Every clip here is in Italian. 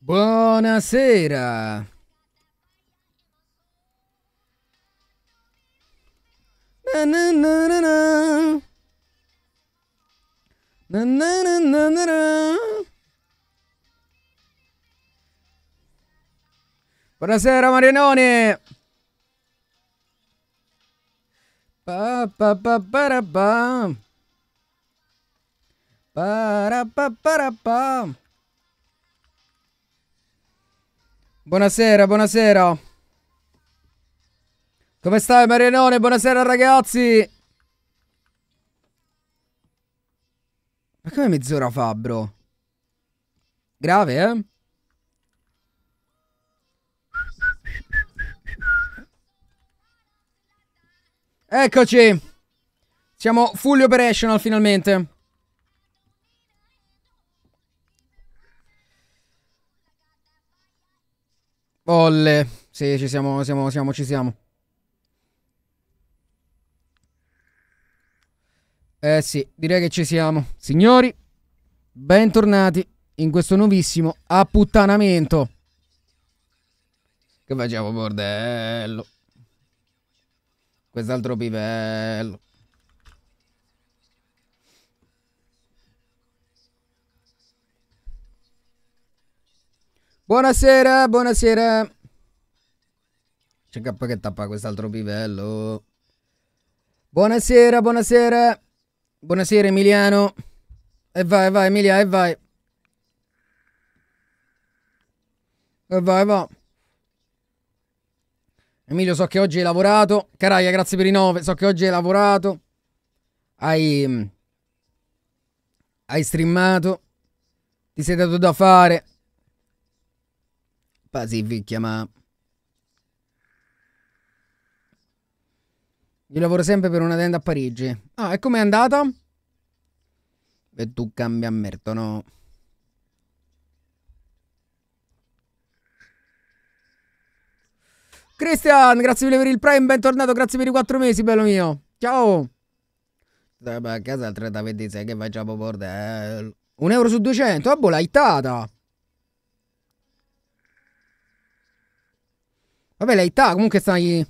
Buonasera. Na na na na na. Na na na na na na. Buonasera. Pa pa pa para pa. Para pa pa. Buonasera, buonasera. Come stai Marianone? Buonasera ragazzi. Ma come mezz'ora fa, bro? Grave, eh? Eccoci. Siamo fully operational finalmente. Olle. Sì, ci siamo, siamo, siamo, ci siamo. Eh sì, direi che ci siamo. Signori, bentornati in questo nuovissimo apputtanamento. Che facciamo bordello. Quest'altro pivello. Buonasera, buonasera. C'è K che tappa quest'altro pivello. Buonasera, buonasera. Buonasera Emiliano. E vai, vai Emilia, e vai. E vai, vai. Emilio, so che oggi hai lavorato. Caraia, grazie per i nove. So che oggi hai lavorato. Hai. Hai streamato. Ti sei dato da fare. Pasicchia, ma. Io lavoro sempre per una tenda a Parigi. Ah, e com'è andata? E tu cambia a merito, no? Christian, grazie mille per il Prime, bentornato, grazie per i quattro mesi, bello mio. Ciao. Beh, a casa al 3026 che facciamo bordello. Un euro su 200, vabbè, l'hai ittata. Vabbè, l'hai ittata, comunque stai...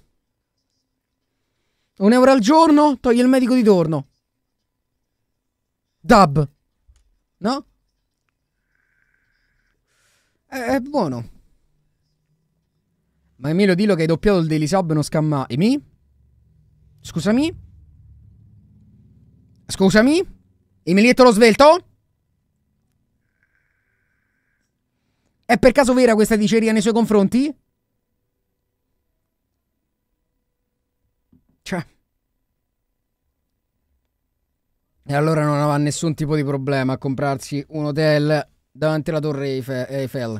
Un euro al giorno, togli il medico di torno. Dub. No? È, è buono. Ma Emilio, dillo che hai doppiato il Daily Sub non scamma. Emi? Scusami? Scusami? Emilietto lo svelto? È per caso vera questa diceria nei suoi confronti? Cioè. E allora non avrà nessun tipo di problema a comprarsi un hotel davanti alla torre Eiffel.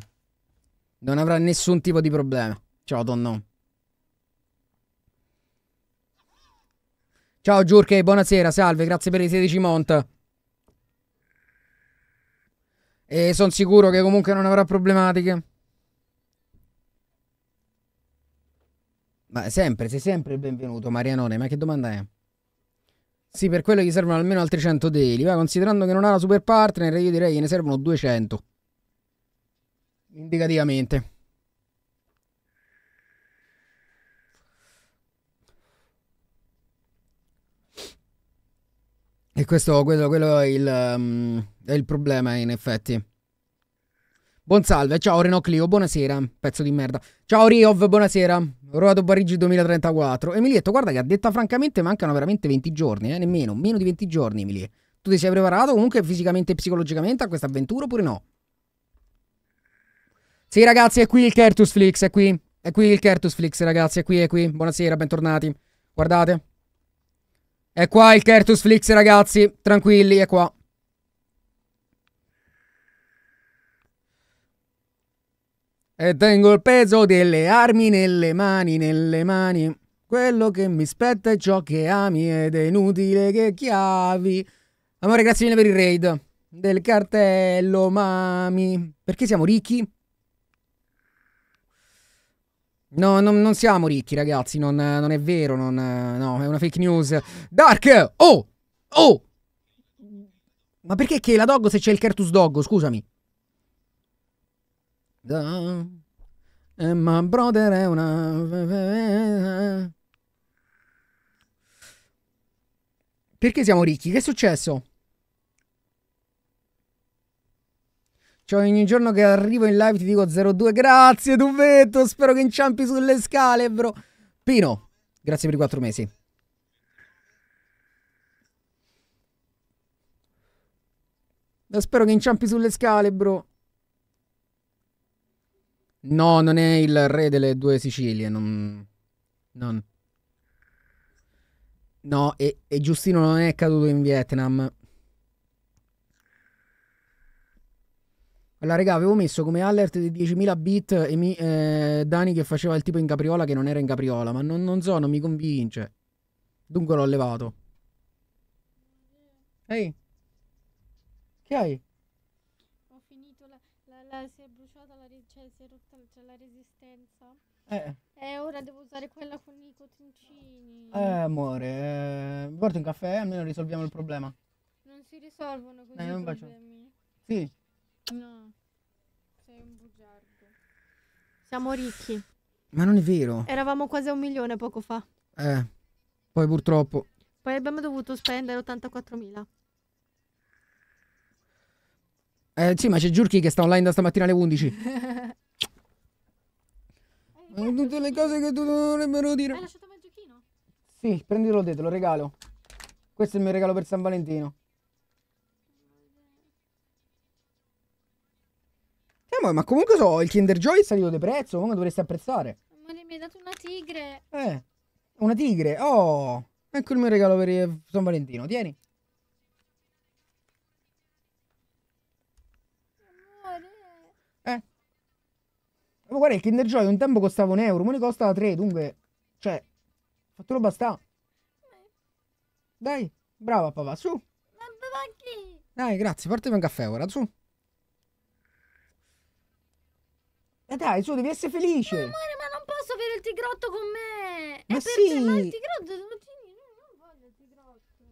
Non avrà nessun tipo di problema. Ciao Tonno. Ciao Giurke, buonasera, salve, grazie per i 16 mont. E sono sicuro che comunque non avrà problematiche. Ma sempre, sei sempre il benvenuto, Marianone, ma che domanda è? Sì, per quello gli servono almeno altri 100 daily, ma considerando che non ha la super partner, io direi che ne servono 200. Indicativamente. E questo quello, quello è, il, um, è, il, problema, in effetti. Buon salve, ciao Renault Clio, buonasera, pezzo di merda. Ciao Riov, buonasera. Rodato Parigi 2034. Emilietto, guarda che a detta francamente mancano veramente 20 giorni, eh, nemmeno, meno di 20 giorni, Emilie. Tu ti sei preparato comunque fisicamente e psicologicamente a questa avventura oppure no? Sì, ragazzi, è qui il Kertus Flix, è qui. È qui il Kertus Flix, ragazzi, è qui, è qui. Buonasera, bentornati. Guardate. È qua il Kertus Flix, ragazzi. Tranquilli, è qua. E tengo il peso delle armi nelle mani, nelle mani. Quello che mi spetta è ciò che ami ed è inutile che chiavi. Amore, grazie mille per il raid. Del cartello, mami. Perché siamo ricchi? No, non, non siamo ricchi, ragazzi. Non, non è vero. Non, no, è una fake news. Dark! Oh! Oh! Ma perché che la doggo se c'è il Kertus Doggo? Scusami. E my brother è una... Perché siamo ricchi? Che è successo? Cioè, ogni giorno che arrivo in live ti dico 02. Grazie, Duvetto. Spero che inciampi sulle scale, bro. Pino, grazie per i quattro mesi. Spero che inciampi sulle scale, bro. No, non è il re delle due Sicilie. Non. Non. No, e, e Giustino non è caduto in Vietnam. Allora, raga, avevo messo come alert di 10.000 bit e mi, eh, Dani che faceva il tipo in capriola che non era in capriola, ma non, non so, non mi convince. Dunque l'ho levato. Ehi, che hai? Ho finito la, la, la si è bruciata la, cioè si è rotta c'è la Eh, E ora devo usare quella con i cotoncini. eh amore, eh, porti un caffè, almeno risolviamo il problema. Non si risolvono così Eh, i bacio. problemi. Sì, No. Sei un bugiardo. Siamo ricchi. ma non è vero. Eravamo quasi a un milione poco fa. Eh, poi purtroppo. Poi abbiamo dovuto spendere 84.000. Eh, sì, ma c'è Giurchi che sta online da stamattina alle 11. Eh, Tutte le cose che tu dovrebbero dire. Hai lasciato il giochino? Sì, prendilo te, te lo regalo. Questo è il mio regalo per San Valentino. Eh, ma, comunque so, il Kinder Joy è salito di prezzo, come dovresti apprezzare. Ma mi hai dato una tigre. Eh, una tigre. Oh, ecco il mio regalo per San Valentino. Tieni. Amore. Eh. Ma guarda, il Kinder Joy un tempo costava un euro, ora ne costa 3, dunque... Cioè, fatelo bastare. Dai, brava papà, su. Ma ma chi? Dai, grazie, portami un caffè ora, su. E dai, su, devi essere felice. Amore, ma non posso avere il tigrotto con me. Ma è per te, ma il sì. tigrotto non voglio il tigrotto.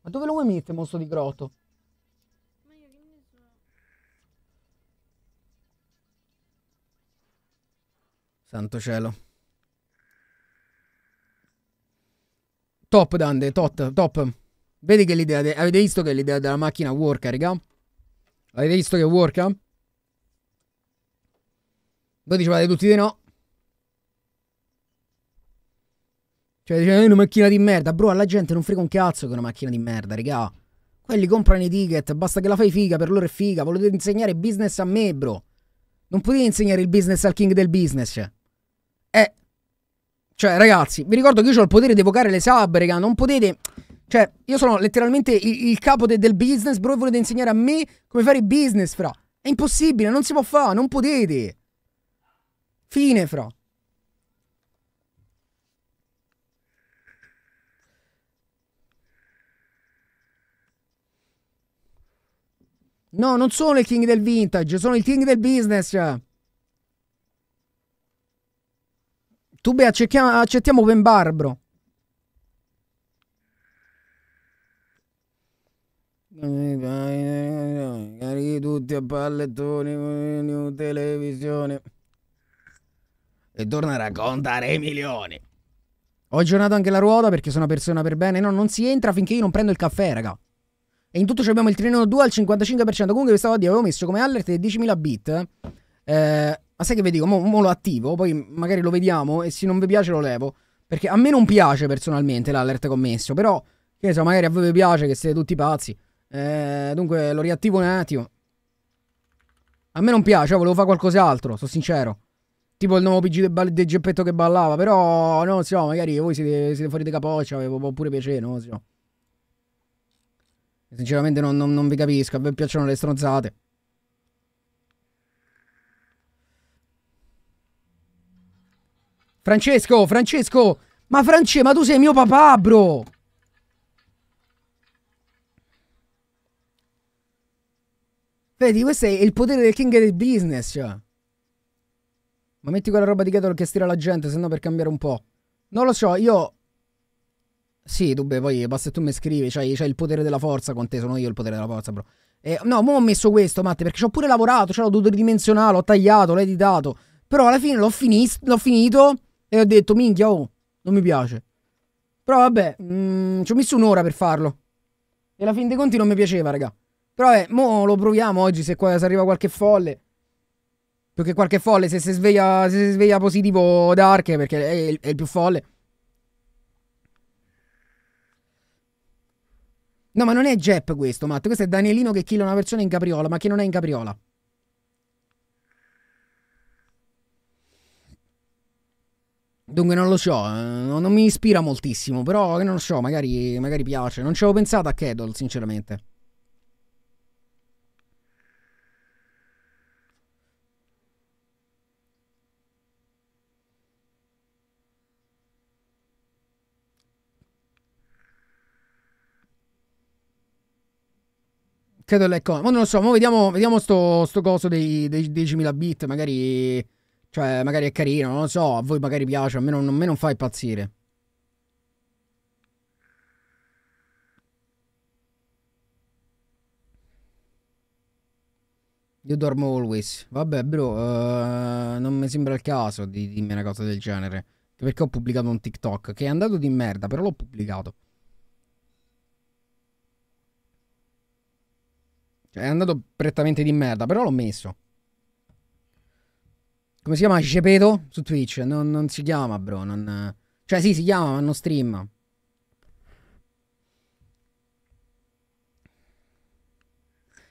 Ma dove lo vuoi mettere, mostro di grotto? Ma io che ne so. Santo cielo. Top, Dante, top, top. Vedi che l'idea... de- Avete visto che l'idea della macchina worka, raga? Avete visto che worka? Voi dicevate tutti di no. Cioè, dicevate, "È una macchina di merda. Bro, alla gente non frega un cazzo che è una macchina di merda, raga. Quelli comprano i ticket, basta che la fai figa, per loro è figa. Volete insegnare business a me, bro. Non potete insegnare il business al king del business. Eh. Cioè, ragazzi, vi ricordo che io ho il potere di evocare le sub, raga. Non potete. Cioè, io sono letteralmente il, il capo de- del business. E volete insegnare a me come fare il business, fra. È impossibile, non si può fare, non potete. Fine, fra. No, non sono il king del vintage, sono il king del business. Tu beh, accettiamo, accettiamo open bar, bro. Carichi tutti a pallettoni in televisione. E torna a raccontare i milioni. Ho aggiornato anche la ruota perché sono una persona per bene. No, non si entra finché io non prendo il caffè, raga. E in tutto abbiamo il treno 2 al 55%. Comunque vi stavo a dire, avevo messo come alert di 10.000 bit. Eh, ma sai che vi dico? Mo, mo lo attivo, poi magari lo vediamo e se non vi piace lo levo. Perché a me non piace personalmente l'alert che ho messo, però, che so, magari a voi vi piace che siete tutti pazzi. Eh, dunque lo riattivo un attimo. A me non piace, volevo fare qualcos'altro, sono sincero. Tipo il nuovo PG del, del Geppetto che ballava, però non so, magari voi siete, siete fuori di capoccia, avevo pure piacere, non so. Sinceramente non, non- non vi capisco, a me piacciono le stronzate. Francesco, Francesco, ma France, ma tu sei mio papà, bro. Vedi, questo è il potere del king del business, cioè. Ma metti quella roba di Gator che stira la gente, se no per cambiare un po'. Non lo so, io... Sì, tu beh, poi basta tu mi scrivi, c'hai, il potere della forza con te, sono io il potere della forza, bro. E, no, mo ho messo questo, Matte, perché ci ho pure lavorato, ce l'ho dovuto ridimensionare, l'ho tagliato, l'ho editato. Però alla fine l'ho finito e ho detto, minchia, oh, non mi piace. Però vabbè, mm, ci ho messo un'ora per farlo. E alla fin dei conti non mi piaceva, raga. Però vabbè, mo lo proviamo oggi se, qua, se arriva qualche folle. Più che qualche folle, se si sveglia, se si sveglia positivo Dark, perché è il, è il più folle. No, ma non è Jep questo, Matt. Questo è Danielino che killa una persona in capriola, ma che non è in capriola. Dunque non lo so, eh, non mi ispira moltissimo, però non lo so, magari, magari piace. Non ci avevo pensato a Kedol, sinceramente. Credo le Ma non lo so, vediamo, vediamo sto, sto coso dei, dei 10.000 bit, magari... Cioè, magari è carino, non lo so, a voi magari piace, a me non, a me non fa impazzire. Io dormo always. Vabbè, bro, uh, non mi sembra il caso di dirmi una cosa del genere. Perché ho pubblicato un TikTok che è andato di merda, però l'ho pubblicato. Cioè, è andato prettamente di merda, però l'ho messo. Come si chiama? Cepeto? Su Twitch. Non, non si chiama, bro. Non... Cioè, sì, si chiama, ma non stream.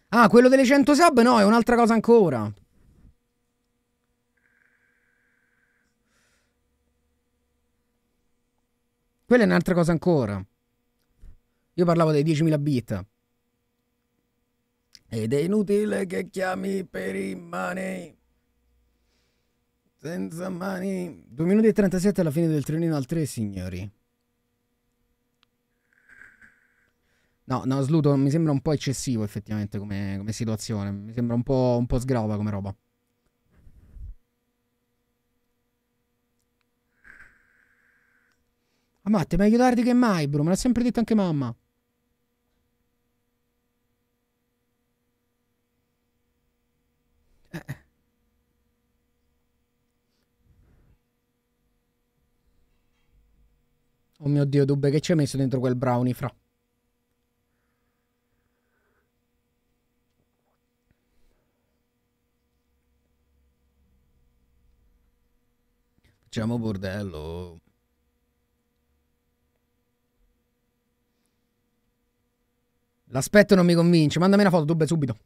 Ah, quello delle 100 sub? No, è un'altra cosa ancora. Quella è un'altra cosa ancora. Io parlavo dei 10.000 bit. Ed è inutile che chiami per i mani. Senza mani. 2 minuti e 37 alla fine del trenino al 3, signori. No, no, Sluto mi sembra un po' eccessivo effettivamente come, come situazione. Mi sembra un po', un po' sgrava come roba. Ma Matte, meglio tardi che mai, bro. Me l'ha sempre detto anche mamma. Eh. Oh mio dio, Dubbe, che ci hai messo dentro quel brownie, fra? Facciamo bordello. L'aspetto non mi convince. Mandami una foto, Dubbe, subito.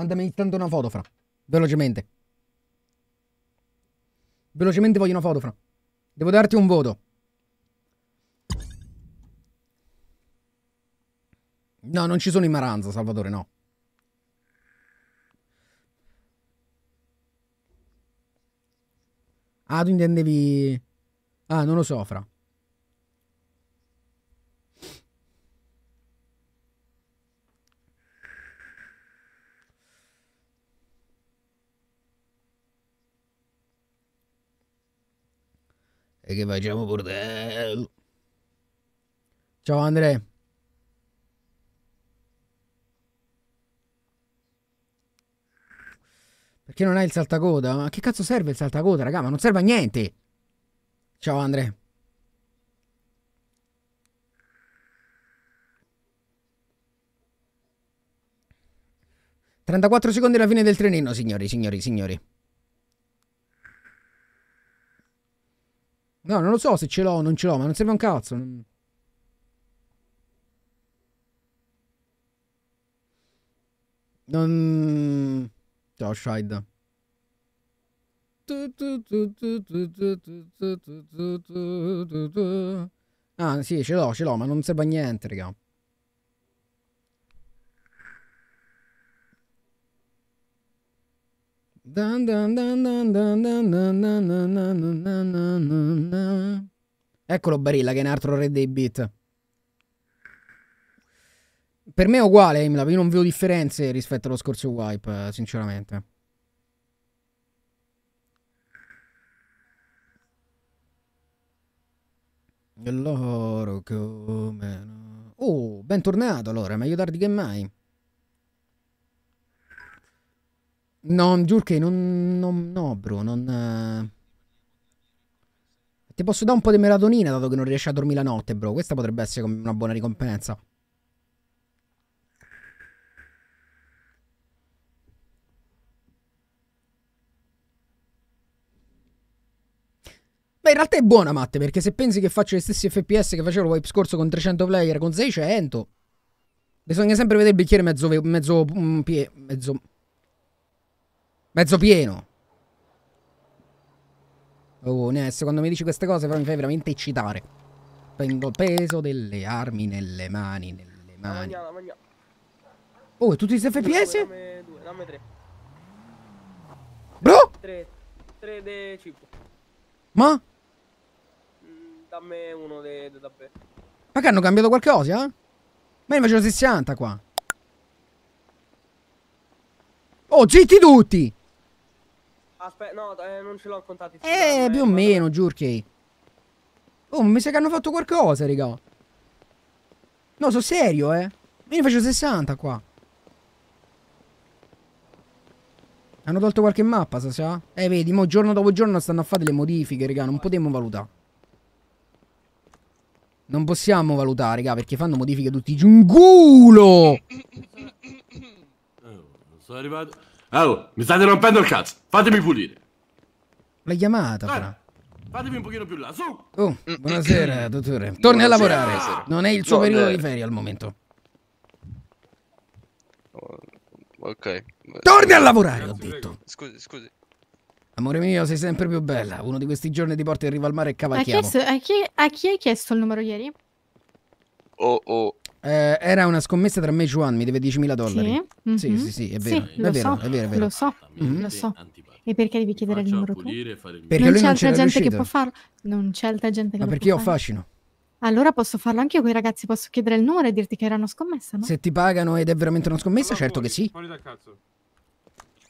Mandami intanto una foto, fra. Velocemente. Velocemente voglio una foto, fra. Devo darti un voto. No, non ci sono in Maranza, Salvatore, no. Ah, tu intendevi... Ah, non lo so, fra. E che facciamo bordello. Ciao Andrea. Perché non hai il saltacoda? Ma che cazzo serve il saltacoda, raga? Ma non serve a niente. Ciao Andrea. Trentaquattro secondi alla fine del trenino, signori, signori, signori. No, non lo so se ce l'ho o non ce l'ho, ma non serve un cazzo. Non... Ciao, Shide. Ah, sì, ce l'ho, ce l'ho, ma non serve a niente, raga. Eccolo Barilla che è un altro re dei beat. Per me è uguale io non vedo differenze rispetto allo scorso wipe, sinceramente. E loro come... Oh, bentornato allora, meglio tardi che mai. No, giuro che non, non- No, bro, non... eh. Ti posso dare un po' di melatonina dato che non riesci a dormire la notte, bro. Questa potrebbe essere una buona ricompensa. Beh, in realtà è buona, Matte, perché se pensi che faccio gli stessi FPS che facevo il wipe scorso con 300 player, con 600, bisogna sempre vedere il bicchiere mezzo, mezzo, mm, pie- mezzo, mezzo pieno. Oh, Ness, quando mi dici queste cose però mi fai veramente eccitare. Prendo il peso delle armi nelle mani, nelle La mani. la. Oh, e tutti questi FPS? Dammi due, dammi tre. Bro? Tre. Tre de chip. Ma? Mm, dammi uno de, de da be. Ma che hanno cambiato qualcosa? eh? Ma ne facevo 60 qua. Oh, zitti tutti! Aspetta, no, eh, non ce l'ho contati. Eh, più o meno, Giurkey. Oh, mi sa che hanno fatto qualcosa, raga. No, sono serio, eh. Io ne faccio 60 qua. Hanno tolto qualche mappa, sa sa? Eh, vedi, mo giorno dopo giorno stanno a fare delle modifiche, raga. Non potremmo valutare. Non possiamo valutare, raga, perché fanno modifiche tutti giù in culo. Oh, sono arrivato. Oh, mi state rompendo il cazzo. Fatemi pulire. L'hai chiamata, Eh, fra. fatemi un pochino più là, su. Oh, buonasera, dottore. Torni a lavorare. Buonasera. Non è il suo No, periodo di ferie al momento. Oh, Ok. Torni a lavorare, ho detto. Scusi, scusi. Amore mio, sei sempre più bella. Uno di questi giorni ti porto in riva al mare e cavalchiamo. chiesto- a, chi, a chi hai chiesto il numero ieri? Oh, oh. Eh, era una scommessa tra me e Juan, mi deve 10.000 dollari. Sì. Sì, mhm. sì, sì, è vero. Sì, è, lo vero so, è vero, è vero. Lo so, Mhm. lo so. E perché devi chiedere il Faccio numero tu? pulire Perché non lui c'è non altra gente che riuscito. può farlo. Non c'è altra gente che Ma lo perché io ho fare. fascino? Allora posso farlo anche io con i ragazzi, posso chiedere il numero e dirti che era una scommessa, no? Se ti pagano ed è veramente una scommessa, Allora, certo che fuori, sì. Fuori dal cazzo.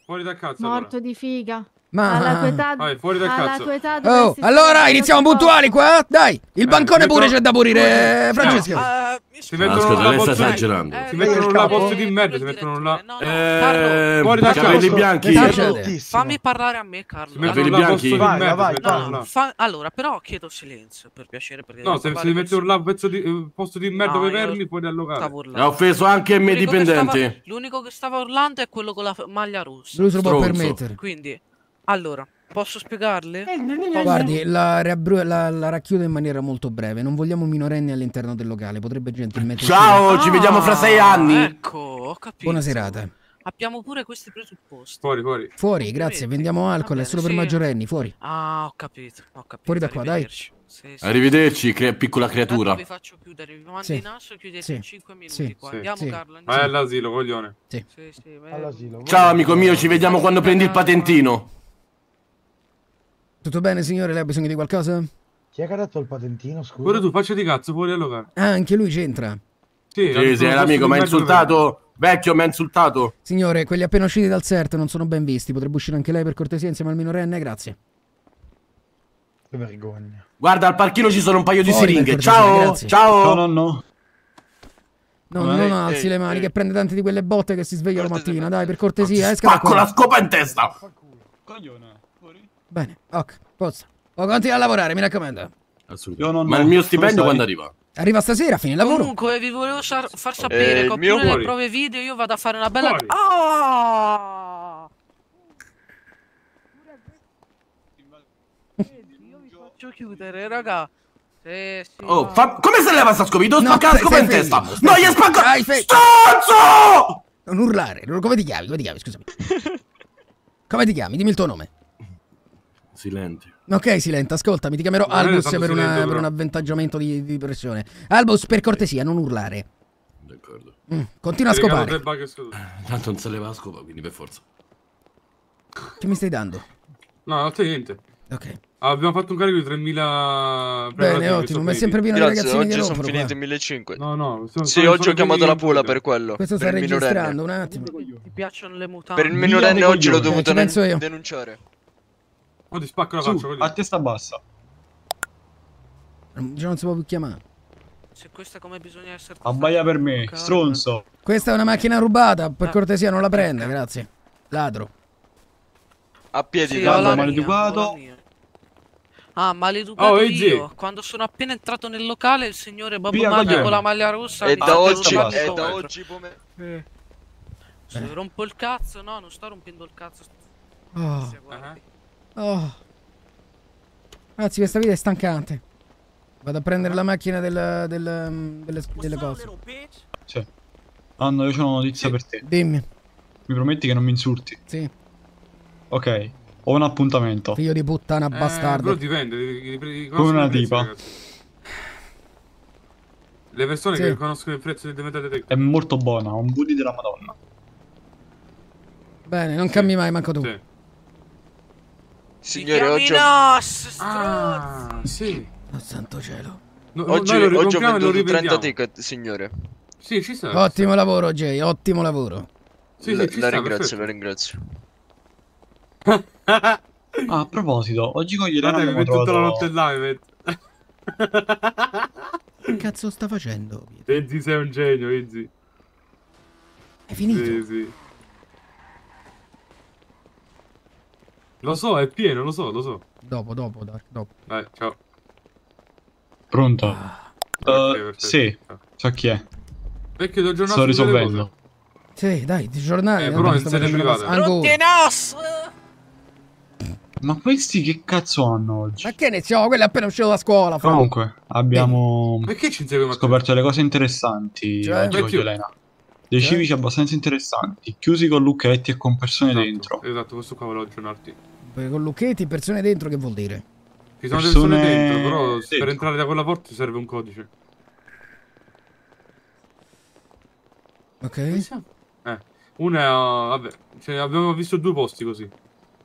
Fuori dal cazzo. Morto di figa. Ma Alla tua età, Vai, fuori dal alla cazzo. tua età Oh, allora iniziamo puntuali qua? Dai, il bancone metto- pure c'è da pulire, fuori- Francesco. Mi Si scusi. mettono Ascolta, là lei sta esagerando. Eh, Si mettono là posti di merda, si mettono là. No, no, Carlo, Eh, Fuori dal capelli cazzo. bianchi. Carlo, fammi parlare a me, Carlo. Si Capelli mettono là bianchi? posti di Vai, merda, vai, si No, mettono no, là. fa- allora, però chiedo silenzio, per piacere, perché No, devo se si parlare mettono là un pezzo di eh, posto di merda No, per i io vermi, puoi allocare. Stavo Ha urlando. offeso anche L'unico che stava- dipendente. L'unico che stava urlando è quello con la f- maglia rossa. Lui se lo può Stronzo. permettere. Quindi, allora, posso spiegarle? Guardi, la, riabbru- la, la racchiudo in maniera molto breve. Non vogliamo minorenni all'interno del locale. Potrebbe gentilmente. Ciao, ci vediamo fra sei Ah, anni. Ecco, ho capito. Buona serata. Abbiamo pure questi presupposti. Fuori, fuori. Fuori, grazie. Vendiamo alcol. È bene, solo per sì. maggiorenni. Fuori. Ah, ho capito, ho capito. Fuori da qua, dai. Arrivederci. Sì, sì. Arrivederci, cre- piccola Tanto creatura. vi faccio chiudere, vi mando Sì. in asso e chiudete Sì. in 5 minuti Sì. qua. Sì. Andiamo Sì. Carlo, Vai andiamo. all'asilo, coglione. Sì, sì, eh, All'asilo. Ciao amico mio, ci vediamo quando prendi il patentino. Tutto bene, signore? Lei ha bisogno di qualcosa? Chi è che ha dato il patentino, scusa? Pure tu, faccia di cazzo, fuori allocare. Ah, anche lui c'entra. Sì, Sì, sì, l'amico, mi ha insultato. Vecchio, mi ha insultato. Signore, quelli appena usciti dal CERT non sono ben visti. Potrebbe uscire anche lei per cortesia insieme al minorenne? Grazie. Che vergogna. Guarda, al parchino ci sono un paio di Fuori, siringhe. Ciao, grazie. ciao. no. No, Eh, non alzi eh, le mani, eh. che prende tante di quelle botte che si sveglia la mattina. guardate. Dai, per cortesia, esca da Spacco la scopa in testa. Coglione. Bene, ok, posto. O continua a lavorare, mi raccomando. Assolutamente. Io non- Ma il mio stipendio quando arriva? Arriva stasera, fine lavoro. Comunque, vi volevo sa- far sapere Eh, che ho pure le prove video. Io vado a fare una bella. Ah! Io vi faccio chiudere, raga. Sì, sì, Oh, fa- come se leva sta devo No, spaccare la scopa in testa. No, gli spacco. Fermo. Stronzo! Non urlare. Come ti chiami? Come ti chiami? Scusami. Come ti chiami? Dimmi il tuo nome. Silente. Ok, Silente, ascolta, mi ti chiamerò Non Albus per, una- per un avvantaggiamento di, di pressione. Albus, per cortesia, non urlare. D'accordo. Mm, continua a scopare. Tanto non se leva la scopa, quindi per forza. Che mi stai dando? No, non c'è niente. Ok. Abbiamo fatto un carico di 3000 Bene, ottimo, sono ma è sempre pieno di ragazzini che oggi sono rompono finiti qua. 1500. No, no. sono- Sì, sono- oggi ho sono chiamato finiti la pula per quello. Questo sta per il minorenne. registrando, un attimo. Ti piacciono le mutande? Per il minorenne oggi l'ho dovuto Eh, denunciare. Oh, ti spacco la Su, faccia, a coglione. testa bassa. Già non si può più chiamare. Se questa è come bisogna essere... Abbaia per me, Calma. stronzo. Questa è una macchina rubata, per Ah. cortesia non la prende, Ok. grazie. Ladro. A piedi, Sì, dai. ho la mia, maleducato. Ah, maleducato Oh, io. Quando sono appena entrato nel locale, il signore Marley coglione. con la maglia rossa E da oggi, il da oggi come... Se rompo il cazzo, no, non sto rompendo il cazzo. Oh, Sia, guardi. Oh. Ragazzi, questa vita è stancante. Vado a prendere la macchina del, del, um, delle, delle cose. Sì. Anno, io ho una notizia per te. Dimmi. Mi prometti che non mi insulti? Sì, Ok. Ho un appuntamento. figlio di puttana Eh, però bastardo. dipende. di- di- di- Come una tipa. ragazzi. Le persone Sì. che conoscono il prezzo del diventate te. È molto buona, un booty della madonna. Bene, non cambi mai, manco tu. Sì. Signore, oggi Nos. Ah, sì. Oh, santo cielo. No, oggi, lo oggi ho venduto 30 riprendiamo. ticket, signore. Sì, ci sta. Ottimo lavoro, Jay, ottimo lavoro. Sì, la, sì, ci la sta, ringrazio, perfetto. la ringrazio. Ah, a proposito, oggi con Elena Guarda, abbiamo mi tutta la trovato... notte mi Che cazzo sta facendo? Ezzi sei un genio, Ezzi. È finito. Sì, sì. Lo so, è pieno, lo so, lo so. Dopo, dopo, Dark, dopo. Dai, ciao. Pronto? Ok, Uh, perfetto. sì, Ciao. so chi è. Vecchio, ti ho aggiornato Sto risolvendo. Sì, dai, di giornali. Eh, però non in sede privata. Ancora. Nos! Ma questi che cazzo hanno oggi? Ma che ne so, quello è appena uscito da scuola. fra. Comunque, abbiamo Perché ci scoperto delle cose interessanti Cioè? oggi con. Elena. Dei Cioè? civici abbastanza interessanti, chiusi con lucchetti e con persone Esatto, dentro. Esatto, questo qua volevo aggiornarti. Con Lucchetti, persone dentro, che vuol dire? Ci sono Persone delle persone dentro, però dentro. per entrare da quella porta serve un codice. Ok. Eh, una è, vabbè, cioè, abbiamo visto due posti così.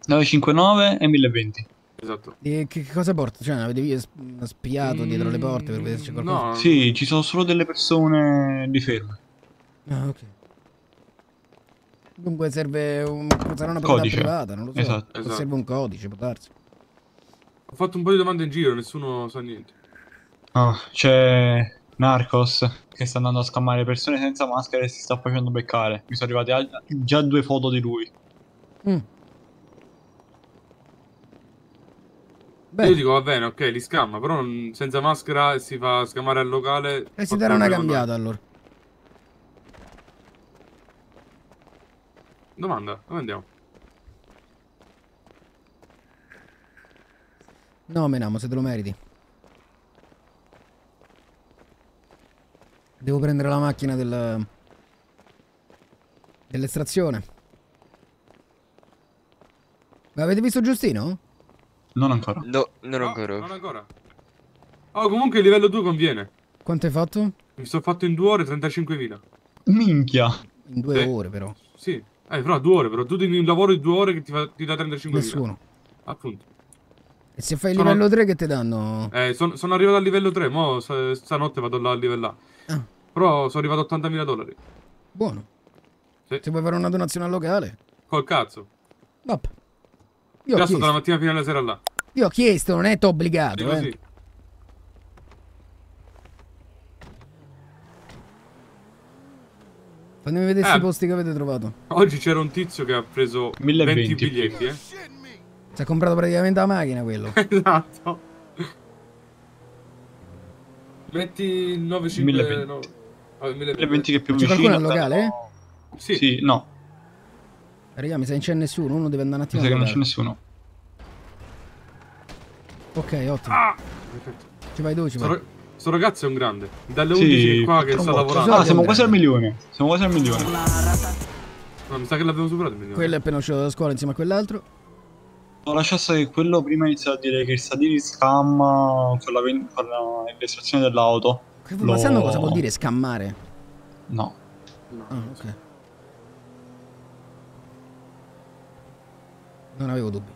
959 e 1020. Esatto. E che, cosa porta? Cioè, avete spiato dietro le porte per vedere se c'è qualcosa? Mm, No, Sì, ci sono solo delle persone di ferme. Ah, ok. Dunque serve un... sarà una proprietà Codice. privata, non lo so. Esatto. Esatto. Serve un codice, può darsi. Ho fatto un po' di domande in giro, nessuno sa niente. Ah, c'è Narcos che sta andando a scammare persone senza maschera e si sta facendo beccare. Mi sono arrivate già due foto di lui. Mm. Beh, Io dico va bene, ok, li scamma, però senza maschera e si fa scammare al locale. e si darà una cambiata allora. Domanda, dove andiamo? No, menamo, se te lo meriti. Devo prendere la macchina del... dell'estrazione. Ma avete visto Giustino? Non ancora. No, non No, ancora. Non ancora. Oh, comunque il livello 2 conviene. Quanto hai fatto? Mi sto fatto in due ore 35.000. Minchia. In due Sì. ore però. Sì. Eh, però due ore, però tu devi un lavoro di due ore che ti, fa, ti dà 35.000. Nessuno. Appunto. E se fai il Sono- livello 3 che ti danno? Eh, son- sono arrivato al livello 3, mo sta- stanotte vado là al livello là. Ah, Però sono arrivato a 80.000 dollari. buono. Sì. Se vuoi fare una donazione al locale? Col cazzo. Vabbè. Io Già sto dalla mattina fino alla sera là. io ho chiesto, non è t'ho obbligato, Dico eh. sì. Fatemi vedere questi Eh. posti che avete trovato. Oggi c'era un tizio che ha preso 1020. 20 biglietti, eh. Si è comprato praticamente la macchina quello. esatto. Metti 9,5 1020. no. Ah, 1020. 1020 che è più C'è vicino. qualcuno al locale? danno- Sì. Sì, no. Raga, mi sa che non c'è nessuno, uno deve andare un Mi attimo. sa che non c'è nessuno. Ok, ottimo. Ah! Ci vai tu, ci vai. ra- sto ragazzo è un grande. Dalle Sì, 11 qua che sta lavorando. Ah, siamo quasi al milione. Siamo quasi al milione. No, mi sa che l'abbiamo superato il milione. Quello è appena uscito da scuola insieme a quell'altro. Ho lasciato che quello prima inizia a dire che il Sadiri scamma con la, con la dell'auto. Che- Ma sanno Lo- cosa vuol dire scammare? No. Ah, ok. Non avevo dubbi.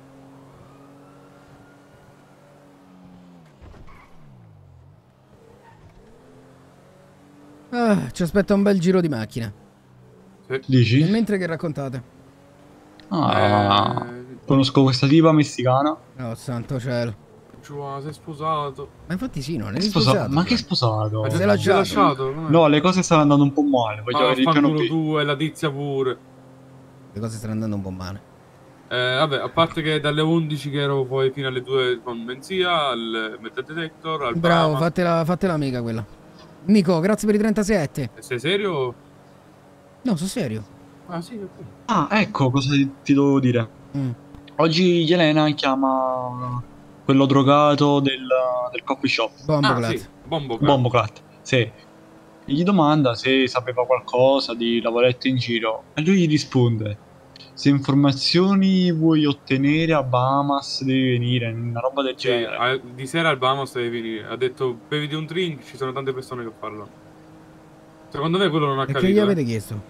Ah, ci aspetta un bel giro di macchina. Dici? Nel mentre che raccontate? Ah, Eh, conosco questa tipa messicana. Oh, santo cielo. Giù, sei sposato. Ma infatti sì, non è Che sposa- sposato. Ma che sposato? Ma Se ti l'ha sei già- lasciato? Com'è? No, le cose stanno andando un po' male. Voglio vaffanculo B. tu e la tizia pure. Le cose stanno andando un po' male. Eh, vabbè, a parte che dalle 11 che ero poi fino alle 2 con Benzia, al Metal Detector, al Bravo, fatela, fatela amica quella. Nico, grazie per i 37. Sei serio? No, sono serio. Ah sì, ok. Ah, ecco cosa ti ti devo dire. Mm. Oggi Elena chiama quello drogato del, del coffee shop. Bombo Ah, sì, Bombo Clat. Bomboclat. Sì. E gli domanda se sapeva qualcosa di lavoretto in giro. E lui gli risponde: Se informazioni vuoi ottenere a Bahamas devi venire, una roba del genere. a- di sera al Bahamas devi venire. Ha detto beviti un drink, ci sono tante persone che parlano. Secondo me quello non ha Perché capito. gli eh. avete chiesto?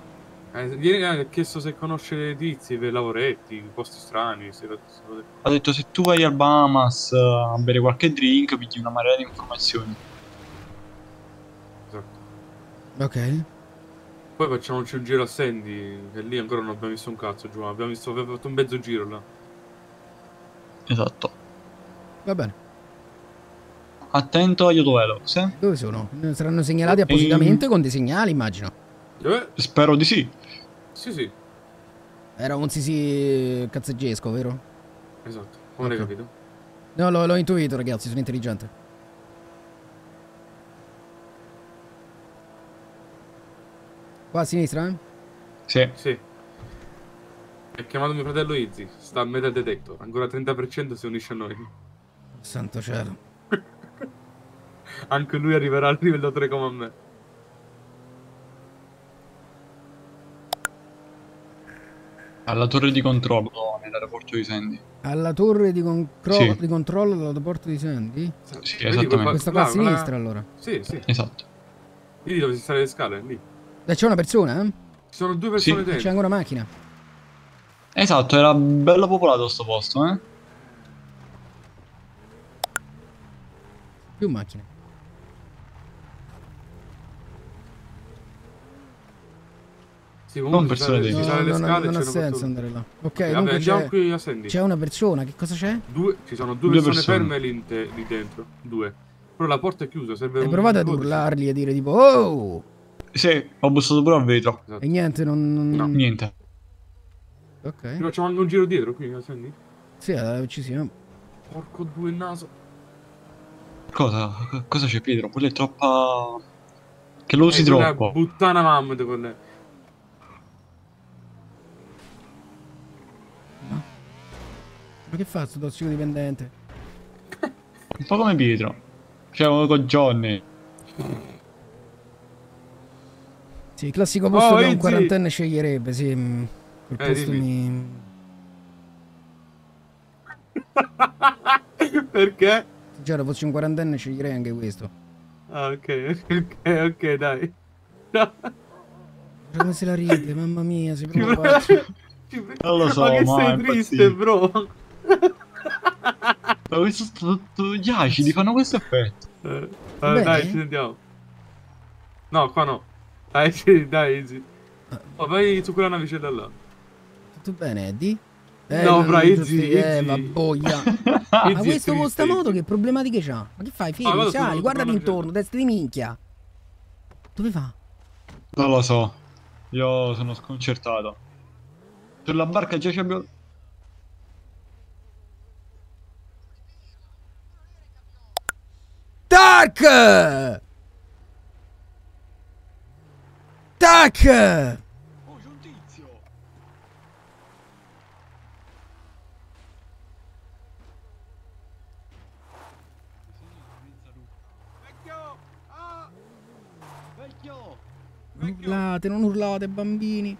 Eh, ieri ha chiesto se conosce tizi per lavoretti, posti strani. Se Ha detto se tu vai al Bahamas eh, a bere qualche drink, pigli una marea di informazioni. esatto. Ok. Poi facciamoci un giro a Sandy, che lì ancora non abbiamo visto un cazzo, giù. Abbiamo, visto, abbiamo fatto un mezzo giro là. Esatto. Va bene. Attento agli autovelox, eh? Dove sono? Saranno segnalati appositamente con dei segnali, immagino. Eh, Spero di sì. sì, sì, Era un sisi cazzeggesco, vero? esatto. Come l'hai Ok. capito? No, l'ho, l'ho intuito, ragazzi, sono intelligente. Qua a sinistra, eh? Sì. Sì. Ha chiamato mio fratello Izzy, sta al metal detector, ancora 30% si unisce a noi. Santo cielo. Anche lui arriverà al livello 3 come me. Alla torre di controllo nell'aeroporto di Sandy. Alla torre di, Sì. di controllo dell'aeroporto di Sandy? Sì, esattamente. Questa qua a là, una- sinistra, allora. Sì, sì. Esatto. Lì dove si sale le scale, lì. Dai, c'è una persona, eh? Ci sono due persone Sì. C'è dentro. ancora macchina. Esatto, era bello popolato sto posto, eh? Più macchine. Sì, comunque Non persone dentro. sale le non, scale non e ha c'è senso andare là. Ok, vabbè, c'è, qui a Sandy. c'è una persona. Che cosa c'è? Due, ci sono due, Due persone, persone. ferme lì, lì dentro. Due. Però la porta è chiusa, serve Hai un provato ad urlarli e dire tipo Oh! Sì, ho bussato pure al vetro. Esatto. E niente, non... non- No. Niente. Ok. Ci facciamo anche un giro dietro qui a Sandy. Sì, eh, ci siamo. Porco due il naso. Cosa? Cosa c'è Pietro? Quella è troppa... Che lo usi Eh, quella è troppo. Buttana mamma di quelle. Ma che fa sto tossicodipendente? Un po' come Pietro. Cioè, uno con Johnny. Sì, il classico posto Oh, che un quarantenne sceglierebbe, sì. mm, Quel Eh, posto dimmi. mi... Perché? Già, fossi un quarantenne sceglierei anche questo. Ah, ok, ok, ok, dai. No, come se la ride, mamma mia, ci pre- Non lo so, ma che ma sei triste, impazzito. bro. Ma questo tutto gli acidi fanno questo effetto. Eh, eh, dai, ci sentiamo. No, qua no. Dai, sì, dai, easy. Oh, vai su quella navicella là. Tutto bene, Eddie? No, fra, Izzy, Eh, ma boia. Ma questo con sta moto che problematiche c'ha? Ma che fai? Ah, Fermi, vado sali, guardati intorno, testa di minchia. Dove va? Non lo so. Io sono sconcertato. Sulla barca già ci abbiamo... Tac! Tac! Oh, c'è un tizio! Vecchio! Non urlate, non urlate, bambini.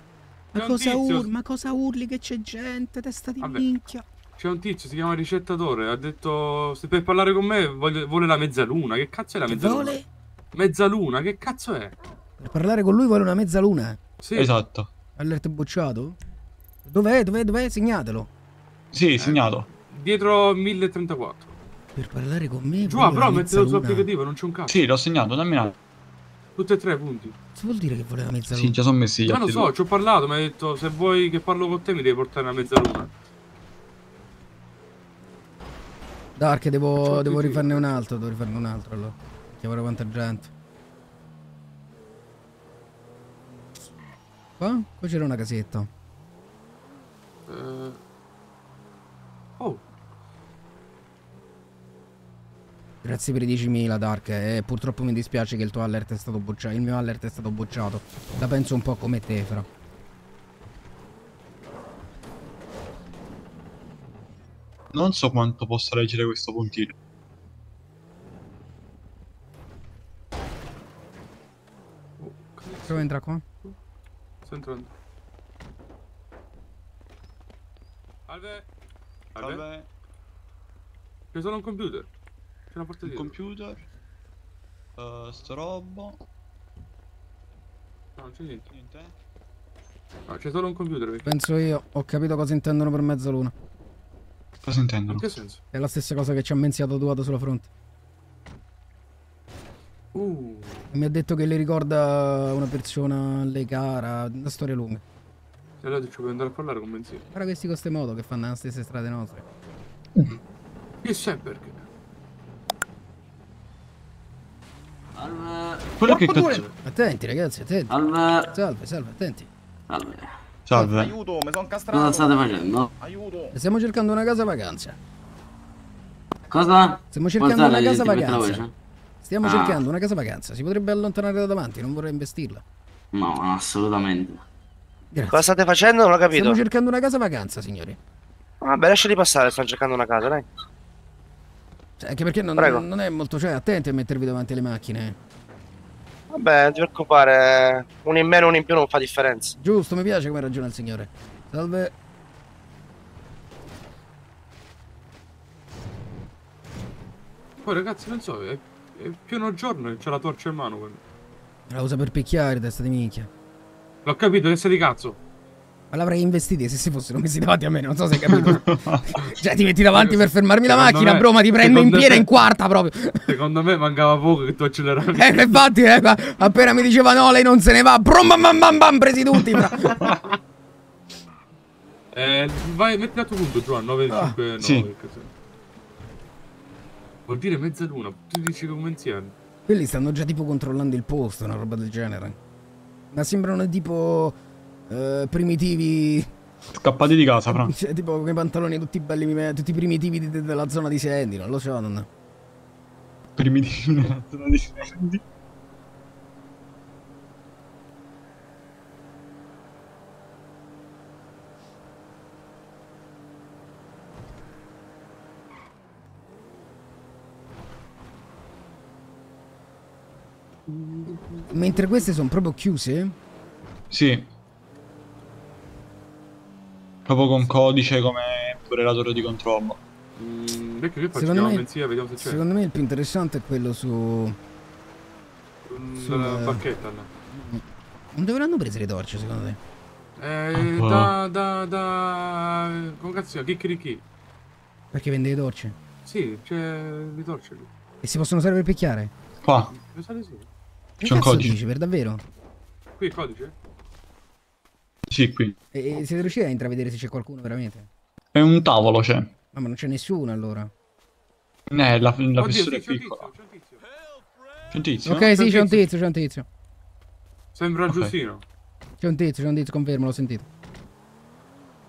Ma cosa, urli? Ma cosa urli che c'è gente, testa di Vabbè. minchia? C'è un tizio, si chiama ricettatore. Ha detto: Se per parlare con me voglio- vuole la mezzaluna. Che cazzo è la Che mezzaluna? vuole? Mezzaluna, che cazzo è? Per parlare con lui vuole una mezzaluna. Sì, Esatto. Allert bocciato? Dov'è? Dov'è? Dov'è? Segnatelo. Sì, segnato. dietro 1034. Per parlare con me Giù, vuole però mettilo sull'applicativo, non c'è un cazzo. Sì, l'ho segnato, dammi un attimo. Tutti e tre punti. Cosa vuol dire che vuole la mezzaluna? Sì, già sono messi gli Ma lo atti so, ci ho parlato, mi ha detto se vuoi che parlo con te mi devi portare una mezzaluna. Dark, devo, devo rifarne un altro, devo rifarne un altro allora. Chiamare quanta gente. Qua? Qua c'era una casetta. Eh... Oh, Grazie per i 10.000 Dark. Eh, purtroppo mi dispiace che il tuo alert è stato bocciato. Il mio alert è stato bocciato. La penso un po' come te, però. Non so quanto possa leggere questo puntino. Prova a entrare qua. Sto entrando. Salve. Salve. C'è solo un computer. C'è una porta di computer. Uh, sto roba. No, non c'è niente. Niente. No, c'è solo un computer. perché- Penso io. Ho capito cosa intendono per mezzaluna. Cosa intendono? In che senso? È la stessa cosa che ci ha menziato Duato sulla fronte. Uh, Mi ha detto che le ricorda una persona alle cara. Una storia lunga. se allora ci puoi andare a parlare con benzina. Guarda questi con ste moto che fanno le stesse strade nostre. Chi sai perché? Salve. Quello che cazzo. Attenti ragazzi, attenti. Salve. Salve, salve, attenti. Salve. Salve. Aiuto, mi sono Cosa castrato. state facendo? Aiuto. Stiamo cercando una casa vacanza. Cosa? Stiamo cercando Guardate, una casa vacanza. Stiamo Ah. cercando una casa vacanza. Si potrebbe allontanare da davanti, non vorrei investirla. No, assolutamente. Grazie. Cosa state facendo? Non ho capito. Stiamo cercando una casa vacanza, signori. Vabbè, lasciali passare, sto cercando una casa, dai. Cioè, Anche perché non, non è molto. Cioè, attenti a mettervi davanti alle macchine. Vabbè, non ti preoccupare. Uno in meno, uno in più non fa differenza. Giusto, mi piace come ragiona il signore. Salve. Poi ragazzi, non so, è, è pieno giorno e c'ha la torcia in mano. quello. La usa per picchiare, testa di minchia. L'ho capito, testa di cazzo. Ma l'avrei investiti se si fossero messi davanti a me, non so se hai capito. cioè, ti metti davanti per fermarmi la Secondo macchina, me- bro, ma ti prendo in piena me- in quarta proprio. Secondo me mancava poco che tu acceleravi. Eh, infatti, eh, ma appena mi diceva no, lei non se ne va, brum bam bam bam bam, presi tutti. Eh, vai, metti a tuo punto, Giovanni, 9, Ah, 5, 9. sì. che cos'è? Vuol dire mezzaluna, tu dici come insieme. Quelli stanno già tipo controllando il posto, una roba del genere. Ma sembrano tipo eh, primitivi, Scappati di casa, Fra. cioè, tipo con i pantaloni tutti belli, tutti primitivi di- della zona di Sandy, non lo so. Non... Primitivi nella zona di Sandy. Mentre queste sono proprio chiuse, Sì. Proprio con codice come pure la torre di controllo. Mm, vecchio, che faccio? Secondo me- benzina, vediamo se c'è. secondo me il più interessante è quello su... Mm, sul- bacchetta, là. Non dovranno prese le torce, secondo te? Eh, Ah, da, da, da... Come cazzo? Chicchirichi. Perché vende le torce? Sì, c'è le torce lì. E si possono usare per picchiare? Qua. Mi sa di sì. C'è un codice. dici, per davvero? Qui il codice? Sì, qui. E, e siete riusciti a intravedere se c'è qualcuno veramente? È un tavolo, c'è. No, ma non c'è nessuno allora. Eh, la, la Oddio, fessura è sì, c'è un piccola. tizio, c'è un tizio. C'è un tizio? Ok, sì, c'è un tizio. c'è un tizio. Sembra Ok. Giustino. C'è un tizio, c'è un tizio, confermo, l'ho sentito.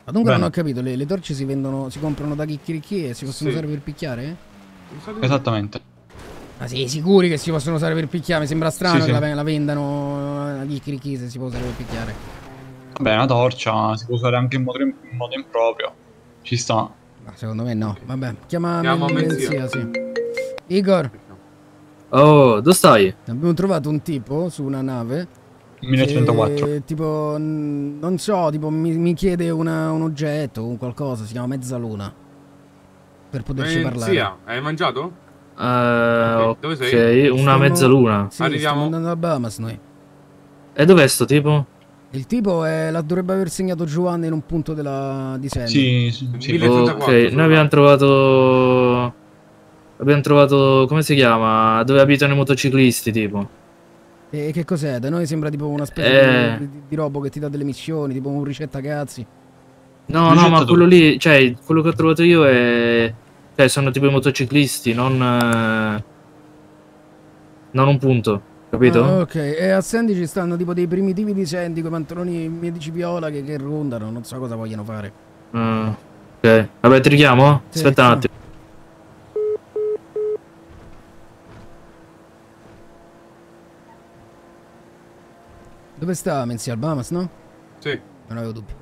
Ma dunque Bene. non ho capito, le, le torce si vendono, si comprano da chicchirichi e si possono Sì. usare per picchiare? Esattamente. Ma sì, sicuri che si possono usare per picchiare? Mi sembra strano Sì, che sì. La, la vendano a chicchirichi se si può usare per picchiare. Vabbè, una torcia si può usare anche in modo, in modo improprio. Ci sta. Ma secondo me no. Vabbè, chiama Menzia, Menzia. sì. Igor, Oh, dove stai? abbiamo trovato un tipo su una nave 1104. che, tipo, non so, tipo mi, mi chiede una- un oggetto, un qualcosa, si chiama Mezzaluna. Per poterci parlare. Zia, hai mangiato? Eh, Ok, dove sei? una Stiamo- mezzaluna. Sì, Arriviamo. stiamo andando a Bahamas noi. E dov'è sto tipo? Il tipo è, la dovrebbe aver segnato Giovanni in un punto della, di Sandy. Sì, sì, sì. 1034, Ok, noi abbiamo trovato... Abbiamo trovato... come si chiama? Dove abitano i motociclisti, tipo. E che cos'è? Da noi sembra tipo una specie Eh. di, di, di robo che ti dà delle missioni, tipo un ricetta cazzi. No, no, Ricetta ma dove? quello lì... Cioè, quello che ho trovato io è... Cioè, sono tipo i motociclisti, non. eh, Non un punto, capito? Ah, ok, e a Sandy ci stanno tipo dei primitivi di Sandy con i pantaloni medici viola che, che rondano, non so cosa vogliono fare. Ah, ok. Vabbè, ti richiamo? Sì, Aspetta un attimo. Dove sta Menzi Albamas, no? Sì. Non avevo dubbi.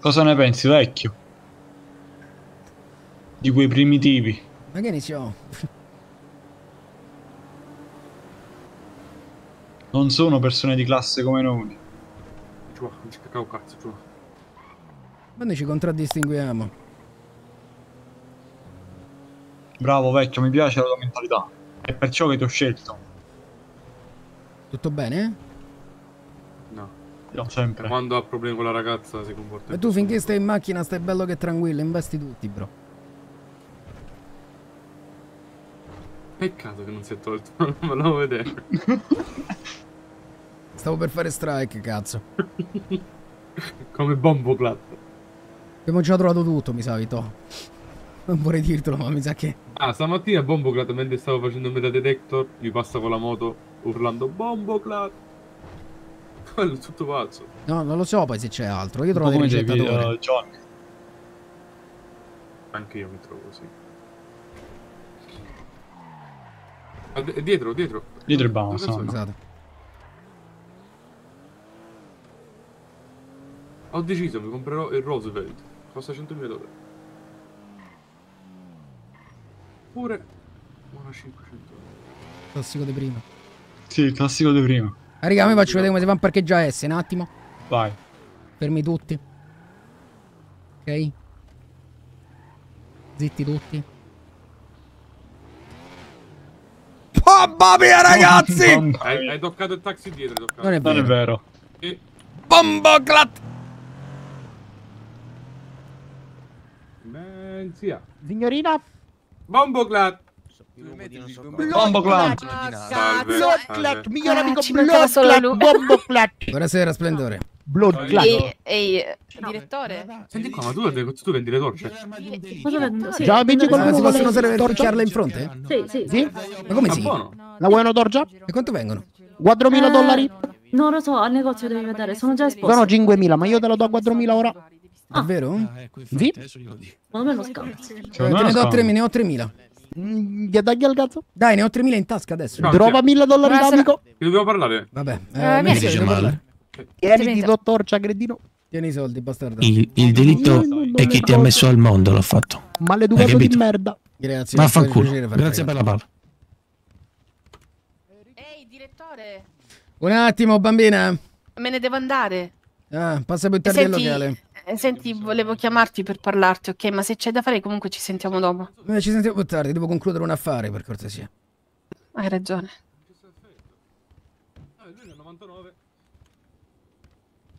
Cosa ne pensi, vecchio? Di quei primitivi. Ma che iniziamo? Non sono persone di classe come noi. Giù, cacao cazzo, giù. Ma noi ci contraddistinguiamo. Bravo vecchio, mi piace la tua mentalità. È perciò che ti ho scelto. Tutto bene? No. Io sempre. Quando ha problemi con la ragazza si comporta. E tu finché stai in macchina stai bello che tranquillo, investi tutti, bro. Peccato che non si è tolto, non lo vedere. Stavo per fare strike, cazzo. Come bombo clat. Abbiamo già trovato tutto, mi sa, Vito. Non vorrei dirtelo, ma mi sa che... Ah, stamattina Bomboclat mentre stavo facendo il metadetector mi passa con la moto urlando Bomboclat. Quello è tutto pazzo. No, non lo so poi se c'è altro. Io trovo come dei ricettatori. video John. Anche io mi trovo così. Ah, d- dietro, dietro. Dietro il bounce, no, no. Ho deciso, mi comprerò il Roosevelt. Costa 100.000 dollari. Pure una 500 Classico di prima. Sì, il classico di prima. Ah, raga, mi faccio vedere come si fa un parcheggio S, un attimo. Vai. Fermi tutti. Ok? Zitti tutti. Mamma mia, ragazzi! Mamma Hai, mia. hai toccato il taxi dietro, hai toccato. Non è Non è vero. vero. E... Bomboclat! Menzia. Signorina, Bomboclat! Bombo. Salve. Bloodclat, salve. miglior Ah, amico. Bomboclat. Buonasera, Splendore. Bloodclat. Ehi, ehi, direttore? Senti qua, ma tu, tu vendi le torce? Cosa vendo? Sì. Già amici con Ma si possono picchiarla in fronte? Sì, sì. Sì? Ma come Ah, si? La vuoi una torcia? E quanto vengono? 4.000 dollari? Non lo so, al negozio devi vedere, sono già esposto. Sono 5.000, ma io te lo do a 4.000 ora. Davvero? Sì? Ma me lo. Eh, te me ne non do scambio. 3.000, ne ho 3.000. Mm, Gli dagli al cazzo? Dai, ne ho 3.000 in tasca adesso. No. Trova 1.000 dollari d'amico. Che dobbiamo parlare? Vabbè, Eh, eh. Messi, devo parlare. Tieni, ti do torcia, cretino. Tieni i soldi, bastardo. Il, il delitto è chi ti ha messo al mondo, l'ha fatto. Maleducato di merda. Grazie. Vaffanculo. Grazie per la palla. Ehi, direttore, Un attimo, bambina. me ne devo andare. Ah, passa più tardi al Senti, locale. eh, senti, volevo chiamarti per parlarti, ok? Ma se c'è da fare comunque ci sentiamo dopo. Eh, ci sentiamo più tardi, devo concludere un affare, per cortesia. Hai ragione. Ah, lui ne ha 99.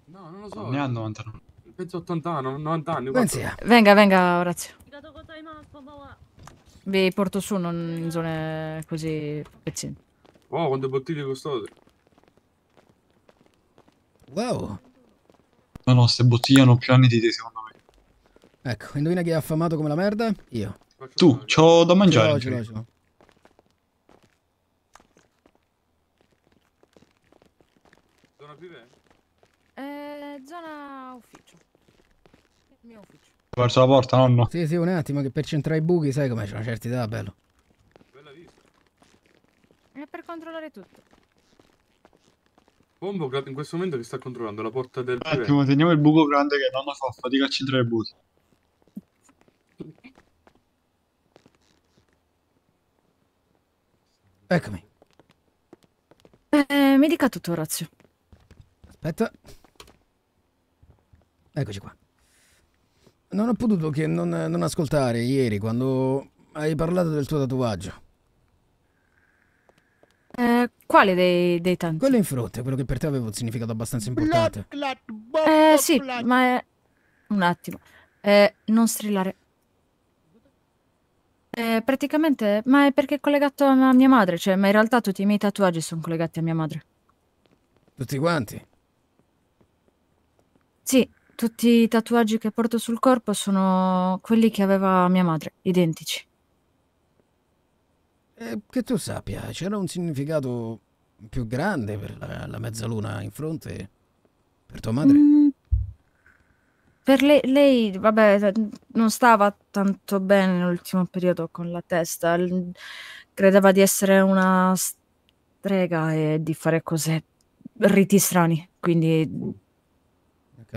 No, non lo so. Ne ha 99. Penso 80 anni, 90 anni. Venga, venga, Orazio. Vi porto su, non in zone così pezzine. Wow, quante bottiglie costose. Wow. No, no, ste bottiglie hanno più anni di te, secondo me. Ecco, indovina chi è affamato come la merda? Io. Tu, c'ho da Ce mangiare. l'ho, ce l'ho, ce l'ho. Zona privé? Eh, zona ufficio. Il mio ufficio. Verso la porta, nonno. Sì, sì, un attimo, che per centrare i buchi, sai com'è, c'è una certa età, bello. Bella vista. È per controllare tutto. Bomboclat in questo momento che sta controllando la porta del Un attimo, teniamo il buco grande che nonno fa fatica a centrare i buchi. Eccomi. Eh, mi dica tutto, Orazio. Aspetta. Eccoci qua. Non ho potuto che non, non ascoltare ieri quando hai parlato del tuo tatuaggio. Eh, quale dei, dei tanti? Quello in fronte, quello che per te aveva un significato abbastanza importante. Eh, sì, ma è... Un attimo. Eh, non strillare. Eh, praticamente, ma è perché è collegato a mia madre, cioè, ma in realtà tutti i miei tatuaggi sono collegati a mia madre. Tutti quanti. Sì, tutti i tatuaggi che porto sul corpo sono quelli che aveva mia madre, identici. Eh, che tu sappia, c'era un significato più grande per la, la mezzaluna in fronte per tua madre? Mm, per lei, lei, vabbè, non stava tanto bene nell'ultimo periodo con la testa. Credeva di essere una strega e di fare cose, riti strani. Quindi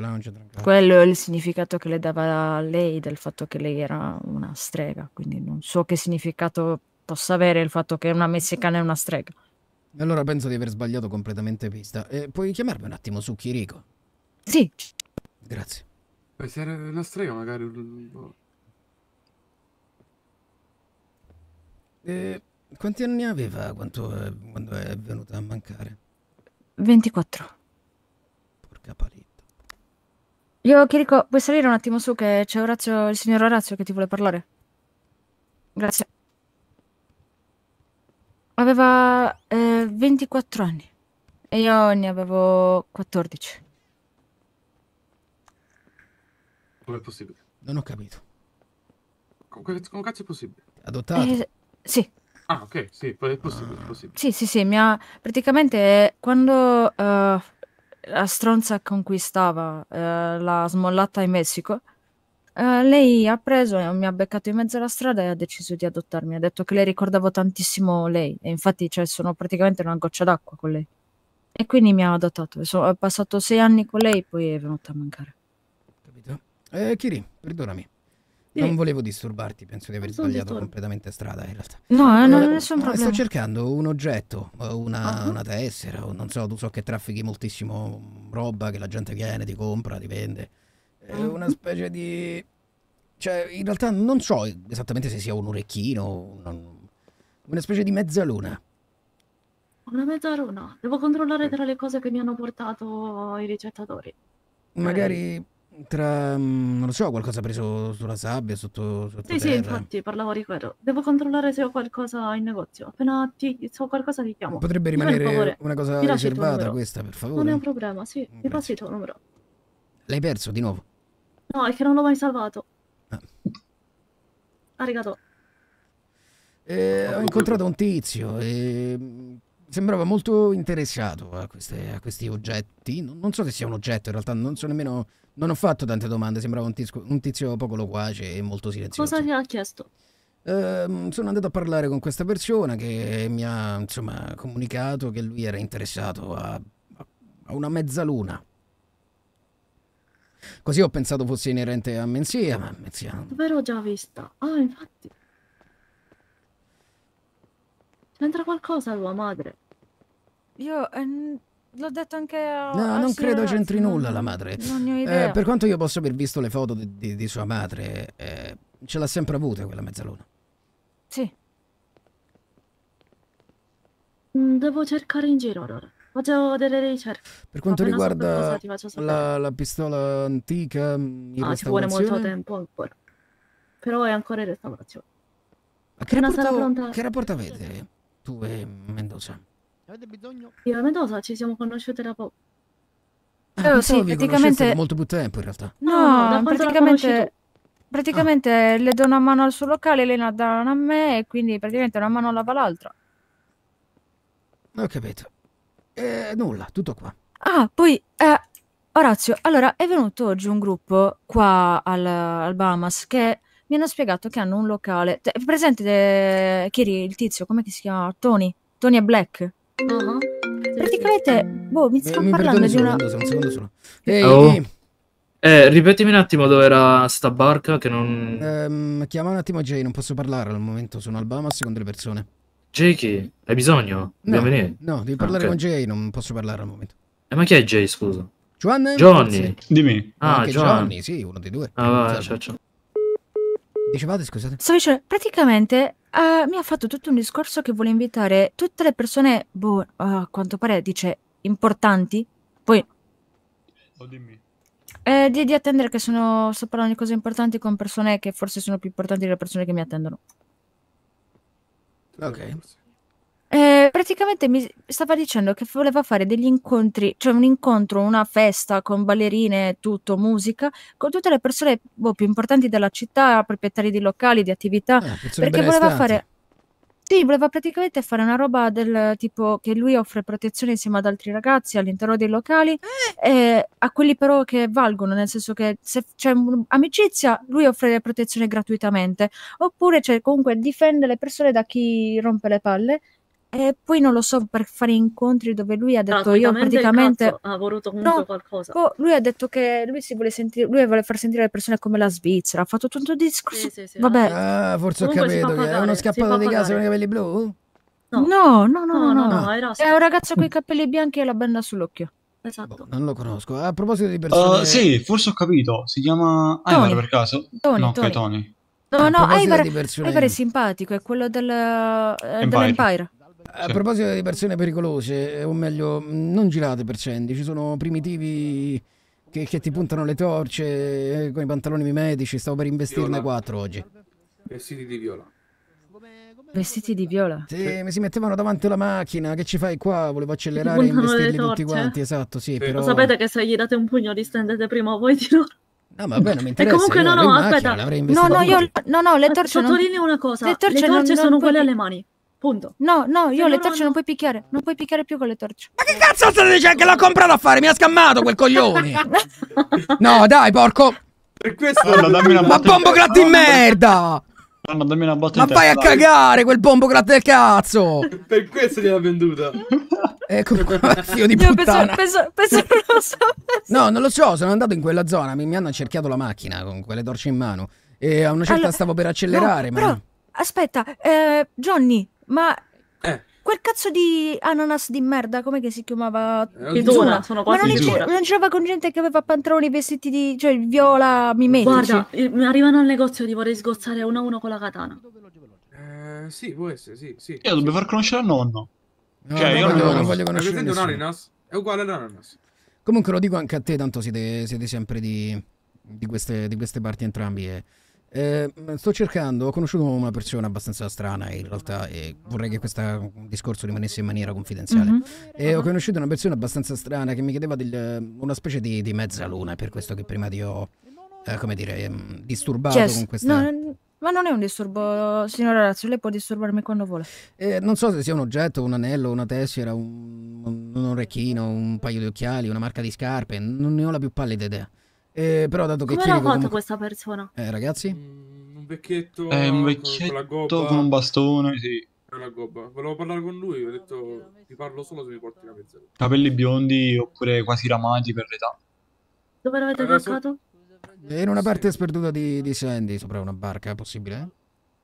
Non c'entra un cazzo. quello è il significato che le dava lei del fatto che lei era una strega. Quindi non so che significato possa avere il fatto che una messicana è una strega. Allora penso di aver sbagliato completamente pista. Eh, puoi chiamarmi un attimo su Chirico? Sì, Grazie. Beh, se era una strega magari... Eh, quanti anni aveva quanto è- quando è venuta a mancare? 24. Porca paletta. Io, Chirico, puoi salire un attimo su che c'è Orazio, il signor Orazio che ti vuole parlare? Grazie. Aveva eh, 24 anni e io ne avevo 14. Com'è possibile? Non ho capito. Come, come cazzo è possibile? Adottato? Eh, sì, Ah, ok, sì, è possibile, è possibile. sì, sì, sì, mi ha... praticamente quando eh, la stronza con cui stava eh, l'ha smollata in Messico, eh, lei ha preso e mi ha beccato in mezzo alla strada e ha deciso di adottarmi. Ha detto che le ricordavo tantissimo lei e infatti cioè, sono praticamente una goccia d'acqua con lei. E quindi mi ha adottato. E so- ho passato sei anni con lei, poi è venuta a mancare. Capito? Eh, Kiri, perdonami. Non volevo disturbarti, penso di aver sbagliato disturbo. completamente strada in realtà. No, eh, non Eh, è nessun no, problema. Sto cercando un oggetto, eh, una, Ah. una tessera, non so, tu so che traffichi moltissimo roba che la gente viene, ti compra, ti vende. È Ah. una specie di... Cioè, in realtà non so esattamente se sia un orecchino, un- una specie di mezzaluna. Una mezzaluna. Devo controllare tra le cose che mi hanno portato i ricettatori. Magari tra, mm, non lo so, qualcosa preso sulla sabbia, sotto, Sì, sottoterra. sì, infatti, parlavo di quello. Devo controllare se ho qualcosa in negozio. Appena ti so qualcosa ti chiamo. Potrebbe Mi rimanere favore? una cosa Mi riservata questa, per Non è favore? un problema, sì. Mi passi il tuo numero. L'hai perso di nuovo? No, è che non l'ho mai salvato. Ah. Arigato. Eh, ho incontrato un tizio e mm, sembrava molto interessato a, queste- a questi oggetti. Non, non so se sia un oggetto, in realtà non so nemmeno. Non ho fatto tante domande, sembrava un tizio, un tizio poco loquace e molto silenzioso. Cosa ti ha chiesto? Ehm, sono andato a parlare con questa persona che mi ha insomma comunicato che lui era interessato a, a una mezzaluna. Così ho pensato fosse inerente a Mensia, ma Mensia Dove l'ho già vista? Ah, infatti. C'entra qualcosa tua madre? Io ehm, l'ho detto anche a... No, al non credo c'entri non- nulla la madre. Non ne ho Eh, idea. per quanto io possa aver visto le foto di, di- di sua madre, eh, ce l'ha sempre avuta quella mezzaluna. Sì. Mm, Devo cercare in giro allora. Faccio delle ricerche. Per quanto Appena riguarda sapere. la, la pistola antica in Ah, ci vuole molto tempo ancora. Però è ancora in restaurazione. ma che rapporto, pronta. che rapporto avete tu e Mendoza? Avete bisogno? Io e Mendoza ci siamo conosciute da poco. Ah, Eh, sì, praticamente- molto più tempo in realtà. No, no, praticamente, praticamente le do una mano al suo locale, lei la dà una a me e quindi praticamente una mano lava l'altra. Ho capito. Eh, nulla, tutto qua. Ah, poi, eh, Orazio, allora è venuto oggi un gruppo qua al, al Bahamas che mi hanno spiegato che hanno un locale. Te- presente eh, Kiri, il tizio, come si chiama? Tony? Tony e Black. Ah, Praticamente, boh, mi Eh, sta mi parlando di una... Un secondo solo. Ehi, Oh. ehi, Eh, ripetimi un attimo dove era sta barca che non... ehm, chiama un attimo Jay, non posso parlare al momento, sono al Bahamas con delle persone. Jakey, hai bisogno? No, no, devi Ah, parlare ok. con Jay, non posso parlare al momento. Eh, ma chi è Jay, scusa? Juan? Johnny. Dimmi. Ah, Anche Johnny. Johnny, sì, uno dei due. Ah, Salve. ciao, ciao. Dicevate, scusate? Stavo dicendo, praticamente eh, mi ha fatto tutto un discorso che vuole invitare tutte le persone, boh, a quanto pare dice importanti, poi Oh, dimmi. eh, di, di attendere che sono, sto parlando di cose importanti con persone che forse sono più importanti delle persone che mi attendono. Ok. Eh, praticamente mi stava dicendo che voleva fare degli incontri, cioè un incontro, una festa con ballerine, tutto, musica, con tutte le persone boh, più importanti della città, proprietari di locali, di attività, persone perché voleva fare... Sì, voleva praticamente fare una roba del tipo che lui offre protezione insieme ad altri ragazzi all'interno dei locali, e a quelli però che valgono, nel senso che se c'è amicizia, lui offre protezione gratuitamente, oppure cioè, comunque difende le persone da chi rompe le palle. E poi non lo so, per fare incontri dove lui ha detto io praticamente... ha voluto comunque No, qualcosa. Lui ha detto che lui si vuole sentire, lui vuole far sentire le persone come la Svizzera. Ha fatto tutto un discorso. Vabbè, Ah, forse ho Comunque si capito che è pagare, uno si scappato di casa con i capelli blu? no, no, no, no, No, no, no. no, È un ragazzo con i capelli bianchi e la benda sull'occhio. Esatto. Non lo conosco. A proposito di persone... Uh, sì, forse ho capito. Si chiama Tony. Ivar per caso? Tony, no, Tony. Tony. No, no, Ivar, persone- Ivar è simpatico, è quello del, eh, Empire. dell'Empire. A proposito di persone pericolose, o meglio, non girate per cendi, ci sono primitivi che, che ti puntano le torce eh, con i pantaloni mimetici, stavo per investirne Viola. quattro oggi. Vestiti di viola. Vestiti di viola. Sì, mi si mettevano davanti alla macchina, che ci fai qua? Volevo accelerare e puntano le investirli tutti torce? quanti, esatto, sì, però... Lo sapete che se gli date un pugno li stendete prima o poi di loro. No, ma vabbè, non mi E interessa, comunque io no, no, macchina, aspetta. l'avrei No, investito no, io, no, no, le torce non... Sottolineo una cosa. Le torce le non- torce non sono puoi quelle alle mani. Punto. No, no, io le torce hanno- non puoi picchiare, non puoi picchiare più con le torce. Ma che cazzo state dicendo che l'ho comprato a fare? Mi ha scammato quel coglione! No, dai, porco! Per questo... Nonna, dammi una Ma bombo gratti di merda! Nonna, dammi una botta Ma vai a cagare quel bombo gratti del cazzo! Per questo gliel'ha venduta. Ecco qua, figlio di Io penso, puttana. penso, penso non lo so. No, non lo so, sono andato in quella zona, mi, mi hanno accerchiato la macchina con quelle torce in mano. E a una certa Allora- stavo per accelerare, No, ma... Però, aspetta, eh, Johnny, ma Eh. quel cazzo di ananas di merda, com'è che si chiamava? Eh, Izuna, sono Ma quasi non, Izuna. c'era- non c'era con gente che aveva pantaloni vestiti di, cioè, viola mimetici? Guarda, eh, mi arrivano al negozio di vorrei sgozzare uno a uno con la katana. Eh, sì, può essere, sì, sì. Io dobbiamo far conoscere al nonno. No, Cioè, non io voglio, non- non voglio conoscere presente un nessuno. ananas? È uguale all'ananas. Comunque lo dico anche a te, tanto siete, siete sempre di, di queste, di queste parti entrambi. E, eh, sto cercando, ho conosciuto una persona abbastanza strana in realtà e vorrei che questo discorso rimanesse in maniera confidenziale. Mhm. E ho conosciuto una persona abbastanza strana che mi chiedeva del- una specie di, di mezzaluna, è per questo che prima ti ho, eh, come dire, ehm, disturbato Yes. con questa... No, ma non è un disturbo, signora Razio, lei può disturbarmi quando vuole. Eh, non so se sia un oggetto, un anello, una tessera, un, un- un orecchino, un paio di occhiali, una marca di scarpe, non ne ho la più pallida idea. Eh, però dato che Come l'ha Chirico fatto comunque... questa persona? Eh, ragazzi? Mm, Un vecchietto... È un con- vecchietto con la con, gobba. un bastone, sì. Con la gobba. Volevo parlare con lui, ho detto ti parlo solo se mi porti la mezzaluna. Capelli biondi oppure quasi ramati per l'età. Dove l'avete Adesso- beccato? È in una parte sperduta di, di Sandy, sopra una barca, è possibile?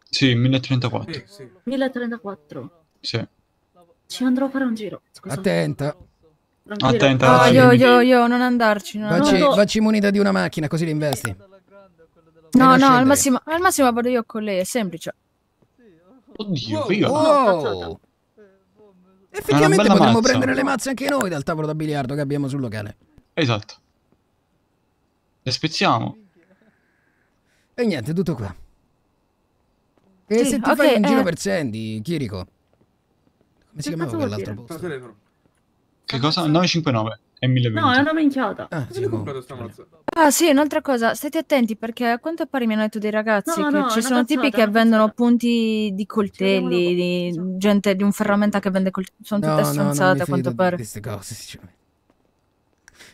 Sì, 1034. Sì, sì. 1034. Sì. Ci andrò a fare un giro. Scusa. Attenta. Attenta, No, io, io, io, non andarci. No, vacci, no. vacci munita di una macchina così li investi. no, no, al massimo, al massimo vado io con lei, è semplice. Oddio, figa. Wow! Effettivamente bella potremmo mazza. prendere le mazze anche noi dal tavolo da biliardo che abbiamo sul locale. Esatto. Le spezziamo. E niente, tutto qua. E Sì, se ti ok, fai un giro eh. per Sandy, Chirico? Come si Che chiamava quell'altro posto? Che cosa? 959 e 1020. No, è una minchiata. Ah, sì, comprato sta mazza? Ah sì, un'altra cosa, state attenti perché a quanto pare mi hanno detto dei ragazzi No, che no, ci sono tipi che vendono punti di coltelli, di gente di un ferramenta che vende coltelli, sono No, tutte stronzate a quanto pare. queste cose, sinceramente.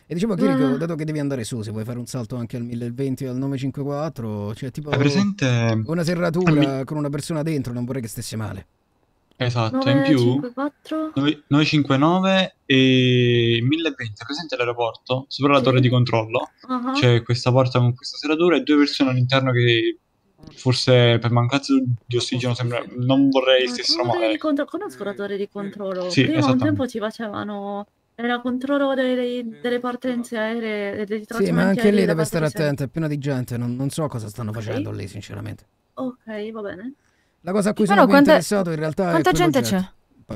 E dicevo, Chirico, Ah. dato che devi andare su, se vuoi fare un salto anche al 1020 o al 954, c'è tipo presente? una serratura con una persona dentro, non vorrei che stesse male. Esatto, in più 954. 9- 959 e 1020. Hai presente l'aeroporto? Sopra la Sì. torre di controllo Ah, c'è questa porta con questa serratura e due persone all'interno che forse per mancanza di ossigeno sembra non vorrei Ma stessero male. di contro- Conosco la torre di controllo. Sì, Prima un tempo ci facevano. Era controllo delle, delle partenze aeree e dei Sì, ma anche lì deve stare attento, è pieno di gente, non, non so cosa stanno Ok. facendo lì, sinceramente. Ok, va bene. La cosa a cui sono quanta- interessato in realtà è Quanta gente c'è?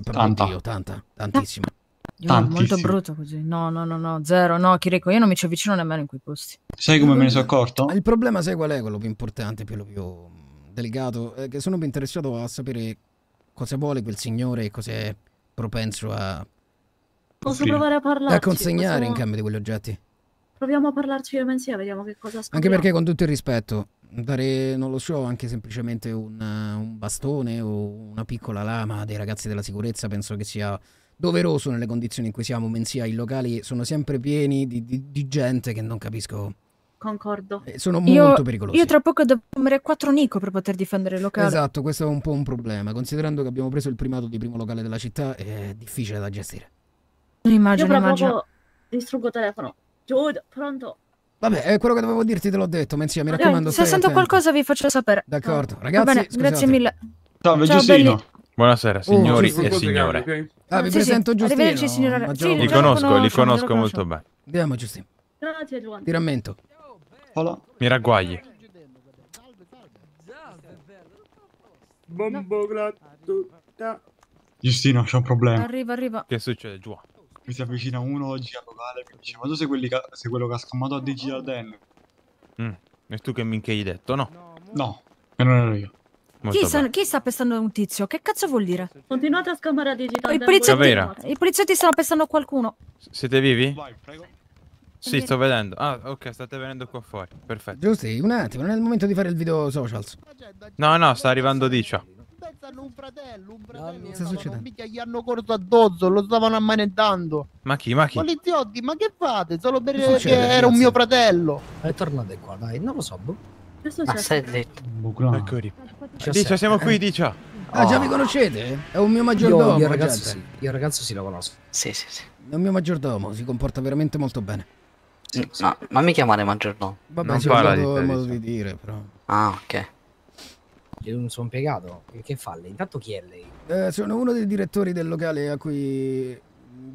Tanta. Oddio, tanta, tantissima. Io, molto brutto così. No, no, no, no, zero. No, Chirico, io non mi ci avvicino nemmeno in quei posti. Sai come me ne sono accorto? Ma il problema sai qual è, quello più importante, più, più delicato, è che sono più interessato a sapere cosa vuole quel signore e cosa è propenso a, Posso provare a parlarci? a consegnare in Possiamo- cambio di quegli oggetti. Proviamo a parlarci io insieme, vediamo che cosa Anche scopriamo. perché con tutto il rispetto, dare, non lo so, anche semplicemente un, un bastone o una piccola lama dei ragazzi della sicurezza, penso che sia doveroso nelle condizioni in cui siamo, mensia i locali sono sempre pieni di, di- di gente che non capisco. Concordo. Eh, Sono Io, molto pericolosi. io tra poco devo prendere 4 Nico per poter difendere il locale. Esatto, questo è un po' un problema, considerando che abbiamo preso il primato di primo locale della città, è difficile da gestire. Immagino, Io tra immagino. poco distruggo telefono. Giude, pronto? Vabbè, è quello che dovevo dirti, te l'ho detto, Menzia, mi Eh, raccomando, se sento attento. qualcosa vi faccio sapere. D'accordo, Va ragazzi, bene, scusate. grazie mille. Salve, Ciao, Giustino. Buonasera, Oh, signori Giusto, e signore. Ah, vi Sì, sì. presento Giustino. Arrivederci, signora. Sì, Li lo conosco, li conosco, conosco conosco. molto bene. Andiamo, Giustino. Grazie, Giovanni. Ti rammento. Mi ragguagli. Bombo tutta. Giustino, c'è un problema. Arriva, arriva. Che succede, giù? Mi si avvicina uno oggi al locale e mi dice: Ma tu sei, quelli ca- sei quello che ha scammato a Digital Den? Mm. E tu che minchia hai detto, no? No, che non ero io. Chi sta, chi sta pestando un tizio? Che cazzo vuol dire? Continuate a scammare a Digital I Den, poliziotti? I poliziotti stanno pestando qualcuno. Siete vivi? Sì, sto vedendo. Ah, ok, state venendo qua fuori. Perfetto. Giusti, un attimo, non è il momento di fare il video socials. No, no, sta arrivando Dicia. Pensano un fratello, un fratello. sta succedendo? Mica gli hanno corso addosso, lo stavano ammanettando. Ma chi? Ma chi? Poliziotti, ma che fate? Solo per Che succede, era ragazzi? un mio fratello. E tornate qua, dai, non lo so, boh. Che è Ma stai zitto. Eccoli. Ci Dicia, siamo qui, Dicia. Ah, già vi conoscete? È un mio Io, maggiordomo, io ragazzo gente. sì, io ragazzo sì lo conosco. Sì, sì, sì. È un mio maggiordomo, si comporta veramente molto bene. No, non mi chiamare maggiordomo. Vabbè, Non te, il modo di dire, però. Ah, ok. Io non sono impiegato. Che- fa lei? Intanto chi è lei? Eh, sono uno dei direttori del locale a cui,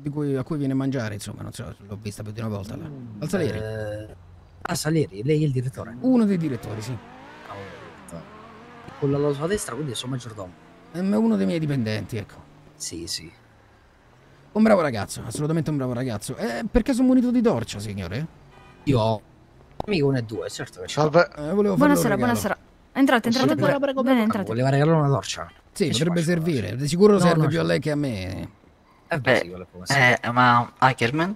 di cui, a cui viene a mangiare, insomma, non so, l'ho vista più di una volta là. Al Salieri. Eh, ah, Salieri, lei è il direttore. Uno dei direttori, sì. Con la sua destra, quindi è il suo maggiordomo. È uno dei miei dipendenti, ecco. Sì, sì. Un bravo ragazzo, assolutamente un bravo ragazzo. Eh, perché sono munito di torcia, signore? Io ho mica uno e due, certo che. Salve. Eh, Buonasera, buonasera. Entrate, entrate Prego, pure. prego, Bene, prego. entrate. Voleva regalare una torcia? Sì, E faccio, servire. Di sicuro No, serve no, più a lei che a me. Eh beh, sì, quello può Eh, ma Ackerman?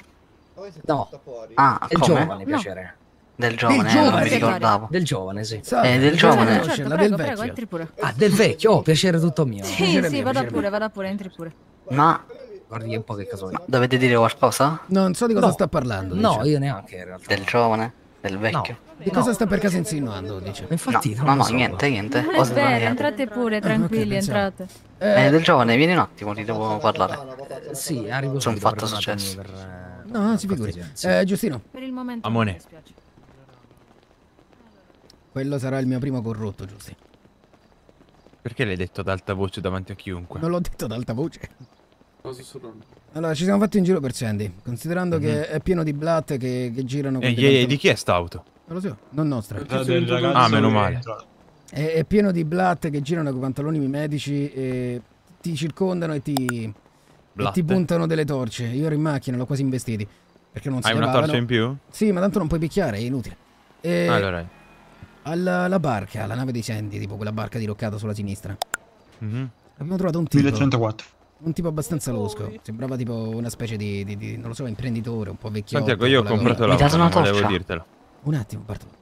No. Ah, Del come? giovane, piacere. Del giovane, eh, non giovane? mi ricordavo. Del giovane, sì. Eh, del giovane. Certo, Certo, la prego, del prego, vecchio. entri pure. Ah, del vecchio, oh, piacere tutto mio. Sì, Piacere sì, mio, vada pure, mio. vada pure, entri pure. Ma Guardi un po' che cosa vuoi. dovete dire qualcosa? Non so di cosa No. sta parlando. No, io neanche in realtà. Del giovane? Del vecchio? Di cosa sta per caso insinuando? Dice. Infatti, no, non no, lo so. niente, niente. Non Ho è vero, sbagliato. entrate pure, tranquilli, pensavo. entrate. Eh, del giovane, vieni un attimo, ti devo parlare. Eh, Sì, arrivo C'è un subito, fatto successo. per, eh, No, si figuri. Eh, Giustino, Per il momento Amone. quello sarà il mio primo corrotto, Giustino. Perché l'hai detto ad alta voce davanti a chiunque? Non l'ho detto ad alta voce. Cosa suonando? Allora, ci siamo fatti un giro per Sandy. Considerando che è pieno di blatte che, che girano con E Mhm. Eh, di chi è st'auto? Non lo so, non nostra. Ah, meno male. È, è pieno di blatte che girano con pantaloni medici e ti circondano e ti, e ti puntano delle torce. Io ero in macchina, l'ho quasi investiti. Perché non si Hai una levavano. torcia in più? Sì, ma tanto non puoi picchiare, è inutile. E Allora. alla la barca, la nave dei Sandy, tipo quella barca diroccata sulla sinistra. Mhm. Abbiamo trovato un tipo. 1104. Un tipo abbastanza losco. Sembrava tipo una specie di, di- di- non lo so, imprenditore, un po' vecchio. Santiago, io ho comprato non volevo torcia? dirtelo. Un attimo, Bartolo.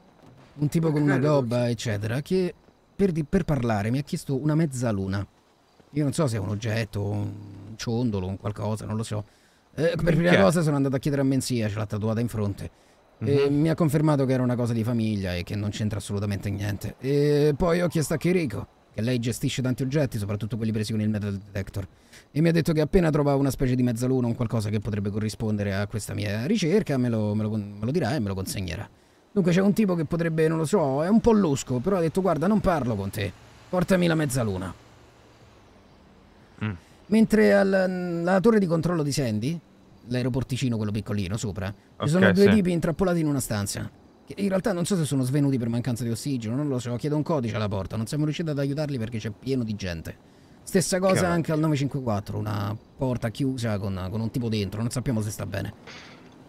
Un tipo con una gobba, eccetera, che per, di- per parlare mi ha chiesto una mezzaluna. Io non so se è un oggetto, un ciondolo, un qualcosa, non lo so. Eh, per prima cosa sono andato a chiedere a Menzia, ce l'ha tatuata in fronte. E Mhm. mi ha confermato che era una cosa di famiglia e che non c'entra assolutamente niente. E poi ho chiesto a Chirico, che lei gestisce tanti oggetti, soprattutto quelli presi con il metal detector. E mi ha detto che appena trova una specie di mezzaluna, un qualcosa che potrebbe corrispondere a questa mia ricerca, me lo, me lo me lo dirà e me lo consegnerà. Dunque c'è un tipo che potrebbe, non lo so, è un po' losco, però ha detto guarda non parlo con te, portami la mezzaluna. Mm. Mentre alla torre di controllo di Sandy, l'aeroporticino quello piccolino sopra, Ok, ci sono due sì. tipi intrappolati in una stanza. Che in realtà non so se sono svenuti per mancanza di ossigeno, non lo so, chiedo un codice alla porta, non siamo riusciti ad aiutarli perché c'è pieno di gente. Stessa cosa Cavolo. anche al 954, una porta chiusa con, con un tipo dentro, non sappiamo se sta bene.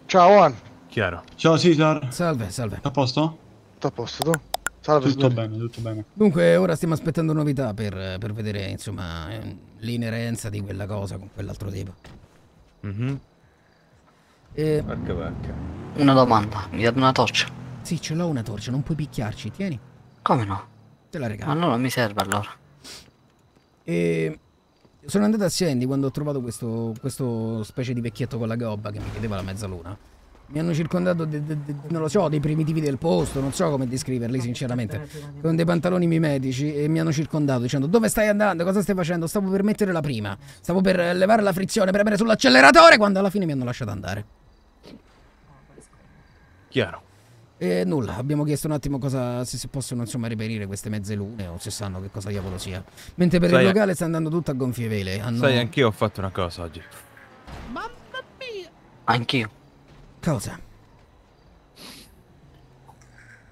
Ciao Juan, Chiaro. Ciao Cesar. Salve, salve. A posto? tutto a posto tu? Salve, Tutto signore. bene, tutto bene. Dunque, ora stiamo aspettando novità per, per vedere, insomma, eh, l'inerenza di quella cosa con quell'altro tipo. Mhm. E, Porca vacca. Una domanda, mi date una torcia? sì, ce l'ho una torcia, non puoi picchiarci, tieni. Come no? Te la Ma regalo. no, non mi serve allora. E sono andato a Sandy quando ho trovato questo, questo specie di vecchietto con la gobba che mi chiedeva la mezzaluna. Mi hanno circondato, de- de- de- non lo so, dei primitivi del posto, non so come descriverli sinceramente, con dei pantaloni mimetici e mi hanno circondato dicendo dove stai andando, cosa stai facendo? Stavo per mettere la prima, stavo per eh, levare la frizione, premere sull'acceleratore quando alla fine mi hanno lasciato andare. Chiaro. E nulla, abbiamo chiesto un attimo cosa, se si possono insomma reperire queste mezze lune o se sanno che cosa diavolo sia. Mentre per Sai- il locale sta andando tutto a gonfie vele. Hanno... Sai, anch'io ho fatto una cosa oggi. Anch'io. Cosa?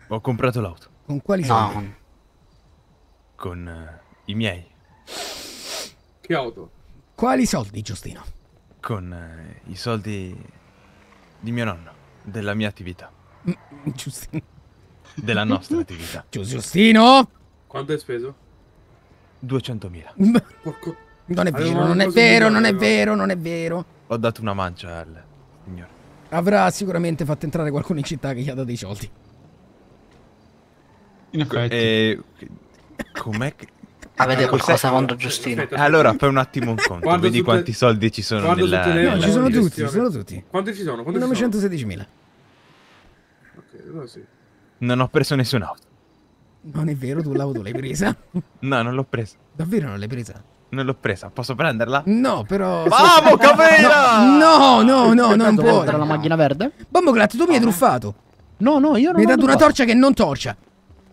Ho comprato l'auto. Con quali No. soldi? Con eh, i miei. Che auto? Quali soldi, Giustino? Con eh, i soldi di mio nonno. Della mia attività. Giustino. Della nostra attività. Giustino? Quanto hai speso? 200.000. Porco... Non è vero, non è vero, non è vero, non è vero. Ho dato una mancia al signore. Avrà sicuramente fatto entrare qualcuno in città che gli ha dato dei soldi. In effetti. E... Com'è che... Avete Cos'è? qualcosa contro Giustino? Eh, Allora fai un attimo un conto, vedi tutte- quanti soldi ci sono nella... No, ci sono tutti, ci sono tutti. Quanti ci sono? Quanti ci sono? 916.000. Ok, allora sì. Non ho preso nessun'auto. Non è vero, tu l'auto l'hai presa? No, non l'ho presa. Davvero non l'hai presa? Non l'ho presa. Posso prenderla? No, però. Vamo, Cavera! No, no, no, non Aspetta, puoi. La macchina verde? Bomboclat, tu mi hai truffato. No, no, io non Mi hai dato una torcia che non torcia.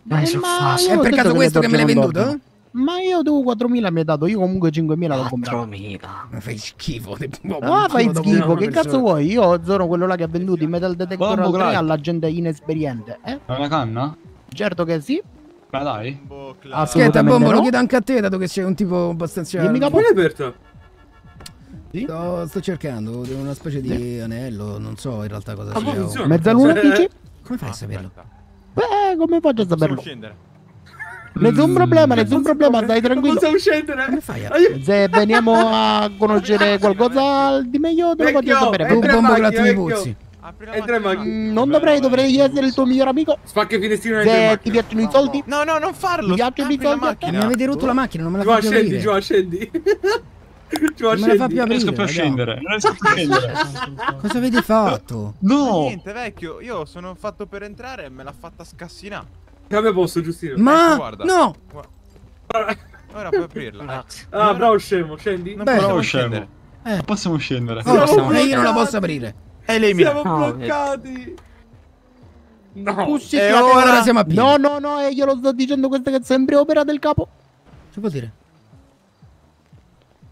Ma io È per caso questo che me l'hai non venduto? Ma io tu 4.000 mi hai dato, io comunque 5.000 l'ho comprato. 4.000. Ma fai schifo. Ah, fai dopo schifo, che persona. cazzo vuoi? Io sono quello là che ha venduto il metal detector Bombo al 3 Clyde. alla gente inesperiente, eh? Hai una canna? Certo che sì. Me la dai? Aspetta, Bombo, lo no. chiedo anche a te, dato che sei un tipo abbastanza. Dimmi capo. Come l'hai aperta? Sto, sto cercando una specie di anello, non so in realtà cosa Come sia. Mezzaluna Eh, dici? Come fai a saperlo? Beh, come faccio a Possiamo saperlo? scendere. Nessun problema, nessun problema, stai Non tranquillo. possiamo scendere. Come fai a. Se veniamo a conoscere qualcosa di meglio, te lo faccio Vecchio, sapere. mi vecchio. puzzi. Mm, Non dovrei, dovrei essere il tuo migliore amico. Spacca i finestrini Se ti macchina. piacciono i soldi, No, no, non farlo. ti piacciono i soldi? Mi avete rotto la macchina, non me la Giù, fa più scendi, aprire. giù, scendi. Giù, Non me la fa più Non riesco aprire. più a scendere. Non riesco più a scendere. Cosa avete fatto? Ma No! niente, vecchio. Io sono fatto per entrare e me l'ha fatta scassinare. Cambia posto, Giustino. Ma guarda. no! Ora puoi aprirla. Grazie. Ah, bravo scemo, scendi. Non Beh, possiamo Bravo scemo. scendere. Non possiamo scendere. Oh, Siamo e io non la posso aprire. Elimina. Siamo No, bloccati. No. pussi E ora- Ora siamo a piedi. No, no, no, e glielo sto dicendo questo che è sempre opera del capo. Che vuol dire?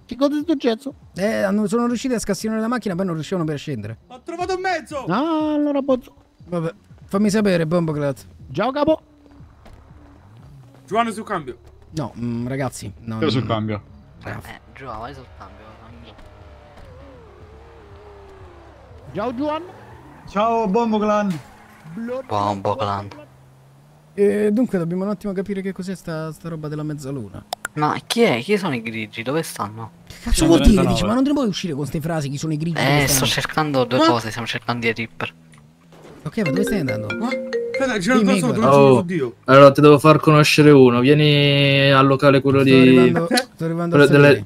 Che cosa è successo? Eh, sono riusciti a scassinare la macchina, poi non riuscivano per scendere. Ho trovato un mezzo. Ah, allora posso. Vabbè, fammi sapere, Bomboclat. Ciao capo. Giovanni sul cambio. No, mm, ragazzi, no. Io sul mm, cambio. raga, Eh, giù, vai sul cambio. Ciao Juan. Ciao, Bombo Clan. Bombo clan. eh, dunque, dobbiamo un attimo capire che cos'è sta, sta roba della mezzaluna. Ma chi è? Chi sono i grigi? Dove stanno? Che cazzo vuol dire? 139. Dici, ma non te ne puoi uscire con queste frasi? Chi sono i grigi? Eh, sto cercando due Ma- cose, stiamo cercando di Ripper. Ok, ma dove stai andando? Aspetta, gira guarda. tu Oh. su Dio. Allora ti devo far conoscere uno. Vieni al locale quello Sto di. arrivando, sto arrivando quello delle...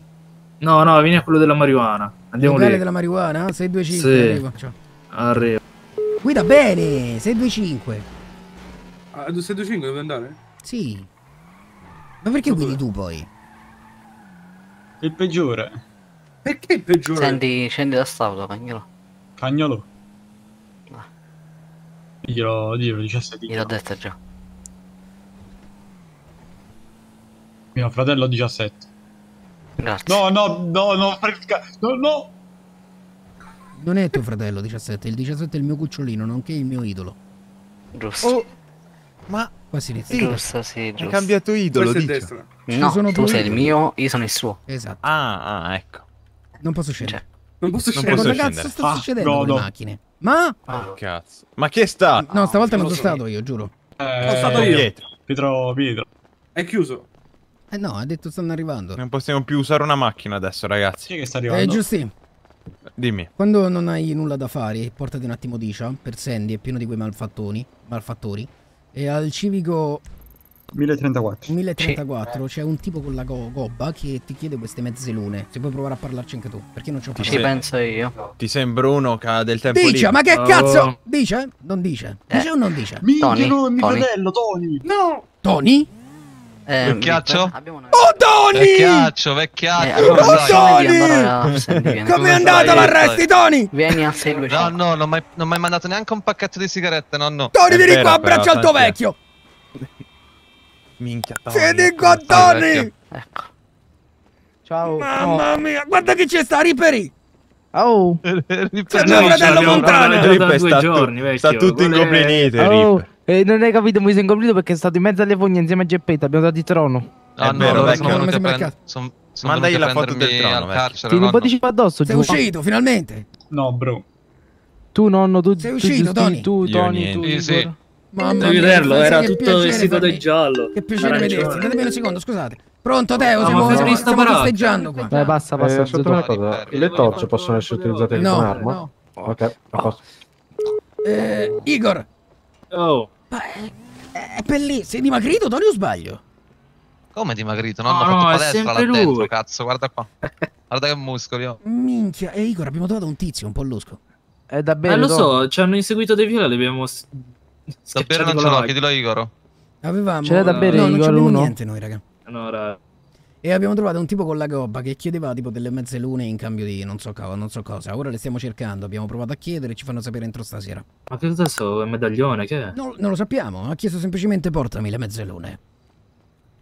No, no, vieni a quello della marijuana. Andiamo Locale lì. della marijuana? 625, Sì. arrivo. Ciao. Arrivo. Guida bene, 625. Ah, 205 dove andare? Sì. Ma perché guidi tu poi? Il peggiore. Perché il peggiore? Scendi, scendi da stauto, cagnolo. Cagnolo. Diglielo, diglielo, 17. Gliel'ho detto già. Mio fratello 17. Grazie. No, no, no, no, fresca. No, no. Non è tuo fratello 17, il 17 è il mio cucciolino, nonché il mio idolo. Giusto. Oh, ma Qua si inizia. Giusto, sì, hai giusto. cambiato idolo, dice. No, tu sei il mio, io sono il suo. Esatto. Ah, ah, ecco. Non posso scendere. Non posso Non scendere. posso Cosa cazzo scendere. sta Ah, succedendo con le macchine? Ma? Oh, cazzo. Ma chi è stato? No, stavolta non non sono stato io, giuro. Eh, Sono stato io. Pietro. Pietro, Pietro. È chiuso. Eh no, ha detto stanno arrivando. Non possiamo più usare una macchina adesso, ragazzi. Chi è che sta Eh, arrivando? Giusti, Dimmi. quando non hai nulla da fare, portati un attimo Dicia, per Sandy, è pieno di quei malfattoni, malfattori. E al civico 1034. 1034 c'è un tipo con la go- gobba che ti chiede queste mezze lune. Se puoi provare a parlarci anche tu, perché non c'ho Ci parlato. penso io. Ti sembra uno che ha del tempo Dice, libero. ma che Oh. cazzo? Dice? Non dice. Dice o non dice? No, è mio fratello, Tony. No! Tony? Eh, Vecchiaccio? Oh, Tony! Vecchiaccio, vecchiaccio. Eh, stai? Tony! Come è stai? l'arresti, Tony? Vieni a 625. No, no, non mi hai non mi hai mandato neanche un pacchetto di sigarette, no, no. Tony, vieni qua, abbraccia il tuo vecchio! Minchia, Vieni qua, Tony! Ciao. Mamma mia, guarda chi ci sta, Riperi! Oh. C'è mio fratello Montana! da due giorni, vecchio. sta tutto è- ingoblinito, Oh, Rip. eh, non hai capito, mi sono incompleto perché è stato in mezzo alle fogne insieme a Geppetto, abbiamo dato il trono. Ah, È no, vero, vecchio. sono venuti cazzo. Sono, sono Mandagli la foto del trono, al vecchio. Tieni un po' di cibo addosso, Sei giù. uscito, finalmente! No, bro. Tu, nonno, tu. Sei tu, uscito, tu, Tony? Tu, Tony, tu. Sì, tu- sì. Mamma Devi vederlo, era tutto vestito di giallo. Che piacere Arancione. vederti. Datemi un secondo, scusate. Pronto, Teo? Ah, ma Siamo, stiamo baracca. festeggiando qua. Dai, passa, passa. Eh, una cosa, le torce possono essere utilizzate No, come arma? no. Ok, a posto. Eh, Igor, Oh. ma è, è bellissimo. Sei dimagrito, Tony, o sbaglio? Come dimagrito? No, No, ho fatto no, è sempre lui. dentro, cazzo, guarda qua. Guarda che muscoli ho. Minchia. E Igor, abbiamo trovato un tizio, un po' losco. È da bene. Eh, lo so, ci hanno inseguito dei viola, li abbiamo Davvero schiacciati non ce l'ho, chiedilo a Igor. Avevamo... Ce l'hai da bere, no, non Igor, abbiamo uno? niente noi, raga. Allora, E abbiamo trovato un tipo con la gobba che chiedeva tipo delle mezze lune in cambio di non so, co- non so cosa. Ora le stiamo cercando, abbiamo provato a chiedere e ci fanno sapere entro stasera. ma che cosa? È medaglione, che è? No, non lo sappiamo, ha chiesto semplicemente portami le mezze lune.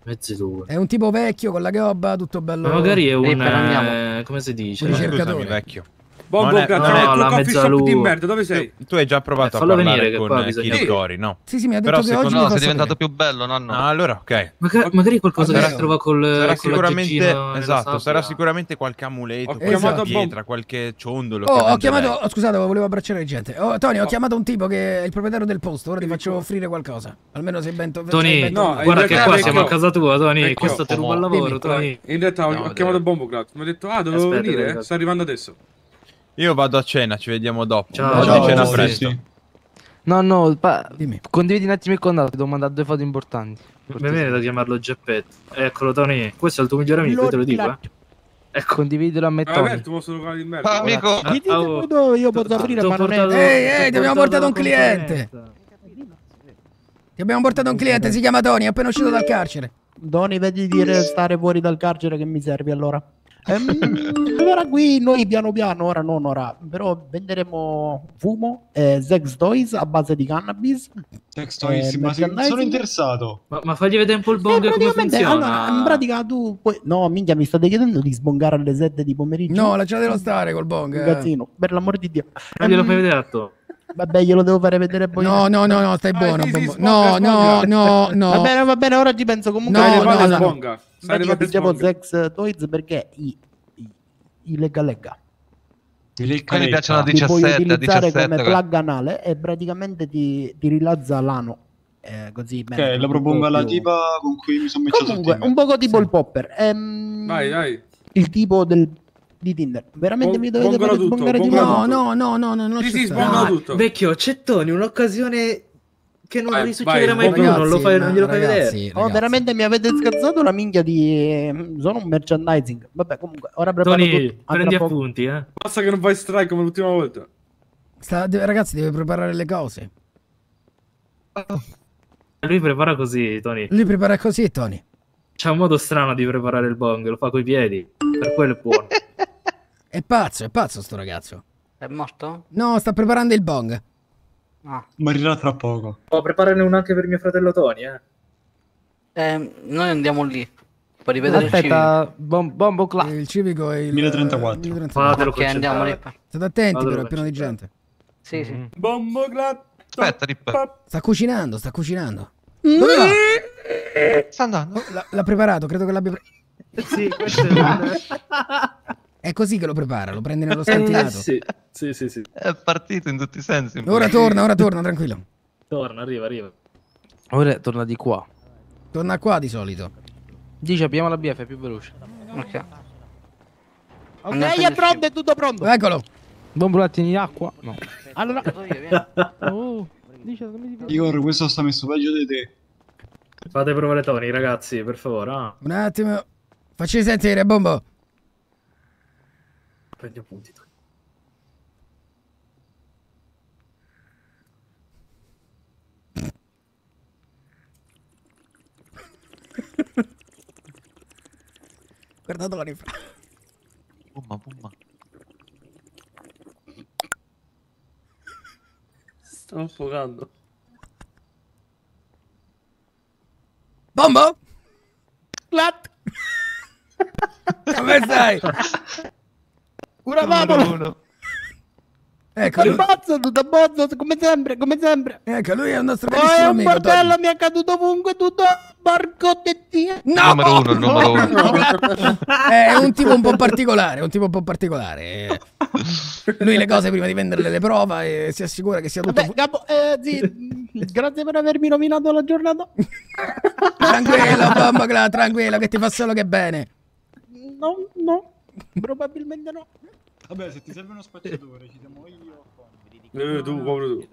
Mezzi due. È un tipo vecchio con la gobba, tutto bello... Ma magari è un... Eh, come si dice? Un ricercatore. Scusami, vecchio. Bombo, Non è- cazzo, no, la di luna. merda, dove sei? Tu hai già provato Eh, a parlare con qua eh, bisogna- Kid Gori, no? Sì, sì, mi ha detto Però che secondo- oggi No, sei diventato sapere. più bello, nonno. Ah, allora, ok. Maga- magari qualcosa Vabbè, che trova col, Sarà sicuramente, esatto, sarà sicuramente qualche amuleto, Ho qualche chiamato pietra, qualche ciondolo. Oh, ho chiamato... oh, scusate, volevo abbracciare gente. Oh, Tony, ho chiamato un tipo che è il proprietario del posto, ora ti faccio offrire qualcosa. Almeno sei ben... Tony, guarda che qua siamo a casa tua, Tony. vecchio- Questo te ruba il lavoro. Tony. In realtà ho, chiamato vedere. Bombo Clat. Mi ha detto, ah, dovevo venire. Sta arrivando adesso. Io vado a cena, ci vediamo dopo. Ciao. Ciao, a cena sì, presto. sì. No, no, pa- Dimmi. condividi un attimo il contatto, devo mandare due foto importanti. Mi viene da chiamarlo Geppetto. Eccolo, Tony. Questo è il tuo migliore amico, te lo dico, eh. Ecco. Condividilo a me, Ah, Tony. aperto, mostro locale di merda. Ah, amico. Ah, Chi dite oh. voi dove io posso aprire, ma non è... portato- Ehi, ehi, ti abbiamo portato un la cliente. Ti abbiamo portato un cliente, si chiama Tony, è appena uscito dal carcere. Doni, vedi di restare fuori dal carcere che mi servi allora. Ehm, allora qui noi piano piano, ora non ora, però venderemo fumo e sex toys a base di cannabis. Sex toys, Eh, ma sono interessato. Ma, ma fagli vedere un po' il bong Eh, come praticamente, funziona. allora, in pratica tu puoi... No, minchia, mi state chiedendo di sbongare alle 7 di pomeriggio? No, lasciatelo stare col bong. Un eh. cazzino, per l'amore di Dio. Ma glielo Ehm, fai vedere a to. Vabbè, glielo devo fare vedere poi. No, no, no, no, stai Ah, buono. sì, sì, sponga, no, no, sponga. no, no. Va bene, va bene, ora ci penso comunque. No, no, no, no. Dicevo Sponga. sex toys perché i, i, i lega lega. Mi me lecca. piacciono a Ti puoi 17, a utilizzare 17. come plug anale e praticamente ti, ti rilazza l'ano. Eh, così Ok, bene, la un propongo po' alla più- tipa con cui mi sono messo Comunque, un poco tipo il popper. Ehm, Vai, vai. Il tipo del, di Tinder. Veramente Bon- mi dovete fare tutto, sbongare di? No, no, no, no, no, non Sì, ci sì, Ah, tutto. Vecchio, c'è Tony, un'occasione che non Vai, risuccederà vai, mai più, non, lo fai, non glielo fai ragazzi, vedere. Oh, veramente mi avete scazzato la minchia di... Sono un merchandising. Vabbè, comunque, ora preparo Tony, tutto. Prendi appunti, eh. Basta che non fai strike come l'ultima volta. Sta- deve- ragazzi, deve preparare le cose. Lui prepara così, Tony. Lui prepara così, Tony. C'ha un modo strano di preparare il bong, lo fa coi piedi. Per quello è buono. È pazzo, è pazzo sto ragazzo. È morto? No, sta preparando il bong. Ah. Morirà tra poco. Oh, preparane uno anche per mio fratello Tony, eh. Eh, noi andiamo lì. Puoi rivedere il civico. Aspetta, bom- bombo clap. Il civico e il 1034. 1034. Fatelo Ok, andiamo lì. State attenti Fatelo però, è pieno di gente. Sì, sì. Bombo Clat. Aspetta, Rip. Sta cucinando, sta cucinando. Mm. Dove va? Sta andando? Oh, l'ha, l'ha preparato, credo che l'abbia pre- Sì, questo è... È così che lo prepara, lo prende nello eh, scantinato. sì, sì, sì, sì. È partito in tutti i sensi. Ora torna, ora torna, tranquillo. Torna, arriva, arriva. Ora torna di qua. Torna qua di solito. Dice, apriamo la BF, è più veloce. Ok. Ok, è pronto, è tutto pronto. Eccolo. Bombo la tieni in acqua? No. Allora... Oh, dice? Igor, questo sta messo peggio di te. Fate provare Tony, ragazzi, per favore. Ah. Un attimo. Facci sentire, bombo. Prendi appunti. Tony. Guarda Tony. fra. Pumma, pumma. Sto affogando. Bombo? Clat! Come stai? Mappola! uno. Ecco, lui, bazzo, tutto bozzo, come sempre, come sempre. ecco, lui è un nostro Oh, è un amico. bordello, Tony. mi è caduto ovunque, tutto barcotettia. No! Numero uno, il numero uno. È un tipo un po' particolare, un tipo un po' particolare. Lui le cose prima di venderle le prova e si assicura che sia tutto Vabbè, capo, eh, sì, grazie per avermi nominato la giornata. tranquillo, bombo, cla- tranquillo, che ti fa solo che bene. No, no, probabilmente no. Vabbè, se ti serve uno spacciatore, ci siamo io. Eh, tu, povero tu.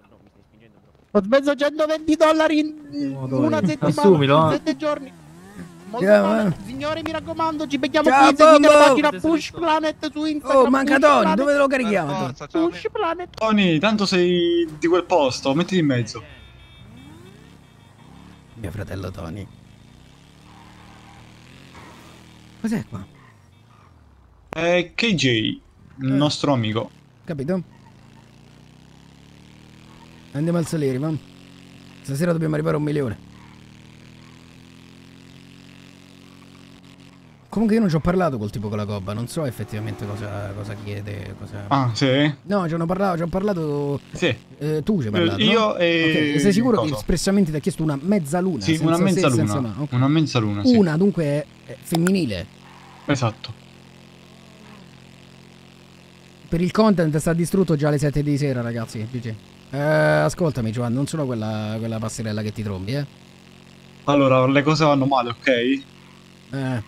Ho speso 120 dollari in Madonna. una settimana, Assumilo, in eh. sette giorni. Bene. eh. Signore, mi raccomando, ci becchiamo Ciao, qui. Seguite la pagina Push Planet su Instagram. Oh, manca Push Tony, Planet, dove lo carichiamo? Forza, ciao. Push Planet. Tony, tanto sei di quel posto, mettiti in mezzo. Mio fratello Tony. Cos'è qua? È KJ, il nostro amico. Capito? Andiamo al Salieri, va? Stasera dobbiamo arrivare a un milione. Comunque io non ci ho parlato col tipo con la gobba, non so effettivamente cosa, cosa chiede, cosa... Ah, sì? No, ci hanno parlato, ci ho parlato... Sì. Eh, tu ci hai Eh, parlato, io no? e- Ok, Sei sicuro che cosa? espressamente ti ha chiesto una mezzaluna? Sì, senza una se, mezzaluna. senza ma? Ok. Una mezzaluna, sì. Una, dunque, femminile. Esatto. Per il content sta distrutto già alle 7 di sera, ragazzi. GG. Eh, ascoltami, Giovanni, non sono quella, quella passerella che ti trombi, eh. Allora, le cose vanno male, ok? Eh,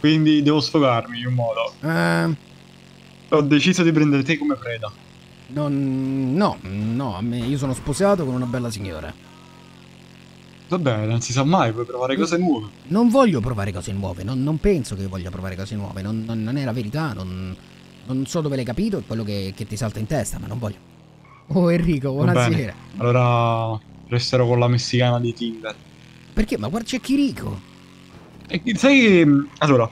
Quindi devo sfogarmi in un modo. eh, Ho deciso di prendere te come preda. non, no, no, a me, io sono sposato con una bella signora. Vabbè, non si sa mai, puoi provare cose nuove. Non voglio provare cose nuove, non, non penso che voglia provare cose nuove, non, non- non è la verità, non, non so dove l'hai capito, è quello che, che ti salta in testa, ma non voglio. Oh Enrico, buonasera. Allora resterò con la messicana di Tinder. Perché? Ma guarda c'è Chirico. E sai che... Allora,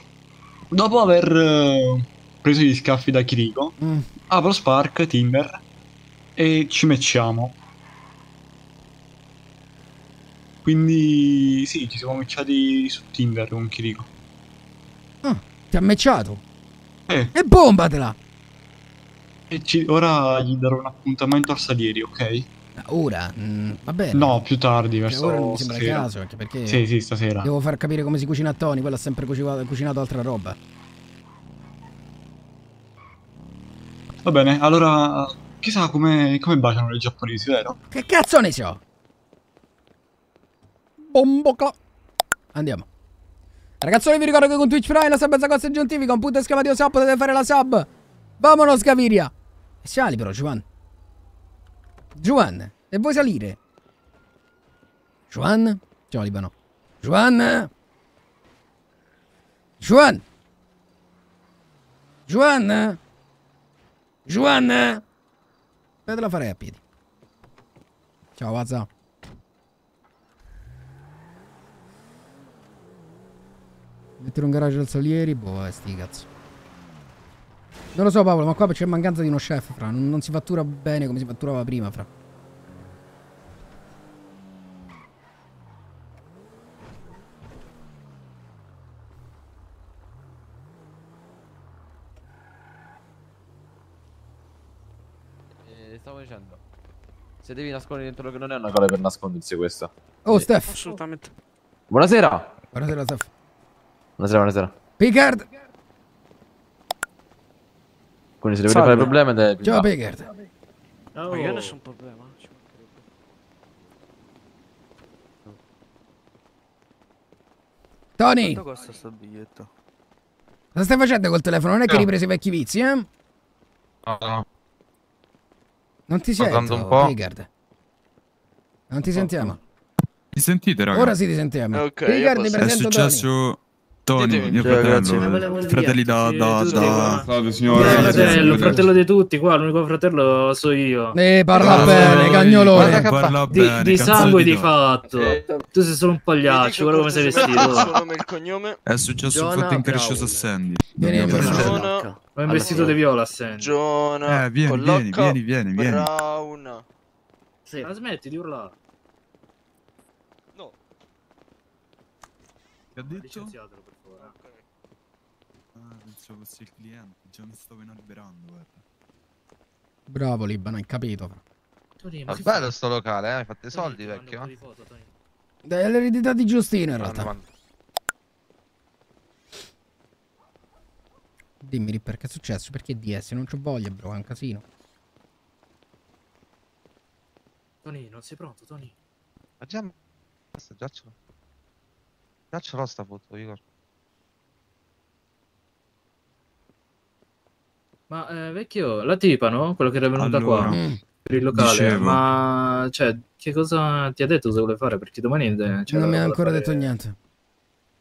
dopo aver eh, preso gli scaffi da Kiriko, Mm. apro Spark, Tinder e ci matchiamo. Quindi sì, ci siamo matchati su Tinder con Kiriko. Ah, ti ha matchato. Eh. E bombatela. E ci- ora gli darò un appuntamento al Salieri, ok? Ora, mm, va bene. No, più tardi, Cioè, verso ora non mi sembra stasera. caso, anche perché Sì, sì, stasera. devo far capire come si cucina a Tony, quello ha sempre cucinato, cucinato altra roba. Va bene, allora chissà come, come baciano le giapponesi, vero? Che cazzo ne so? Bombo cla- Andiamo. Ragazzoni, vi ricordo che con Twitch Prime la sub è cosa aggiuntivi, con punto esclamativo sub potete fare la sub. Vamonos, Gaviria. E sali però, Juan. Juan, e vuoi salire? Juan? Ciao, Libano. Juan? Juan? Juan? Juan? Te la farei a piedi. Ciao, WhatsApp. Mettere un garage al Salieri, boh, eh, sti cazzo. Non lo so Paolo, ma qua c'è mancanza di uno chef, fra. Non, non si fattura bene come si fatturava prima, fra. Eh, stavo dicendo. Se devi nascondere dentro che non è una cosa per nascondersi questa. Oh, Steph. Assolutamente. Buonasera. Buonasera, Steph. Buonasera, buonasera. Picard. Quindi se devi Salve. fare problemi deve Ciao, Picard. Ma io nessun problema. Tony, Quanto costa sto biglietto? cosa stai facendo col telefono? Non è che hai No. ripreso i vecchi vizi, eh? No, no. Non ti Sto sento, un po'. Picard. Non ti sentiamo. Mi sentite, raga? Ora sì ti sentiamo. Ok, Riccardi, È presento successo Tony, Ditemi. mio Ciao, fratello. grazie. Fratelli da... da, Tutti da... qua. Salve Fratello, fratello di tutti, qua l'unico fratello so io. Eh, parla Ah, bene, cagnolone. parla Di, bene, di sangue di di fatto. Tu sei solo un pagliaccio, guarda come sei vestito. nome e il cognome? È successo un Jonah fatto increscioso a Sandy. Vieni, fratello. John Ho in vestito di viola, Sandy. John Eh, vieni, vieni, vieni, vieni, vieni. Brown Sì. Ma smetti di urlare. No. Che ha detto? Pensavo fosse il cliente. Già mi stavo inalberando, guarda. Bravo Libano, hai capito. Tonino, Ma bello fa- sto locale, eh? Hai fatto i soldi, vecchio. di foto. Dai, è l'eredità di Giustino in realtà. Dimmi Ripper, che è successo? Perché DS? Non c'ho voglia, bro, è un casino. Tonino, sei pronto, Tonino? Ma già... Già ce l'ho. Già ce l'ho sta foto, Igor. Ma eh, vecchio, la tipa, no? Quello che era venuta Allora, qua Mm. per il locale. dicevo. Ma cioè, che cosa ti ha detto cosa vuole fare? Perché domani c'è non mi ha ancora fare- detto niente.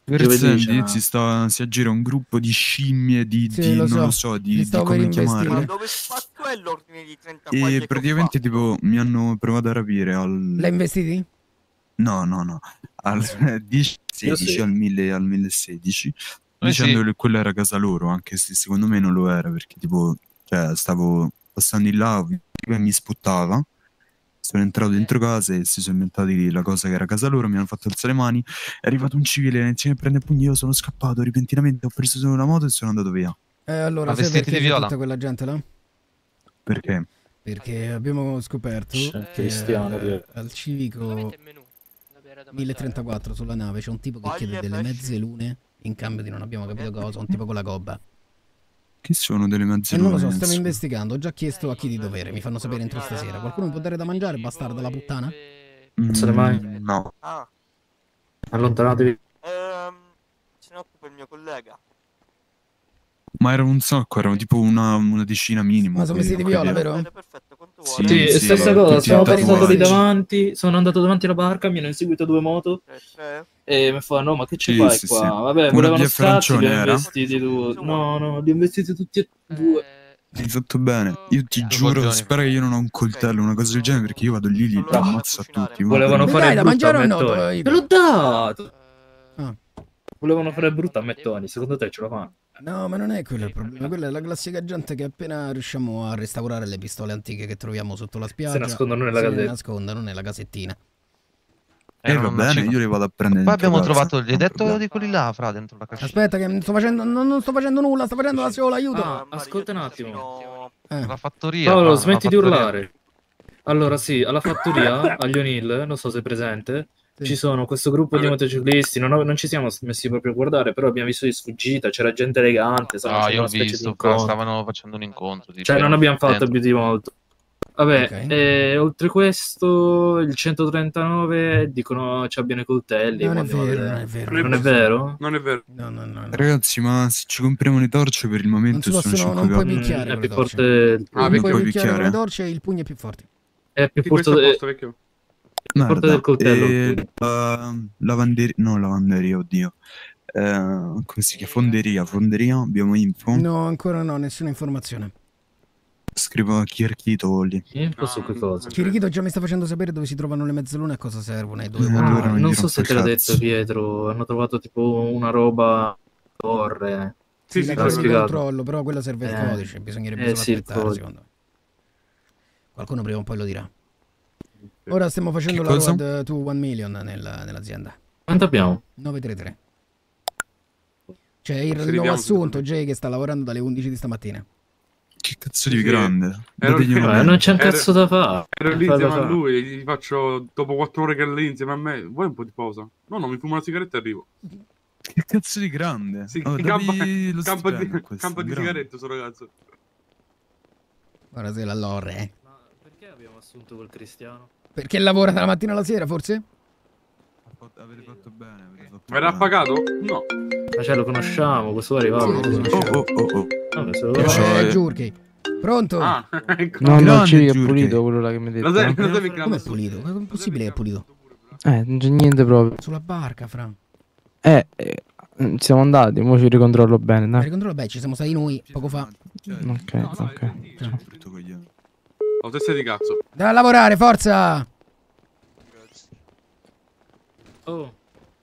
Per Sandy c'è- si, sta, si aggira un gruppo di scimmie, di, Sì, di- lo non lo so. so, di, di come investire. chiamarle. dove sta quell'ordine di 30 E praticamente tipo mi hanno provato a rapire al... L'hai investiti? No, no, no. Al 10, Io 16 sì. al 1000 al 1016 Eh dicendo sì. che quella era casa loro, anche se secondo me non lo era perché tipo, cioè, stavo passando di là e mi sputtava. Sono entrato dentro casa e si sono inventati la cosa che era casa loro, mi hanno fatto alzare le mani, è arrivato un civile insieme a prendere pugni, io sono scappato repentinamente, ho preso solo una moto e sono andato via. Eh, allora, Ma sai vestiti di viola? tutta quella gente là? Perché? Perché abbiamo scoperto che Cristiano, eh, al civico 1034 sulla nave c'è un tipo che chiede delle mezze lune in cambio di non abbiamo capito cosa, un tipo con la gobba. Che sono delle E mezze non lo so, stiamo investigando, ho già chiesto a chi di dovere, mi fanno sapere entro stasera. Qualcuno mi può dare da mangiare, bastarda la puttana? Non se ne mai? Mm, No. Ah, Allontanatevi. ehm, se ne occupa il mio collega. Ma era un sacco, erano tipo una, una decina minimo. Ma sono vestiti viola, vero? Perfetto, Sì? Sì, sì, stessa cosa, sono passato lì davanti, sono andato davanti alla barca, mi hanno inseguito due moto Tre, tre. e mi fa no ma che ci Sì, fai sì, qua? sì. Vabbè, volevano scatti, li ho era? investiti due. No, no, li ho investiti tutti e due. Hai fatto bene. Io ti giuro, spero che io non ho un coltello, una cosa del genere, perché io vado lì, li Allora, ammazzo a tutti. Volevano fare dai da mangiare a o no, Mettoni. poi? Ve l'ho dato! Ah. Volevano fare brutto a Mettoni, secondo te ce lo fanno? No, ma non è quello il problema, quella è la classica gente che appena riusciamo a restaurare le pistole antiche che troviamo sotto la spiaggia nascondono nella ne nascondono nella casettina. E Erano va bene, io li vado a prendere. Poi abbiamo casa, trovato il non detto di quelli là, fra, dentro la cascina. Aspetta che sto facendo, non, non sto facendo nulla, sto facendo da sola, aiuto. Ah, ascolta un attimo. Eh. La fattoria. Paolo, fra, smetti la di fattoria. urlare. Allora, sì, alla fattoria, agli O'Neill, non so se è presente, Sì. ci sono questo gruppo di motociclisti, non, ho- non ci siamo messi proprio a guardare, però abbiamo visto di sfuggita, c'era gente elegante, facendo io ho visto, incontro. stavano facendo un incontro. Cioè, non abbiamo fatto più di molto. Vabbè, Ok. e oltre questo, il 139 dicono ci abbiano i coltelli. Non è vero, non è vero. Non è vero? Non è vero. No, no, no. no. Ragazzi, ma se ci compriamo le torce per il Non momento si sono possono, non 5 puoi picchiare Mm, è più forte il Ah, Non perché puoi picchiare con le picchiare? torce, il pugno è più forte. È più forte è posto, vecchio. Più forte del coltello. E la lavanderia, no, lavanderia, oddio. Eh, come si chiama? Fonderia, fonderia, abbiamo info. No, ancora no, nessuna informazione. Scrivo a Chierchito lì. Info su che cosa? Chirichito già mi sta facendo sapere dove si trovano le mezzelune e a cosa servono. E dove Eh, allora non non so se te l'ha il detto Pietro, hanno trovato tipo una roba torre. Sì, Sì, sì, controllo, però quella serve il Eh. codice, bisognerebbe Eh, solo sì, il aspettare, secondo me. Qualcuno prima o poi lo dirà. Ora stiamo facendo Che la cosa? road to 1 million nella- nell'azienda. Quanto abbiamo? 933. C'è il Se nuovo assunto, Jay, che sta lavorando dalle 11 di stamattina. Che cazzo di Sì. grande. Ero- Eh, non c'è un Ero- cazzo da fare. Ero lì insieme a lui gli faccio dopo quattro ore che è lì insieme a me. Vuoi un po' di pausa? No, no, mi fumo una sigaretta e arrivo. Che cazzo di grande. Sì, Oh, lo campa di, questo, campa di grande. sigarette sto ragazzo. Guarda se la lore, eh. Assunto quel cristiano? Perché lavora dalla mattina alla sera, forse? Avete fatto bene, avete fatto Verrà bene. pagato? No. Ma ce lo conosciamo, questo arrivava. Sì, lo conosciamo. Oh, oh, oh. Vabbè, se lo conosciamo. Pronto? Ah, ecco. No, no, Grande Ciri è pulito quello là che mi ha detto. Lo sai, lo sai che Com'è pulito? Com'è possibile che è pulito? Eh, non c'è niente proprio. Sulla barca, Fra. Eh, eh, siamo andati, ora ci ricontrollo bene, Ma dai. ricontrollo, beh, ci siamo stati noi poco fa. Ok, ok. Ho testa di cazzo. Dai a lavorare, forza! Oh,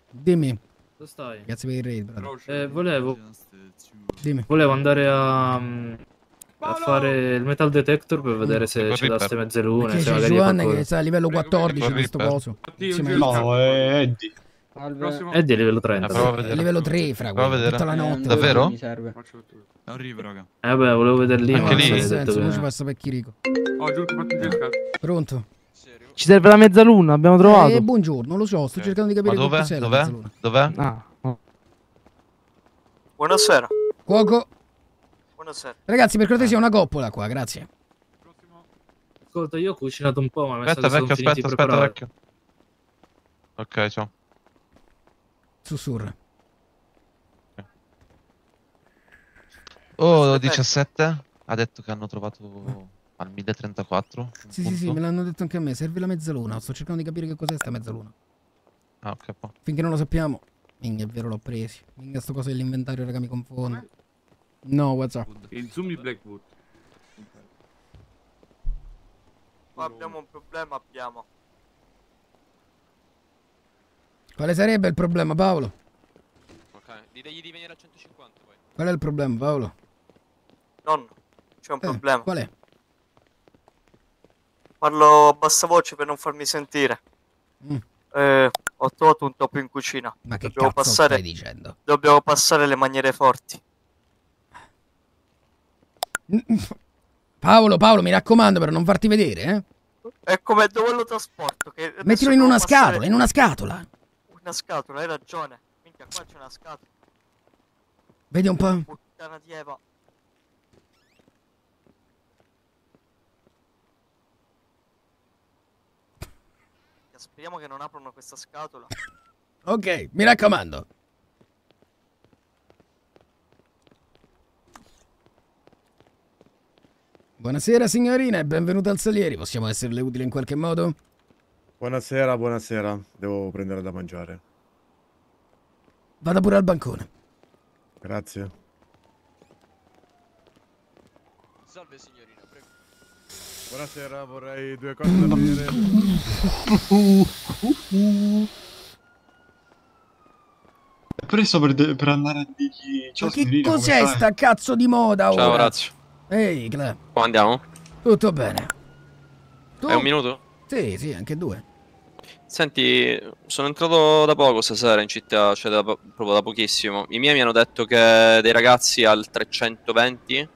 Dimmi. dove stai? Grazie per il raid. Eh, volevo... Dimmi. Volevo andare a... mm, a fare il metal detector per vedere se c'è da ste mezze lune, Perché se c'è qualcosa. che sta a livello 14 questo coso. No, è Eddie. Eddie è livello 30. prova a vedere. Livello 3, fra Prova a guarda, vedere. tutta la notte. Davvero? Mi serve. Arrivo, raga. Eh vabbè, volevo vedere lì, Anche lì? senso, non ci passa per Chirico. Oh, giù che fatti il cazzo. Pronto? Ci serve la mezzaluna, abbiamo trovato. Eh, buongiorno, lo so, sto cercando di capire Ma che dov'è? Dov'è? Ah, oh. Buonasera. Cuoco. Buonasera. Ragazzi, per cortesia una coppola qua, grazie. Ascolta, io ho cucinato un po', ma mi Aspetta, vecchio, aspetta, aspetta, vecchio. Ok, ciao. Sussurra. Oh, 17? Ha detto che hanno trovato al 1034. un Sì, sì, sì, punto. me l'hanno detto anche a me. Serve la mezzaluna. Sto cercando di capire che cos'è sta mezzaluna. Ah, ok, po'. Finché non lo sappiamo. Minchia, è vero, l'ho presi. Minchia, sto coso dell'inventario, raga, mi confondo. No, what's up? Il zoom di Blackwood. Qua abbiamo un problema, abbiamo. Quale sarebbe il problema, Paolo? Ok, ditegli di venire a 150 poi. Qual è il problema, Paolo? Nonno, c'è un Eh, problema. Qual è? Parlo a bassa voce per non farmi sentire. Mm. Eh, ho trovato un topo in cucina. Ma che dobbiamo cazzo passare, stai dicendo? Dobbiamo passare le maniere forti. Paolo, Paolo, mi raccomando per non farti vedere, eh? È come dove lo trasporto. Mettilo in una passare- scatola, in una scatola. Una scatola, hai ragione. Minchia, qua c'è una scatola. Vedi un po'? Puttana di Eva. Speriamo che non aprono questa scatola. Ok, mi raccomando. Buonasera signorina e benvenuta al Salieri. Possiamo esserle utili in qualche modo? Buonasera, buonasera. Devo prendere da mangiare. Vada pure al bancone. Grazie. Salve signorina, prego. Buonasera, vorrei due cose da bere. È preso per, per andare a dirgli ciao Ma che cos'è stai?" sta cazzo di moda ora? Ciao Orazio. Ehi, Cla. Come andiamo? Tutto bene. Tu? Hai un minuto? Sì, sì, anche due. Senti, sono entrato da poco stasera in città, cioè da proprio da pochissimo. I miei mi hanno detto che dei ragazzi al 320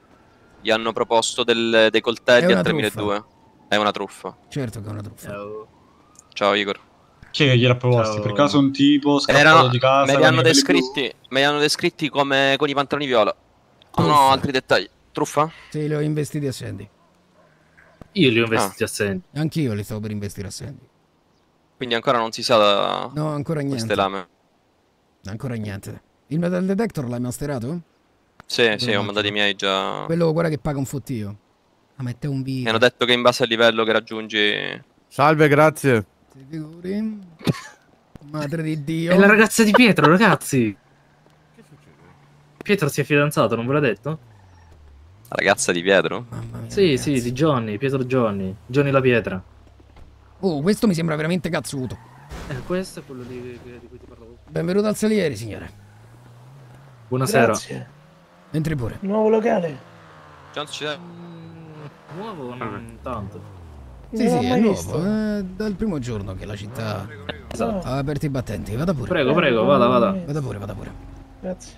gli hanno proposto del- dei coltelli una a 3200. È una truffa. Certo che è una truffa. Ciao Igor. Chi è che gliel'ha proposti? Ciao. Per caso un tipo scappato Erano, di casa? me li hanno descritti, me li hanno descritti come con i pantaloni viola. Non ho altri dettagli. Truffa? Sì, li ho investiti a Sandy. Io li ho investiti a Sandy. Anch'io li stavo per investire a Sandy. Quindi ancora non si sa da No, ancora niente. queste lame. Ancora niente. Il metal detector l'hai masterato? Sì, sì, ho mandato i miei già. Quello guarda che paga un fottio. Ah, mette un Mi video. hanno detto che in base al livello che raggiungi. Salve, grazie. Ti figuri? Madre di Dio. È la ragazza di Pietro, ragazzi. Pietro si è fidanzato, non ve l'ha detto? La ragazza di Pietro? Sì, sì, di Johnny, Pietro Johnny. Johnny la pietra. Oh, questo mi sembra veramente cazzuto. Eh, questo è quello di, di cui ti parlavo. Benvenuto al Salieri, signore. Buonasera. Grazie. Entri pure. Nuovo locale. Già ci sei? Nuovo non tanto. Sì, Non sì, è nuovo. visto. È dal primo giorno che la città Esatto. ha aperto i battenti. Vada pure. Prego, prego, vada, vada. Vada pure, vada pure. Grazie.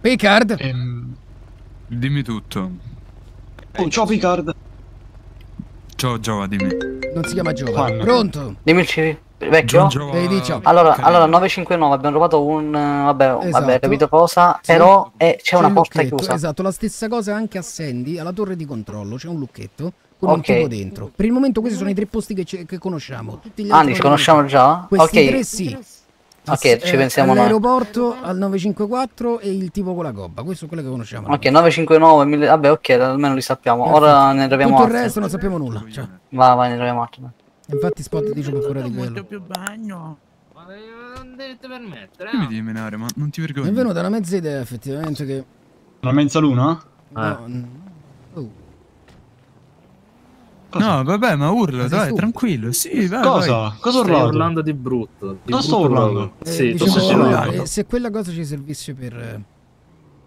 Picard? Ehm, Dimmi tutto. Oh, ciao Picard. Ciao Giova, dimmi. Non si chiama Giova. Juan. Pronto? Dimmi il CV. Vecchio? Giova- ciao. Allora, allora 959 abbiamo trovato un vabbè, vabbè, Esatto. capito cosa, Sì. però eh, c'è una porta lucchetto, chiusa. Esatto, la stessa cosa anche a Sandy, alla torre di controllo. C'è un lucchetto con un Ok. tipo dentro. Per il momento questi sono i tre posti che, che conosciamo. Tutti gli Ah, altri li non conosciamo li già? Questi Ok. tre sì. Ok, Ass- ci eh, pensiamo noi. All'aeroporto, al 954 e il tipo con la gobba. Questo è quello che conosciamo. Ok, 959, 1000 vabbè, ok, almeno li sappiamo. Ora ne troviamo Tutto il altri. resto non sappiamo nulla. Cioè, Va, vai, ne troviamo altri. Infatti Spot dice fuori di quello. più bagno. Ma non dovete permettere, Che mi devi menare, ma non ti Mi vergogni? è venuta una mezza idea effettivamente che... La mezzaluna? No, n- oh, No, vabbè, ma urla, Ma sei dai, stupido. tranquillo. Sì, vai, Cosa? vai. Cosa ho Stai urlando di brutto. Di Non sto brutto urlando. proprio. eh, Sì, stai eh, urlando. se quella cosa ci servisse per... eh,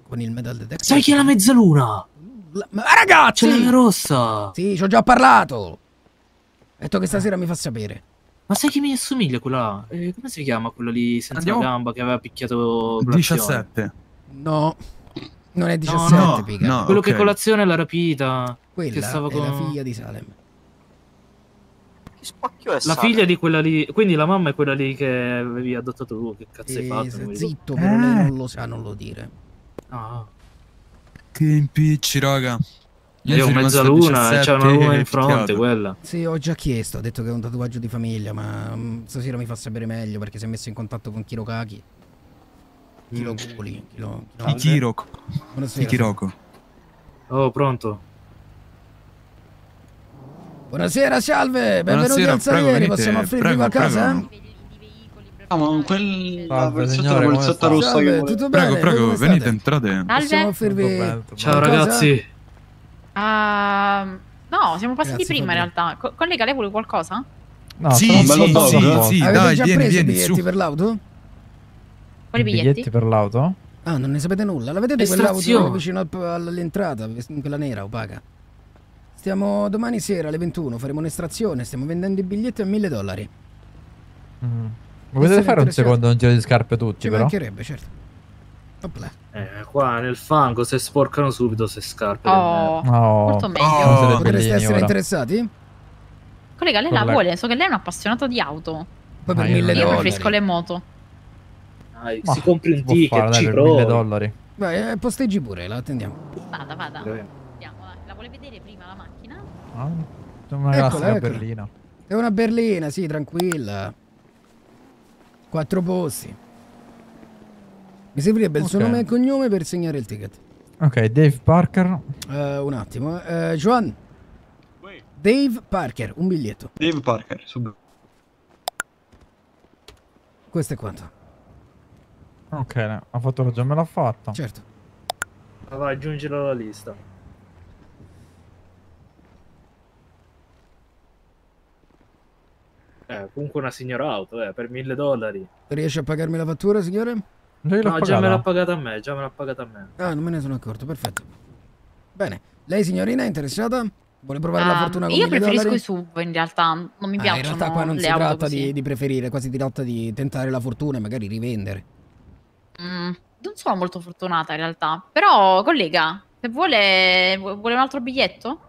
con il metal detector... Sai chi è la mezzaluna? La- Ma ragazzi! C'è la rossa. Sì, ci ho già parlato! Ho detto che stasera mi fa sapere. Ma sai chi mi assomiglia quella là? Eh, come si chiama quella lì senza Andiamo- la gamba che aveva picchiato colazione? 17. No, non è No, 17, no, pica. no. Quello che ok. colazione l'ha rapita. Quella che stava è la con- figlia di Salem. Chi spacchio è La Sara? figlia di quella lì. Quindi la mamma è quella lì che avevi adottato tu. Che cazzo hai Eh, fatto? zitto, però lei non lo sa, non lo dire. Ah. Che impicci, raga. Io ho rimasto a mezzaluna, c'è 17 una luna e in fronte, quella. Sì, ho già chiesto, ho detto che è un tatuaggio di famiglia, ma mm, stasera mi fa sapere meglio perché si è messo in contatto con Kirokaki. Kiro Culi, Kiro... Chi Kiroko? Buonasera. Chi Kiroko? Oh, pronto. Buonasera, salve, benvenuti Buonasera, al Salieri, prego, venite, possiamo offrirvi prego, qualcosa? prego. Ah, ma polizietta sta? rossa che vuole. tutto Prego, bene? prego, Come venite, entrate. Possiamo Salve. offrirvi Ciao ragazzi. Ah, no, siamo passati Grazie, prima in realtà. Co- collega, lei vuole qualcosa? No, Sì, sì, sì, sì, Avete dai, già vieni, preso i vieni, biglietti su. per l'auto? Quali I biglietti per l'auto? Ah, non ne sapete nulla. La vedete quell'auto vicino al- all'entrata, quella nera, opaca? Stiamo domani sera alle 21, faremo un'estrazione, stiamo vendendo i biglietti a 1000 dollari. Mm. Volete fare un secondo un giro di scarpe tutti, Ci però? mancherebbe, certo. Opla. Eh, qua nel fango se sporcano subito se scarpe. Oh, Oh. molto meglio. Siete Potreste essere ora. interessati? Collega, lei la Collega. vuole? So che lei è un appassionato di auto. Poi per Ma io 1000 non- Io dollari. preferisco le moto. Dai, Ma si compri un ticket, fare, dai, ci per provi. 1000 dollari. Vai, eh, posteggi pure, la attendiamo. Vada, vada. Eh. Andiamo, dai. La vuole vedere prima la macchina? Ah, È una Eccola, eccola. berlina. È una berlina, sì, tranquilla. Quattro posti. Mi servirebbe il suo nome e cognome per segnare il ticket. Ok, Dave Parker. Eh, un attimo. eh, Joan. Dave Parker, un biglietto. Dave Parker, subito. Questo è quanto. Ok, ha fatto ragione, me l'ha fatta. Certo. Ah, Vai, aggiungilo alla lista. Eh, comunque una signora auto, eh, per mille dollari. Riesce a pagarmi la fattura, signore? Lei No, già pagata. me l'ha pagata a me, già me l'ha pagata a me. Ah, non me ne sono accorto, perfetto. Bene. Lei, signorina, è interessata? Vuole provare la Ah, fortuna con io 1000 preferisco dollari? i SUV in realtà. Non mi Ah, piacciono in realtà qua non si tratta di, di preferire, quasi si tratta di tentare la fortuna e magari rivendere. Mm, non sono molto fortunata in realtà. Però, collega, se vuole, vu- vuole un altro biglietto?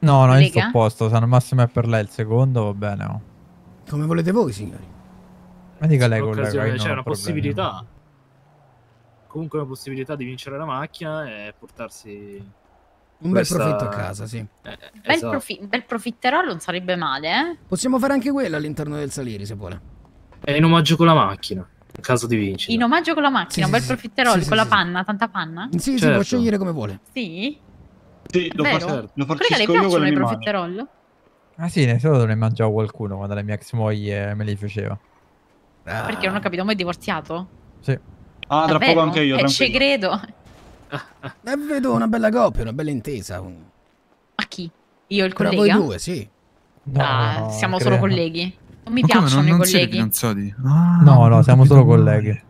No, no, io sto a posto. Se al massimo è per lei il secondo, va bene. oh. Come volete voi, signori. Ma dica lei, collega. C'è una problemi. possibilità. Comunque una possibilità di vincere la macchina e portarsi Un bel questa- profitto a casa, sì. Eh, Bel, esatto. profi- bel profiterol non sarebbe male, eh? Possiamo fare anche quello all'interno del Salieri, se vuole. È in omaggio con la macchina, in caso di vincita. In omaggio con la macchina, Sì, un bel profiterol Sì, sì, con la sì, panna, tanta panna? Sì, Certo. può scegliere come vuole. Sì? Sì, lo, Vero? fa- lo farcisco le io con piacciono le i profiterol? Ah sì, ne solo ne mangiavo qualcuno quando la mia ex moglie me li faceva. Perché non ho capito, ma è divorziato? Sì. Ah, tra poco anche io, Eh, ci credo. Eh, vedo una bella coppia, una bella intesa. un- A chi? Io e il Tra collega? voi due, sì. No, Ah, no, siamo credo. solo colleghi. Non mi Ma come, piacciono non, i non siete colleghi. fidanzati? Ah, No, no, siamo solo male. colleghi.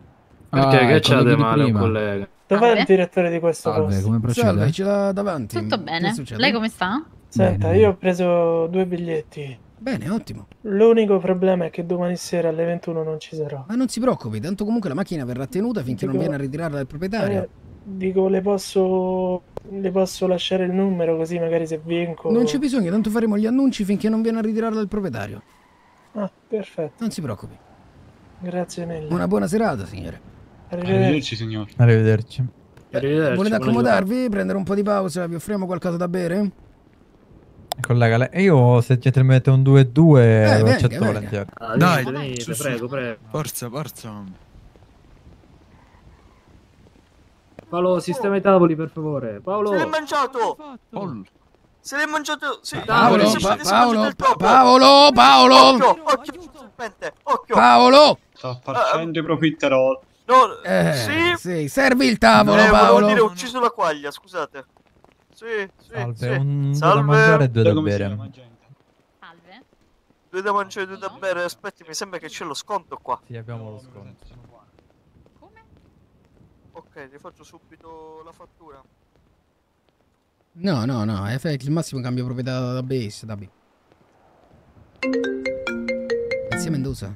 Perché Ah, che colleghi di male un collega? Dov'è il direttore di questo Salve, posto? come procede? Salve, ce l'ha davanti. Tutto bene. Lei come sta? Senta, Bene. io ho preso due biglietti. Bene, ottimo. L'unico problema è che domani sera alle 21 non ci sarò. Ma non si preoccupi, tanto comunque la macchina verrà tenuta finché non Dico- viene a ritirarla dal proprietario. Eh, dico, le posso... le posso lasciare il numero così magari se vinco... Non c'è bisogno, tanto faremo gli annunci finché non viene a ritirarla dal proprietario. Ah, perfetto. Non si preoccupi. Grazie mille. Una buona serata, signore. Arrivederci. Arrivederci, signor. Arrivederci. Arrivederci, Volete accomodarvi? Prendere un po' di pausa? Vi offriamo qualcosa da bere? Collega, io se ci mette un 2 e 2 lo accetto volentieri. Ah, Dai, venite, venite, su, su. prego, prego. Forza, forza. Paolo, sistema i tavoli, per favore. Paolo! Se l'hai mangiato! Paul. Se l'hai mangiato. Sì, Paolo, sì, Pa- Paolo, topo. Paolo, Paolo. Occhio, occhio, serpente, occhio. Paolo! Sta facendo i profiterol. No, Eh, sì. sì, servi il tavolo, Eh, volevo Paolo. dire, ho ucciso la quaglia, scusate. Sì, sì, Salve, sì. un due Salve. da mangiare e due da Come si bere. gente? Due da mangiare, due da bere. Aspetti, mi sembra che c'è lo sconto qua. Sì, abbiamo lo sconto. Ok, ti faccio subito la fattura. No, no, no, è fe- il massimo cambio proprietà da base, da B. Grazie Mendoza.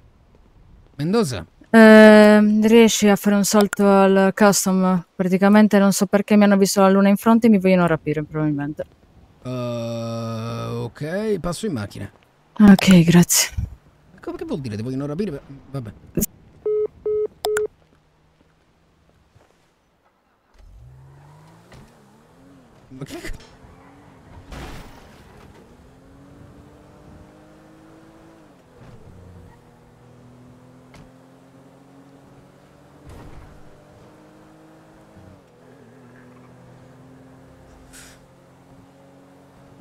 Mendoza. Eh, riesci a fare un salto al custom? Praticamente non so perché mi hanno visto la luna in fronte e mi vogliono rapire probabilmente. Uh, ok, passo in macchina. Ok, grazie. Come che vuol dire? Ti vogliono rapire? Vabbè.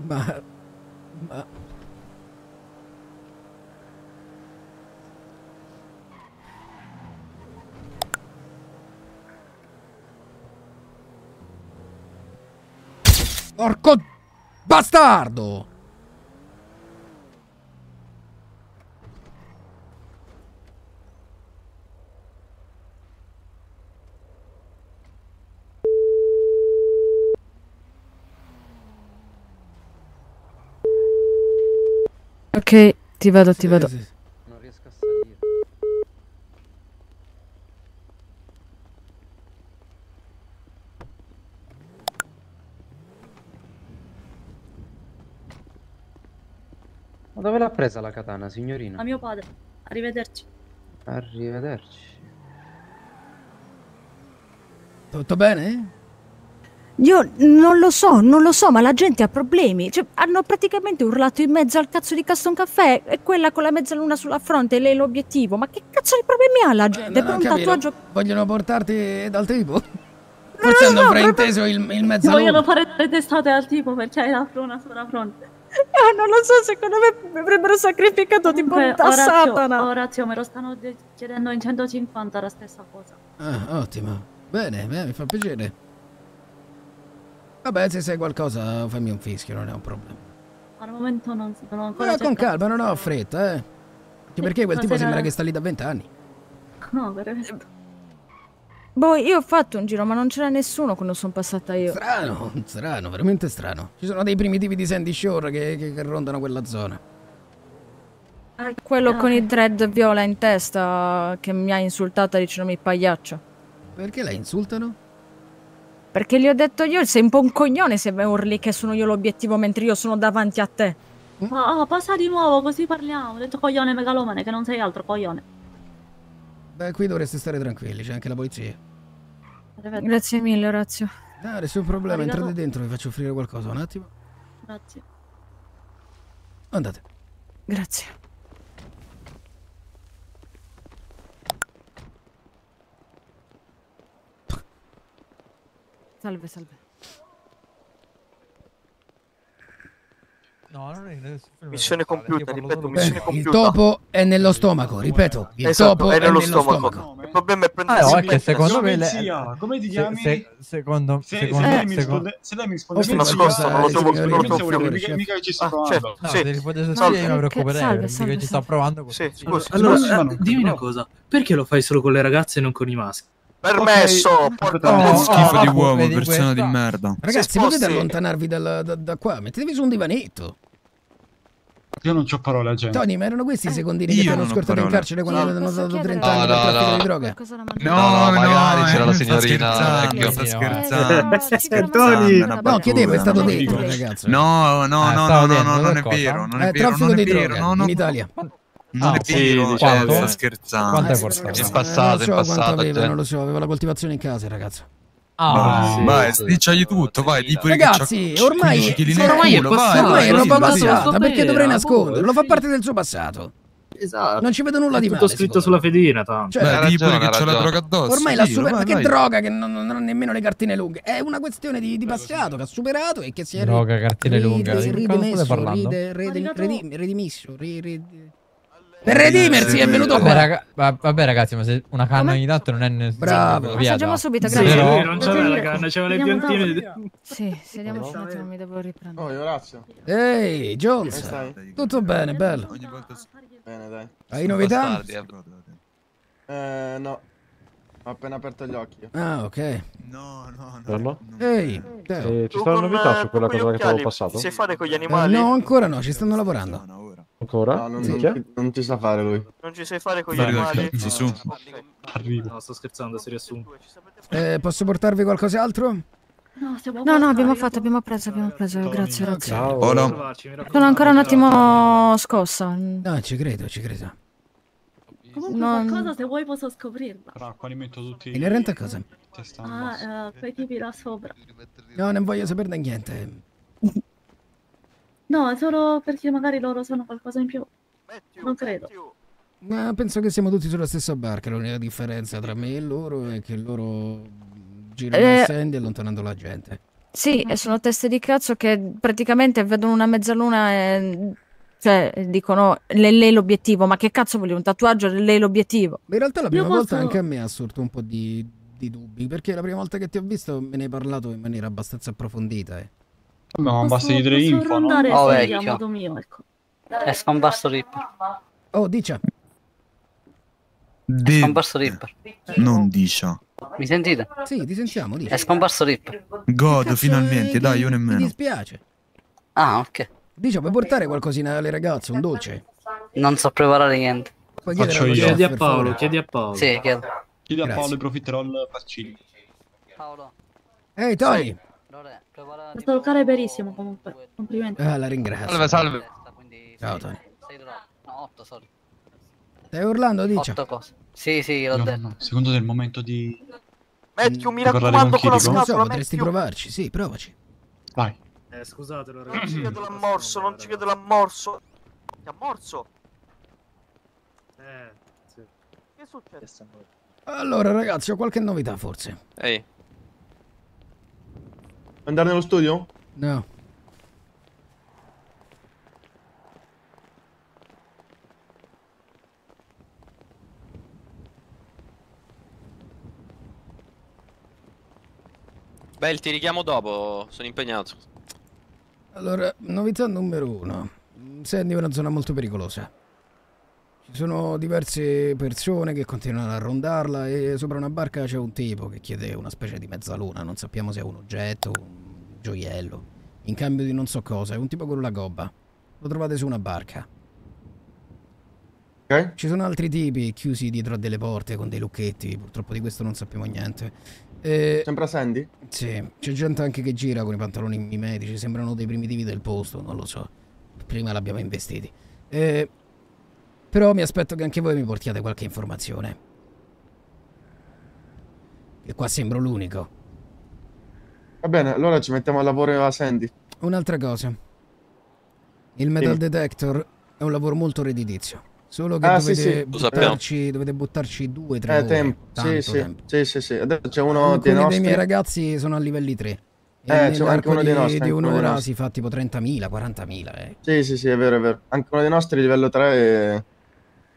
Ma. Ma... Porco bastardo! Ok, ti vedo, ti vedo. Non riesco a salire. Ma dove l'ha presa la katana, signorina? A mio padre. Arrivederci. Arrivederci. Tutto bene? Io non lo so, non lo so, ma la gente ha problemi. Cioè, hanno praticamente urlato in mezzo al cazzo di Caston Caffè e quella con la mezzaluna sulla fronte, lei l'obiettivo. Ma che cazzo di problemi ha la gente? Ho un capito. tatuaggio. Vogliono portarti dal tipo? Forse hanno so, frainteso il, il Ti mezzaluna. vogliono fare le testate al tipo perché hai la fruna sulla fronte. Ah, non lo so, secondo me mi avrebbero sacrificato tipo Comunque, da Orazio, Satana. Orazio, me lo stanno de- chiedendo in 150 la stessa cosa. Ah, ottimo. Bene, bene, mi fa piacere. Vabbè, se sai qualcosa, fammi un fischio, non è un problema. Al momento non, non ho ancora Ma con calma, non ho fretta, eh. Anche perché quel tipo sembra che sta lì da vent'anni. No, veramente. Boh, io ho fatto un giro, ma non c'era nessuno quando sono passata io. Strano, strano, veramente strano. Ci sono dei primitivi di Sandy Shore che, che- che rondano quella zona. Quello con i dread viola in testa che mi ha insultata dicendomi pagliaccio. Perché la insultano? Perché gli ho detto io sei un po' un coglione se urli che sono io l'obiettivo mentre io sono davanti a te. Ma ah, passa di nuovo così parliamo. Ho detto coglione megalomane che non sei altro coglione. Beh, qui dovreste stare tranquilli, c'è anche la polizia. Grazie mille, Orazio. No, nessun problema, Arigato. entrate dentro, vi faccio offrire qualcosa, un attimo. Grazie. Andate. Grazie. Salve, salve. No, non è Missione compiuta, ripeto, missione Il compiuta. topo è nello stomaco, ripeto, il Esatto, topo è è nello nello stomaco. stomaco. Il problema è Ah, prendere no, è che secondo me le- come ti se- chiami? se- secondo, Se, secondo, se lei mi risponde, se lei mi risponde, Ho nascosto, non lo trovo, non lo trovo più. mica, ci Ah, provando. certo, No, sì. se Salve. sì, non mi preoccupare, Salve, ci sta provando. Sì, scusi. Allora, dimmi una cosa, perché lo fai solo con le ragazze e non con i maschi? Permesso, porta Oh, Che oh, schifo di oh, uomo, persona questa? di merda. Ragazzi, potete allontanarvi dal- da, da qua? Mettetevi su un divanetto. Io non c'ho parole, gente. Tony, ma erano questi i secondini che Io ti hanno ho scortato in carcere quando posso dato chiedere- 30 No, anni per no, traffico no. di droga? No, No, magari no, c'era la signorina scherzando, vecchio. sta Eh, scherzando. scherzando. Tony. No, chiedevo, è stato No, detto, no. ragazzo. No, no, no, no, no, non è vero, non Eh, è vero, traffico non è di vero, droga in Italia. non Ah, è sì, vero, sì, cioè, quanto? sta scherzando. Quanto è Eh, portato? In non passato, lo in so quanto passato, aveva, gente. non lo so, aveva la coltivazione in casa, ragazzo. Ah, Vai, vai, spicciagli tutto, vai, di pure Ragazzi, ormai- 15 kg nel ormai è culo, vai, passato, Ormai è vai, roba sì, sì, sì. passata, sì. perché dovrei Bene, nasconderlo? Fa sì. parte del suo passato. Esatto. Non ci vedo nulla di È male. tutto scritto sulla fedina, tanto. Cioè, Beh, pure che c'ha la droga addosso. Ormai l'ha dillo, super- ma che vai. droga che non, non ha nemmeno le cartine lunghe. È una questione di, di passato che ha superato e che si è Droga, cartine ride- lunghe. Ridimesso, ride- redimesso, ri- ri- Per redimersi è venuto vabbè, qua. raga- va- vabbè, ragazzi, ma se una canna ogni tanto non è nel Bravo. Assaggiamo subito, Sì, grazie. lui non c'aveva la canna, c'aveva le piantine. Sì, sediamoci un attimo, mi devo riprendere. Oh, Orazio. Ehi, Jones. Come stai? Tutto bene, bello. Bene, dai. Hai novità? Eh, no. Ho appena aperto gli occhi. Ah, ok. No, no, Bello? Ehi, Teo. Eh, ci stanno novità eh, su quella con cosa che ti avevo passato? Sai fare con gli Eh, animali? no, ancora no, ci stanno lavorando. Ancora? No, non, Sì. non, ci, non ci sa fare lui. Non ci sai fare con gli Dai, animali? ragazzi, su. Arrivo. No, sto scherzando, si riassume. Eh, posso portarvi qualcos'altro? No, No, no, abbiamo fatto, abbiamo preso, abbiamo preso, grazie, grazie. Hola. Sono ancora un attimo scossa. No, ci credo, ci credo. Comunque Non- qualcosa se vuoi posso scoprirla. Però qua li metto tutti Inerente a cosa? testa in basso. Ah, eh, quei tipi là sopra. No, non voglio saperne niente. No, è solo perché magari loro sanno qualcosa in più. Non credo. Ma penso che siamo tutti sulla stessa barca. L'unica differenza tra me e loro è che loro girano Eh. incendi allontanando la gente. Sì, e sono teste di cazzo che praticamente vedono una mezzaluna e... Cioè, dicono, le- lei l'obiettivo, ma che cazzo volevi un tatuaggio? Lei l'obiettivo. Ma in realtà la prima Io volta posso- anche a me ha sorto un po' di, di dubbi, perché la prima volta che ti ho visto me ne hai parlato in maniera abbastanza approfondita. Eh. Vabbè, ma basta Posso, chiedere posso info, no? Oh, vecchio. modo mio, ecco. È scomparso Ripper. Oh, dice. È scomparso Ripper. Non dicia. Mi sentite? Sì, ti sentiamo, dice. È scomparso Ripper. God, finalmente, dai, io Mi nemmeno. dispiace. Ah, ok. Dice, puoi portare qualcosina alle ragazze, un dolce? Non so preparare niente. Puoi Faccio io. Chiedi a Paolo, chiedi a Paolo. Sì, chiedo. Chiedi a Grazie. Paolo i profiterol farcili. Paolo. Ehi, Tony. Questo locale è verissimo comunque. Complimenti. Ah, la ringrazio. Salve, salve. Ciao, Tony. No, 8 sorry. Stai urlando, dice. 8 cose. Sì, sì, l'ho No, detto. no, secondo te è il momento di... Matthew, mi raccomando con con la? Non so, scatola, potresti Matthew. provarci, sì, provaci. Vai. Eh, scusatelo, Non ragazzi. ci credo l'ammorso, non ci credo l'ammorso. Ti ha morso? Eh, sì. Che è successo? Allora, ragazzi, ho qualche novità, forse. Ehi, Andare nello studio? No. Bel, ti richiamo dopo, sono impegnato. Allora, novità numero uno. Sandy è una zona molto pericolosa. Ci sono diverse persone che continuano a rondarla e sopra una barca c'è un tipo che chiede una specie di mezzaluna, non sappiamo se è un oggetto, un gioiello, in cambio di non so cosa, è un tipo con la gobba. Lo trovate su una barca. Ok. Ci sono altri tipi chiusi dietro a delle porte con dei lucchetti, purtroppo di questo non sappiamo niente. Eh, Sempre a Sandy? sì, c'è gente anche che gira con i pantaloni mimetici, sembrano dei primitivi del posto, non lo so. Prima l'abbiamo investiti. Eh, però mi aspetto che anche voi mi portiate qualche informazione. E qua sembro l'unico. Va bene, allora ci mettiamo al lavoro a Sandy. Un'altra cosa. Il metal Sì. detector è un lavoro molto redditizio. Solo che Ah, sì, dovete, sì. Sappiamo. buttarci, dovete buttarci due, tre Eh, tempo. Tanto Sì, sì, tempo. sì, sì, sì. Adesso c'è uno Alcuni dei dei, nostri. miei ragazzi sono a livelli 3. E Eh, c'è anche uno dei nostri, Di anche uno dei un'ora nostri. si fa tipo 30.000, 40.000. Eh. Sì, sì, sì, è vero, è vero. Anche uno dei nostri livello 3 è...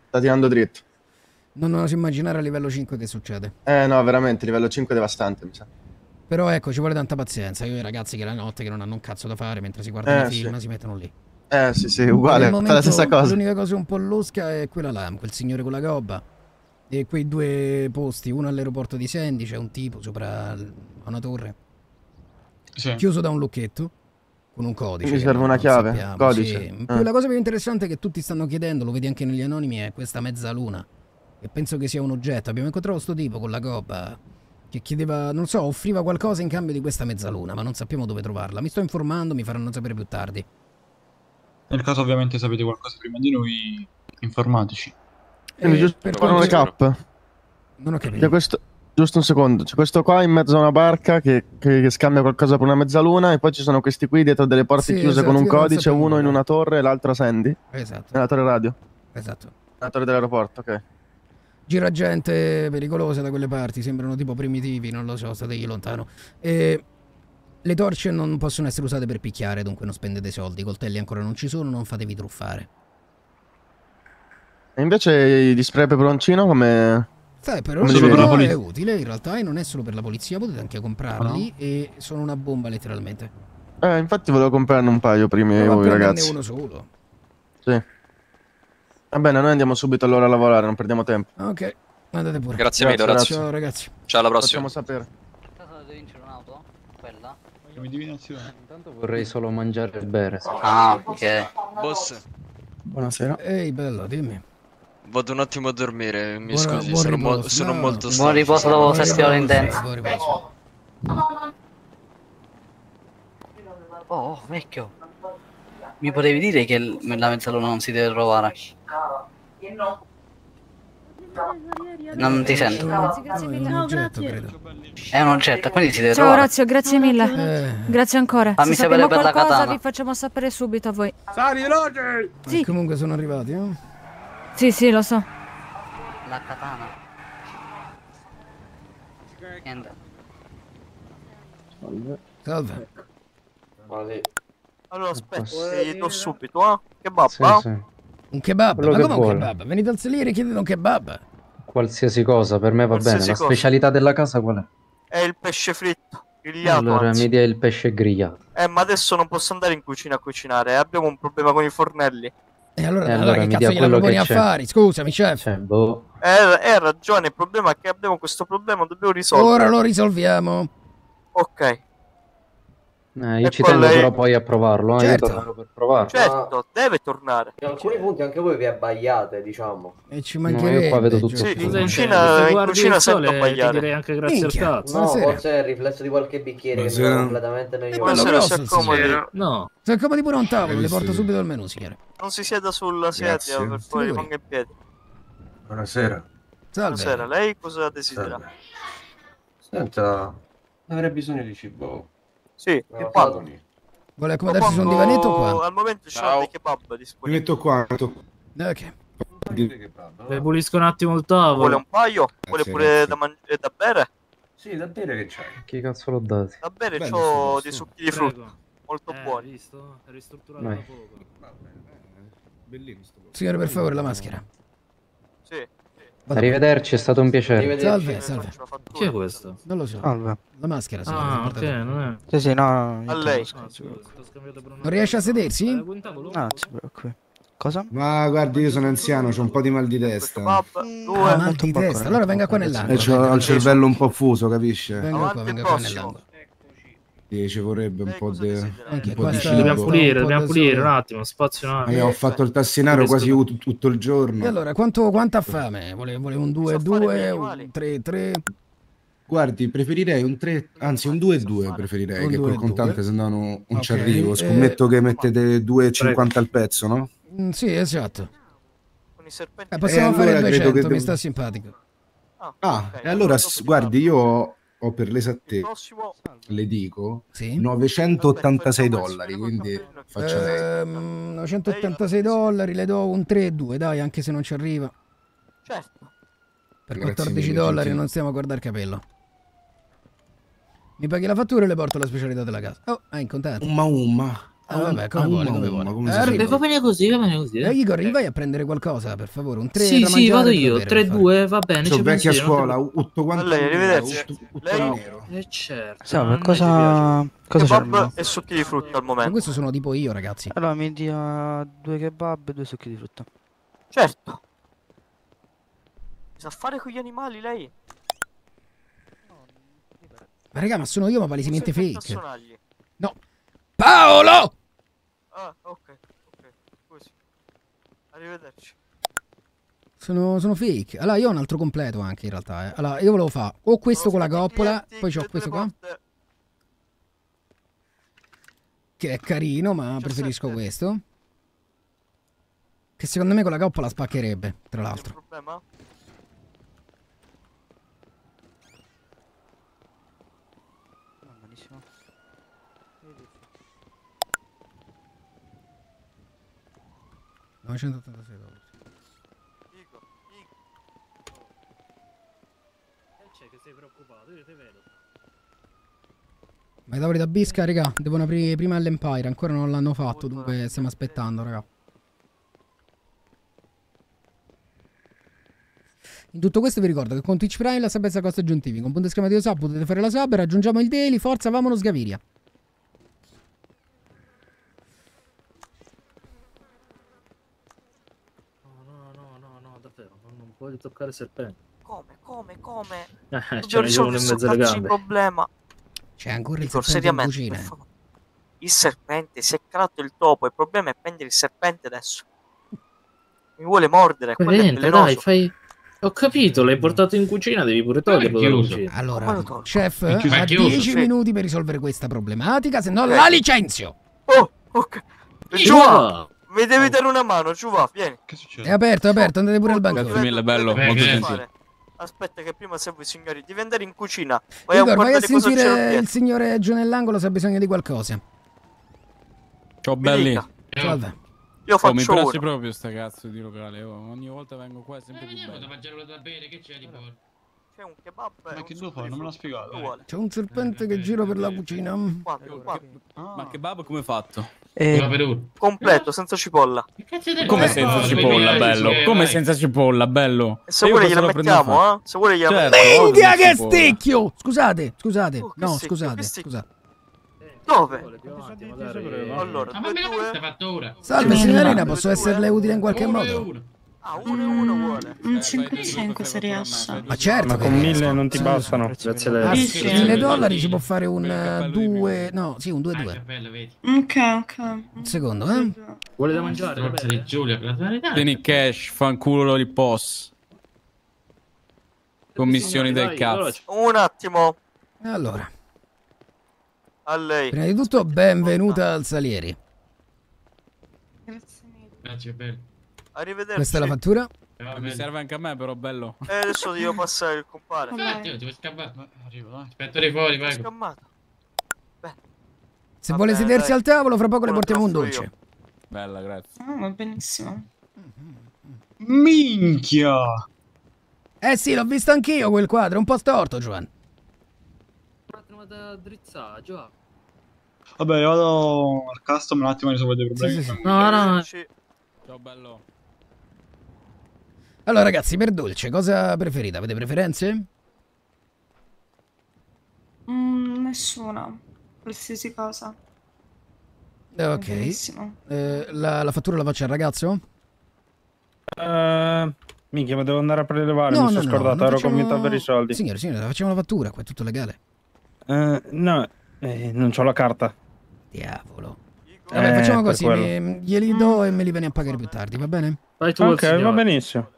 sta tirando dritto. Non oso immaginare a livello 5 che succede. Eh no, veramente, livello 5 devastante, mi sa. Però ecco, ci vuole tanta pazienza. Io i ragazzi che la notte che non hanno un cazzo da fare mentre si guardano Eh, i film sì. si mettono lì. Eh sì, sì, uguale, fa la momento, stessa cosa. L'unica cosa un po' losca è quella là, quel signore con la gobba. E quei due posti, uno all'aeroporto di Sandy, c'è un tipo sopra una torre, Sì. chiuso da un lucchetto, con un codice. Mi che serve una chiave, sappiamo, codice. sì. Eh. Poi la cosa più interessante che tutti stanno chiedendo, lo vedi anche negli anonimi, è questa mezzaluna. E penso che sia un oggetto. Abbiamo incontrato sto tipo con la gobba che chiedeva, non so, offriva qualcosa in cambio di questa mezzaluna, ma non sappiamo dove trovarla. Mi sto informando, mi faranno sapere più tardi. Nel caso ovviamente sapete qualcosa prima di noi, informatici. Quindi Eh, giusto per un recap. Non ho capito. C'è questo... Giusto un secondo, c'è questo qua in mezzo a una barca che, che- che scambia qualcosa per una mezzaluna e poi ci sono questi qui dietro delle porte Sì, chiuse esatto, con un codice, uno in una torre e l'altro a Sandy. Esatto, Nella torre radio. esatto. Attore dell'aeroporto, ok. Gira gente pericolosa da quelle parti, sembrano tipo primitivi, non lo so, stategli lontano. E le torce non possono essere usate per picchiare, dunque non spendete soldi. I coltelli ancora non ci sono, non fatevi truffare. E invece gli spray peperoncino come... Sai, però come non è utile in realtà e non è solo per la polizia, potete anche comprarli e sono una bomba letteralmente. Eh, infatti volevo comprarne un paio prima a voi ragazzi. uno solo. Sì. Va bene, noi andiamo subito allora a lavorare, non perdiamo tempo. Ok, andate pure. Grazie mille, Orazio. Ciao ragazzi. Ciao, alla prossima. Facciamo sapere. Intanto vorrei solo mangiare e bere. Ah, ok. Boss, Buonasera. Ehi, bello, dimmi. vado un attimo a dormire, mi Buona- scusi, buon sono, mo- riposo. sono No, molto no. stanco. Buon riposo dopo festival intenso. buon riposo. Oh, oh, vecchio. Mi potevi dire che la mezzaluna non si deve trovare? Non ti sento. Grazie, grazie mille. Ciao, grazie. È un oggetto, quindi si deve Ciao trovare. Orazio, grazie mille. Grazie ancora. Fammi Se sapere sappiamo per la qualcosa katana. vi facciamo sapere subito a voi. Sari veloce! Sì. Comunque sono arrivati, eh? Sì, sì, lo so. La katana. Niente. Salve. Allora aspetta, ti do subito, eh? Che babba? Sì, sì. Un kebab? Quello Ma come un vuole. kebab? Venite al saliere e chiedete un kebab. Qualsiasi cosa, per me va Qualsiasi bene. La cosa. specialità della casa qual è? È il pesce fritto, grigliato Allora anzi. mi dia il pesce grigliato. Eh, ma adesso non posso andare in cucina a cucinare, eh, abbiamo un problema con i fornelli. E allora, E allora allora che mi cazzo dia gliela quello proponi che a c'è. fare? Scusami, chef. Cioè, boh. Eh, hai ragione, il problema è che abbiamo questo problema, dobbiamo risolverlo. Ora lo risolviamo. Ok, Eh, io E ci poi tengo lei- però poi a provarlo, eh, Certo. per provarlo. certo, deve tornare. In alcuni punti anche voi vi abbagliate, diciamo. E ci No, io mancherebbe. qua vedo tutto Gio- Sì, in cucina, in cucina sento abbagliare. direi anche grazie Minchia. al cazzo. No, Buonasera. forse è il riflesso di qualche bicchiere che mi Buonasera. va completamente Buonasera, grosso, si accomodi. No, Se accomodi pure a un tavolo, le porto che- subito al menù, signore. Non si sieda sulla sedia, per Sì. rimanga in piedi. Buonasera. Salve. Buonasera, lei cosa desidera? Senta, avrei bisogno di cibo. Sì, No, kebab. Vuole accomodarsi su un divanetto qua? Al momento sono dei kebab disponibili. metto qua. Ok. le pulisco un attimo il Vuole tavolo. un paio? Vuole pure da, man- eh, da bere? Sì, da bere che c'è. Chi cazzo l'ho dati? Da bere c'ho dei succhi di frutta Prego. molto Eh, buoni. visto? È ristrutturato da poco. Bellino sto Signore, per favore, la maschera. Sì. Vado. Arrivederci, è stato un piacere. Salve, salve. Chi è questo? Non lo so. Salve. La maschera, signore. Ah, ok, portata. non è. Sì, sì, no. A lei. non Ah, Non riesce a sedersi? No, si preoccupi. Cosa? Ma guardi, io sono anziano, ho un po' di mal di testa. Kebab, Ah, mal di testa. Allora venga qua nell'angolo. E ho il cervello un po' fuso, capisce? Venga qua, venga qua nell'angolo. Ci vorrebbe un Lei po' di... desidera? Anche un po' qua di sta- cibo. Dobbiamo pulire, dobbiamo pulire un attimo, spazio un Ma attimo. io ho fatto il tassinaro quasi ut- tutto il giorno. E allora, quanto, quanta fame? Vuole, vuole un 2-2, animali. un 3-3? Guardi, preferirei un 3, anzi un 2-2 preferirei, Un che 2 col contante due. se no non non ci arrivo. eh, Scommetto che mettete 2,50 al pezzo, no? Mm, sì, esatto. Con i serpenti. Eh, possiamo Eh, fare allora credo 200, che mi devo- sta simpatico. Ah, ok, e allora guardi, io ho, per l'esattezza, le dico, Sì? 986 dollari, quindi faccia lei. Ehm, 986 dollari, le do un 3-2, dai, anche se non ci arriva. Certo. Per Grazie 14 mille, dollari gentile. non stiamo a guardare il capello. Mi paghi la fattura e le porto la specialità della casa. Oh, ah, in contanti. Umma umma. Ah, vabbè, come Ah, vuole, come vuole. come Eh? Va bene così, va bene così. Eh, Eh. Igor, gli vai a prendere qualcosa, per favore? Un 3 Sì, sì, mangiare vado io. bere, 3-2, va bene. Ci vecchia non scuola, tutto quanto lei, arrivederci. Eh certo. Salve, cosa, cosa c'è? Kebab e succhi di frutta al Ma momento. questo sono tipo io, ragazzi. Allora mi dia due kebab e due succhi di frutta. Certo. Sa fare con gli animali lei? Ma raga, ma sono io, ma palesemente fake. personaggi. No. Paolo! Ah, ok, ok. Scusi. Arrivederci. Sono, sono fake. Allora, io ho un altro completo anche in realtà. Eh. Allora, io volevo fare o questo con la coppola, poi c'ho questo qua, che è carino, ma preferisco questo. Che secondo me con la coppola spaccherebbe, tra l'altro. Problema? 986 dollari. Igor, Igor. E c'è che sei preoccupato, io ti vedo. Ma i tavoli da bisca, raga, devono aprire prima l'Empire, ancora non l'hanno fatto, dunque stiamo aspettando, raga. In tutto questo vi ricordo che con Twitch Prime la sabbezza costa aggiuntivi. Con punto esclamativo sub potete fare la sub, raggiungiamo il daily, forza, vamonos Gaviria. Puoi toccare il serpente. Come, come, come? Eh, c'è risolvere in questo mezzo alle gambe. problema. C'è ancora il Igor, serpente in seriamente. Il serpente, si è calato il topo, il problema è prendere il serpente adesso. Mi vuole mordere, quello è Niente, dai, fai... Ho capito, l'hai portato in cucina, devi pure toglierlo dalla cucina. Allora, chef ha È chiuso, 10 sì. minuti per risolvere questa problematica, se no la licenzio. Oh, ok. Giova, mi devi dare una mano, Giova, vieni. Che È aperto, è aperto, andate pure al banco. Grazie mille, bello, molto gentile. Aspetta che prima servo i signori, devi andare in cucina. Vai a Igor, vai a guardare cosa c'è sentire il signore giù nell'angolo se ha bisogno di qualcosa. Ciao belli. dica. Salve. Io Oh, mi faccio piace proprio sta cazzo di locale. oh, ogni volta vengo qua è sempre più bello. mangiare da bere, che c'è di buono? C'è un kebab Ma che devo fare? Non me l'ha spiegato. C'è un serpente che gira per la cucina. Quanto, quanto? Ma kebab come è fatto? Completo, senza cipolla. Come senza cipolla, bello? Come senza cipolla, bello? Se vuole gliela mettiamo, eh? Se vuole gliela Certo. mettiamo. Minchia che stecchio! Scusate, scusate. Oh, No, stecchio, scusate, scusate. Dove? Allora, ma me l'avete fatto ora? Salve signorina, posso esserle utile in qualche modo? Ah, uno e uno vuole. Un 5 e 5 se riesce. Ma certo. Ma con riesco. mille non ti bastano. Grazie A lei. Sì, sì. 1000 dollari si può fare un 2. No, sì, un 2-2. Ok, ok. Un secondo, eh? Vuole da mangiare? Forza bere? di Giulia, per la tua verità. Tieni cash, fanculo li poss. Commissioni del cazzo. Un attimo. Allora, A lei. prima di tutto, benvenuta al Salieri. Grazie, bello. Arrivederci. Questa è la fattura. Mi serve anche a me, però bello. E adesso devo passare il compare. Infatti, ti vuoi scappare? Arrivo, dai. Aspetta lì fuori, vai. scammato. Se Va vuole sedersi dai. al tavolo, fra poco le Ora portiamo un dolce. io. Bella, grazie. Ah, va benissimo. Minchia! Eh sì, l'ho visto anch'io quel quadro, un po' storto, Giovanni. Un attimo da drizzare, Giova. Vabbè, vado al custom un attimo a risolvere dei problemi. Sì, sì, sì. No, no, Ciao bello. Allora, ragazzi, per dolce, cosa preferite? Avete preferenze? Mm, nessuna. Qualsiasi cosa. Eh, Ok. Benissimo. Eh, la, la fattura la faccio al ragazzo? Eh, minchia, ma devo andare a prelevare. No, mi no, sono no, scordato, non ero facciamo- convinto di avere i soldi. Signore, signore, facciamo la fattura, qua è tutto legale. Eh, no, eh, non ho la carta. Diavolo. Vabbè, Eh, facciamo per così, mi- glieli do e me li vieni a pagare più tardi, va bene? Vai tu, Ok, signore. va benissimo.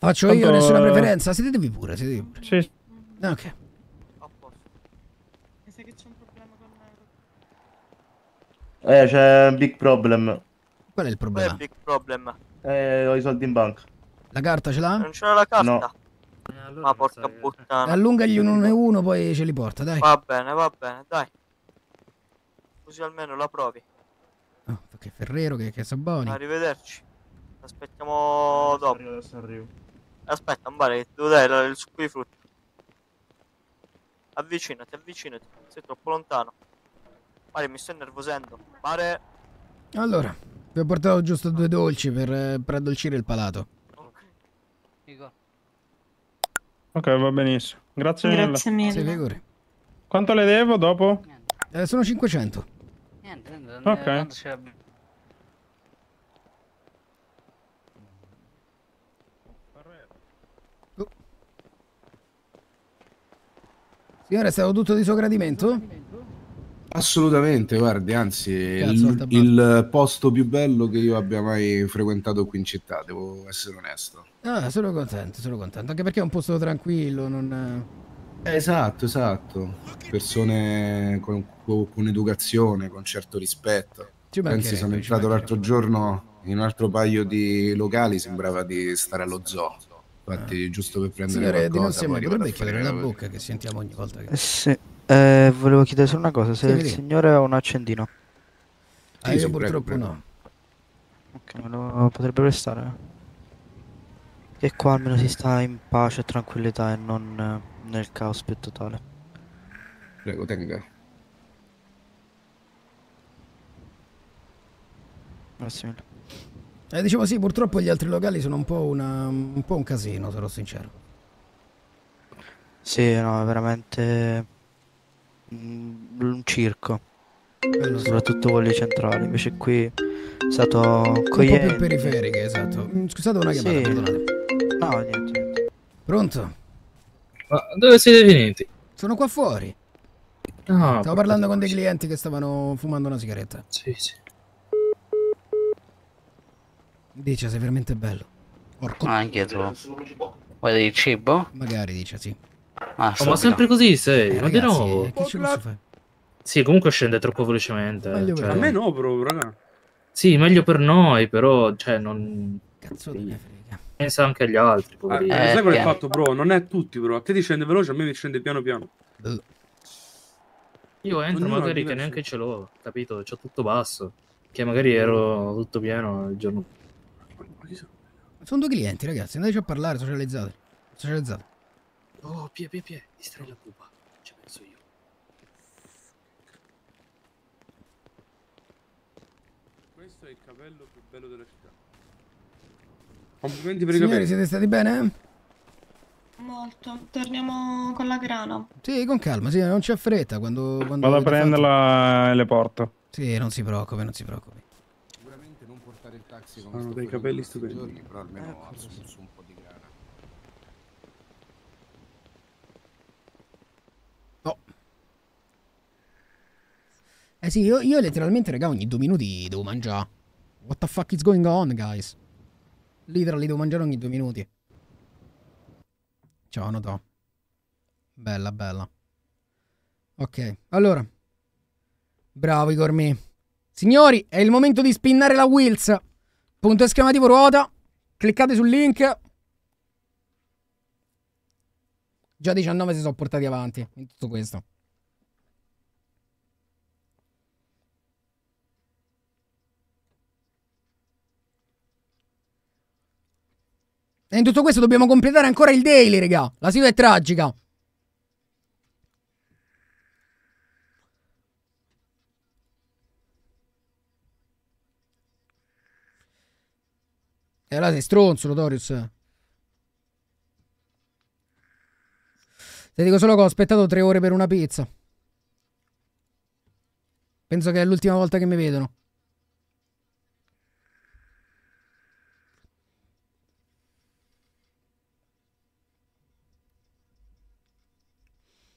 Faccio io, Tanto, nessuna eh, preferenza, sedetevi pure, sedetevi pure. Sì. Ok. C'è problema con Eh, c'è un big problem. Qual è il Qual è problema? il big problem? Eh, ho i soldi in banca. La carta ce l'ha? Non c'era la carta? No. Ma porca puttana. Allungagli un uno e uno, poi ce li porta, dai. Va bene, va bene, dai. Così almeno la provi. Oh, che Ferrero, che, che Saboni. Arrivederci. Aspettiamo dopo. Aspetta, devo dare la- il succo di frutta. Avvicinati, avvicinati. Sei troppo lontano. Mare, mi sto innervosendo. Mare. Allora, vi ho portato giusto due dolci per, eh, per addolcire il palato. Ok, va benissimo. Grazie mille. Grazie mille. Sì, figuri. Quanto le devo dopo? Eh, sono 500. Niente, niente, Ok. quando- quando c'è la- Signore, è stato tutto di suo gradimento? Assolutamente, guardi, anzi, Cazzo, il, posto più bello che io abbia mai frequentato qui in città, devo essere onesto. Ah, sono contento, sono contento. Anche perché è un posto tranquillo, non... Eh, Esatto, esatto. Persone con, con- educazione, con certo rispetto. Ci Pensi, sono entrato l'altro giorno in un altro paio di locali, sembrava di stare allo zoo. Infatti, giusto per prendere Signore, non qualcosa, sembra, poi potrebbe vado a chiudere la bocca che sentiamo ogni volta che... Eh, sì. Eh, volevo chiedere solo una cosa, se Sì, il vedi. signore ha un accendino. Ah, io sì, purtroppo prego, no. Ok, me lo potrebbe prestare? Che qua almeno si sta in pace e tranquillità e non eh, nel caos più totale. Prego, tenga. Grazie mille. Eh, dicevo sì, purtroppo gli altri locali sono un po', una- un, po' un casino, sarò sincero. Sì, no, è veramente mm, un circo. lo so. Soprattutto quelli centrali. Invece qui è stato Un po' accogliente. più periferiche, esatto. Mm, Scusate una chiamata, Sì. perdonate. No, niente, niente. Pronto? Ma dove siete finiti? Sono qua fuori. No, Stavo parlando con dei clienti che stavano fumando una sigaretta. Sì, sì. Dice, sei veramente bello. Porco. Anche tu. Vuoi del cibo? Magari dice sì. Ah, Oh, ma sempre così sei, Eh, ma di nuovo. eh, che ci posso fare? Sì, comunque scende troppo velocemente. Meglio cioè- per A me no, bro, raga. Sì, meglio per noi, però, cioè, non... Cazzo ne frega. Pensa anche agli altri, Ah, poverini. eh, sai qual è il fatto, bro? Non è tutti, bro. A te ti scende veloce, a me mi scende piano piano. Io entro Ognuno magari che neanche ce l'ho, capito? C'ho tutto basso. Che magari ero tutto pieno il giorno... Sono due clienti, ragazzi. Andateci a parlare, socializzate. Socializzate. Oh, pie, pie, pie, distrai la pupa. Ci penso io. Questo è il capello più bello della città. Complimenti per i capelli. siete stati bene? Molto. Torniamo con la grana. Sì, con calma, sì, non c'è fretta. Quando, quando Vado a avete fatto- prenderla e le porto. Sì, non si preoccupi, non si preoccupi. Taxi come Sono sto dei capelli stupendi. giorni, però almeno ha su su un po' di grana. Eh sì, io, io letteralmente, raga, ogni due minuti devo mangiare. What the fuck is going on, guys? Literally devo mangiare ogni due minuti. Ciao, noto. Bella, bella. Ok, allora. Bravo, Igor Me. Signori, è il momento di spinnare la Wheels. Punto esclamativo ruota. Cliccate sul link. Già 19 si sono portati avanti in tutto questo. E in tutto questo dobbiamo completare ancora il daily, raga. La situazione è tragica. E allora sei stronzo, Notorious. Ti dico solo che ho aspettato tre ore per una pizza. Penso che è l'ultima volta che mi vedono.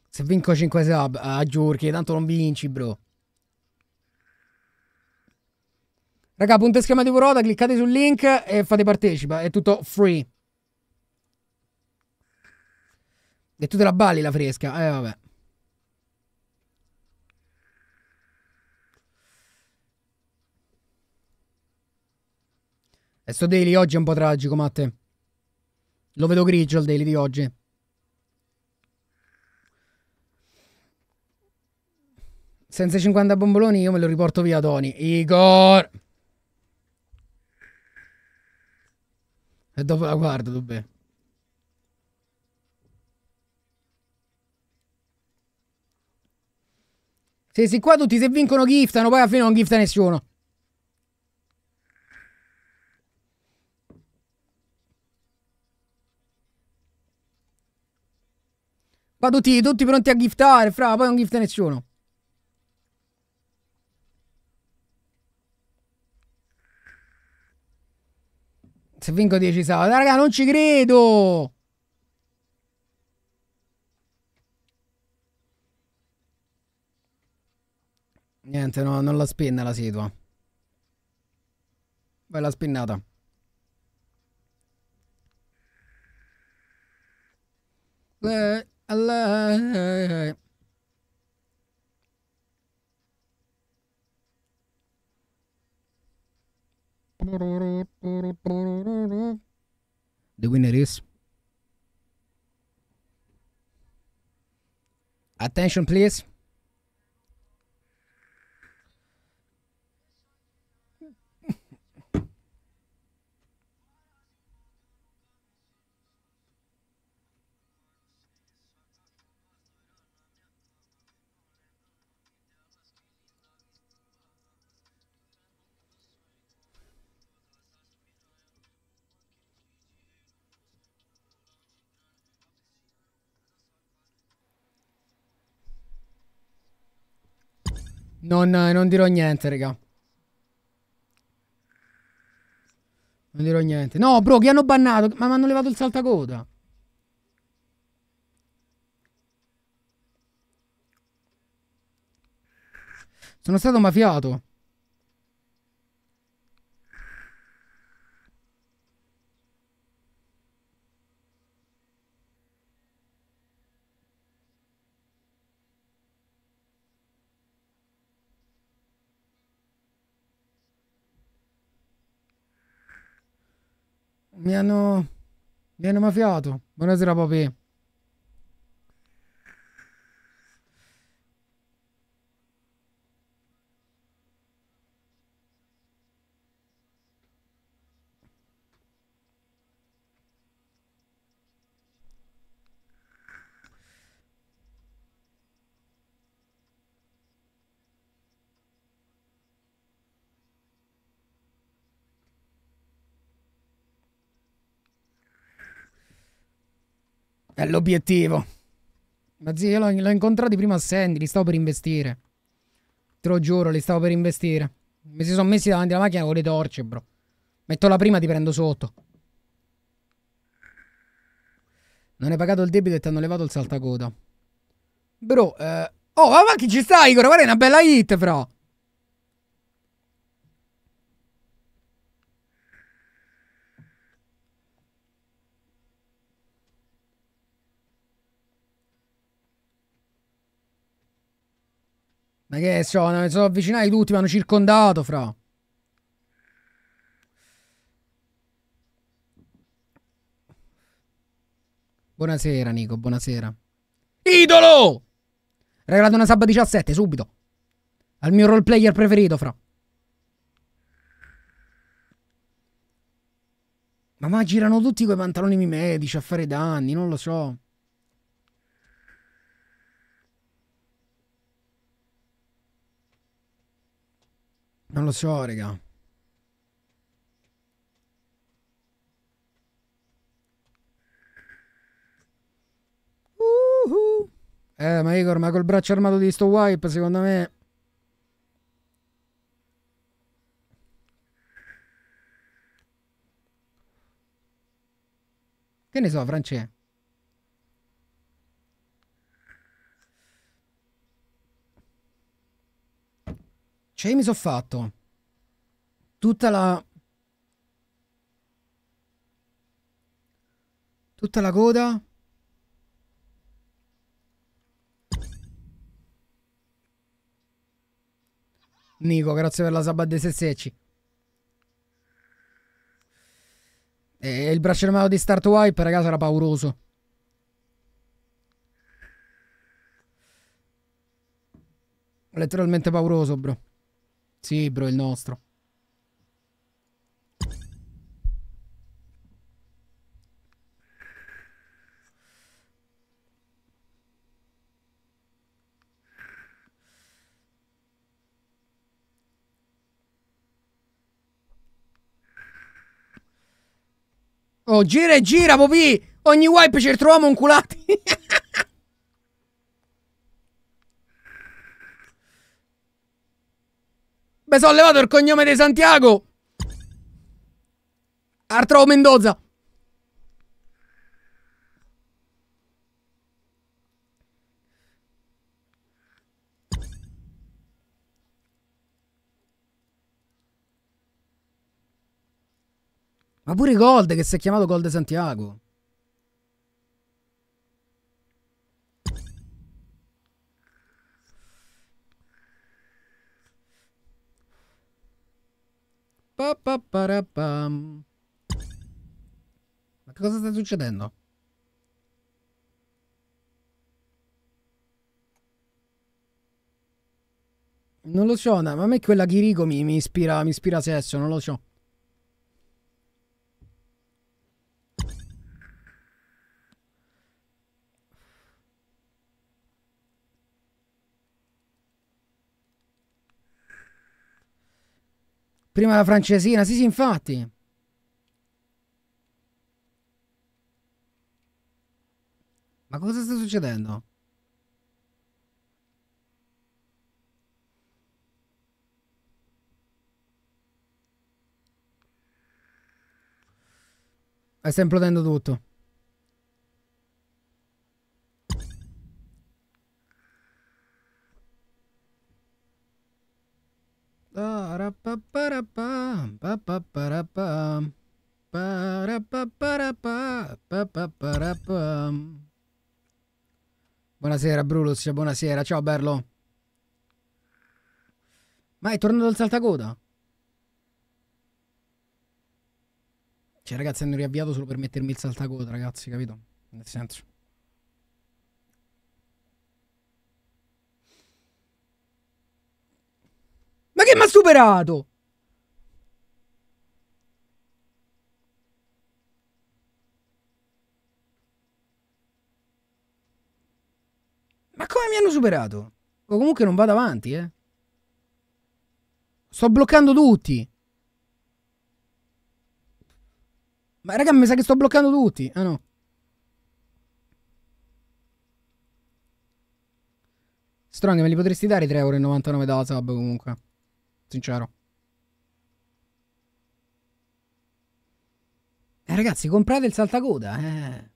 Se vinco 5 sub, ah, giurchi, tanto non vinci, bro. Raga, punto esclamativo ruota, cliccate sul link e fate partecipa. È tutto free. E tu te la balli la fresca. Eh, vabbè. E sto daily oggi è un po' tragico, Matte. Lo vedo grigio il daily di oggi. Senza 50 bomboloni io me lo riporto via Tony. Igor! E dopo la guardo, dov'è? Sì, sì, qua tutti se vincono giftano, poi alla fine non gifta nessuno. Qua tutti, tutti pronti a giftare, fra, poi non gifta nessuno. Se vinco 10 sabato, raga, non ci credo. Niente, no, non la spinna la situa. Bella spinnata. Eh, The winner is. Attention, please. Non, non dirò niente, raga. Non dirò niente. No, bro, che hanno bannato? Ma mi hanno levato il saltacoda. Sono stato mafiato. Mi hanno. Mi hanno mafiato. Buonasera, papi. È l'obiettivo. Ma zio, io l'ho, l'ho incontrati prima a Sandy, li stavo per investire. Te lo giuro, li stavo per investire. Mi si sono messi davanti alla macchina con le torce, bro. Metto la prima, ti prendo sotto. Non hai pagato il debito e ti hanno levato il saltacoda. Bro, eh... Oh, ma chi ci sta, Igor? Guarda, è una bella hit, fra. Ma che so, mi sono avvicinati tutti, mi hanno circondato, fra. Buonasera, Nico, buonasera. Idolo! Regalato una sub 17, subito. Al mio role player preferito, fra. Ma ma girano tutti quei pantaloni mimetici a fare danni, non lo so. Non lo so, raga. Uh-huh. Eh, ma Igor, ma col braccio armato di sto wipe, secondo me... Che ne so, France? Cioè, io mi sono fatto tutta la. Tutta la coda. Nico, grazie per la sabato dei sessecci. E il braccio armato di Start Wipe, ragazzi, era pauroso. Letteralmente pauroso, bro. Sì, bro, il nostro. Oh, gira e gira, Popi! Ogni wipe ci ritroviamo inculati. Mi sono levato il cognome di Santiago. Arturo Mendoza. Ma pure Gold che si è chiamato Gold Santiago. Pa, pa, para, pam. Ma cosa sta succedendo? Non lo so, ma a me quella Kiriko mi, mi ispira, mi ispira sesso, non lo so. Prima la francesina, sì sì infatti. Ma cosa sta succedendo? Sta implodendo tutto. Buonasera Brulus, buonasera, ciao Berlo. Ma è tornato il saltacoda? Cioè ragazzi hanno riavviato solo per mettermi il saltacoda ragazzi, capito? Nel senso. Che mi ha superato? Ma come mi hanno superato? O comunque non vado avanti, eh. Sto bloccando tutti. Ma raga, mi sa che sto bloccando tutti. Ah no. Strong, me li potresti dare i 3,99€ da sub comunque. Sincero. Eh ragazzi, comprate il saltacoda, eh.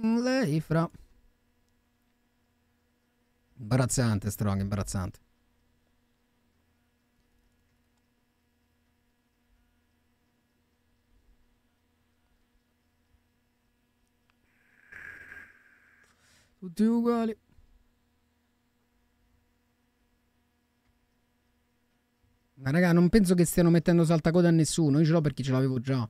Lei fra. Imbarazzante, Strong, imbarazzante. Tutti uguali. Ma raga, non penso che stiano mettendo saltacoda a nessuno. Io ce l'ho perché ce l'avevo già.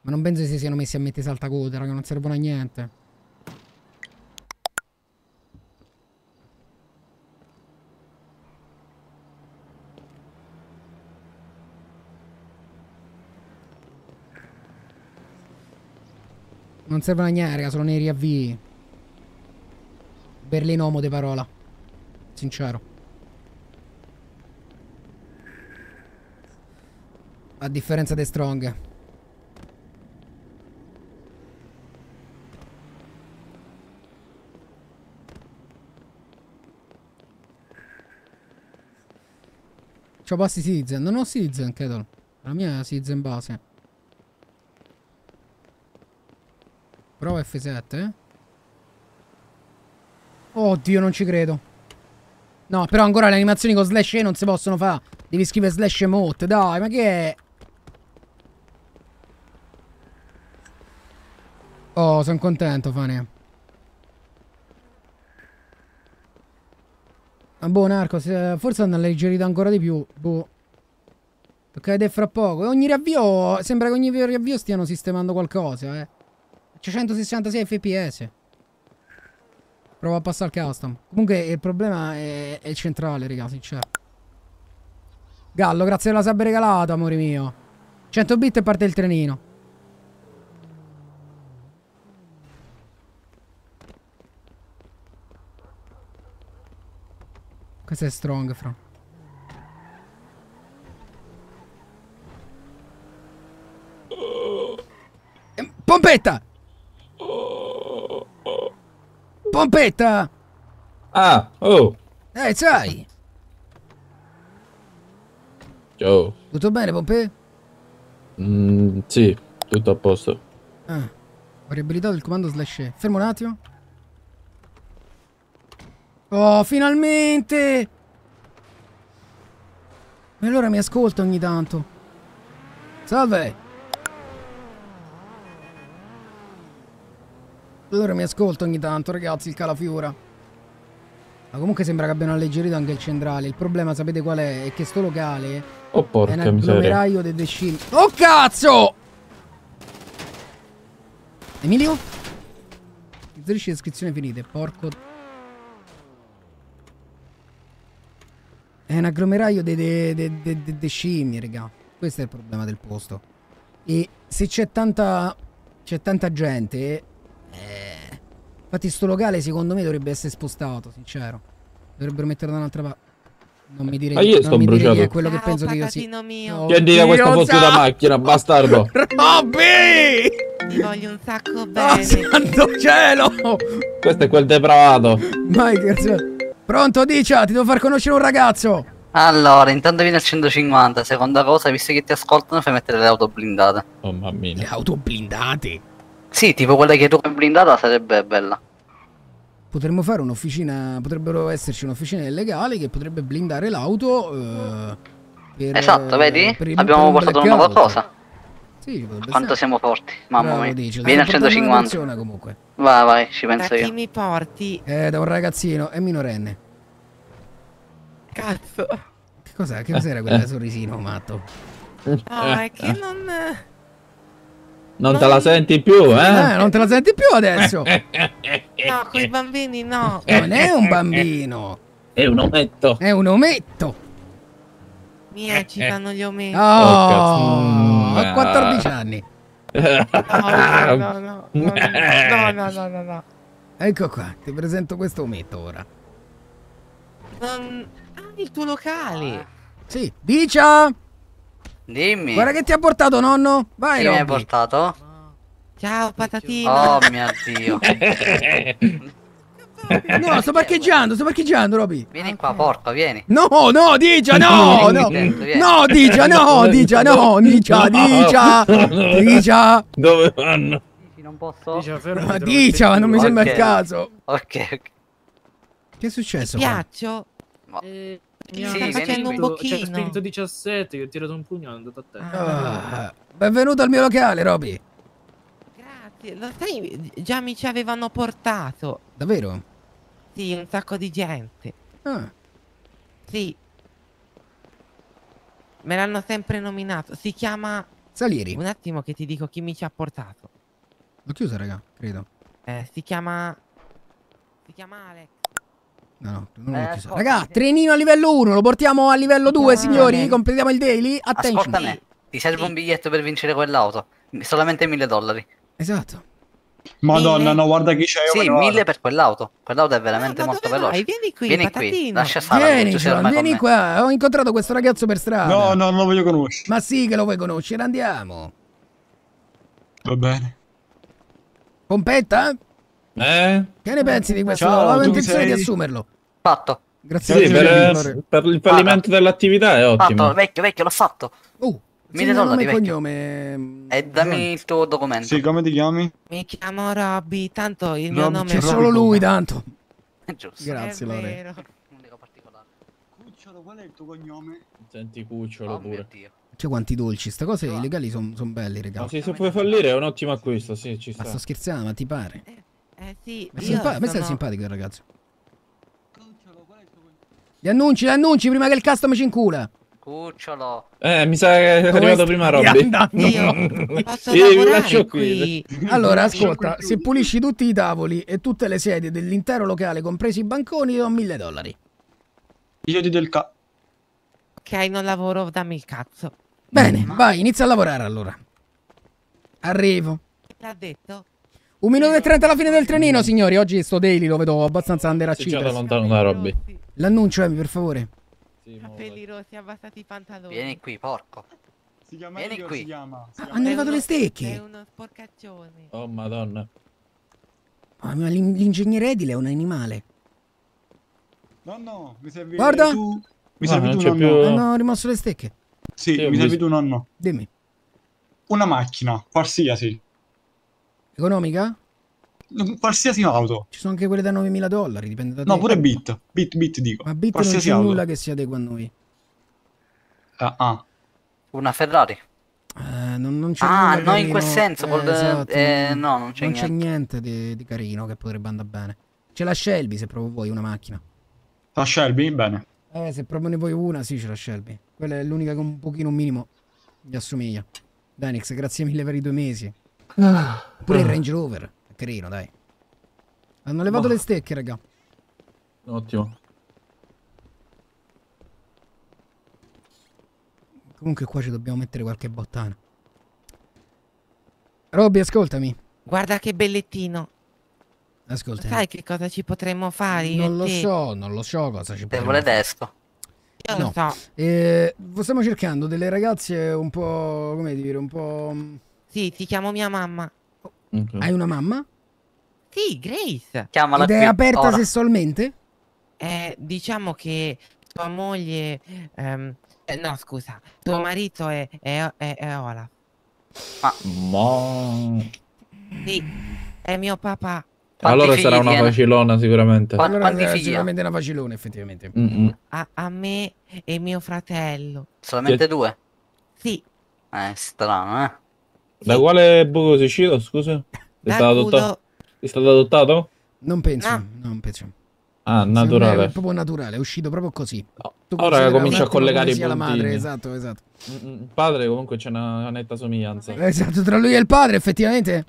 Ma non penso che si siano messi a mettere saltacoda, raga, non servono a niente. Non servono a niente, sono nei riavvii. Berlinomo de parola. Sincero. A differenza dei strong. C'ho passi Citizen. Non ho Citizen, Kettle. La mia è Citizen base. Prova F7, eh. Oddio, non ci credo. No, però ancora le animazioni con slash E non si possono fare. Devi scrivere slash emote, dai, ma che è? Oh, sono contento, Fane. Ah, boh, Narco, forse hanno alleggerito ancora di più. Boh. Tocca vedere fra poco. Ogni riavvio, sembra che ogni riavvio stiano sistemando qualcosa, eh. C'è 166 fps. Prova a passare al custom. Comunque il problema è, è centrale, ragazzi, c'è. Gallo, grazie per la sub regalata, amore mio. 100 bit e parte il trenino. Questo è strong, fra. Pompetta! Pompetta! Ah, oh, Eh, sai! ciao. Tutto bene, Pompè? Mm, sì, tutto a posto. Ah, variabilità del comando slash E. Fermo un attimo. Oh, finalmente! E allora mi ascolta ogni tanto. Salve! Allora mi ascolta ogni tanto, ragazzi, il calafiora. Ma comunque sembra che abbiano alleggerito anche il centrale. Il problema, sapete qual è? È che sto locale Oh, è porca un miseria. agglomeraio de The Shin. Oh, cazzo! Emilio? Inserisci descrizioni finite, porco... È un agglomeraio dei scimmie, raga. Questo è il problema del posto. E se c'è tanta... C'è tanta gente... Eh, infatti sto locale secondo me dovrebbe essere spostato, sincero. Dovrebbero metterlo da un'altra parte. Non mi dire, Ma io non sto mi dire chi bruciato. è quello che penso che io sia. mio. Oh, Tieni da questa fottuta macchina, bastardo. Robby! Ti voglio un sacco Oh, bene. santo cielo! Questo è quel depravato. Vai, grazie. Pronto, Dicia, ti devo far conoscere un ragazzo. Allora, intanto vieni al 150. Seconda cosa, visto che ti ascoltano, fai mettere le auto blindate. Oh mamma mia. Le auto blindate? Sì, tipo quella che tu hai blindata sarebbe bella. Potremmo fare un'officina, potrebbero esserci un'officina illegale che potrebbe blindare l'auto. eh, per, Esatto, vedi? per il- Abbiamo portato una nuova cosa. Sì, Quanto essere. siamo forti, mamma mia. dici, Vieni una 150. persona comunque. Vai, vai, ci penso Da chi io. mi porti? Eh, da un ragazzino, è minorenne. Cazzo. Che cos'è? Che cos'era quel sorrisino matto? No, è che non... Non Ma te la senti più, eh? eh? Non te la senti più adesso. No, con i bambini no. Eh, non è un bambino. È un ometto. È un ometto. Mia, ci fanno gli ometti. Oh, oh a 14 anni. No, no, no. No, no, no, no, no. Ecco qua, ti presento questo ometto ora. Non... Ah, il tuo locale. Sì, dicia! Dimmi. Guarda che ti ha portato nonno. Vai, Chi mi hai Robby. portato? Ciao, patatino. Oh mio dio. No, sto parcheggiando, sto parcheggiando, Robby. Vieni qua, porco, vieni. No, no, Dicia, no, no. No, Dicia, no, Dicia, no, Dicia, Dicia, Dicia. Dove vanno? Non posso? Ma Dicia, ma non mi sembra il caso. Ok, ok. Che è successo? Piaccio? Eh, Sta vieni facendo un qui. C'è pochino. scritto 17 che ho tirato un pugno e è andato a te. Ah, benvenuto al mio locale, Robby. Grazie. Lo sai, già mi ci avevano portato. Davvero? Sì, un sacco di gente. Ah, Sì. Me l'hanno sempre nominato. Si chiama... Salieri. Un attimo che ti dico chi mi ci ha portato. L'ho chiusa, raga, credo. Eh, si chiama... Si chiama Alex. No, no, Eh, ascolta. Raga, trenino a livello 1, lo portiamo a livello 2, Ah, signori. Completiamo il daily. Attention. Ascolta me. Ti serve un biglietto per vincere quell'auto. Solamente mille dollari. Esatto. Madonna, no, guarda chi c'è. Sì, mille per quell'auto. Quell'auto è veramente Ah, ma molto vai? veloce. Vieni qui, Vieni qui. patatino. Lascia stare. Vieni, con vieni me. qua. Ho incontrato questo ragazzo per strada. No, no, non lo voglio conoscere. Ma sì che lo vuoi conoscere, andiamo. Va bene. Pompetta? Eh? Che ne pensi di questo? Ciao, Avevo intenzione di sei? assumerlo. Fatto. Grazie Sì, mille, per, signore. per il fallimento dell'attività è Fatto, ottimo. vecchio, vecchio, l'ho fatto. Segna nome dollari, e vecchio. cognome. mm, E dammi il tuo documento. Sì, come ti chiami? Mi chiamo Robby, tanto il mio Robby, nome C'è è Robby solo lui, tanto. È giusto. Grazie, È Lore. vero. Un dico particolare. Cucciolo, qual è il tuo cognome? Senti cucciolo Oh mio pure. Cioè, quanti dolci. Ste cose illegali sono belli, raga. Ma sì, se puoi fallire è un ottimo acquisto, sì, ci Ma sta. sto scherzando, ma ti pare? Eh sì, Ma io simpa- a me stai sono- simpatico il ragazzo. Gli annunci, gli annunci prima che il custom ci incula. Cucciolo. Eh, mi sa che è arrivato prima Robby. Io posso Sì, vi lavorare lascio qui. qui. Allora, ascolta, se pulisci tutti i tavoli e tutte le sedie dell'intero locale, compresi i banconi, ti do mille dollari. Io ti do il ca... Ok, non lavoro, dammi il cazzo. Bene, vai, inizia a lavorare allora. Arrivo. L'ha detto? Un minuto e trenta alla fine del trenino, signori. Oggi sto daily lo vedo abbastanza under già da lontano da Robby. L'annuncio, Emi, per favore. Capelli rossi, abbassati i pantaloni. Vieni qui, porco. Si chiama Vieni qui. si chiama. si Ah, chiama- hanno arrivato le stecche. uno sporcaccione. Oh madonna. Ah, ma l'in- l'ingegnere edile è un animale. No, no, mi servi Guarda. tu. Mi No, servi non tu, c'è nonno. più- Hanno rimosso le stecche. Sì, Sì, mi servi visto. tu, nonno. Dimmi. Una macchina, qualsiasi. Economica? Qualsiasi auto. Ci sono anche quelle da 9.000 dollari, dipende da te. No, pure Bit. Bit, Bit dico. Ma Bit non qualsiasi c'è auto. nulla che si adegua a noi. Ah, ah. Una Ferrari. Eh, non, non c'è Ah, no, in quel senso, col- esatto, eh, no, non c'è niente. niente di, di carino che potrebbe andare bene. C'è la Shelby se proprio vuoi una macchina. La Shelby? Bene. Eh, se proprio ne vuoi una, sì, c'è la Shelby. Quella è l'unica che un pochino un minimo gli assomiglia. Danix, grazie mille per i due mesi. Pure il Range Rover. È carino, dai. Hanno levato Boh. le stecche, raga. Ottimo. Comunque qua ci dobbiamo mettere qualche bottana. Robby, ascoltami. Guarda che bellettino. Ascoltami. Sai che cosa ci potremmo fare? io Non lo te? so, non lo so cosa ci potremmo fare. desco. Io lo No. so. Eh, stiamo cercando delle ragazze un po'. come dire, un po'. Mm, Sì, ti chiamo mia mamma. Hai una mamma? Sì, Grace. Chiamala Ed è qui, aperta ora. sessualmente? Eh, diciamo che tua moglie... ehm, eh, no, scusa. Tuo marito è, è, è, è Olaf. Ma... Sì, è mio papà. Allora sarà una facilona sicuramente. allora è sicuramente una facilone, effettivamente. Mm-mm. A, a me e mio fratello. Solamente Che- due? Sì. Eh, strano, eh. Da quale buco sei uscito, scusa? È stato adottato? È stato adottato? Non penso, non penso. Ah, naturale. È proprio naturale, è uscito proprio così. Tu Ora comincia a collegare i sia la puntini. madre, esatto, esatto. Mm, Il padre comunque c'è una, una netta somiglianza. Esatto, tra lui e il padre, effettivamente.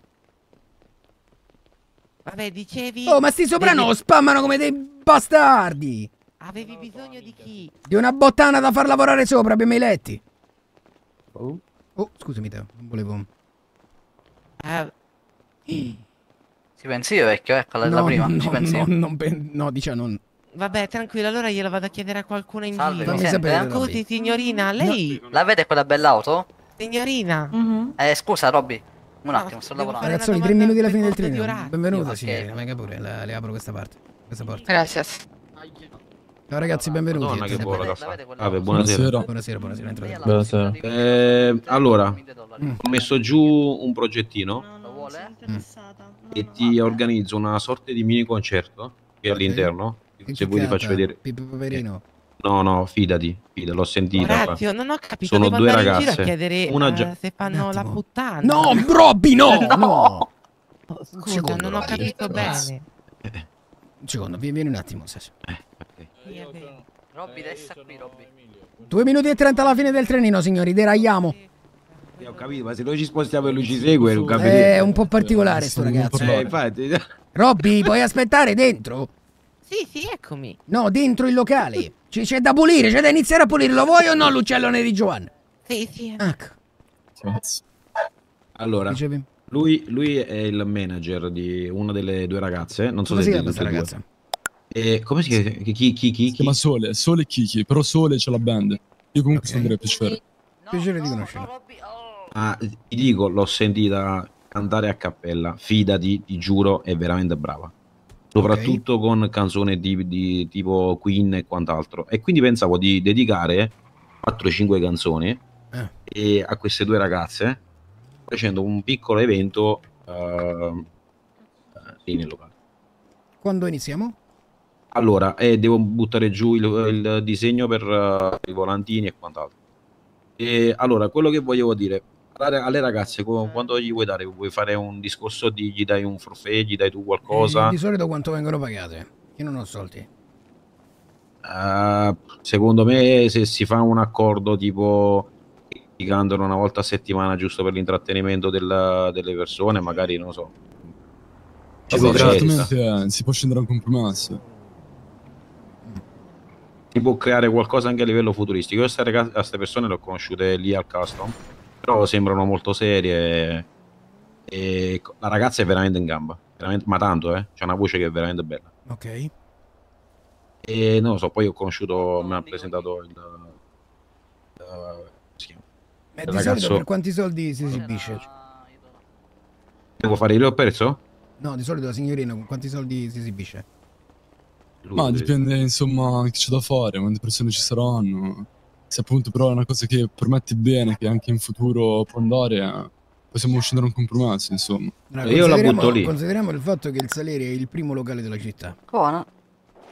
Vabbè, dicevi... Oh, ma sti soprano Devi- spammano come dei bastardi. Avevi bisogno di chi? Di una bottana da far lavorare sopra, abbiamo i letti. Oh, scusami Teo, non volevo... Eh, Ci pensi io, vecchio, ecco, la, la No, prima. no, Ci pensi no, non pen- no, dice non... Vabbè, tranquillo, allora glielo vado a chiedere a qualcuno in Salve, giro. mi Fammi sapere, signorina, lei... La vede quella bella auto? Signorina. Eh, scusa, Robby. Un attimo, sto lavorando. Ragazzoli, tre minuti alla fine del treno. Benvenuta, Ok. signore. Venga pure, le apro questa parte. Questa porta. Grazie. Ciao ragazzi, benvenuti. Madonna, che buona caffè. Vabbè, buonasera. Buonasera, buonasera, entrate. Buonasera. Eh, allora, ho messo giù un progettino e ti organizzo una sorta di mini concerto qui all'interno. Se vuoi ti faccio vedere. Pippo Paperino. No, no, fidati, fidati, l'ho sentita. Orazio, non ho capito, Sono devo due ragazze. giro a chiedere Una eh, già- se fanno la puttana. No, Robby, no! no! Scusa, secondo, non ho capito bene. Un secondo, vieni, vieni un attimo, Sassi. Robby, resta qui, Robby. Due minuti e trenta alla fine del trenino, signori, deragliamo. Ho capito, ma se noi ci spostiamo e lui ci segue, non È capite. un po' particolare sto ragazzo. Eh, infatti. Robby, puoi aspettare dentro? Sì, sì, eccomi. No, dentro il locale. C'è da pulire, c'è da iniziare a pulire. Lo vuoi o no, l'uccellone di Giovanni? Sì, sì. Ecco. Allora, Dicevi? Lui, lui è il manager di una delle due ragazze. Non so Come se si di chiama questa due. E come si chiama? Chi, chi, chi, chi? Si chiama Sole, Sole e Kiki, però Sole c'è la band. Io comunque sono andrei a piacere. Piacere di conoscerlo. Ah, ti dico, l'ho sentita cantare a cappella. Fidati, ti giuro, è veramente brava. Soprattutto con canzoni di, di tipo Queen e quant'altro. E quindi pensavo di dedicare 4-5 canzoni Eh. e a queste due ragazze facendo un piccolo evento eh, lì nel locale. Quando iniziamo? Allora, eh, devo buttare giù il, il disegno per eh, i volantini e quant'altro. E allora, quello che volevo dire alle ragazze, co- quando gli vuoi dare, vuoi fare un discorso di gli dai un forfait, gli dai tu qualcosa? Eh, di solito quanto vengono pagate? Io non ho soldi. Eh, secondo me, se si fa un accordo tipo che ti cantano una volta a settimana giusto per l'intrattenimento del- delle persone, magari non lo so. Ci certamente eh, si può scendere a un compromesso. si può creare qualcosa anche a livello futuristico. Io queste queste persone le ho conosciute lì al custom, però sembrano molto serie. E la ragazza è veramente in gamba, veramente- ma tanto, eh. C'ha una voce che è veramente bella. Ok. E non lo so, poi ho conosciuto, mi ha presentato il. eh, Il di solito ragazzo. per quanti soldi si esibisce? Devo fare io ho perso? No, di solito la signorina con quanti soldi si esibisce? Ma dipende insomma che c'è da fare, quante persone ci saranno. Se appunto però è una cosa che permetti bene, che anche in futuro può andare, eh, possiamo scendere a un compromesso, insomma. Allora, Io la consideriamo- butto lì. Consideriamo il fatto che il Salieri è il primo locale della città. Buono.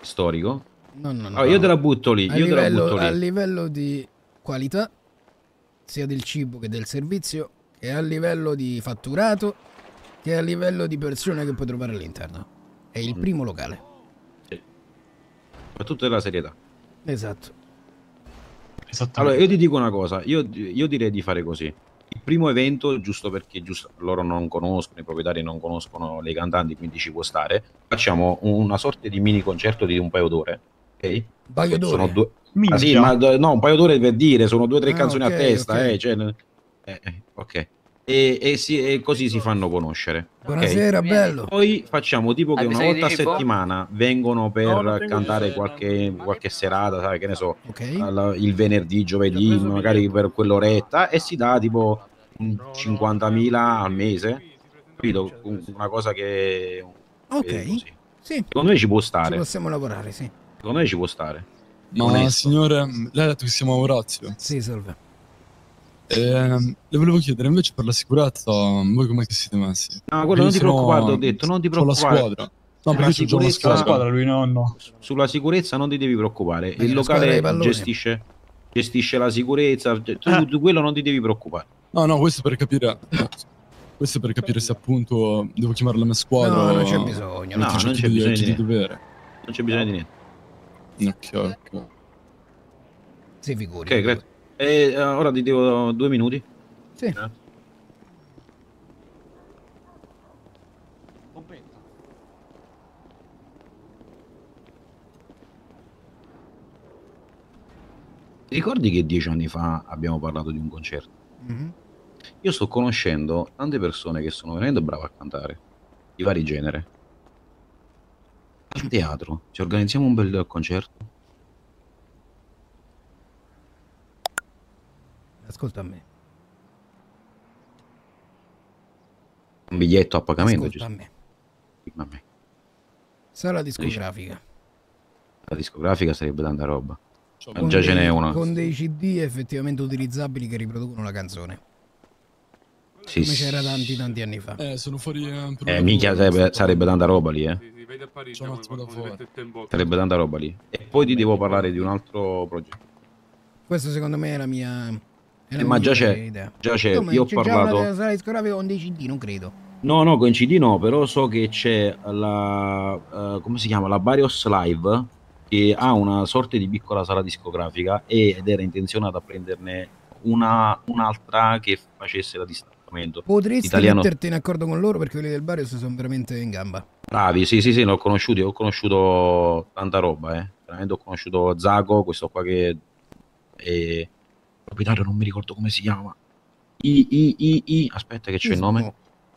Storico? No, no, no. Ah, io te la butto lì, A io te la livello, butto lì. a livello di qualità, sia del cibo che del servizio, e a livello di fatturato, che a livello di persone che puoi trovare all'interno. È il Mm. primo locale. Soprattutto della serietà. Esatto. Allora, io ti dico una cosa, io, io direi di fare così. Il primo evento, giusto perché giusto, loro non conoscono, i proprietari non conoscono le cantanti, quindi ci può stare, facciamo una sorta di mini concerto di un paio d'ore. Ok? Paio d'ore? Sono due... Minchia. Ah, sì, ma no, un paio d'ore per dire, sono due o tre Ah, canzoni ok, a testa, ok. eh, cioè, eh, eh, ok. e, e si- e così si fanno conoscere. ok? Buonasera, bello. Poi facciamo tipo che una volta a settimana vengono per No, cantare qualche, qualche serata, sai, che ne so, Ok. alla- il venerdì, giovedì, magari per quell'oretta e si dà tipo un 50.000 al mese, capito? Un- Una cosa che... Ok. così. Sì. Secondo me ci può Ci stare. possiamo lavorare, sì. Secondo me ci può stare. Ma Onesto. signore, lei ha detto che siamo a Orazio. Sì, salve. Ehm, le volevo chiedere invece per la sicurezza, voi com'è che siete messi? No, quello non ti preoccupare, ho detto, non ti c'ho la preoccupare. squadra. No, Sulla perché c'ho già una sicurezza- squadra. lui no. Sulla sicurezza non ti devi preoccupare. Il la locale gestisce, gestisce la sicurezza. Tu, Ah. tu quello non ti devi preoccupare. No, no, questo per capire. Questo per capire se appunto devo chiamare la mia squadra. No, non c'è bisogno, No, non c'è bisogno di di dovere. Non c'è bisogno di niente. Ok, ok. Si figuri. Ok, grazie. E eh, ora ti devo due minuti. Sì. Eh. Ti ricordi che dieci anni fa abbiamo parlato di un concerto? Mhm. Io sto conoscendo tante persone che sono veramente brave a cantare, di vari generi. Al teatro, ci organizziamo un bel concerto? Ascolta a me. Un biglietto a pagamento? Ascolta a giusto? me. A me. Sala discografica. La discografica sarebbe tanta roba. Con già ce dei- n'è una. Con dei CD effettivamente utilizzabili che riproducono la canzone. Sì, Come sì. c'era tanti tanti anni fa. Eh, sono fuori eh, Eh, minchia, sarebbe, sarebbe tanta roba lì, eh. Sì, vedi a Parigi, un come tempo. Sarebbe tanta roba lì. E poi ti devo parlare di un altro progetto. Questo secondo me è la mia. È la Eh, ma già c'è, idea. già c'è. Come? Io ho c'è già parlato. una sala discografica con dei CD, non credo. No, no, con CD no, però so che c'è la. eh, come si chiama? La Barios Live, che ha una sorta di piccola sala discografica ed era intenzionata a prenderne una, un'altra che facesse la distaccamento. Potresti Italiano. metterti in accordo con loro perché quelli del Barrios sono veramente in gamba. Bravi, sì, sì, sì, l'ho conosciuti, ho conosciuto tanta roba, eh. Veramente ho conosciuto Zago, questo qua che è il proprietario, non mi ricordo come si chiama. I, I, I, I, aspetta che c'è il nome.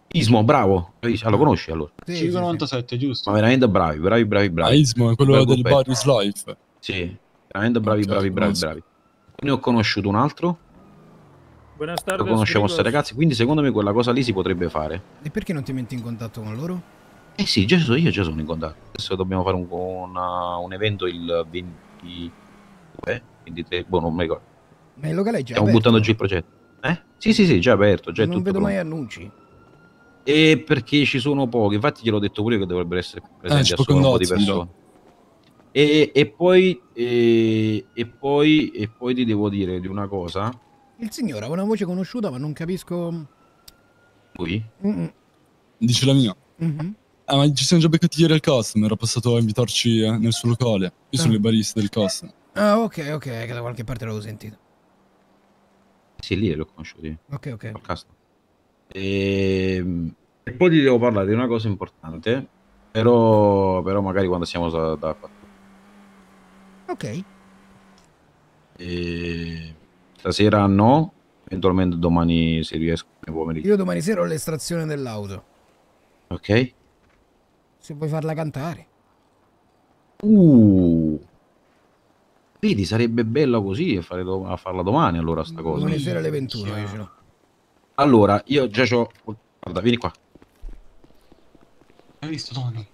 Ismo, bravo. Ah, lo conosci allora? Sì, sì, sì. 597, giusto? Ma veramente bravi, bravi, bravi, bravi. Ah, Ismo è quello del. Barrios Life. Sì, veramente bravi, bravi, bravi, bravi. Ne ho conosciuto un altro, Buenas lo tardes, conosciamo questi ragazzi, quindi secondo me quella cosa lì si potrebbe fare. E perché non ti metti in contatto con loro? Eh sì, già so- io già sono in contatto. Adesso dobbiamo fare un, una- un evento il 22, 23, boh, non mi ricordo. Ma il locale è già Stiamo aperto. buttando giù il progetto. Eh? Sì, sì, sì, già aperto, già è non tutto vedo pronto. mai annunci. E perché ci sono pochi, infatti gliel'ho detto pure io che dovrebbero essere più presenti ci a solo un po' di persone. E, e poi e, e poi e poi ti devo dire di una cosa. Il signore ha una voce conosciuta, ma non capisco. Lui? Mm, Dice la mia. mhm. Ah, ma ci siamo già beccati ieri al custom, era passato a invitarci eh, nel suo locale. Io sono Ah. il barista del custom. Ah, ok, ok, che da qualche parte l'avevo sentito. Sì, lì l'ho conosciuti. Ok, ok. al cast. E, e poi ti devo parlare di una cosa importante, però, però magari quando siamo da, da Ok. e, stasera no, eventualmente domani se riesco nel pomeriggio. Io domani sera ho l'estrazione dell'auto. Ok? Se vuoi farla cantare. Uh. Vedi, sarebbe bello così e fare do- a farla domani allora sta cosa. Domani sera alle 21 io ce l'ho. Allora, io già c'ho... Guarda, vieni qua. Hai visto Tony?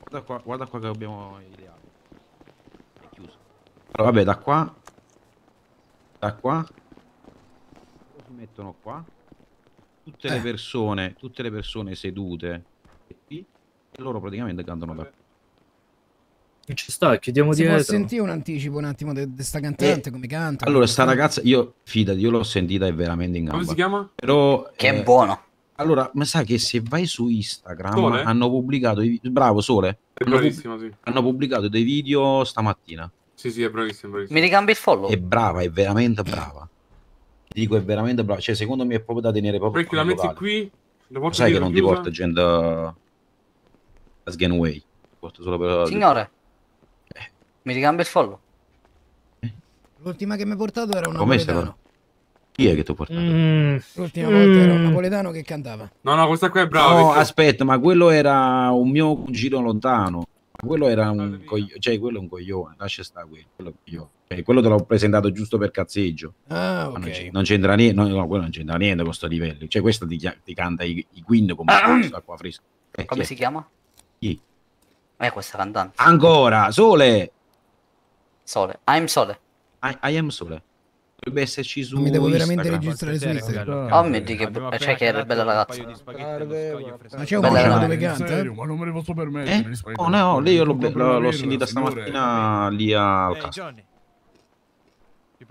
Guarda qua, guarda qua che abbiamo ideato. È. Allora, vabbè, da qua. Da qua. Si mettono qua. Tutte le Eh. persone, tutte le persone sedute qui, e loro praticamente cantano da qui. Ci sta, chiudiamo Si può dietro. sentire un anticipo un attimo di sta cantante, come canta? Allora, sta ragazza, io fidati, io l'ho sentita è veramente in gamba. Come si chiama? Però, Che eh, buono. Allora, ma sai che se vai su Instagram Sole? hanno pubblicato i- bravo Sole. È Hanno, sì. hanno pubblicato dei video stamattina. Sì, sì, è bravissima, bravissima. Mi ricambi il follow? È brava, è veramente brava. Ti dico, è veramente brava. Cioè, secondo me è proprio da tenere proprio Perché la metti locale. qui, la Sai che non ti porta gente a a Sganway. Ti porta solo per Signore, mi ricambi il follow? L'ultima che mi hai portato era una Come stai? napoletano. Chi è che ti ho portato? Mm. L'ultima volta era un napoletano che cantava. No, no, questa qua è brava. No, vecchio. aspetta, ma quello era un mio cugino lontano. Ma Quello era un coglione, cioè quello è un coglione, lascia stare quello. quello, coglione. Cioè, quello te l'ho presentato giusto per cazzeggio. Ah, Ma non, c'entra niente, no, no, quello non c'entra niente con sto livello. Cioè, questo ti, ti canta i, i Queen come acqua fresca. Eh, Come si è? chiama? Chi? Eh, questa cantante. Ancora, Sole! Sole. I'm Sole. I, I am Sole. Dovrebbe esserci su Mi devo veramente Instagram. registrare su Instagram. Oh mio dio, che be- cioè che è bella ragazza. Ma c'è un Bella dove canta? ma non me ne posso permettere. Eh? Oh no, lei io l'ho, l'ho- l'ho sentita stamattina lì al caso.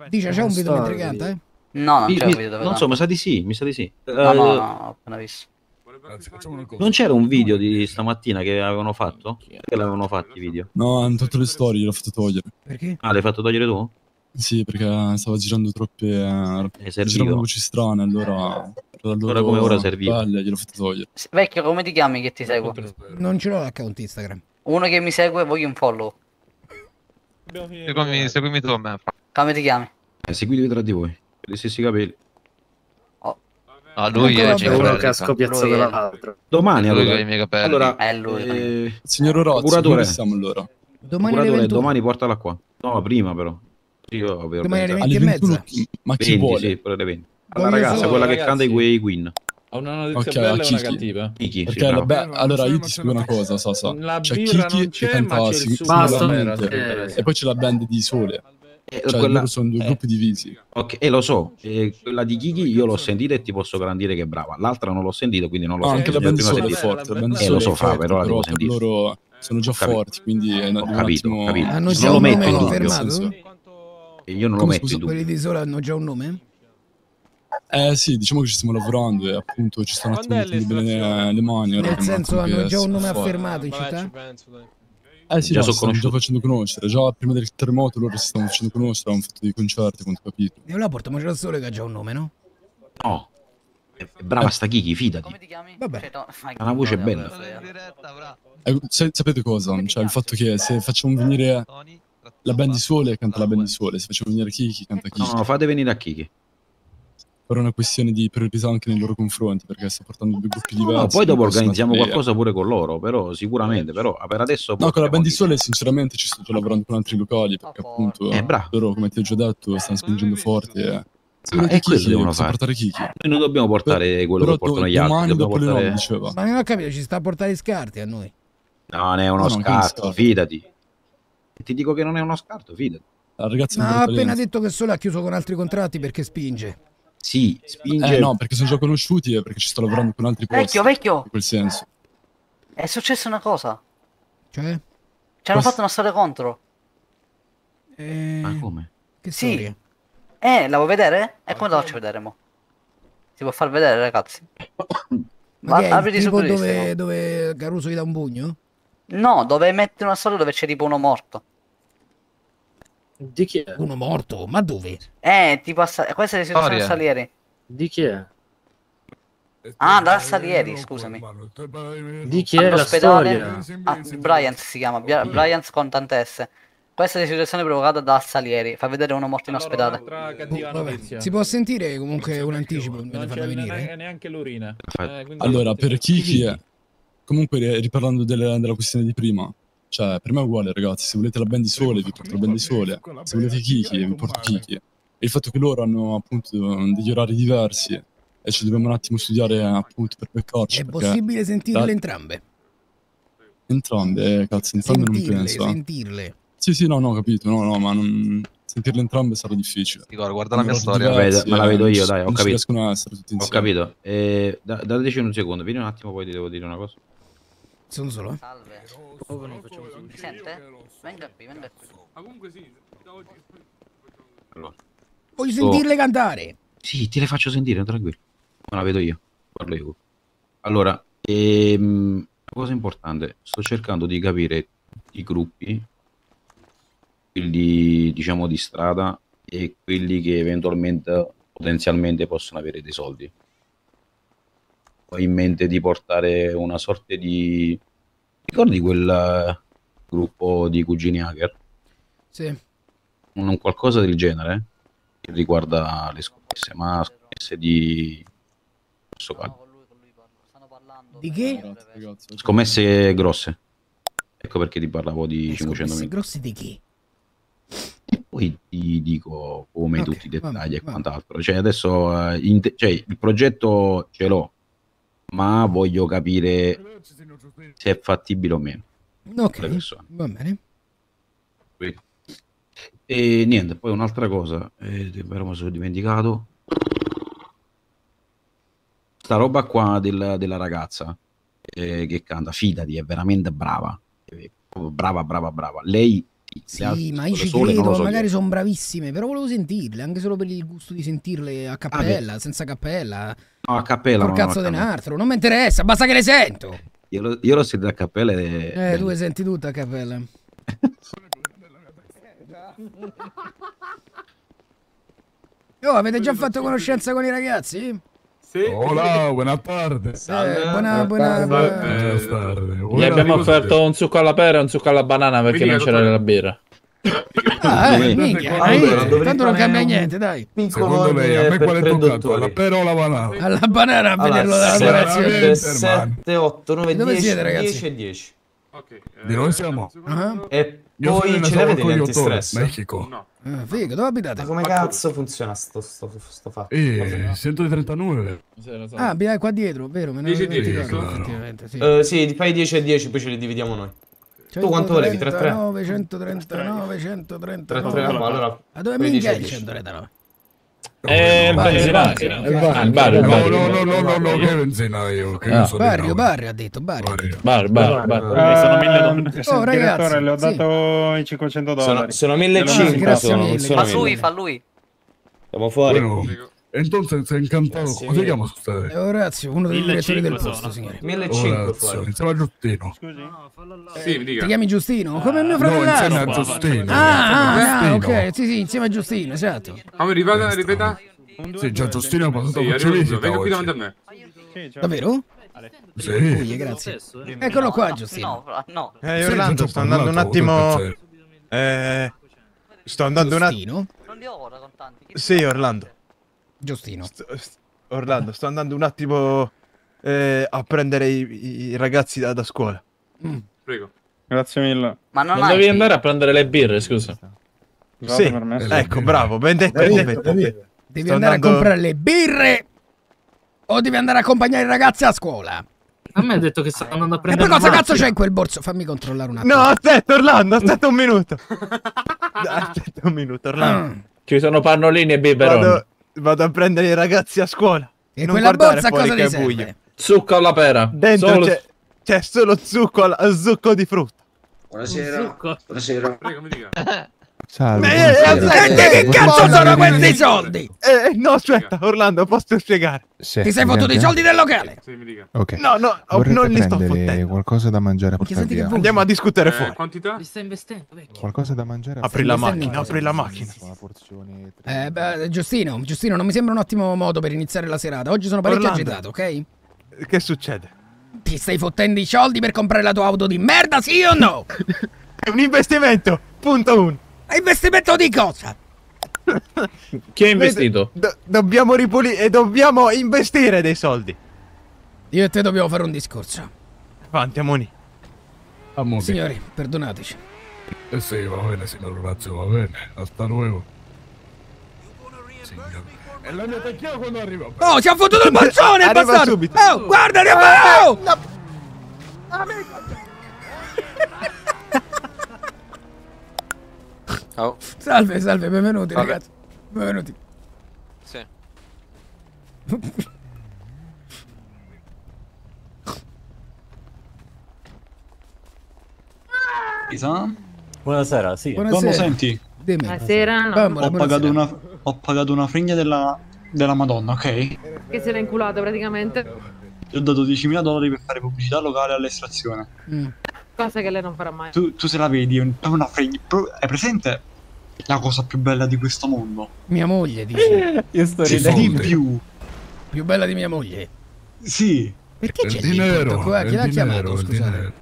Dice c'è un video mentre canta, eh? No, non c'è un mi- video dove non so, mi sa di sì, mi sa di sì. No, no, Eh, appena visto. Non c'era un video di stamattina che avevano fatto? Che l'avevano fatto i video? No, hanno tutte le storie, l'ho fatto togliere. Perché? Ah, l'hai fatto togliere tu? Sì, perché stava girando troppe. Eh, giravano voci strane, allora. Per la loro Ora come ora serviva. pelle gliel'ho fatto togliere. Vecchio, come ti chiami che ti seguo? Non ce l'ho l'account Instagram. Uno che mi segue voglio un follow. Seguimi, seguimi tu a me. Come ti chiami? Eh, seguitevi tra di voi, gli stessi capelli. Ah, lui è. Gianfranco. Uno che ha scopiazzato l'altro. Domani Lui allora. i miei capelli. Allora, È lui. eh, Signor Orozzi, procuratore. dove siamo allora? Domani alle procuratore, 21. domani portala qua. No, prima però. Io avevo Domani alle organizzato. 20 e mezza. Ma chi 20, vuole? sì, pure alle 20. La Voglio ragazza, solo- quella che ragazzi. canta i quei Queen. Ha una notizia Ok, bella e una Kiki. cattiva. Kiki, Perché la bravo. be- allora io ti spiego una cosa, Sasa. La C'è birra Kiki non che c'è, ma canta c'è sicuramente e poi c'è la band di Sole. Eh, Cioè, quella- loro sono due eh. gruppi divisi. Ok, e lo so, eh, quella di Kiki io l'ho sentita e ti posso garantire che è brava. L'altra non l'ho sentita, quindi non l'ho No, anche sentita. la band di Sole è sentita. forte. La band di Eh, Sole lo so, fra, forte, però la devo sentire. loro sono già capito. forti, quindi è un Ho capito, attimo... ho capito. Hanno Non già lo metto in dubbio. E io non lo Come, metto in scusa? dubbio. Quelli di Sola hanno già un nome? Eh sì, diciamo che ci stiamo lavorando e appunto ci stanno un attimo mettendo bene le mani. Nel senso hanno già un nome affermato in città? Eh sì, Già no, sono già facendo conoscere. Già prima del terremoto loro si stanno facendo conoscere, hanno fatto dei concerti, quanto ho capito. E allora portiamoci al sole che ha già un nome, no? No, è brava sta Kiki, fidati. Vabbè. Ha una voce bella. Eh, sa- sapete cosa? Cioè il fatto che se facciamo venire la band di Sole, canta la band di Sole, se facciamo venire Kiki, canta Kiki. No, no, fate venire a Kiki. Però è una questione di priorità anche nei loro confronti, perché sta portando due gruppi diversi. No, poi dopo organizziamo qualcosa pure con loro, però sicuramente, però per adesso... No, con la band di Sole sinceramente ci sto già lavorando con altri locali, perché appunto Eh, bravo. loro, come ti ho già detto, stanno spingendo forte. E... Se Ah, e quello Kiki, devono fare. portare Kiki. Noi non dobbiamo portare quello però che portano gli altri, dobbiamo dopo le portare... nove, diceva. Ma non ho capito, ci sta a portare i scarti a noi. No, non è uno No, che scarto, scarto. fidati. E ti dico che non è uno scarto, fidati. È ha appena detto che Sole ha chiuso con altri contratti perché spinge. Sì, spinge... Eh no, perché sono già conosciuti e perché ci sto lavorando con altri posti. Vecchio, vecchio! In quel senso. È successa una cosa. Cioè? Ci hanno fatto una storia contro. Ma come? Che Sì. storia? Eh, la vuoi vedere? E come la faccio vedere, mo? Si può far vedere, ragazzi? Ma che è subito dove, dove Caruso gli dà un pugno? No, dove metti una storia dove c'è tipo uno morto. Di chi è? Uno morto? Ma dove? Eh, tipo a Sa- questa è la situazione Storia. Salieri. Di chi è? Ah, da Salieri, scusami. Di chi è la All'ospedale. storia? Ah, Bryant si chiama, Bryant con tante S. Questa è la situazione provocata da Salieri. Fa vedere uno morto in ospedale. notizia. si può sentire comunque un anticipo Non c'è neanche, l'urina. Eh, Allora, per Kiki è... Comunque, ri- riparlando delle- della questione di prima, cioè, per me è uguale, ragazzi. Se volete la band di Sole, vi porto la band di Sole. Se volete Kiki, vi porto Kiki. E il fatto che loro hanno, appunto, degli orari diversi e ci dobbiamo un attimo studiare, appunto, per beccarci. È possibile sentirle da- entrambe? Entrambe, eh, cazzo, entrambe non Sentirle, penso. eh. sentirle. Sì, sì, no, no, ho capito, no, no, ma non... sentirle entrambe sarà difficile. Guarda, guarda la mia storia. diversi, Vabbè, me la eh, vedo non io, dai, ho non capito. riescono a essere tutti Ho capito. Eh, da, dateci un secondo, vieni un attimo, poi ti devo dire una cosa. Sono solo? Salve. Mi sente? Venga qui, venga qui. Ma comunque sì, da oggi... Allora. Voglio Oh. sentirle cantare. Sì, te le faccio sentire, tranquillo. Me la vedo io. Parlo io. Allora, ehm, una cosa importante, sto cercando di capire i gruppi, quelli diciamo di strada e quelli che eventualmente, potenzialmente possono avere dei soldi. Ho in mente di portare una sorta di... Ricordi quel eh, gruppo di cugini hacker? Sì. un qualcosa del genere che riguarda le scommesse, ma scommesse di grosso calibro. Di che? Scommesse grosse. Ecco perché ti parlavo di 500.000. Scommesse grossi di chi? Poi ti dico come tutti i dettagli e quant'altro. Cioè, adesso eh, cioè, il progetto ce l'ho, ma voglio capire se è fattibile o meno. Ok, va bene. E niente, poi un'altra cosa, eh, però lo sono dimenticato. Sta roba qua del- della ragazza eh, che canta, fidati, è veramente brava. Brava, brava, brava. Lei Sì, ma io ci sole, lo credo, so magari sono bravissime, però volevo sentirle, anche solo per il gusto di sentirle a cappella, senza cappella, No, a cappella. no, no, cazzo cappella. nastro, non mi interessa, basta che le sento. Io l'ho, io l'ho sentito a cappella e... Eh, tu le senti tutte a cappella. Oh, avete già fatto conoscenza con i ragazzi? Sì. Hola, buona tarde. Eh, buona, buona, buona. Tarde. Gli abbiamo offerto un succo alla pera e un succo alla banana perché Quindi, non c'era la birra. Ah, eh, minchia, eh, tanto non cambia niente, dai. Secondo lei, a me quale è toccato? Alla pera o alla banana? Alla banana a vederlo dalla operazione. Veramente, 7, 8, 9, Dove 10, siete, ragazzi? 10 e 10. Di noi siamo? Ah, E Io sono poi in ce l'avete con gli antistress? Mexico. ah, figo, dove abitate? Ma come cazzo funziona sto, sto, sto fatto? Eh, 139. Ah, abbiamo qua dietro, vero? Me ne Dieci, avevo dieci, dimenticato, claro. effettivamente, sì. Eh, sì, fai 10 e 10, poi ce li dividiamo noi. Tu quanto volevi? 3 3? 139, 139, 139. 3 3, allora. Ma dove minchia 10 il e 10. 139? Il Barrio, benzinaio. barrio. No, no, no, no, no, no, che benzinaio. Che Ah. io sono di Barrio, barrio, ha detto, barrio. Bar, bar, bar. Eh, sono mille donne. Oh, ragazzi, Direttore, le ho sì. dato i 500 dollari. Sono, sono 1500 Grazie sono, mille, non sono grazie Fa lui, 1000. fa lui. Siamo fuori. Entonces encantado. ¿Cómo se llama usted? Eh, Orazio, uno dei direttori del posto, signore. 1500 Orazio, fuori. insieme a Giustino. Sì, mi dica. Ti chiami Giustino? Come il mio No, insieme a fratello. Giustino. Ah, ah, ah, ok, sì, sì, insieme a Giustino, esatto. Ah, mi ripeta, ripeta? Sì, già Giustino è passato Sì, a farci arrivo visita venga qui davanti a me. Davvero? Sì. Ui, grazie. Eccolo qua, Giustino. No, no. Eh, Orlando, sto andando un attimo. per Eh, sto andando un attimo. Non li ho ora contanti. Sì, Orlando. Giustino. Sto- st- Orlando, sto andando un attimo eh, a prendere i, i ragazzi da, da scuola. Prego. Grazie mille. Ma non Non devi andare a prendere le birre, scusa. Sì, ecco, bravo, ben detto, ben detto. Devi Sto andare andando- a comprare le birre o devi andare a accompagnare i ragazzi a scuola? A me ha detto che sta andando a E prendere poi cosa cazzo c'è in quel borso? Fammi controllare un attimo. No, aspetta, Orlando, aspetta un minuto. Aspetta un minuto, Orlando. Ah. Ci sono pannolini e biberoni. Vado, vado a prendere i ragazzi a scuola. E non quella guardare borsa fuori cosa che è buio. serve? Zucco alla pera. Dentro Solo- c'è, c'è solo zucco, al- zucco di frutta. Buonasera. Buonasera. Prego, mi dica. Salve. Eh, eh, eh, Che cazzo sono questi soldi? Eh, no, aspetta, Orlando, posso spiegare? Sì, Ti sei fottuto i soldi del locale? Sì, mi dica. Ok. No, no, oh, Vorrete non li sto fottendo. qualcosa da mangiare a portare via? Andiamo a discutere Eh, fuori. quantità? Li sta investendo, vecchio. Qualcosa da mangiare a Apri la Stai macchina, apri la macchina. Eh, beh, Giustino, Giustino, non mi sembra un ottimo modo per iniziare la serata. Oggi sono parecchio Orlando. agitato, ok? Che succede? Ti stai fottendo i soldi per comprare la tua auto di merda, sì o no? È un investimento, punto uno. Investimento di cosa? Chi ha investito? Do- dobbiamo ripulire e dobbiamo investire dei soldi. Io e te dobbiamo fare un discorso. Avanti, Amoni. Amore. Signori, perdonateci. Eh sì, va bene, signor Orazio, va bene. Hasta luego. Signor. E la mia tecchia quando arriva? Oh, ci ha fottuto il Arriva bastardo! subito. Oh, guarda, arriva! Oh! Ciao. Salve, salve, benvenuti, Salve. ragazzi. Benvenuti. Sì. Isa? Buonasera, sì. Buonasera. Quando senti? Dimmi. Buonasera, no. Bambola, Ho pagato, buonasera. una, ho pagato una fregna della, della Madonna, ok? Che se l'ha inculato praticamente. Ti ho dato 10.000 dollari per fare pubblicità locale all'estrazione. Mm. Cosa che lei non farà mai. Tu, tu se la vedi, è un- è una fregna. Hai presente la cosa più bella di questo mondo? Mia moglie, dice. Io sto Di ridendo. più. Più bella di mia moglie. Sì. Perché c'è dinero, qua? Chi l'ha chiamato, scusate?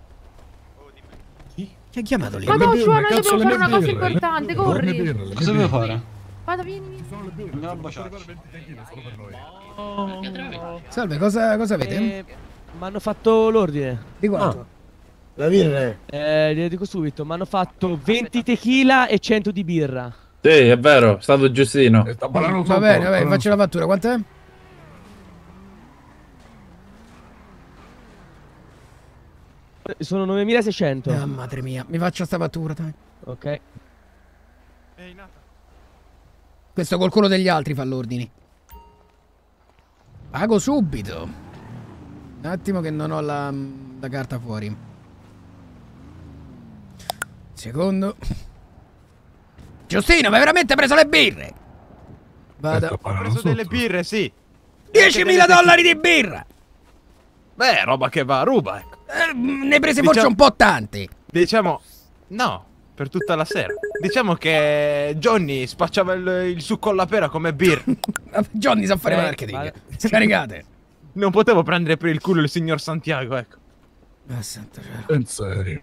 Chi ha chiamato lì? Ma no, Giovanna, io devo fare una cosa birre. importante, corri. Cosa devo fare? Vado, vieni, vieni. Andiamo a baciare. Salve, cosa, cosa avete? Eh, Mi hanno fatto l'ordine. Di quanto? La birra? Eh, glielo dico subito. Mi hanno fatto 20 tequila e 100 di birra. Sì, è vero, è stato Giustino. Va bene, va bene, faccio la fattura. Quant'è? Sono 9600. Ah, madre mia, mi faccio sta fattura, dai. Ok. Questo col culo degli altri fa l'ordine. Pago subito. Un attimo che non ho la, la carta fuori. Secondo. Giustino, ma hai veramente preso le birre? Vado. Ho preso delle birre, sì. 10.000 dollari di birra! Beh, roba che va a ruba, ecco. Eh, ne hai prese forse un po' tante. Diciamo, no, per tutta la sera. Diciamo che Johnny spacciava il, il succo alla pera come birra. Johnny sa fare Eh, marketing. vale. Scaricate. Non potevo prendere per il culo il signor Santiago, ecco. Ah, santo cielo. In serio.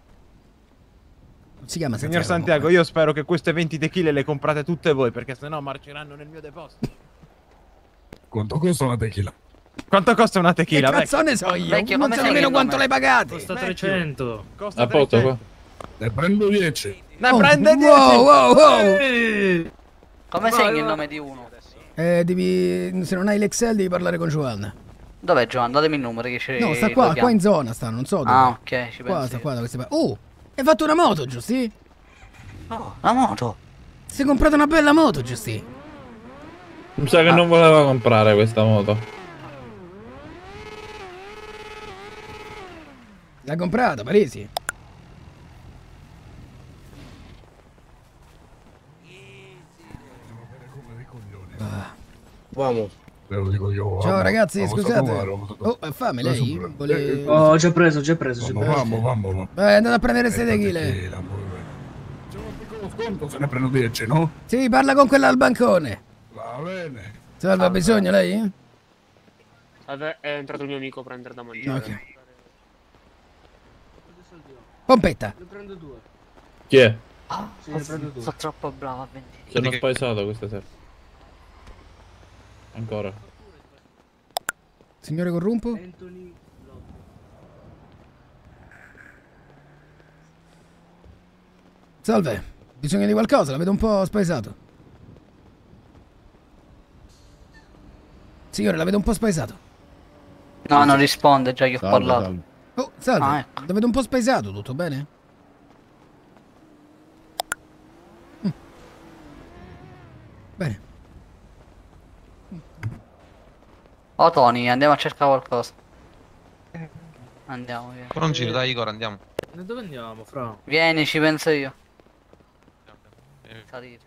Si chiama Signor Santiago. Santiago, io spero che queste 20 tequile le comprate tutte voi, perché sennò marceranno nel mio deposito. Quanto costa una tequila? Quanto costa una tequila? Che cazzo ne so io? Vecchio, non so nemmeno il quanto l'hai pagate. Costa 300. Costa A 300. qua. Ne prendo 10. Ne Oh, prende 10. wow, wow, wow. Come Vai, segni il vai. nome di uno? Eh, devi. Se non hai l'Excel devi parlare con Giovanna. Dov'è Giovanni? Datemi il numero che ci No, sta qua, lo qua in zona sta, non so dove. Ah, ok, ci Qua, penso sta io. qua da queste parti. Oh, hai fatto una moto, Giusti? Oh, la moto. Si è comprato una bella moto, Giusti. Mi sa che non voleva comprare questa moto. L'ha comprata, Parisi. Uomo. Te lo dico io. Ciao vamo. ragazzi, Vamo, scusate. sta Oh, ha fame lei? Vuole... Oh, Ho già preso, ho già preso. già Vamo, preso. vamo, vamo, vamo. Eh, è andato a prendere queste tequile. Sconto se ne prendo 10, no? Sì, parla con quella al bancone. Va bene. Salve, ha bisogno lei? Salve, è entrato il mio amico a prendere da mangiare. Ok. Pompetta. Ne prendo due. Chi è? Sì, ne prendo due. Sono troppo bravo a vendere. Sono spaesato questa sera. Ancora. Signore Corrumpo? Salve, bisogno di qualcosa? La vedo un po' spaesato. Signore, la vedo un po' spaesato. No, non risponde, già gli ho Salve, parlato. salve. Oh, salve, Ah, ecco. la vedo un po' spaesato, tutto bene? Oh Tony, andiamo a cercare qualcosa. Andiamo, via. Però un giro, dai Igor, andiamo. Da dove andiamo, fra? Vieni, ci penso io. Salire.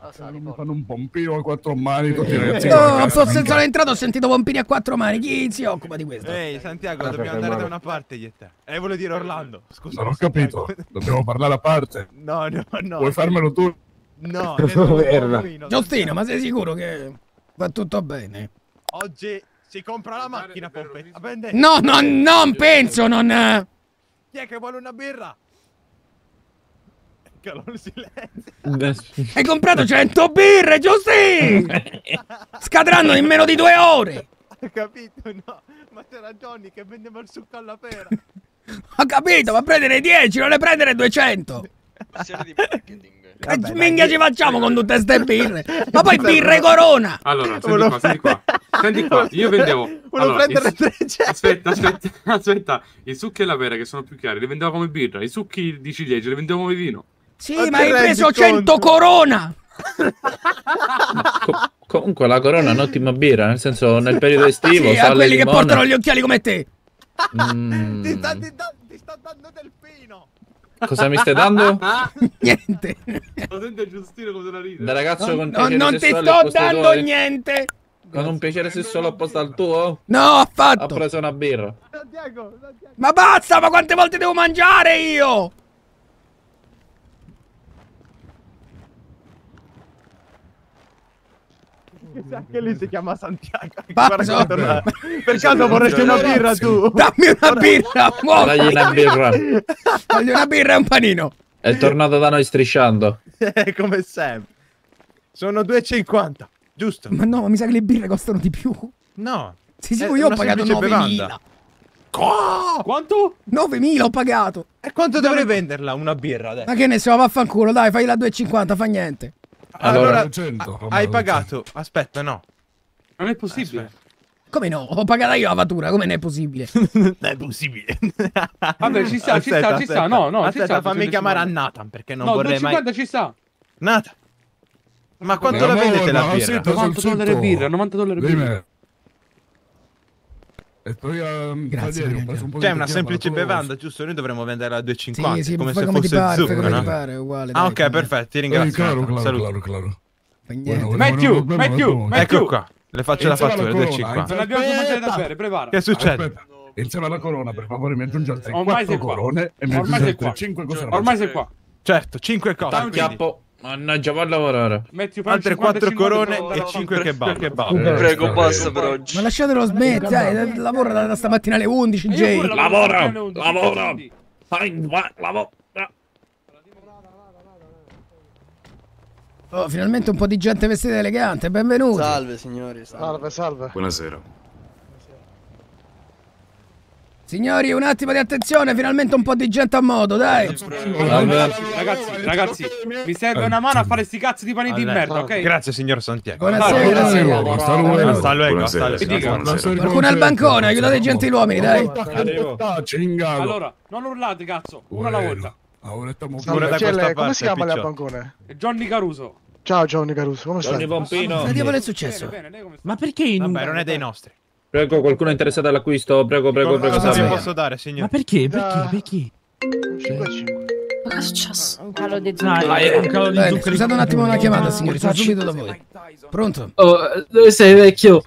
Oh, sali, Mi porca. fanno un pompino a quattro mani tutti i ragazzi. No, forse sono entrato ho sentito pompini a quattro mani. Chi si occupa di questo? Ehi, Santiago, Aspetta, dobbiamo andare da fermate. una parte io e te. Eh, volevo dire Orlando. Scusa. Non ho capito. Dobbiamo parlare a parte. No, no, no. Vuoi farmelo tu? No. Giustino, ma sei sicuro che va tutto bene? Oggi si compra la macchina, bene? No, no, non penso, non... Chi è che vuole una birra? Hai comprato 100 birre, Giusti! Scadranno in meno di due ore! Hai capito? No, ma c'era Johnny che vendeva il succo alla pera. Ho capito, ma prendere 10, non ne prendere 200! Che minchia ci facciamo con tutte ste birre? Ma poi birre corona! Allora, senti qua, senti qua. Senti qua, io vendevo. allora, prendere i su- Aspetta, aspetta, aspetta. I succhi alla pera, che sono più chiari, li vendevo come birra. I succhi di ciliegie li vendevo come vino. Sì, ma hai preso 100 conto? corona! Co- comunque la Corona è un'ottima birra, nel senso nel periodo estivo Sì, a quelli che portano gli occhiali come te! Mm, Ti sta, ti, sta, ti sta dando del pino. cosa mi stai dando? Niente! Lo sente Giustino come la ride. Da ragazzo con No, non ti sto dando tuoi? niente! Con un piacere sessuale opposto al tuo? No, Ho affatto! preso una birra. Santiago, Santiago. Ma basta, ma quante volte devo mangiare io? Che sa che lui si chiama Santiago. Basta. Per caso vorresti una birra tu? Dammi una birra, muovi! Dagli una birra. Voglio una birra e un panino! È tornato da noi strisciando. Come sempre. Sono 2,50. Giusto? Ma no, mi sa che le birre costano di più. No. Sì, sì, io ho pagato semplice 9.000. bevanda. Co- Quanto? 9.000 ho pagato. E quanto dovrei venderla una birra adesso? Ma che ne so, vaffanculo, dai, fai la 2,50, fa niente. Allora, Allora, 100, a- vabbè, hai pagato. Aspetta, no. Non è possibile. Come no? Ho pagata io la fattura, come non è possibile? non è possibile. Vabbè, ci sta, ci sta, ci sta. No, no, ci aspetta, sta. fammi 250. chiamare a Nathan perché non no, vorrei 250 mai. ci sta. Nathan. Ma quanto la vendete la birra? senta, 90 sul dollari sito. birra, 90 dollari birra. Dime. E poi ehm, Grazie, preso un po' Cioè, una semplice la bevanda, giusto? Noi dovremmo venderla a 2,50 Sì, sì, come se come fosse pare, zucchero, no? pare, uguale. Ah, dai, ok, perfetto, ti Eh, ringrazio. claro, Nathan, claro, saluto. claro, claro. Bueno, Matthew, Matthew. Matthew. Ecco qua, le faccio la Insieme alla fattura corona, 2,50. Non abbiamo più mangiare da bere, prepara. Che succede? Aspetta, insieme alla corona, per favore, mi aggiungi altre Ormai 4 sei qua. corone e mi Ormai aggiungi sei altre qua. 5 cose Ormai sei qua. Certo, 5 cose. quindi. Mannaggia, va a lavorare. Metti Altre 4 corone e 5 5 kebab. Eh, Prego, sta basta per oggi. Ma lasciatelo smettere, lavora da, da stamattina alle 11, io Jay. Lavora, lavoro fino alle 11, lavora. Fai, va, lavora. Oh, finalmente un po' di gente vestita elegante, benvenuti. Salve signori, salve. salve. Buonasera. Signori, un attimo di attenzione, finalmente un po' di gente a modo, dai. Ragazzi, ragazzi, mi serve una mano a fare sti cazzi di pani di merda, ok? Grazie, signor Santiago. Buonasera. Luego, hasta luego. Hasta luego. Qualcuno al bancone, aiutate i gentiluomini, dai. Ah. Allora, non urlate, cazzo. Una alla volta. CL, come si chiama lei al bancone? Johnny Caruso. Ciao Giovanni Caruso, come Johnny stai? Pompino. Che diavolo è successo? Ma perché in un... Vabbè, non è dei nostri. Prego, qualcuno è interessato all'acquisto? Prego, prego, prego. Cosa vi posso dare, Ma signor? perché? Perché? Perché? 5 a 5. Ma cosa è successo? Un calo di zucchero. un calo di zucchero. scusate un attimo una chiamata, signori, sono subito da voi. Pronto? Oh, dove sei, vecchio?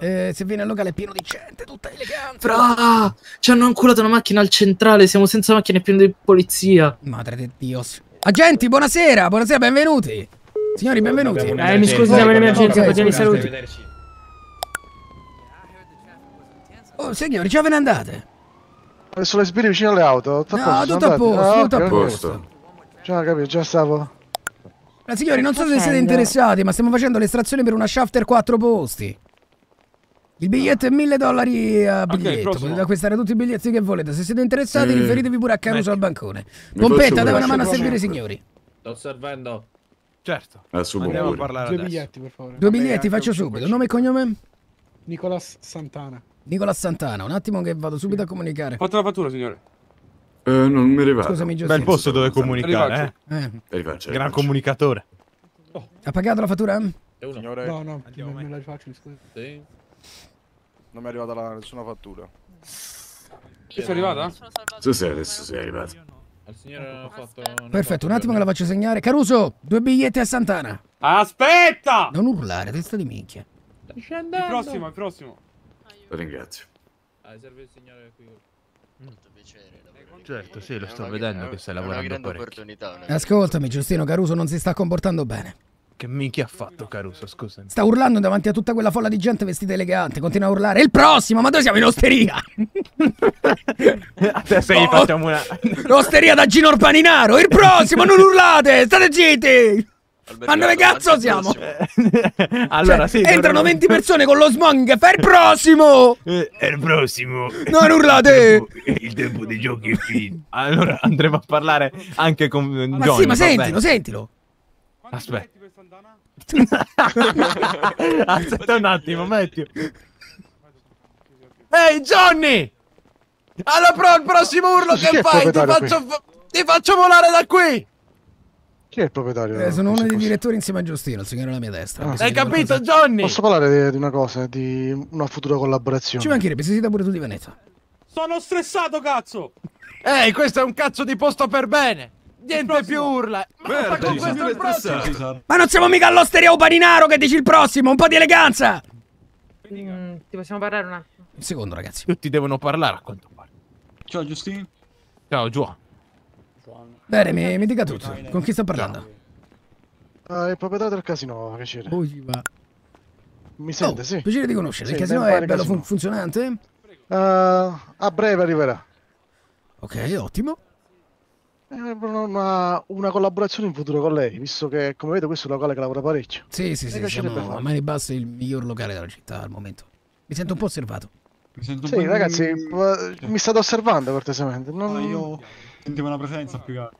Eh, se viene al locale è pieno di gente, tutta elegante. Fra, ci hanno anculato una macchina al centrale, siamo senza macchine piene di polizia. Madre di Dio. Agenti, buonasera, buonasera, benvenuti. Signori, benvenuti. Eh, mi scusi, siamo in emergenza, facciamo i saluti. Oh, signori, ciao, ve ne andate? Adesso le sbirri vicino alle auto. Tutto No, sono tutto a posto, Ah, tutto a posto. Già capito, già stavo. Ma signori, non so se siete facendo? interessati, ma stiamo facendo l'estrazione per una shafter 4 posti. Il biglietto è 1000 dollari a biglietto. prossimo. Potete acquistare tutti i biglietti che volete. Se siete interessati, Eh, riferitevi pure a Caruso al bancone. Mi Pompetta, dai una un mano a servire i signori. Sto servendo. Certo. Suo buon Andiamo a cuore. parlare Due adesso. biglietti, per favore. Due biglietti, faccio subito. Nome e cognome? Nicolas Santana. Nicola Santana. Un attimo che vado subito a comunicare. Fatto la fattura, signore. Eh, non mi arriva. Scusami, Giustino. Bel posto dove comunicare, eh? Eh, Rifaccio, Gran rifaccio. comunicatore. ha pagato la fattura? Signore, No, no, me, me la rifaccio, scusa. Sì. non mi è arrivata la- nessuna fattura. Ci sei arrivata? Sì, sì, adesso sei arrivato. Il signore ha fatto... Perfetto, un attimo che la faccio segnare. Caruso, due biglietti a Santana. Aspetta! Non urlare, testa di minchia. Il prossimo, il prossimo. Ringrazio. Ah, serve il signore qui. Certo, sì, lo sto vedendo che stai lavorando parecchio. opportunità. Ascoltami, Giustino, Caruso non si sta comportando bene. Che minchia ha fatto Caruso, scusami. Sta urlando davanti a tutta quella folla di gente vestita elegante. Continua a urlare. È il prossimo, ma noi siamo in osteria. Adesso gli facciamo una... L'osteria da Gino Orpaninaro. Il prossimo, non urlate. State zitti. Ma dove cazzo siamo? allora, Cioè, sì. entrano dovremmo- 20 persone con lo smog che fa il prossimo. Eh, È il prossimo. Non urlate. Il tempo dei giochi è finito. Allora andremo a parlare anche con eh, Ma Johnny, sì, ma sentilo, bene. sentilo. Aspetta. Aspetta un attimo, Matthew. Ehi, Johnny! Allora, pro, il prossimo urlo che il fai, ti faccio, ti faccio volare da qui! Chi è il proprietario? Eh, sono uno dei direttori insieme a Giustino, il signore alla mia destra. Ah. Hai capito, qualcosa? Johnny? Posso parlare di, una cosa, di una futura collaborazione? Ci mancherebbe, se siete pure tu di Venezia. Sono stressato, cazzo! Ehi, questo è un cazzo di posto per bene! Niente più urla! Ma prossimo! Ma non siamo mica all'osteria Upaninaro che dici il prossimo, un po' di eleganza. Mm, ti possiamo parlare un attimo? Un secondo, ragazzi. Tutti devono parlare a quanto pare. Ciao Giustino. Ciao, Giovanni. Bene, mi, mi dica tutto. Con chi sto parlando? Ah, il proprietario del casino, piacere. Oh, ci va. Mi sente, Oh, sì? Piacere di conoscerla. Il Sì, casino ben è bello casino. fun- funzionante? Ah, a breve arriverà. Ok, ottimo. Eh, una, una collaborazione in futuro con lei, visto che come vedo questo è un locale che lavora parecchio. Sì, sì, Mi sì, piacerebbe siamo a mani basse il miglior locale della città al momento. Mi sento un po' osservato. Mi sento un Sì, po' di- ragazzi, eh, mi state osservando cortesemente. Non... Ah, io sentivo una presenza più che altro.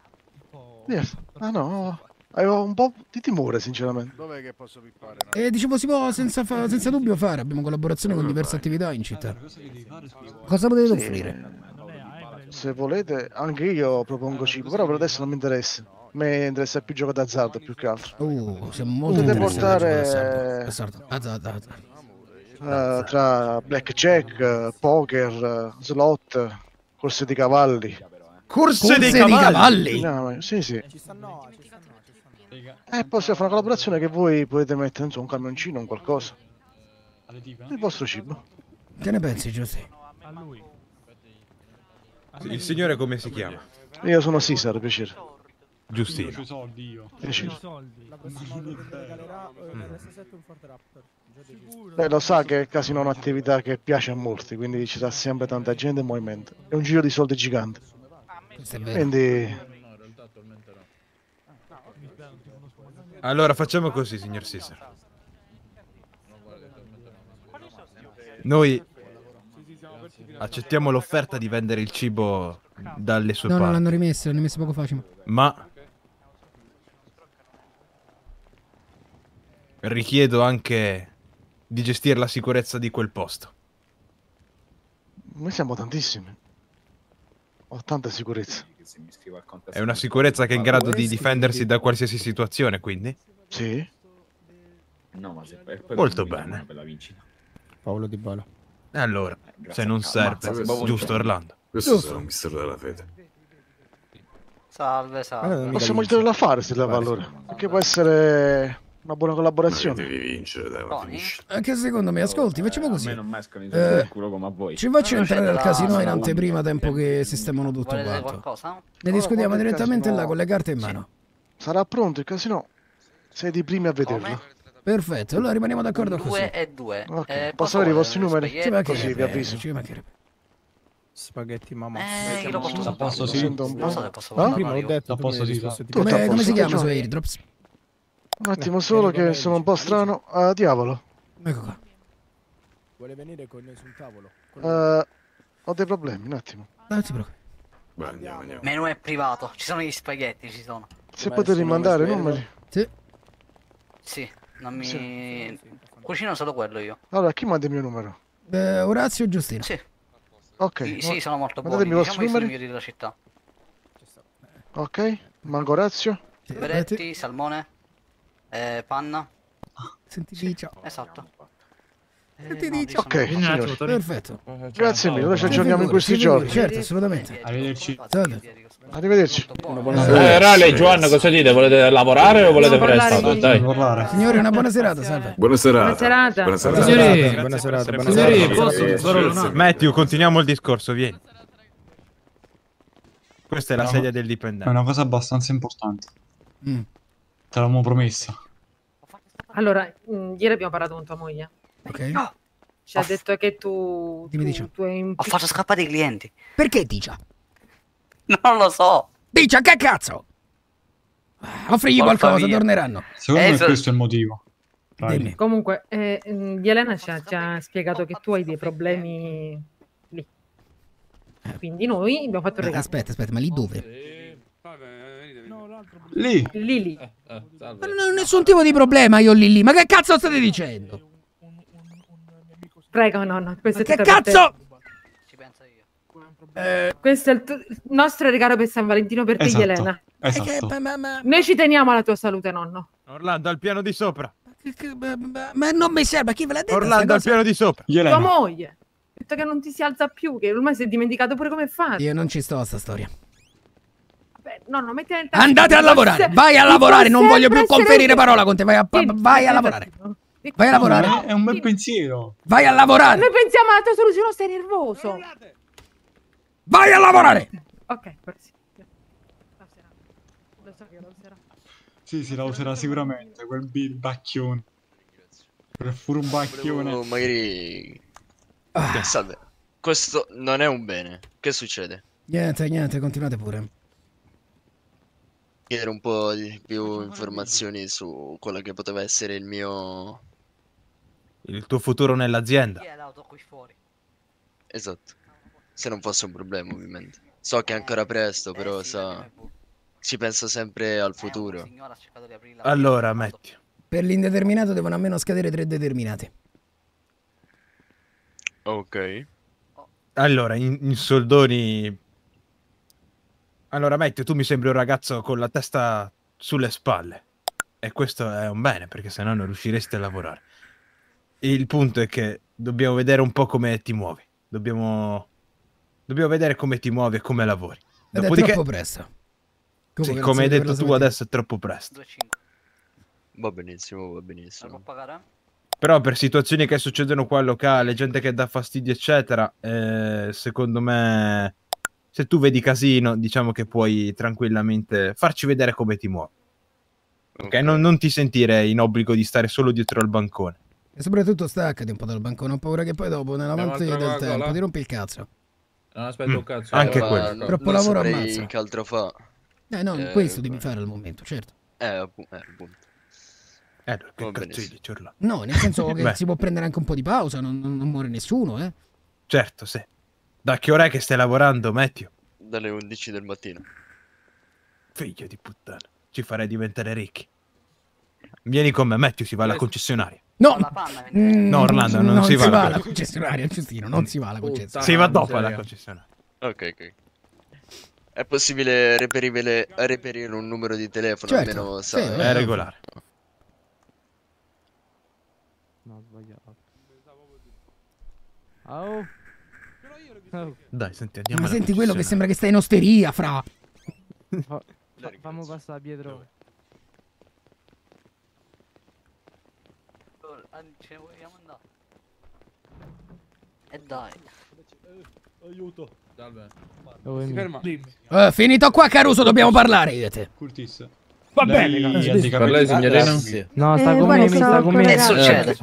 Yes. Ah no, avevo un po' di timore sinceramente. Dov'è che posso pippare? E dicevo, si può senza, fa- senza dubbio fare. Abbiamo collaborazione con diverse attività in città. Cosa potete offrire? Se volete, anche io propongo cibo, però per adesso non mi interessa. A me interessa più gioco d'azzardo più che altro. Uh, siamo molto Potete portare d'azzardo. Azzardo, azzardo. eh, tra blackjack, eh, poker, eh, slot, corse di cavalli. Corse di cavalli? No, sì, sì. E possiamo fare una collaborazione che voi potete mettere insomma, un camioncino, un qualcosa. Il vostro cibo. Che ne pensi, Giuseppe? Il signore come si chiama? Io sono Cesar, piacere. Giustino. C'ho i soldi io. Piacere. La prossima volta che regalerà Mm. eh, l'S7 un Ford Raptor. Già deciso. Lei lo sa che il casino è un'attività che piace a molti, quindi ci sarà sempre tanta gente in movimento. È un giro di soldi gigante. Questo è vero. Quindi Allora facciamo così, signor Caesar. Noi accettiamo l'offerta di vendere il cibo dalle sue No, no, parti, l'hanno rimesso, l'hanno rimesso poco fa. Cimo. ma richiedo anche di gestire la sicurezza di quel posto. noi siamo tantissimi. Ho tanta sicurezza. È una sicurezza che è in grado di difendersi da qualsiasi situazione, quindi? Sì. No, ma se poi- Molto bene. Paolo Di Bala. E allora, se non serve, se- giusto Orlando? Questo Giusto. sarà un mistero della fede. Salve, salve. Possiamo girare l'affare se la va allora. Perché può essere una buona collaborazione. Devi vincere, dai, ma finisci. Anche secondo me, ascolti, facciamo così. A me non mescano i soldi Eh, culo come a voi. Ci faccio entrare al casino in anteprima tempo che sistemano tutto Volete quanto. qualcosa? Ne discutiamo direttamente casino- là con le carte in mano. Sarà pronto il casino? Sei di primi a vederlo. Perfetto, allora rimaniamo d'accordo così. Due e due. Ok, Eh, Posso avere i vostri numeri? Ci Così vi avviso. Ci mancherebbe. Spaghetti mamma. Eh, io lo posso A posto sì. Non so se posso Ah? Prima l'ho detto, mi hai sì, Come, come si chiama su Airdrops? Un attimo solo che sono un po' strano. Ah, diavolo. Ecco qua. Vuole venire con noi sul tavolo? Eh, ho dei problemi, un attimo. Non si preoccupi. Beh, andiamo, andiamo. Menù è privato. Ci sono gli spaghetti, ci sono. Se potete rimandare i numeri. Sì. Sì, non mi... Cucino solo quello io. Allora, chi manda il mio numero? Eh, Orazio e Giustino. Sì, Ok. sì, sì, sono molto buoni. Mandatemi i vostri Diciamo numeri. migliori della città. Ok. Mango Orazio. Sì, Beretti, salmone, eh, panna. Senti, dicia. Esatto. Senti, no, dicia. Ok, signori. Perfetto. Grazie mille, noi ci aggiorniamo in questi ti giorni. Certo, assolutamente. Arrivederci. Salve. Arrivederci. Eh, Rale, Giovanna, cosa dite? Volete lavorare o volete parlare Dai. Signori, una buona serata, salve. Buona serata. Buona serata. Buona serata. Signori, Buona serata, buona signori, serata. Eh, sì. Matthew, continuiamo il discorso, vieni. Questa è la No. sedia del È dipendente. una cosa abbastanza importante. Mm. Te l'avevamo promessa. Allora, mh, ieri abbiamo parlato con tua moglie. Ok. Ci ha detto che tu. Dimmi, tu, dicia. tu hai un Ho fatto scappare i clienti. Perché dicia? Non lo so. Dicia, che cazzo? Ah, Offrigli Porca qualcosa, via. torneranno. Secondo Eh, me so- questo è il motivo. Dimmi. Comunque, eh, mh, Elena ci ha, ci ha spiegato che tu hai dei problemi lì. Quindi noi abbiamo fatto il Eh, regalo. Aspetta, aspetta, ma lì dove? Eh, vabbè, venite, venite. Lì. Lì lì. Eh. Ma non ho nessun tipo di problema io lì lì. Ma che cazzo state dicendo? Prego, nonno. Questo Ma è che cazzo? Ci penso io. Eh, Questo è il, il nostro regalo per San Valentino per te, Esatto. Elena. che- Esatto. ma, ma, ma, Noi ci teniamo alla tua salute, nonno. Orlando, al piano di sopra. che- che- ma- non mi serve, chi ve l'ha detto? Orlando, al piano di sopra. Tua Elena. moglie. Ha detto che non ti si alza più, che ormai si è dimenticato pure come fare. Io non ci sto a sta storia. Vabbè, nonno, mettila in tasca. Andate a lavorare, se- vai a lavorare, non voglio più conferire parola con te, vai a, Vieni, vai a lavorare. Vai a No, lavorare. è, un bel pensiero. Vai a lavorare. Noi pensiamo alla tua soluzione, stai nervoso. Vai a lavorare. Ok, sì. Userà. Lo so che lo userà. Sì, sì, la userà sicuramente. Quel birbacchione. Quel furbacchione. Volevo magari... Ah. Salve. Questo non è un bene. Che succede? Niente, niente, continuate pure. Chiedere un po' di più informazioni su quello che poteva essere il mio... Il tuo futuro nell'azienda. Esatto. Se non fosse un problema, ovviamente. So che è ancora presto, però sa... Si pensa sempre al futuro. Allora, metti. Per l'indeterminato devono almeno scadere tre determinati. Ok. Allora, in, in soldoni... Allora, Matt, tu mi sembri un ragazzo con la testa sulle spalle. E questo è un bene, perché sennò non riusciresti a lavorare. Il punto è che dobbiamo vedere un po' come ti muovi. Dobbiamo... Dobbiamo vedere come ti muovi e come lavori. Ed è Dopodiché... troppo presto. Sì, Comunque, come hai detto tu adesso è troppo presto. Va benissimo, va benissimo. Però per situazioni che succedono qua al locale, gente che dà fastidio, eccetera, eh, secondo me, se tu vedi casino, diciamo che puoi tranquillamente farci vedere come ti muovi. Ok, Non, non ti sentire in obbligo di stare solo dietro al bancone. E soprattutto staccati un po' dal bancone, ho paura che poi dopo, nell'avanti del a trovare tempo, ti rompi il cazzo. Non aspetta un cazzo. Anche Ma quello. non- Troppo lavoro ammazza. che altro fa. Eh no, Eh, questo devi fare al momento, certo. Eh, appu- eh, appunto. Eh, che cazzo dici? No, nel senso che si può prendere anche un po' di pausa, non, non- non muore nessuno, eh. Certo, sì. Da che ora è che stai lavorando, Matthew? Dalle 11 del mattino. Figlio di puttana. Ci farei diventare ricchi. Vieni con me, Matthew, si va alla concessionaria. No, mm, No, Orlando, non si va alla alla con- concessionaria, Giustino, non si va alla concessionaria. Si va dopo alla concessionaria. Ok, ok. È possibile reperire un numero di telefono, Certo, almeno sì, sa... È regolare. No, ho sbagliato. Oh. Oh. Dai, senti, andiamo Ma senti quello che sembra che stai in osteria, fra. Fa- fa- fammi passare Pietro. Ce ne vogliamo andare. E dai. Aiuto. Salve. Dove mi- Ferma. Eh, finito qua, Caruso, dobbiamo parlare io e te. Curtis. Va bene, Per lei, signorina? No, sta Eh, con me, sta con me. Che succede?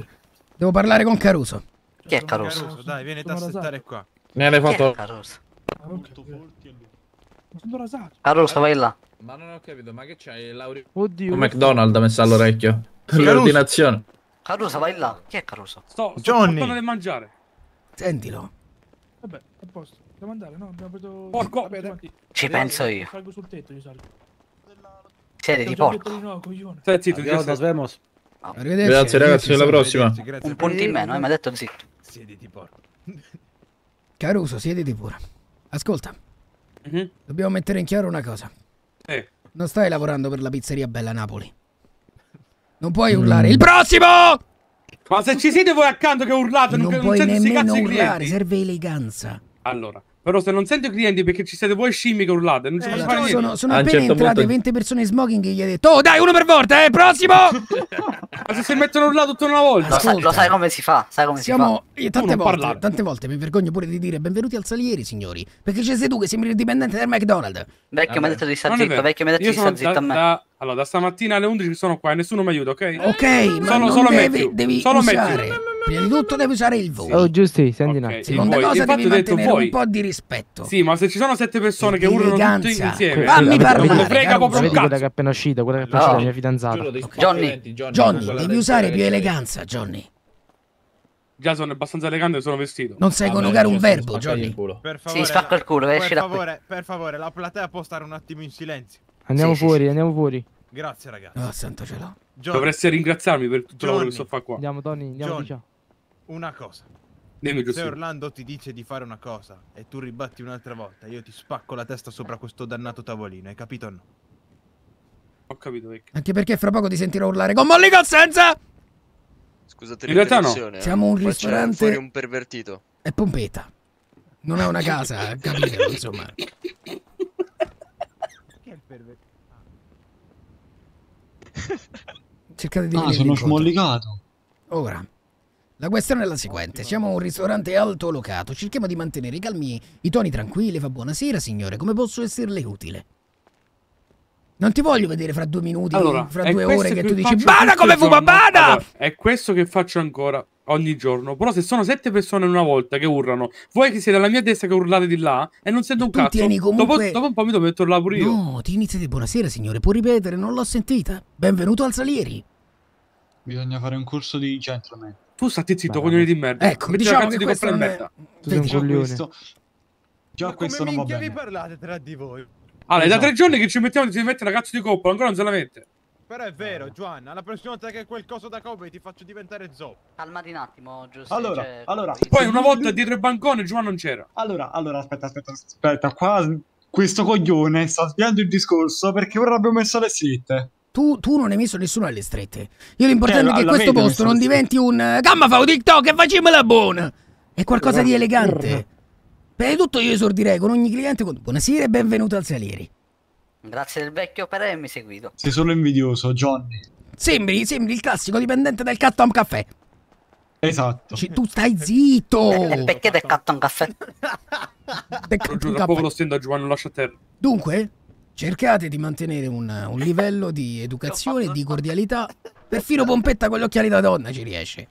Devo parlare con Caruso. Chi è Caruso? Dai, vieni a aspettare qua. Ne hai fatto... Caruso? Sono rasato. Caruso, vai là. Ma non ho capito, ma che c'hai l'audio... Oddio. Un McDonald's messo all'orecchio. Per l'ordinazione. Caruso, vai là. Chi è Caruso? Sto, sto Johnny. portando da mangiare. Sentilo. Vabbè, a posto. Devo andare, no? Abbiamo preso... Porco. Vabbè, dai. Ci penso io. Salgo sul tetto, io salgo. Siete di porco. di coglione. Stai zitto, già stai. Arrivederci. Grazie ragazzi, alla prossima. Grazie, grazie. Un punto in meno, eh, mi ha detto zitto. Siediti, porco. Caruso, siediti pure. Ascolta, Mhm. dobbiamo mettere in chiaro una cosa. Eh. Non stai lavorando per la pizzeria Bella Napoli. Non puoi urlare. Il prossimo! Ma se ci siete voi accanto che urlate, non, Non non puoi sti nemmeno urlare, serve eleganza. Allora, però se non sento i clienti perché ci siete voi scimmi che urlate, non si può fare Allora, niente. sono, sono appena certo entrate punto- 20 persone in smoking e gli hai detto Oh dai, uno per volta, eh, prossimo! Ma se si mettono a urlare tutta una volta. Lo, sa- Ascolta. lo sai come si fa? Sai come si Siamo, io Tu tante volte, tante volte mi vergogno pure di dire benvenuti al Salieri, signori. Perché c'è sei tu che sembri il dipendente del McDonald's. fa? Vecchio mi ha detto di è zitto, vecchio mi ha detto di stare zitto da, a me. da- allora, da stamattina alle 11 sono qua e nessuno mi aiuta, ok? Ok, ma Sono non solo devi, devi Solo usare. Matthew. Prima di tutto devi usare il voi. Oh, giusti, senti un Ok, attimo. il Seconda voi. cosa Infatti devi mantenere voi. un po' di rispetto. Sì, ma se ci sono sette persone che urlano tutti insieme, Fammi non parlare, frega proprio un Vedi quella cazzo. che è appena uscita, quella che è appena No. uscita, la mia fidanzata. Johnny. Johnny. Devi usare più eleganza, Johnny. Già sono abbastanza elegante e sono vestito. Non sai coniugare un verbo, Johnny. Per Sì, favore, spacco il culo, per esci da qui. favore, per favore, la platea può stare un attimo in silenzio. Andiamo Sì, sì, fuori, sì. andiamo fuori. Grazie, ragazzi. Oh, santo cielo. Johnny, Dovresti ringraziarmi per tutto il lavoro che sto a fare qua. Andiamo, Tony, andiamo Johnny. Una cosa. Dimmi Se giusto. Orlando ti dice di fare una cosa e tu ribatti un'altra volta, io ti spacco la testa sopra questo dannato tavolino, hai capito o no? Ho capito, vecchio. Anche perché fra poco ti sentirò urlare con Molly Cossenza! Scusate In realtà no. eh, Siamo un ristorante- fuori un pervertito. È Pompeta. Non è una casa, capito, insomma. Cercate di Ah, sono incontro. smollicato. Ora, la questione è la seguente. Siamo un ristorante altolocato. Cerchiamo di mantenere i calmi, i toni tranquilli. Fa buonasera, signore. Come posso esserle utile? Non ti voglio vedere fra due minuti, Allora, fra due ore che che tu dici tutto come fuma, bada! Allora, è questo che faccio ancora ogni giorno. Però se sono sette persone in una volta che urlano, voi che siete alla mia destra che urlate di là e non sento un Tu cazzo, tieni dopo, comunque- dopo un po' mi devo mettere là pure io. No, ti inizi di buonasera, signore. Può ripetere, non l'ho sentita. Benvenuto al Salieri. Bisogna fare un corso di gentleman. Tu stati zitto, coglione di merda. Ecco, la diciamo cazzo che di in non è- merda. Tu sei un Già coglione. questo- Già questo non va bene. parlate tra di voi? Allora, è da tre giorni che ci mettiamo di mettere la cazzo di coppola, ancora non se la mette. Però è vero, Giovanna, la prossima volta che hai quel coso da coppe ti faccio diventare zoo. Calmati un attimo, giusto? Allora, cioè, allora. Poi una volta dietro il bancone Giovanni non c'era. Allora, allora, aspetta, aspetta, aspetta. Qua questo coglione sta sviando il discorso perché ora abbiamo messo le slitte. Tu, tu non hai messo nessuno alle strette. Io l'importante Cioè, è che questo posto non diventi un eh, Gamma fa un TikTok e facciamola buona. È qualcosa di elegante. Prima di tutto io esordirei con ogni cliente con buonasera e benvenuto al Salieri. Grazie del vecchio per avermi seguito. Sei solo invidioso, Johnny. Sembri, sembri il classico dipendente del Cattom Caffè. Esatto. Ci- tu stai zitto. E perché del catto un caffè? Del poco Caffè. lo stendo a Giovanni, lo lascio a terra. Dunque, cercate di mantenere un, un livello di educazione e di cordialità. Perfino Pompetta con gli occhiali da donna ci riesce.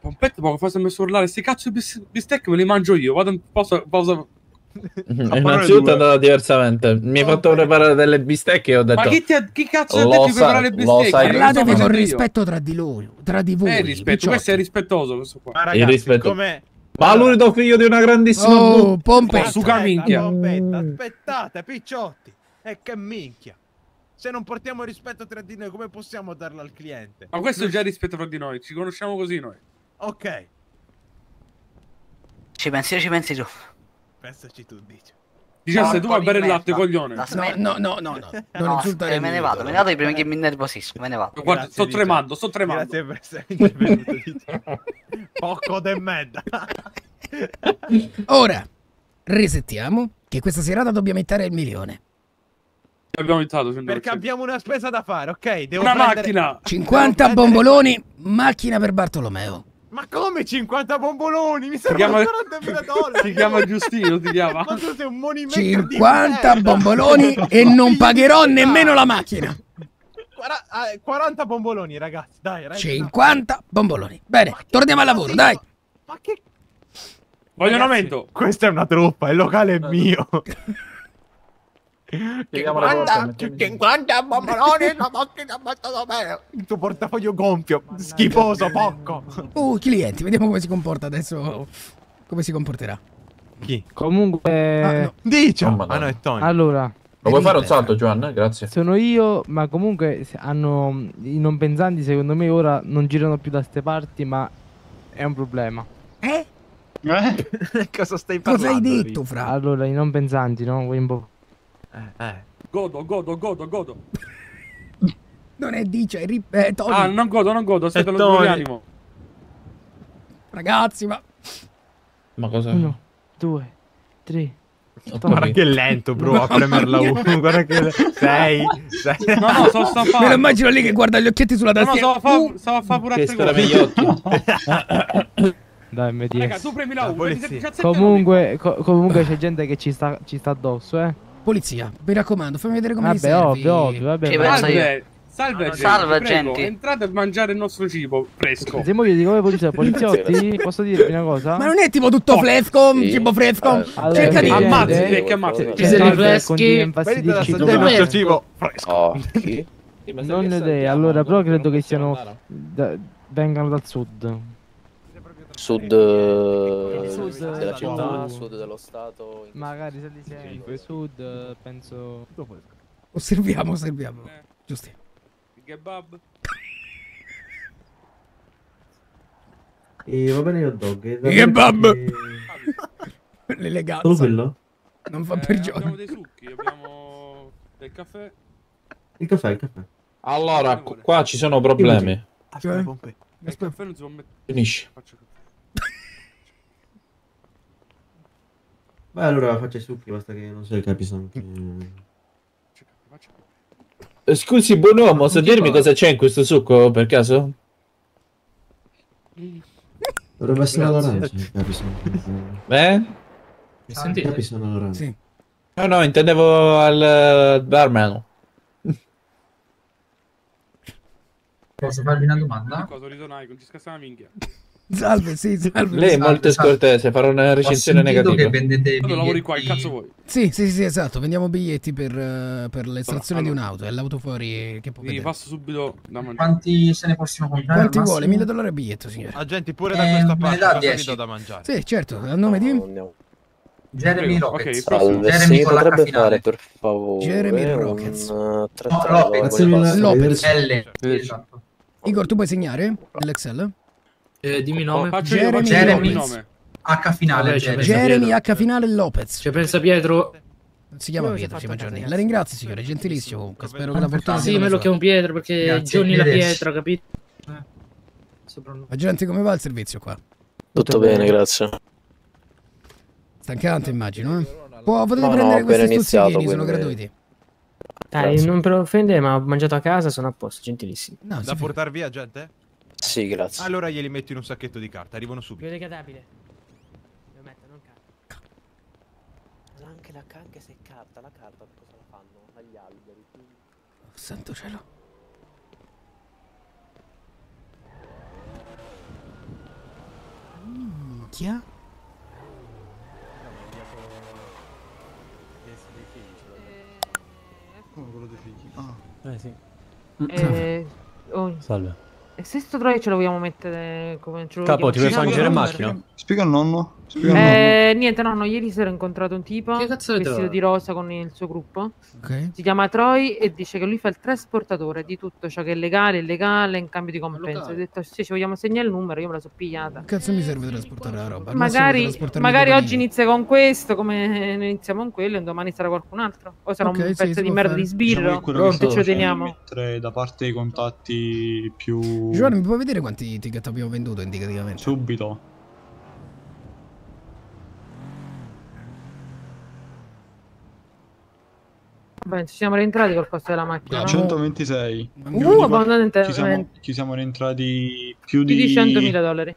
Pompetta poco fa si è messo a urlare, sti cazzo di bis- bistecche me li mangio io, vado in pausa, pausa. Innanzitutto è andata diversamente. Mi hai fatto preparare delle bistecche e ho detto. Ma chi, ti ha, chi cazzo ha detto di preparare le bistecche? Parlatevi con rispetto tra di loro, tra di voi. Eh, rispetto, questo è rispettoso questo qua. Ma Il ragazzi, rispetto. come... Ma l'unico figlio di una grandissima. Oh, Pompetta. Suca minchia. Pompetta, aspettate, picciotti. E che minchia. Se non portiamo rispetto tra di noi, come possiamo darlo al cliente? Ma questo è già rispetto fra di noi, ci conosciamo così noi. Ok, Ci pensi io, ci pensi tu. pensaci tu, dici. Dice se tu vai a bere il latte, coglione. No, no, no, no, no. Non No, insultare eh, me ne vado, me ne vado prima che mi innervosisco, me ne vado. Guarda, Grazie, sto tremando, sto tremando. Grazie per essere intervenuto. Poco de merda. Ora, resettiamo, che questa serata dobbiamo mettere il milione. Abbiamo iniziato. Perché abbiamo una spesa da fare, ok? Devo Una prendere- macchina! 50 Devo prendere- bomboloni, macchina per Bartolomeo. Ma come 50 bomboloni? Mi Si servono chiama, si 40.000 dollari. chiama Giustino, si chiama. Ma tu sei un di 50 merda. bomboloni e non pagherò nemmeno la macchina. Guarda, eh, 40 bomboloni, ragazzi. Dai, ragazzi. 50 bomboloni. Bene, torniamo al lavoro, dai. Ma che Voglio un aumento. Questa è una truppa, il locale è mio. Chiediamo la porta, mettiamo- 50 bomboloni la macchina. Il tuo portafoglio gonfio, schifoso, pocco. Uh, clienti, vediamo come si comporta adesso. Come si comporterà. Chi? Comunque, Ah, no. Dice. Oh, Ah Madonna. no, è Tony. allora, Lo vuoi fare un salto, Giovanna? Grazie. sono io, ma comunque hanno i non pensanti, secondo me ora non girano più da ste parti, ma è un problema. Eh? Eh? Cosa stai Cosa hai parlando? detto, Fra? Allora, i non pensanti, no? Un po'. Eh, eh. Godo, godo, godo, godo. Non è dice, è ri- Tony. Ah, non godo, non godo, aspetta, È lo rianimo. Ragazzi, ma Ma cosa? Uno, due, tre. Guarda che lento, bro, a premere la U. Guarda che... Sei, sei. No, no, sto, sto a me lo fare. immagino lì che guarda gli occhietti sulla No, no, tastiera. stavo a Uh, fa- stavo a fare pure Che altre cose. Dai, MDS. Raga, tu premi la U, La vedi se polizia. 17 Comunque, co- comunque c'è gente che ci sta, ci sta addosso, eh. Polizia, mi raccomando, fammi vedere come Vabbè, ovvio, ovvio, vabbè. Io. Salve, salve, gente, Salve, prego, gente. Entrate a mangiare il nostro cibo fresco. Se muoio di come polizia, poliziotti, posso dirvi una cosa? Ma non è tipo tutto fresco, Sì. cibo fresco? Allora, Cerca di... Ammazzi, eh, vecchio, ammazzi. che Ci siete freschi? a Venite infastidirci assaggiare il nostro cibo fresco. Occhi. Non ho idea, allora, però credo che siano... vengano dal sud. Sud, eh, Sud, della città, sud. dello stato. in- Magari se li sento, sud, eh, penso... Osserviamo, osserviamo. Eh. Giusti. Il kebab. E va bene io dog. Che bab! L'eleganza. Solo quello? Non fa Eh, per abbiamo giorni. dei succhi, abbiamo del caffè. Il caffè, il caffè. Allora, qu- qua ci sono problemi. Aspetta, Pompei. Il caffè non si può mettere. Finisci. Faccio Beh, allora faccia i succhi, basta che non so i capi sono. Faccio caffè, faccio caffè. Eh, Scusi, buon uomo, sa dirmi cosa c'è in questo succo, per caso? Dovrebbe essere Grazie. all'orange. I capi sono. Eh? Mi sentite? I capi sono all'orange. Sì. No, no, intendevo al eh, barman. Posso farvi una domanda? Cosa ti scassava una minchia. Salve, sì, salve. Lei è molto scortese, farà una recensione negativa. Allora lavori qua, che cazzo vuoi? Sì, sì, sì, esatto. Vendiamo biglietti per, eh, per l'estrazione di un'auto. È l'auto fuori che può vedere. passo subito da mangiare. Quanti se ne possono comprare? Quanti vuole? massimo? 1000 dollari a biglietto, signore. Agenti, pure da Eh, questa me ne parte, vi 10? do da mangiare? Sì, certo. A nome di Jeremy Prego, Rockets. ok, prossimo. Salve, Jeremy sì, con l'H finale. fare per favore Jeremy un, Rockets. uh, No, 30 Lopez. Lopez. L. Esatto. Igor, tu puoi segnare nell'Excel? Eh, dimmi nome. Io, Jeremy Jeremy. il nome. H finale. Vabbè, Jeremy. H finale Lopez. Ci pensa Pietro. Si chiama Io Pietro, fatto si chiama a casa, Johnny. La ringrazio, signore, gentilissimo comunque. Spero che la fortuna Sì, me lo chiamo Pietro perché Grazie, Johnny la pietra, capito? Eh. Agente, come va il servizio qua? tutto bene grazie Stancante, immagino, eh? Può, potete No, no, prendere ho questi stuzzichini, sono gratuiti. Dai, non per offendere, ma ho mangiato a casa, sono a posto, gentilissimo. No, Da si fa- portar via, gente? Sì grazie Allora glieli metti in un sacchetto di carta, arrivano subito. Biodegradabile. Devo mettere, non carta. anche la anche se è carta la carta cosa la fanno agli alberi Santo cielo. Minchia. Come quello dei figli. Ah. Eh sì. Eh, oh, Salve. E se sto troia ce lo vogliamo mettere come ce lo Capo, ti vuoi frangere in macchina? Spiega al nonno. Nonno. Eh, niente, no, no, ieri sera ho incontrato un tipo Che vestito di rosa con il suo gruppo. Ok. Si chiama Troy e dice che lui fa il trasportatore di tutto ciò che è legale e illegale in cambio di compenso. Ho detto sì, ci vogliamo segnare il numero, io me la so pigliata. Cazzo mi serve trasportare la roba? Magari, magari oggi inizia con questo, come noi iniziamo con quello, e domani sarà qualcun altro. O sarà Ok, un sì, pezzo di merda fare. di Diciamo sbirro. che quello che ce lo teniamo. mettere da parte dei contatti più Giovanni, mi puoi vedere quanti ticket abbiamo venduto indicativamente? subito. Vabbè, ci siamo rientrati col costo della macchina. no? 126. Uh, abbondantemente. ci, siamo, ci siamo rientrati più Più di... di 100.000 dollari.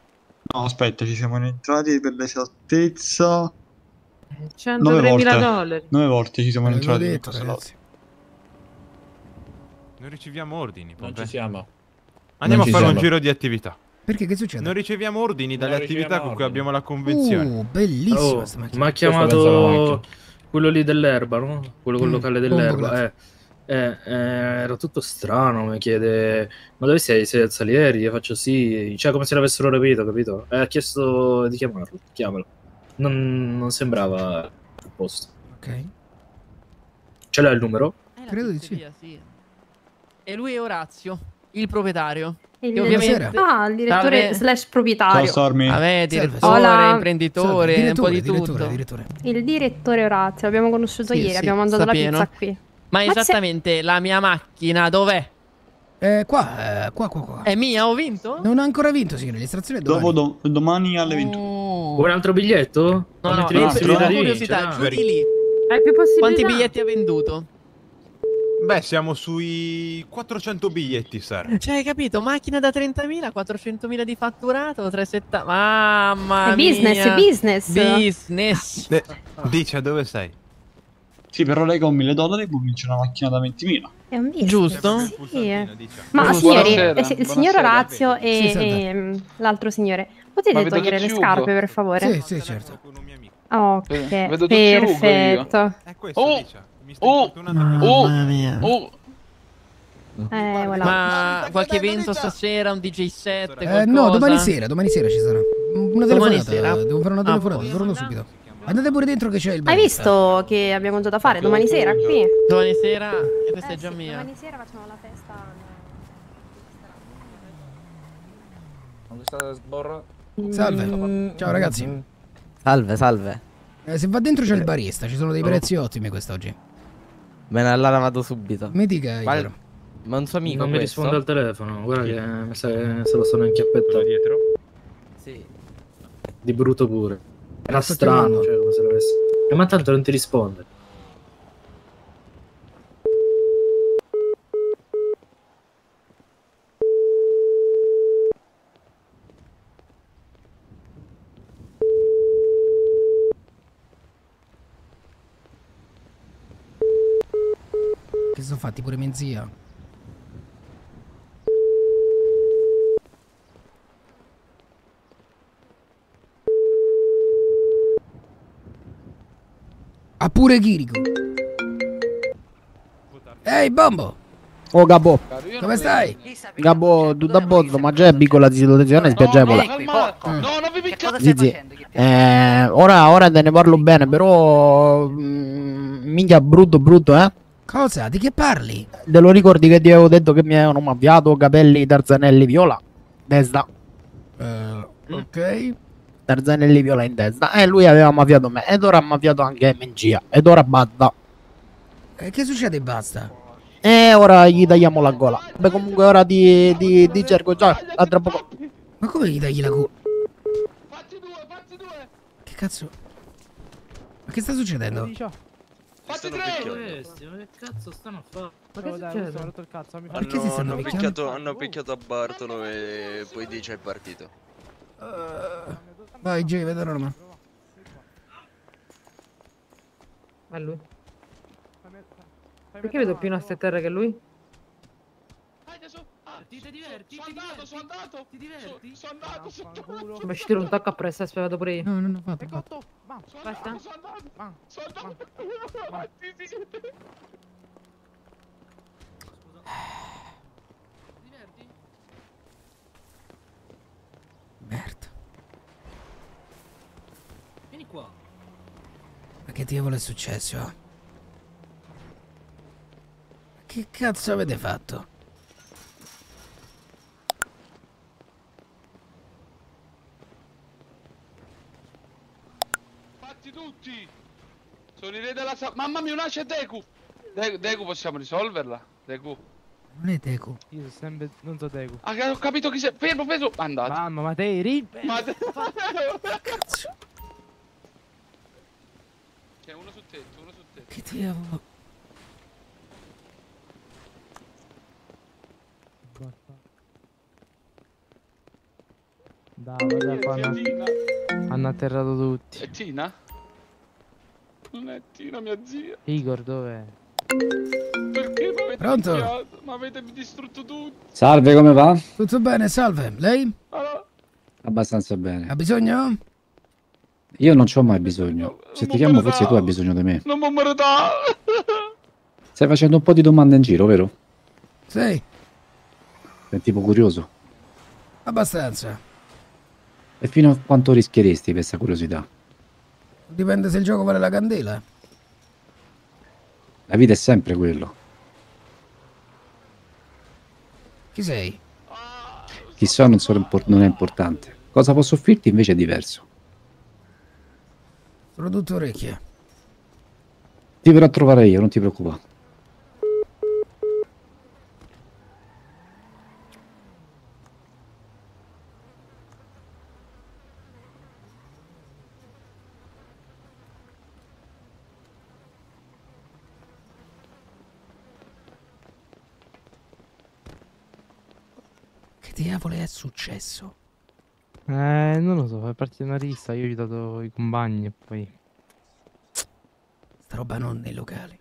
No, aspetta, ci siamo rientrati per l'esattezza... 9 103.000 volte. dollari. 9 volte ci siamo rientrati. detto. Non riceviamo ordini. Non Pompei. ci siamo. Andiamo Non a ci fare un siamo. giro di attività. Perché che succede? Non riceviamo ordini dalle Non attività con cui abbiamo la convenzione. Uh, bellissima Oh, mi ha chiamato. Quello lì dell'erba, no? Quello col Mm, locale dell'erba. Eh, eh, eh, era tutto strano. Mi chiede: Ma dove sei? Sei al Salieri? Io faccio sì. Cioè, come se l'avessero rapito, capito? E ha chiesto di chiamarlo. Chiamalo. Non, non sembrava a posto. Ok. Ce l'ha il numero? Credo di sì. E lui è Orazio, il proprietario. Il- ovviamente... Ah, il direttore Salve. slash Ciao proprietario. Stormy. Vabbè, direttore, Hola. imprenditore, Salve, un po' di direttore, tutto. direttore, direttore. Il direttore Orazio, l'abbiamo conosciuto Sì, ieri, sì, abbiamo mandato sta la pieno. pizza qui. Ma Ma c'è- esattamente la mia macchina dov'è? Eh, qua, eh, qua, qua, qua. È mia, ho vinto? Non ha ancora vinto, signore. L'estrazione è domani. Dopo do- domani alle 21. Oh. Un altro biglietto? No, no, Metti no, lì, no, metti no, da per lì, curiosità, ce l'ha. giù di lì. Hai più possibilità? Quanti biglietti ha venduto? Beh, siamo sui 400 biglietti, sir. Cioè, hai capito? Macchina da 30.000, 400.000 di fatturato, 370. Mamma È business, mia. è business. Business. Eh, dice dove sei? Sì, però lei con 1000 dollari può vincere una macchina da 20.000. È un business. Giusto? Sì. Ma Buonasera. signori, Buonasera. eh, sì, il signor. Orazio e, Sì, e, mm, l'altro signore, potete Ma togliere le Ugo. scarpe per favore? Sì, sì, certo. Ok, Vedo tutti Ugo io. perfetto. È questo, Oh, dice. Mi stai oh, oh, mia. oh. Eh, voilà. Ma qualche evento stasera, un DJ set, Eh, no, domani sera, domani sera ci sarà. Una Domani telefonata. sera? Devo fare una Ah, telefonata, poi. torno subito. Andate pure dentro che c'è il Hai barista. visto che abbiamo già da fare domani sera qui? Domani sera, e questa Eh è già sì, mia. Domani sera facciamo la festa. questa sborra Salve. Ciao ragazzi. Salve, salve. Eh, se va dentro c'è il barista, ci sono dei prezzi ottimi quest'oggi. Bene, allora vado subito. Mi dica, Igor. Ma un suo amico Non mi questo? risponde al telefono. Guarda che mi sa che se lo sono inchiappettato. dietro? Sì. Di brutto pure. Era strano, cioè come se l'avesse. Eh, ma tanto non ti risponde. sono fatti pure mia zia. Ha pure Chirico. Ehi, Bombo! Oh Gabbo, come stai? Gabbo, tutto a bozzo, ma già è piccola situazione spiagevole. No, non vi picchiate. Eh, ora, ora te ne parlo bene, però... Mh, minchia, brutto, brutto, eh? Cosa? Di che parli? Te lo ricordi che ti avevo detto che mi avevano maffiato capelli tarzanelli viola? Testa. Eh, ok. Tarzanelli viola in testa. E lui aveva maffiato me. Ed ora ha maffiato anche Mencia. Ed ora batta. E che succede e basta? E ora gli tagliamo la gola. Beh, comunque ora ti, ti, ti cerco già. A tra poco. Ma come gli tagli la gola? Che cazzo? Ma che sta succedendo? Fatti questi, ma che cazzo stanno a fare? Ma che Oh, dai, rotto il cazzo, mi fa- Perché si Hanno, stanno hanno picchiato, hanno picchiato a Bartolo e poi dice è partito. Vai, Jay, vedo Roma. È lui. Perché vedo più una terra che lui? Ti diverti? Sono andato, sono andato! Ti diverti? Sono andato, sono andato! Ma ci tiro un tocco appresso, spiegato pure io. No, non ho fatto. fatto. Basta? Sono andato! Sono andato! Sì, sì, sì. Merda. Vieni qua. Ma che diavolo è successo? Che cazzo avete fatto? Fatti tutti! Sono i re della sa... Mamma mia, una c'è Deku! De- Deku possiamo risolverla? Deku. Non è Deku. Io sono sempre. Non so Deku. Ah, ho capito chi sei. Fermo, fermo! Andato. Mamma, ma te eri. Ma te... C'è uno su tetto, uno su tetto. Che diavolo? Dai, guarda qua. Hanno atterrato tutti. È Tina? Non è Tina, mia zia. Igor, dov'è? Perché mi avete Pronto? picchiato? Mi avete distrutto tutti. Salve, come va? Tutto bene, salve. Lei? Abbastanza bene. Ha bisogno? Io non c'ho mai bisogno. Se ti chiamo, forse tu hai bisogno di me. Non mi meritavo. Stai facendo un po' di domande in giro, vero? Sì, Sei tipo curioso. abbastanza. E fino a quanto rischieresti per questa curiosità? Dipende se il gioco vale la candela. La vita è sempre quello. Chi sei? Chi so non, sono non è importante. Cosa posso offrirti invece è diverso. Tutto orecchie. Ti verrò a trovare io, non ti preoccupare. Diavolo è successo? Eh, non lo so, è partita una rissa, io ho aiutato i compagni e poi... Sta roba non nei locali.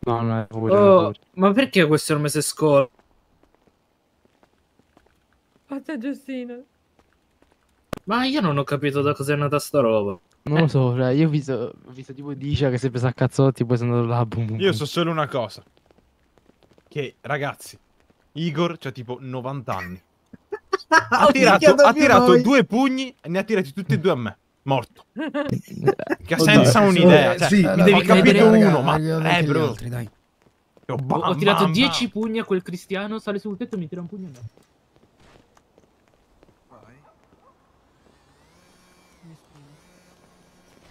No, no, è fuori, Oh, ma perché questo è un mese scorso? Fate Giustina. Ma io non ho capito da cosa è nata sta roba. Non lo so, cioè, io ho visto, ho visto tipo Dicia che si è presa a cazzotti, poi sono andato là, boom, boom, Io so solo una cosa. Che, ragazzi, Igor c'ha tipo 90 anni. Ha tirato, ha tirato due pugni e ne ha tirati tutti e due a me. Morto. Che senza un'idea. Eh, Cioè, sì, mi devi capito credere, raga, uno, ma... voglio Eh, bro. altri, dai. Ho, ho tirato bam, 10 pugni a quel cristiano, sale sul tetto e mi tira un pugno a me.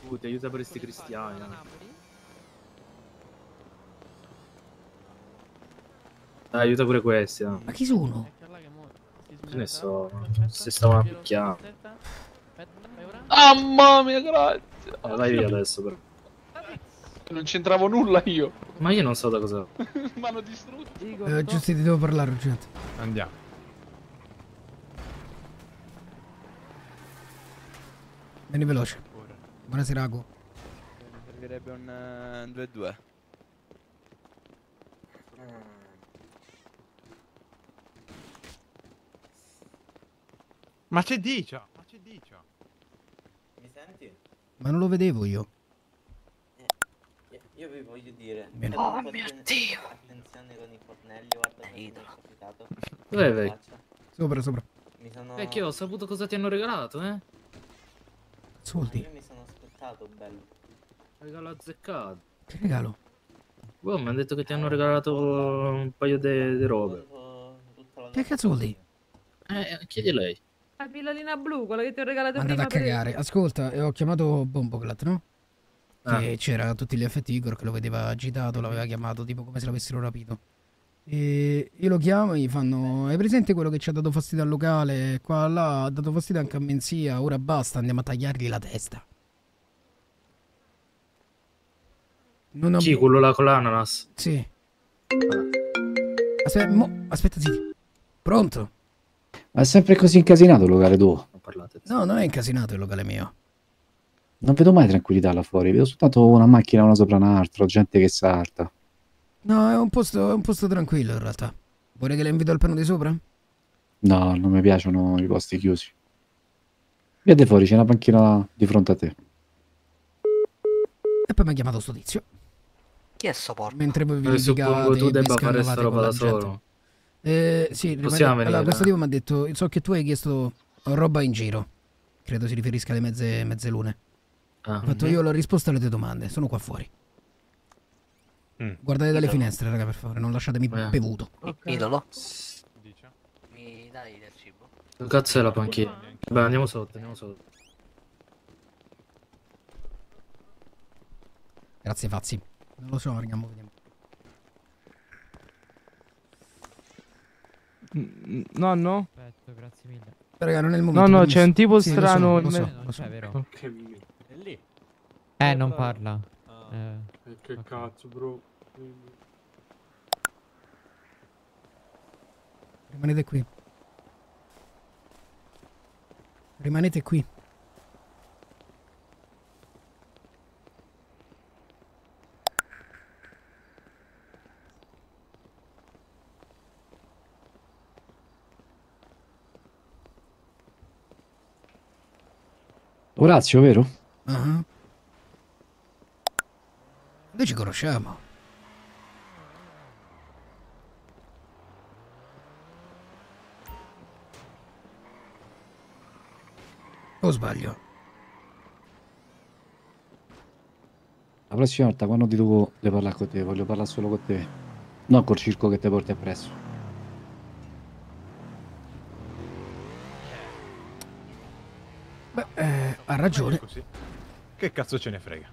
Uh, ti aiuta per questi cristiani. Dai, aiuta pure questi. eh. Ma chi sono? Che ne so, se stavano a picchiare. Mamma mia, grazie. Oh, vai via adesso però. Non c'entravo nulla io. Ma io non so da cosa. Mi hanno distrutto. Eh, Giusti, ti devo parlare urgente. Andiamo. Vieni veloce. Buonasera, Ago. Servirebbe un eh, 2-2. Ma c'è Dicia. Ma c'è Dicia. Mi senti? Ma non lo vedevo io. Io vi voglio dire. Bene. fate Oh mio di Dio. Attenzione con i fornelli, guarda è capitato. Dov'è, vecchio? Sopra, sopra. Mi sono... Vecchio, ho saputo cosa ti hanno regalato, eh? Dire? Io mi sono aspettato, bello. Regalo azzeccato. Che regalo? Boh, mi hanno detto che ti hanno regalato un paio di robe. Che cazzo vuol dire? Eh, chiedi a lei. La pillolina blu, quella che ti ho regalato Andate prima a cagare. per... Ascolta, eh, ho chiamato Bomboclat, no? Ah. Che c'era tutti gli effetti Igor che lo vedeva agitato, l'aveva chiamato tipo come se l'avessero rapito. E io lo chiamo e gli fanno: Hai presente quello che ci ha dato fastidio al locale? Qua là ha dato fastidio anche a Menzia. Ora basta, andiamo a tagliargli la testa. Non ho- Chi, quello là con l'ananas? Sì. Aspetta, mo- aspetta, zitti. Pronto? Ma è sempre così incasinato il locale tuo. No, non è incasinato il locale mio. Non vedo mai tranquillità là fuori, vedo soltanto una macchina una sopra un'altra, gente che salta. No, è un posto, è un posto tranquillo in realtà. Vuole che le invito al piano di sopra? No, non mi piacciono i posti chiusi. Via di fuori, c'è una panchina di fronte a te. E poi mi ha chiamato sto tizio. Chi è sto porco? Mentre voi vi suppongo litigavate tu debba fare sta roba da solo. Eh, sì, rimane- Possiamo allora, venire, questo tipo mi ha detto, so che tu hai chiesto roba in giro. Credo si riferisca alle mezze, mezze lune. Ah. Ho fatto io l'ho risposto alle tue domande, sono qua fuori. Mm. Guardate dalle finestre, raga, per favore, non lasciatemi Eh. bevuto. Idolo. Mi dai del cibo? Che cazzo è la panchina? Beh, andiamo sotto, andiamo sotto. Grazie Fazzi. Non lo so, andiamo, vediamo. Nonno? Perfetto, grazie mille. Raga, non è il No, momento. no, permesso. c'è un tipo Sì, lo strano so, in lo so, me- lo so. È vero. Che mi- È lì. Eh, non parla. Eh, E che cazzo, bro. Rimanete qui. Rimanete qui. Orazio, vero? Ah. Noi ci conosciamo. O sbaglio? La prossima volta quando ti devo parlare con te, voglio parlare solo con te. Non col circo che ti porti appresso. Beh, eh, ha ragione. Che cazzo ce ne frega?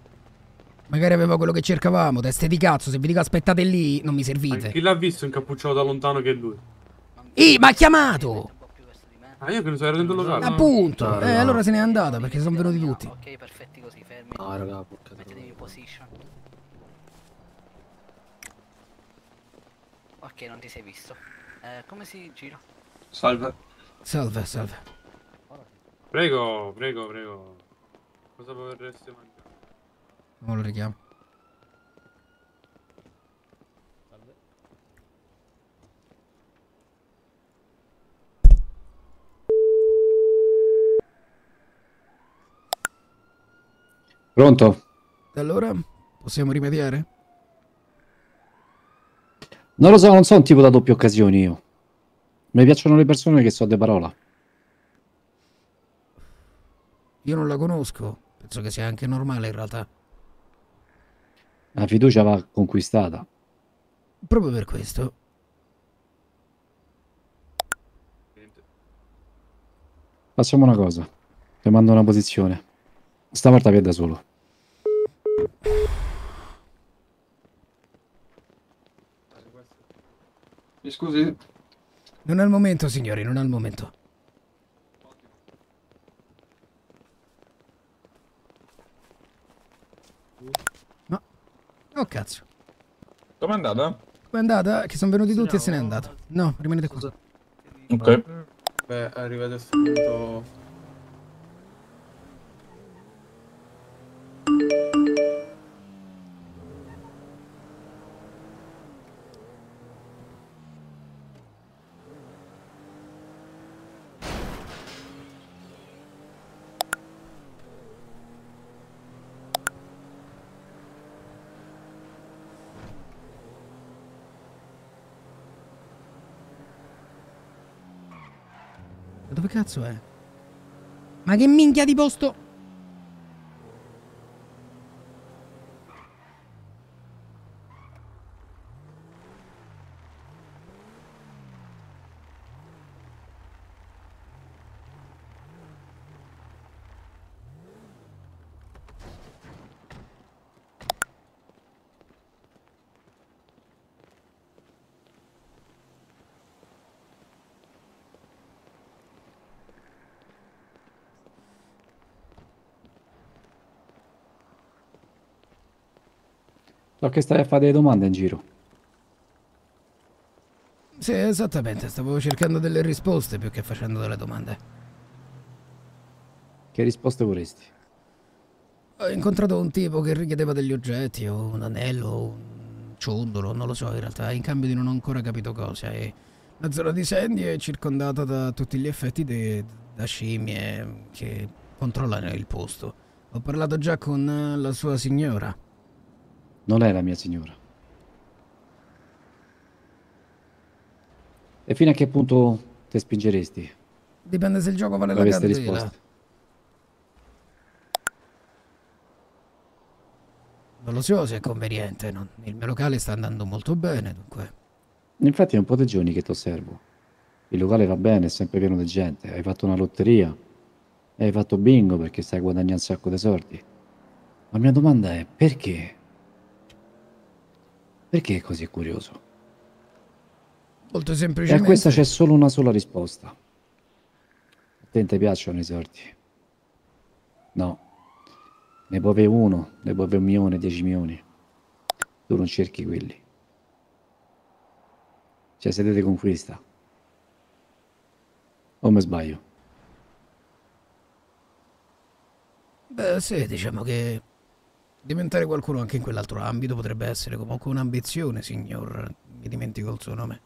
Magari aveva quello che cercavamo. Teste di cazzo, se vi dico aspettate lì, non mi servite. Chi l'ha visto incappucciato da lontano che è lui? Ih, ma ha chiamato! Ah, io che ne so, era dentro il locale. Appunto. No, Eh, no. allora se n'è andata perché sono venuti tutti. Ok, perfetti così, fermi. No, raga, porca Mettetevi in position. Ok, non ti sei visto. Eh, come si gira? Salve. Salve, salve. Prego, prego, prego. Cosa vorreste mangiare? Non lo richiamo. Pronto? Allora, possiamo rimediare? Non lo so, non sono un tipo da doppie occasioni io. Mi piacciono le persone che so de parola. Io non la conosco. Penso che sia anche normale in realtà. La fiducia va conquistata. Proprio per questo. Facciamo una cosa. Ti mando una posizione. Stavolta vieni da solo. Mi scusi? Non è il momento, signori, non è il momento. No. Oh cazzo. Com'è andata? Com'è andata? Che sono venuti tutti e se n'è andato. No, rimanete qua. Ok. Beh, arrivate a cazzo è? Ma che minchia di posto? So che stai a fare delle domande in giro. Sì, esattamente, stavo cercando delle risposte più che facendo delle domande. Che risposte vorresti? Ho incontrato un tipo che richiedeva degli oggetti, o un anello, o un ciondolo, non lo so in realtà, in cambio di non ho ancora capito cosa. E la zona di Sandy è circondata da tutti gli effetti de- da scimmie che controllano il posto. Ho parlato già con la sua signora. Non è la mia signora. E fino a che punto ti spingeresti? Dipende se il gioco vale la candela. risposto. Non lo so se è conveniente, non- il mio locale sta andando molto bene, dunque. Infatti è un po' di giorni che ti osservo. Il locale va bene, è sempre pieno di gente. Hai fatto una lotteria. E hai fatto bingo perché stai guadagnando un sacco di soldi. Ma la mia domanda è perché? Perché è così curioso? Molto E a semplicemente. questa c'è solo una sola risposta. A te ti piacciono i soldi? No. Ne puoi avere uno, ne puoi avere un milione, dieci milioni. Tu non cerchi quelli. Cioè, siete di conquista. O mi sbaglio? Beh, sì, diciamo che diventare qualcuno anche in quell'altro ambito potrebbe essere comunque un'ambizione, signor. Mi dimentico il suo nome.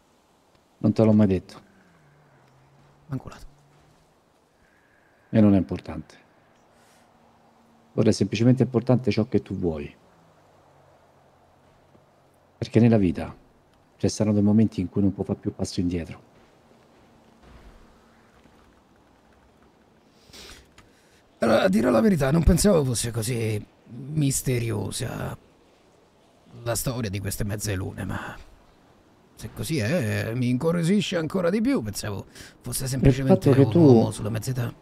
Non te l'ho mai detto. Manculato. E non è importante. Ora è semplicemente importante ciò che tu vuoi. Perché nella vita ci saranno dei momenti in cui non può fare più passo indietro. Allora, a dire la verità, non pensavo fosse così misteriosa la storia di queste mezze lune, ma se così è, mi incuriosisce ancora di più. Pensavo fosse semplicemente fatto che un tu- uomo sulla mezz'età.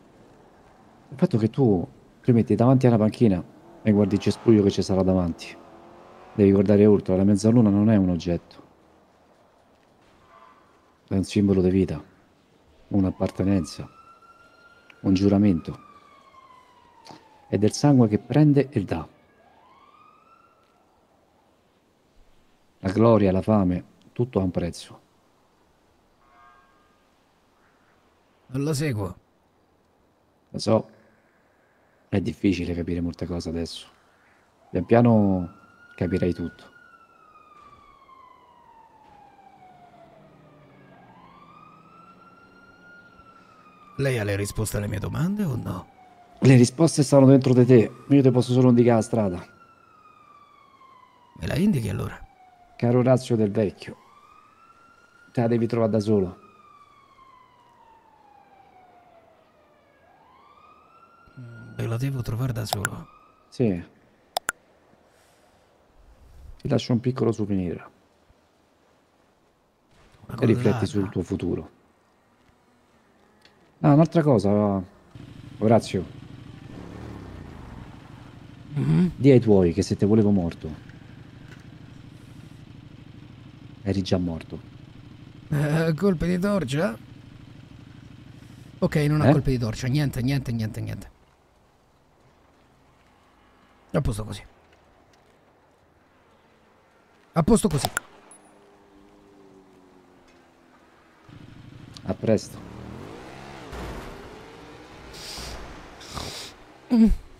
Il fatto che tu ti metti davanti alla panchina e guardi il cespuglio che ci sarà davanti. Devi guardare oltre, la mezzaluna non è un oggetto. È un simbolo di vita, un'appartenenza, un giuramento. È del sangue che prende e dà. La gloria, la fame, tutto ha un prezzo. Non la seguo. Lo so, è difficile capire molte cose adesso. Pian piano capirai tutto. Lei ha le risposte alle mie domande o no? Le risposte stanno dentro di te, io ti posso solo indicare la strada. Me la indichi allora? Caro Orazio del Vecchio, te la devi trovare da solo. Me la devo trovare da solo. Sì. Ti lascio un piccolo souvenir. E rifletti sul tuo futuro. Ah, un'altra cosa, Orazio. Mhm. Di ai tuoi che se te volevo morto. Eri già morto. Eh, colpi di torcia? Ok, non ha Eh? colpi di torcia. Niente, niente, niente, niente. A posto così. A posto così. A presto. C'è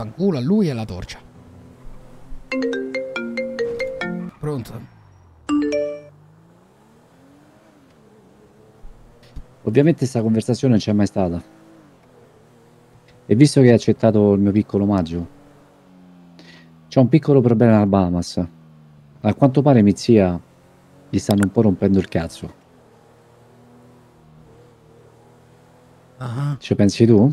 Fanculo a lui e alla torcia. Pronto? Ovviamente questa conversazione non c'è mai stata. E visto che hai accettato il mio piccolo omaggio, c'è un piccolo problema al Bahamas. A quanto pare mia zia gli stanno un po' rompendo il cazzo. Ah, Ci pensi tu?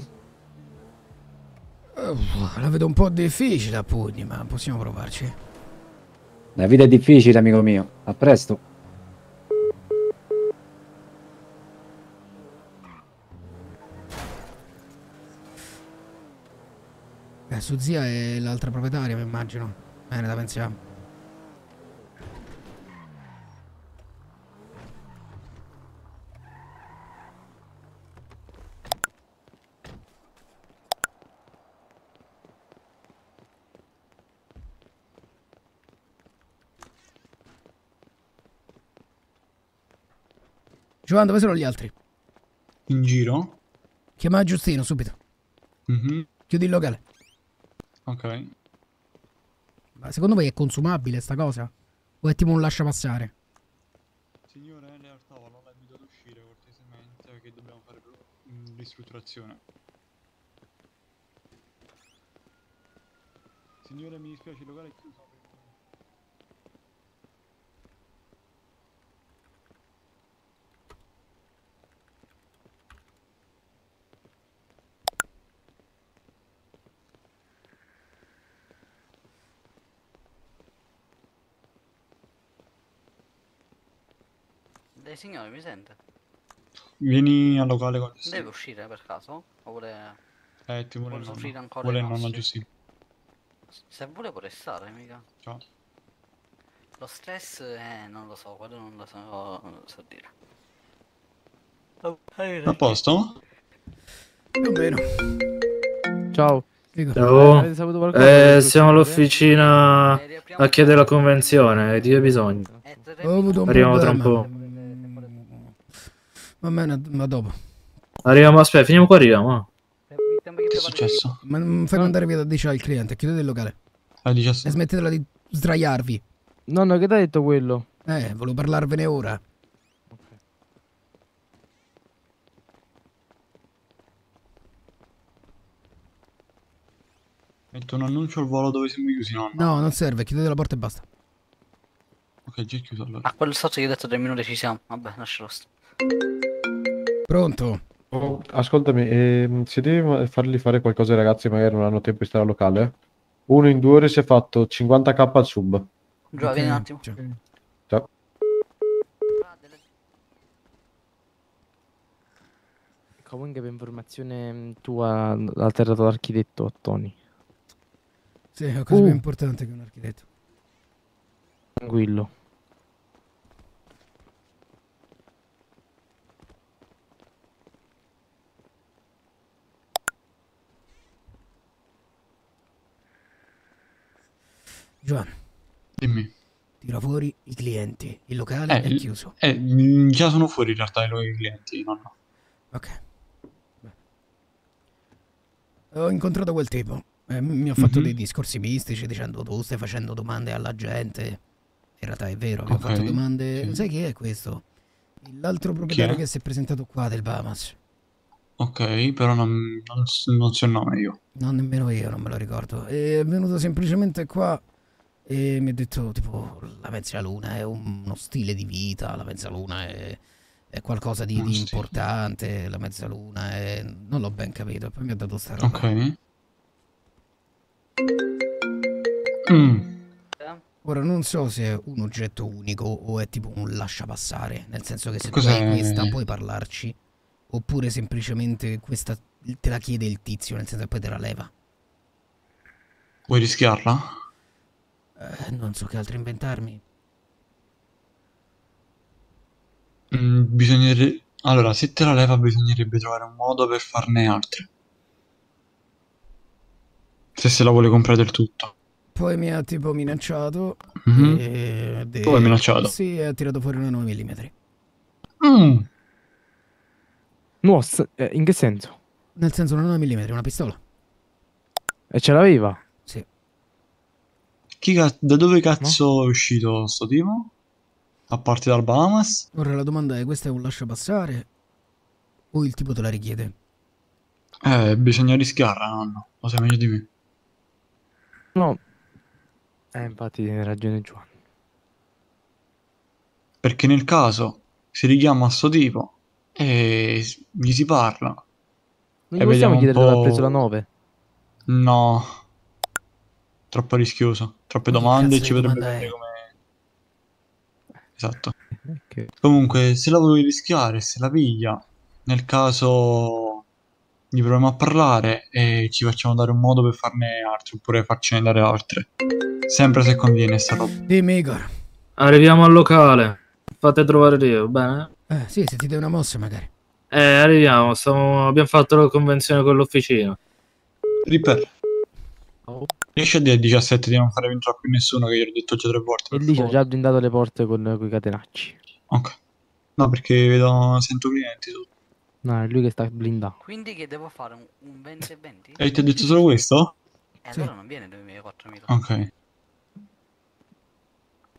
La vedo un po' difficile a pugni, ma possiamo provarci. La vita è difficile, amico mio. A presto. Eh, su zia e l'altra proprietaria, mi immagino. Bene, da pensiamo. Giovanni, dove sono gli altri? In giro? Chiama Giustino subito. Mhm, Chiudi il locale. Ok. Ma secondo voi è consumabile sta cosa? O è tipo un lascia passare? Signore, in realtà non la invito ad uscire cortesemente perché dobbiamo fare mm, ristrutturazione. Signore, mi dispiace, il locale è chiuso. Dei signori, mi sente? Vieni al locale con Deve uscire per caso? O vuole... Eh, ti vuole vuole soffrire ancora Vuole il nonno? Giustino. Se vuole può restare, mica. Ciao. Lo stress, eh, non lo so, quello non lo so, non lo so dire. A posto? Più o meno. Ciao. Ciao. Eh, siamo questo all'ufficina a chiedere la convenzione. Di bisogno. Ho avuto un Arriviamo tra un po'. Va bene, ma dopo. Arriviamo, aspetta, finiamo qua, arriviamo. ah. Che è successo? Ma non fai andare via da 10 al cliente, chiudete il locale. 17. E smettetela di sdraiarvi. Nonno, che ti ha detto quello? Eh, volevo parlarvene ora. Metto un annuncio al volo dove siamo chiusi, nonno. No, non serve, chiudete la porta e basta. Ok, già chiuso allora. Ah, quello stazzo che ho detto tre minuti ci siamo. Vabbè, lascialo stare. Pronto? Oh, ascoltami, ehm, se devi fargli fare qualcosa ai ragazzi magari non hanno tempo di stare al locale, uno in due ore si è fatto 50k al sub. Già, vieni un attimo. Ciao. Comunque per informazione mh, tua ha atterrato l'architetto a Tony. Sì, è una cosa Uh. più importante che un architetto. Tranquillo. Giovanni, Dimmi. tira fuori i clienti. Il locale Eh, è chiuso. Eh, mm, già sono fuori in realtà i loro clienti, nonno. Ok. Ho incontrato quel tipo. eh, mi ha fatto Mhm. dei discorsi mistici dicendo tu stai facendo domande alla gente. In realtà è vero, mi ha Ok, fatto domande. sì. Sai chi è questo? L'altro proprietario che si è presentato qua del Bahamas. Ok, però non, non, non so il nome io. Non nemmeno io, non me lo ricordo. È venuto semplicemente qua e mi ha detto tipo la mezzaluna è un- uno stile di vita, la mezzaluna è, è qualcosa di, Uno di importante, la mezzaluna è... non l'ho ben capito, poi mi ha dato sta roba. Ok. Mm. Ora non so se è un oggetto unico o è tipo un lasciapassare, nel senso che se tu Cos'è? hai questa puoi parlarci, oppure semplicemente questa te la chiede il tizio, nel senso che poi te la leva. Vuoi rischiarla? Eh, non so che altro inventarmi. Mm, bisognerebbe... Allora, se te la leva bisognerebbe trovare un modo per farne altre. Se se la vuole comprare del tutto. Poi mi ha tipo minacciato. Mhm. e de- Tu hai minacciato? Sì, ha tirato fuori una 9 mm. Mm. No, in che senso? Nel senso una 9 mm, una pistola. E ce l'aveva? Ca- da dove cazzo è uscito sto tipo? A parte dal Bahamas? Ora la domanda è: questo è un lascia passare? O il tipo te la richiede? Eh, bisogna rischiarla, nonno. Lo sai meglio di me. No. Eh, infatti tiene ragione Giovanni. Perché nel caso si richiama a sto tipo e gli si parla. Non gli possiamo chiedere dove ha preso la 9? No. Troppo rischioso. Troppe domande ci prendere è? come... Esatto. Ok. Comunque, se la vuoi rischiare, se la piglia, nel caso gli proviamo a parlare e ci facciamo dare un modo per farne altre, oppure farcene dare altre. Sempre se conviene sta roba. Dimmi, Igor. Arriviamo al locale. Fate trovare lì, va bene? Eh, sì, se ti dai una mossa, magari. Eh, arriviamo. stiamo- Abbiamo fatto la convenzione con l'officina. Ripper. Riesci a dire ai 17 di non fare entrare qui nessuno che gliel'ho detto già tre volte. E lì ci ha già blindato le porte con i catenacci. Ok. No, perché vedo, sento clienti su. No, è lui che sta blindando. Quindi che devo fare? Un, un 20 e 20? E ti ha detto solo questo? E allora non viene 2000-4000. Ok.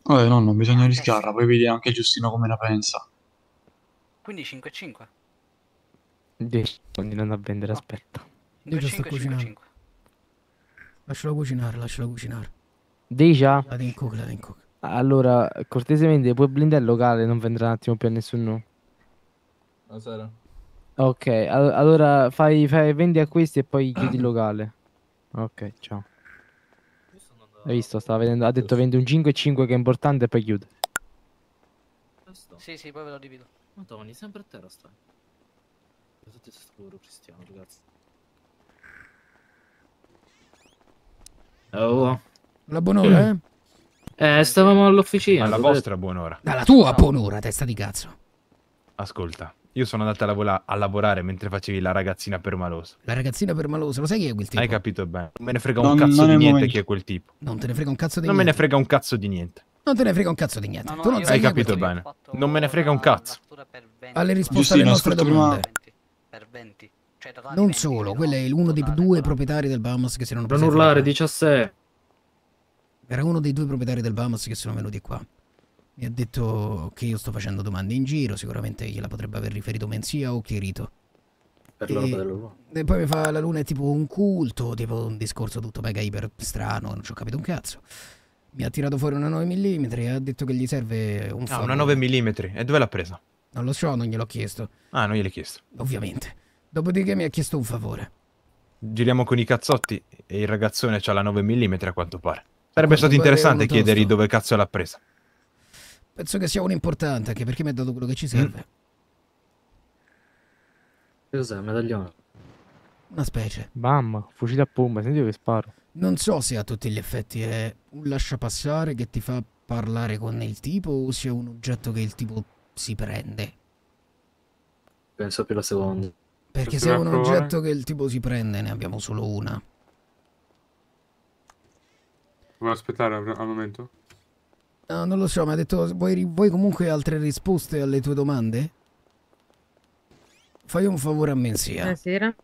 Vabbè, no, non bisogna rischiarla, poi vedi anche Giustino come la pensa. Quindi 5 e 5. 10 continuano a vendere, aspetta. Già sto 5, 5, cucinando. 5. Lascialo cucinare, lascialo cucinare. Deja? La in cook, la in cook. Allora, cortesemente, puoi blindare il locale, non vendrà un attimo più a nessuno. Buonasera. Ok, al- allora fai, fai- vendi a questi e poi chiudi il locale. Ok, ciao. Hai visto? Stava vedendo, ha detto vendi un 5 e 5 che è importante e poi chiude. Sì, sì, poi ve lo divido. Madonna, sempre a terra stai. Tutti sto cristiano, ragazzi. Oh. La buon'ora, eh? Eh, stavamo all'officina. Alla vostra buon'ora. Dalla tua buon'ora, testa di cazzo. Ascolta, io sono andato a, lavola- a lavorare mentre facevi la ragazzina permalosa. La ragazzina permalosa, lo sai chi è quel tipo? Hai capito bene? Non me ne frega Non- un cazzo non di niente momento. chi è quel tipo. Non te ne frega un cazzo di Non me ne niente. frega un cazzo di niente. Non te ne frega un cazzo di niente. tu non sai Hai capito bene? Non me ne frega un cazzo. Alle risposte Giustino, alle nostre domande. Per 20. Cioè, Non 20, solo, quello è uno dei due proprietari del Bahamas che si erano Non presentati urlare, qua. 17. Era uno dei due proprietari del Bahamas che sono venuti qua. Mi ha detto che io sto facendo domande in giro, sicuramente gliela potrebbe aver riferito Menzia o Chirito. Per la E- roba dell'uomo. E poi mi fa la luna è tipo un culto, tipo un discorso tutto mega iper strano, non ci ho capito un cazzo. Mi ha tirato fuori una 9 mm e ha detto che gli serve un Ah, favore. una 9 mm. E dove l'ha presa? Non lo so, non gliel'ho chiesto, Ah, non gliel'hai chiesto. ovviamente. Dopodiché mi ha chiesto un favore. Giriamo con i cazzotti e il ragazzone c'ha la 9 mm a quanto pare. Sarebbe stato pare interessante chiedergli dove cazzo l'ha presa. Penso che sia un importante, anche perché mi ha dato quello che Mm. ci serve. Che cos'è? Medaglione. Una specie. Mamma, fucile a pompa, senti che sparo. Non so se a tutti gli effetti è un lasciapassare che ti fa parlare con il tipo o sia un oggetto che il tipo si prende. Penso più la seconda. Perché se è un provare? oggetto che il tipo si prende ne abbiamo solo una. Vuoi aspettare al momento? No, non lo so, mi ha detto vuoi, vuoi comunque altre risposte alle tue domande? Fai un favore a Menzia. Buonasera.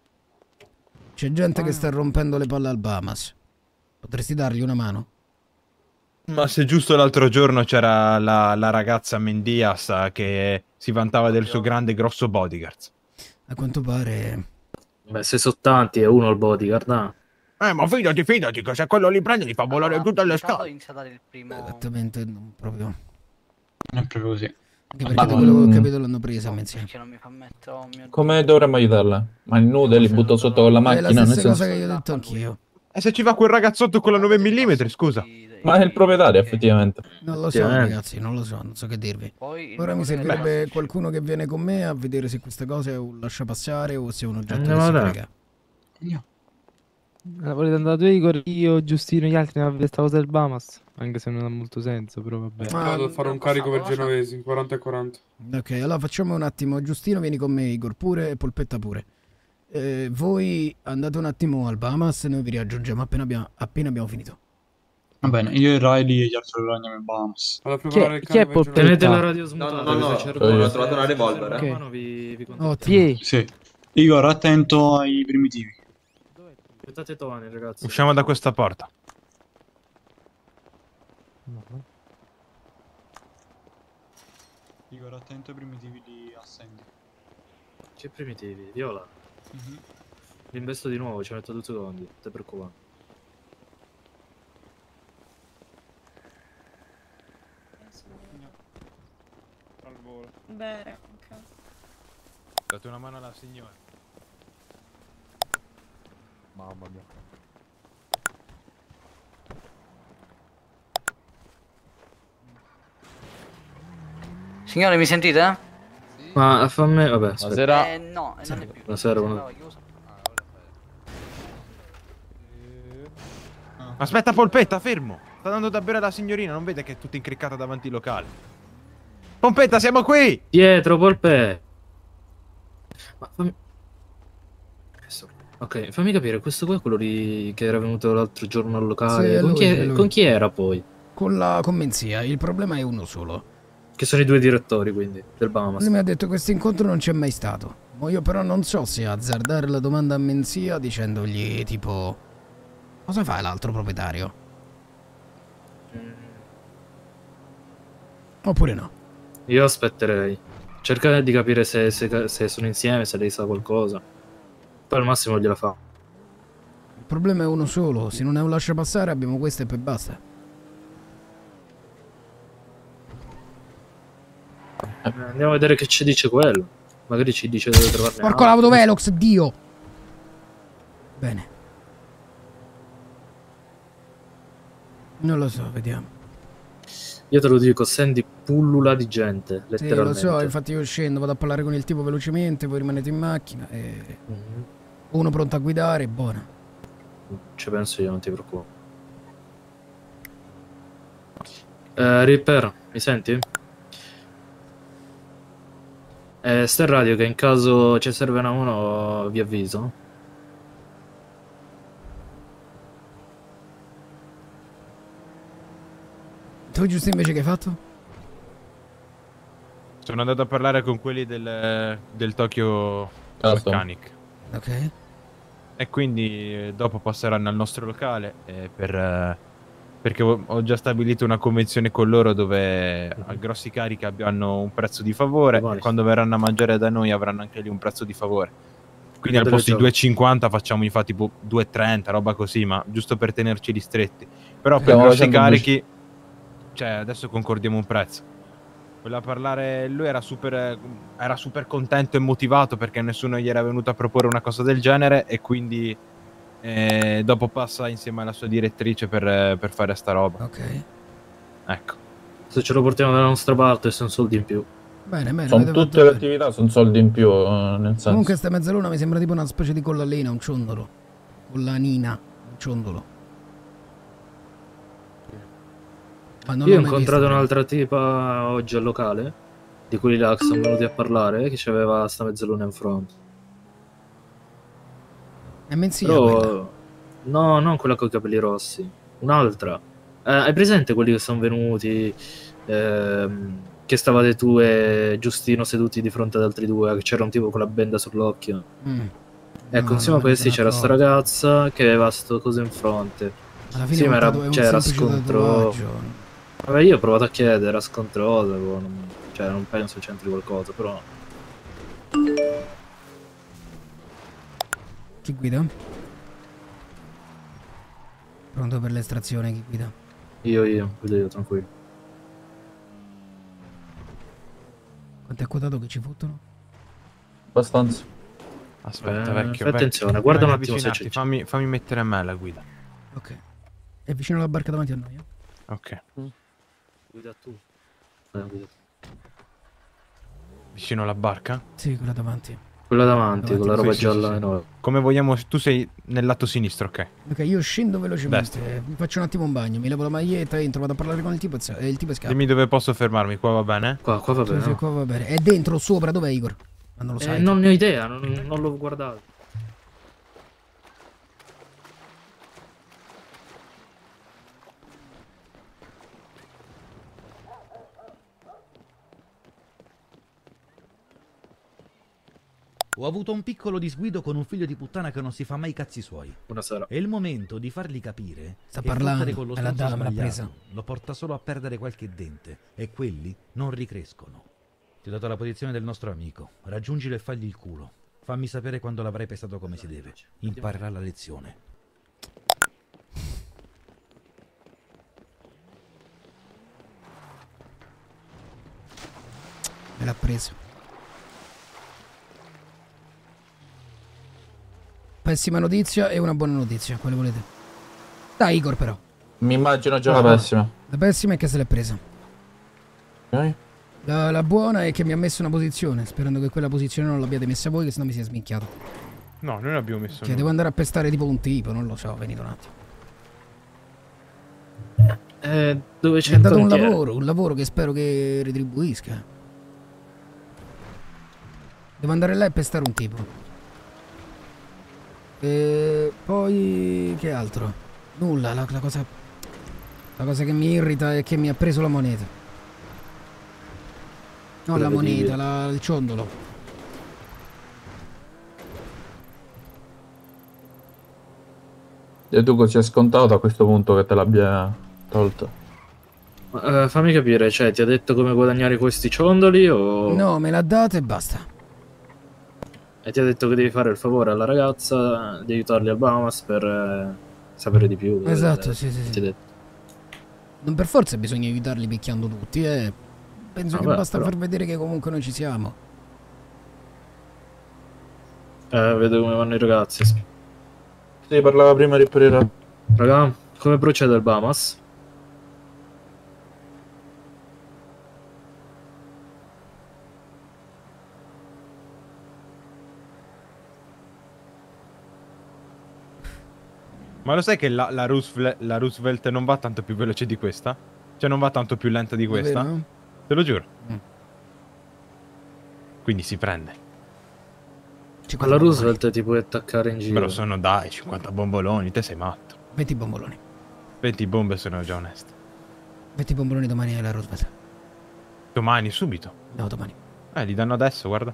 C'è gente che sta rompendo le palle al Bahamas. Potresti dargli una mano? Ma se giusto l'altro giorno c'era la, la ragazza Mendias eh, che si vantava del suo grande grosso bodyguard. A quanto pare... Beh, se sono tanti e uno il bodyguard, no? Eh, ma fidati, fidati, che se quello li prende li fa volare tutte le Stato scale. inizia a dare il primo. Esattamente, non proprio. Non è proprio così. Anche perché da quello che ho capito l'hanno presa Menzia. Perché non mi fa mettere. Oh mio Come dovremmo aiutarla? Ma il nude li butto sotto con la È macchina, la nel stessa cosa senso... che io ho detto anch'io. E se ci va quel ragazzotto con la 9 mm, scusa? Ma è il proprietario, effettivamente. Non lo so, ragazzi, non lo so, non so che dirvi. Poi Ora mi servirebbe qualcuno che viene con me a vedere se questa cosa è un lasciapassare o se è un oggetto Andiamo che si là. frega. Eh, Volete andare tu, Igor, io, Giustino, gli altri a vedere sta cosa del Bahamas? Anche se non ha molto senso, però vabbè. Ma- Vado a fare un carico per genovesi, 40 e 40. Ok, allora facciamo un attimo. Giustino vieni con me, Igor pure e Polpetta pure. Eh, voi andate un attimo al Bahamas e noi vi raggiungiamo appena abbiamo, appena abbiamo finito. Va bene, io e Riley e gli altri lo andiamo in Bahamas. Vado a Chi preparare il chi? Tenete la radio No, smontata. no, no, no, c'è ho trovato una revolver, eh. Mano vi, vi Ottimo. Sì. Igor, attento ai primitivi. Aspettate Tony, ragazzi. Usciamo da questa porta. Igor, attento ai primitivi di assenti. Che primitivi? Viola. Li investo di nuovo, ci metto due secondi. Non ti preoccupare. Al volo. Bene, ok. Date una mano alla signora. Mamma mia. Signore, mi sentite? Ma fammi... Vabbè, aspetta. Eh, no, non è più. Buonasera, buonasera. Chiuso. Aspetta, Polpetta, fermo. Sta dando da bere alla signorina, non vede che è tutta incriccata davanti al locale. Polpetta, siamo qui! Dietro, Polpe! Ma fammi... Ok, fammi capire, questo qua è quello lì che era venuto l'altro giorno al locale. Sì, con, lui, chi è con chi era poi? Con la commenzia, il problema è uno solo. Che sono i due direttori, quindi, del Bahamas. Lui mi ha detto che questo incontro non c'è mai stato. Ma io però non so se azzardare la domanda a Menzia dicendogli tipo... Cosa fa l'altro proprietario? Oppure no? Io aspetterei. Cercare di capire se, se- se sono insieme, se lei sa qualcosa. Poi al massimo gliela fa. Il problema è uno solo. Se non è un lascia passare abbiamo questo e poi basta. Eh, Andiamo a vedere che ci dice quello. Magari ci dice dove trovarne Porco l'autovelox, Dio! Bene. Non lo so, vediamo. Io te lo dico, Sandy pullula di gente, Sì, lo letteralmente. so, infatti io scendo, vado a parlare con il tipo velocemente, voi rimanete in macchina e... Mhm. Uno pronto a guidare, buona. Ci penso io, non ti preoccupare. Eh, Ripper, mi senti? Eh, sta radio che in caso ci serve una uno vi avviso. Tu giusto invece che hai fatto? Sono andato a parlare con quelli del, del Tokyo Custom. Volcanic. Ok. E quindi eh, dopo passeranno al nostro locale eh, per, eh, perché ho già stabilito una convenzione con loro dove a grossi carichi hanno un prezzo di favore e quando verranno a mangiare da noi avranno anche lì un prezzo di favore. Quindi al posto di giorni. 2,50 facciamo infatti tipo 2,30, roba così, ma giusto per tenerci ristretti. Però per Stiamo grossi carichi, cioè adesso concordiamo un prezzo. Voleva parlare, lui era super, era super contento e motivato perché nessuno gli era venuto a proporre una cosa del genere e quindi eh, dopo passa insieme alla sua direttrice per, per fare sta roba. Ok. Ecco. Se ce lo portiamo dalla nostra parte sono soldi in più. Bene, bene. Sono tutte le bene. attività, sono soldi in più, eh, nel senso. Comunque sta mezzaluna mi sembra tipo una specie di collalina, un ciondolo. Collanina, un ciondolo. Ma non Io ho incontrato un'altra tipa oggi al locale, di quelli là che sono venuti a parlare, che aveva sta mezzaluna in front. È Menzia Però-. No, non quella con i capelli rossi, un'altra. Eh, hai presente quelli che sono venuti, ehm, che stavate tu e Giustino seduti di fronte ad altri due, che c'era un tipo con la benda sull'occhio? Mm. Ecco, No, insieme a questi c'era sta ragazza che aveva sto coso in fronte. Alla fine Sì, ma era, un cioè, scontro. Vabbè, io ho provato a chiedere, era scontrosa, boh, non- cioè non penso c'entri qualcosa, però... Chi guida? Pronto per l'estrazione, chi guida? Io, io, guido io, tranquillo. Quanto è quotato che ci fottono? Abbastanza. Aspetta, Eh, vecchio. attenzione, guarda un attimo se c'è- Fammi, fammi mettere a me la guida. Ok. È vicino alla barca davanti a noi, eh? Ok. Guida tu. Eh, guida tu. Vicino alla barca? Sì, quella davanti. Quella davanti, con la roba sì, gialla sì, sì. enorme. Come vogliamo... Tu sei nel lato sinistro, ok. Ok, io scendo velocemente, mi faccio un attimo un bagno, mi levo la maglietta, entro, vado a parlare con il tipo e z- e il tipo e scappa. Dimmi dove posso fermarmi, qua va bene? Qua, qua va bene. sì, no? qua va bene. È dentro sopra? Dov'è Igor? Ma non lo Eh, sai. non ne ho idea, non, non l'ho guardato. Ho avuto un piccolo disguido con un figlio di puttana che non si fa mai i cazzi suoi. Buonasera. È il momento di fargli capire Sta che parlando, con lo l'ha presa. lo porta solo a perdere qualche dente e quelli non ricrescono. Ti ho dato la posizione del nostro amico. Raggiungilo e fagli il culo. Fammi sapere quando l'avrai pestato come si deve. Imparerà la lezione. Me l'ha preso. Pessima notizia e una buona notizia, quale volete? Dai Igor però. Mi immagino già la pessima. La pessima è che se l'è presa. Ok. La, la buona è che mi ha messo una posizione, sperando che quella posizione non l'abbiate messa voi, che sennò mi si è sminchiato. No, noi non abbiamo messo Che nulla. devo andare a pestare tipo un tipo, non lo so, venite un attimo. Eh, dove c'è Mi ha dato un lavoro, un lavoro che spero che retribuisca. Devo andare là e pestare un tipo. E poi che altro? Nulla, la, la cosa. La cosa che mi irrita è che mi ha preso la moneta. Non la Quella moneta, la- il ciondolo. E tu così è scontato a questo punto che te l'abbia tolto. Eh, fammi capire, cioè, ti ha detto come guadagnare questi ciondoli o... No, me l'ha data e basta. E ti ha detto che devi fare il favore alla ragazza di aiutarli al Bahamas per eh, sapere di più. Esatto, Eh, sì, sì, sì. ti ha detto. Non per forza bisogna aiutarli picchiando tutti, eh. Penso che Vabbè, basta però- far vedere che comunque noi ci siamo. Eh, vedo come vanno i ragazzi. Si parlava prima di aprire. Raga, come procede il Bahamas? Ma lo sai che la, la Roosevelt, la Roosevelt non va tanto più veloce di questa? Cioè non va tanto più lenta di questa? Te lo giuro. Mm. Quindi si prende. Alla Roosevelt ti puoi attaccare in giro. Però sono dai, 50 bomboloni, te sei matto. 20 bomboloni. 20 bombe sono già onesto. 20 bomboloni domani alla Roosevelt. Domani, subito. No, domani. Eh, li danno adesso, guarda.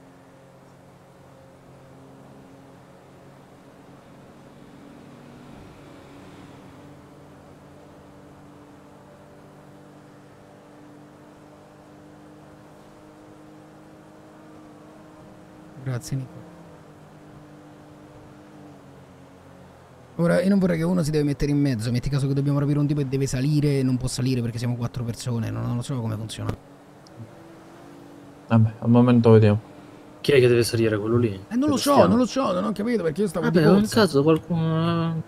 Grazie Nico. Ora, io non vorrei che uno si deve mettere in mezzo. Metti caso che dobbiamo rapire un tipo e deve salire e non può salire perché siamo quattro persone. Non, non lo so come funziona. Vabbè, al momento vediamo. Chi è che deve salire quello lì? Eh, non lo so, non lo so, non ho capito perché io stavo Vabbè, di nel caso qualcuno...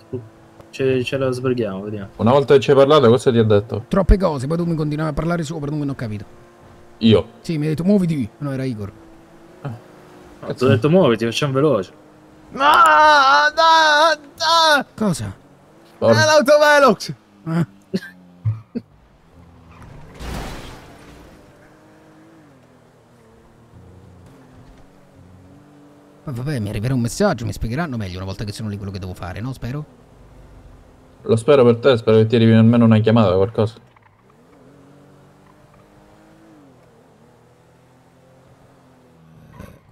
Ce, ce la sbrighiamo, vediamo. Una volta che ci hai parlato, cosa ti ha detto? Troppe cose, poi tu mi continuavi a parlare sopra, tu non ho capito. Io. Sì, mi hai detto muoviti. No, era Igor. No, ti ho detto muoviti, facciamo veloce. Ah, da, da, Cosa? è l'autovelox! Eh? Poi vabbè, mi arriverà un messaggio, mi spiegheranno meglio una volta che sono lì quello che devo fare, no? Spero. Lo spero per te, spero che ti arrivi almeno una chiamata o qualcosa.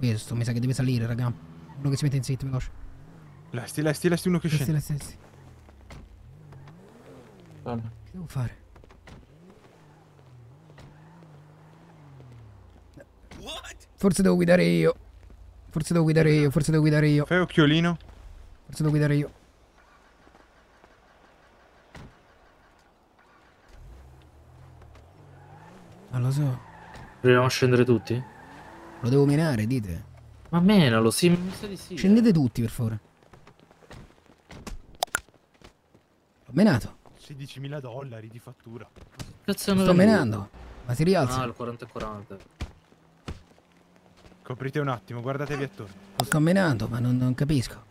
Questo mi sa che deve salire, raga. Uno che si mette in zitto, veloce. Lesti, lesti, lesti uno che Lesti, scende. lesti, lesti. Che devo fare? Forse devo guidare io. Forse devo guidare io, forse devo guidare io. Fai occhiolino. Forse devo guidare io. Non lo so. Proviamo a scendere tutti? Lo devo menare, dite. Ma menalo, sì, mi sa di sì. Scendete tutti, per favore. L'ho menato. 16.000 dollari di fattura. Cazzo Lo sto menando. Ma si rialza. Ah, il 40 e 40. Coprite un attimo, guardatevi attorno. Lo sto menando, ma non, non capisco.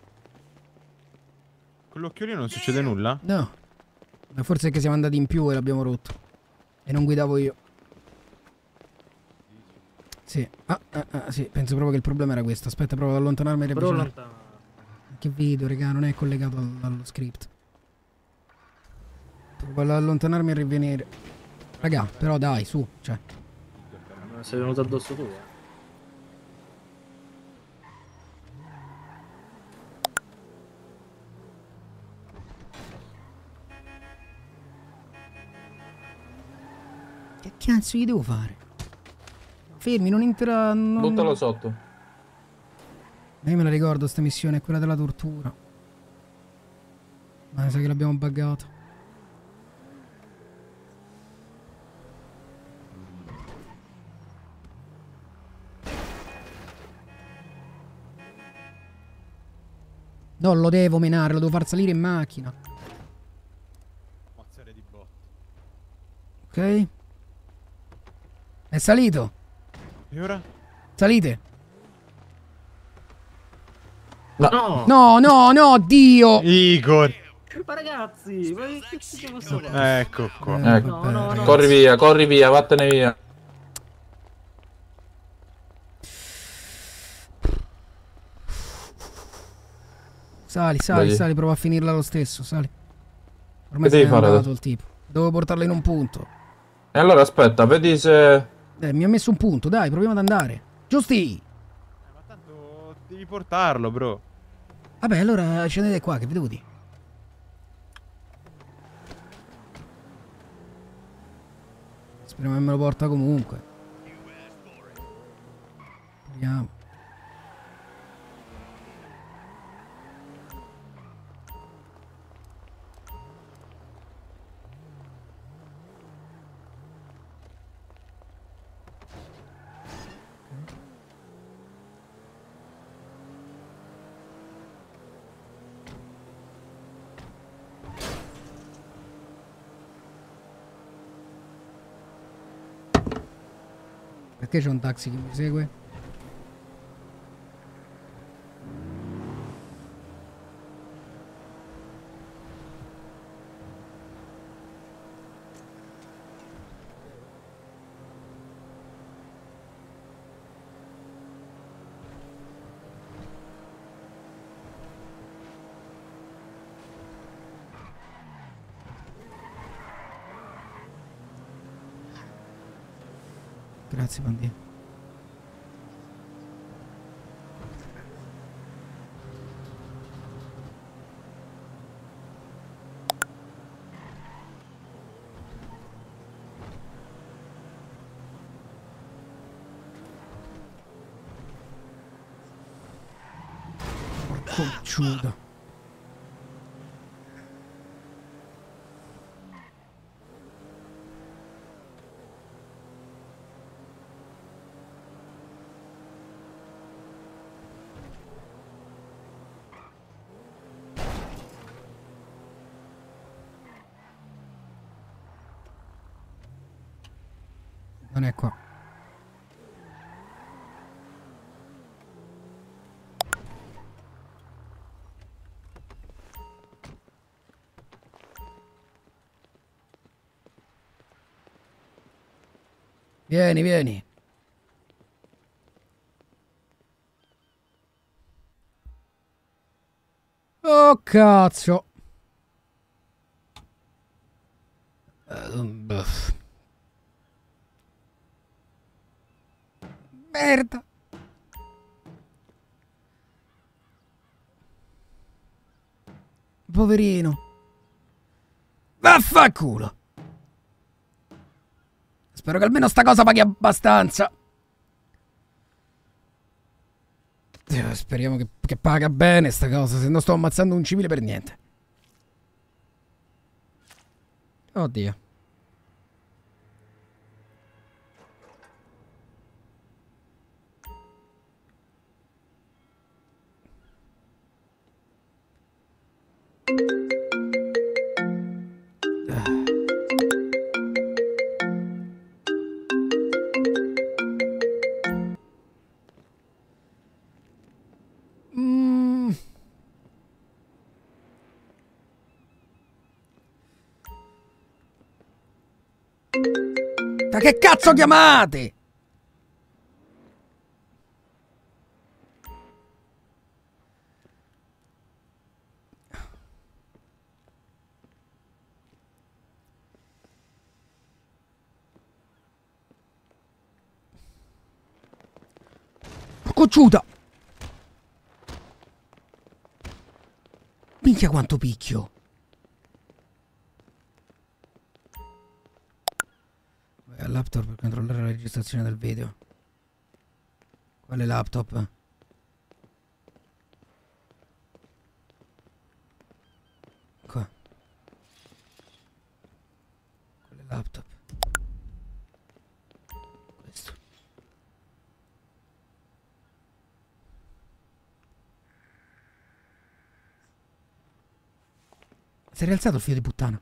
Con l'occhiolino non succede nulla? No. Ma forse è che siamo andati in più e l'abbiamo rotto. E non guidavo io. Sì. Ah, ah, ah, sì, penso proprio che il problema era questo. Aspetta, provo ad allontanarmi e. Che video, raga, non è collegato al, allo script. Provo ad allontanarmi e rivenire. Raga, però dai, su, cioè. Non sei venuto addosso tu, eh. Che cazzo gli devo fare? Fermi, non entra... Non... Buttalo sotto. Io me la ricordo sta missione, è quella della tortura. Ma mi sa che l'abbiamo buggato. Non lo devo menare, lo devo far salire in macchina. Ok. È salito. E ora? Salite. No. No, no, no, Dio. Igor. Ma ragazzi, ma che cazzo posso fare? Ecco qua. Ecco. No, no, no. Corri via, corri via, vattene via. Sali, sali, Vedi? sali, prova a finirla lo stesso, sali. Ormai n'è fare andato il tipo. Devo portarla in un punto. E allora aspetta, vedi se... Eh, mi ha messo un punto, dai, proviamo ad andare. Giusti! Devi portarlo, bro. Vabbè, allora scendete qua, che vi devo dire? Speriamo che me lo porta comunque. Vediamo. Perché c'è un taxi che mi segue? Grazie, bambino. Porco Giuda. Vieni, vieni. Oh cazzo. Eh. Merda. Poverino. Vaffanculo. Spero che almeno sta cosa paghi abbastanza. Eh, Speriamo che, che paga bene sta cosa, se no sto ammazzando un civile per niente. Oddio. Mm. Ma che cazzo chiamate? Cocciuta! Minchia quanto picchio! Laptop per controllare la registrazione del video. Quale laptop? Qua. Quale laptop? Questo. Si è rialzato il figlio di puttana.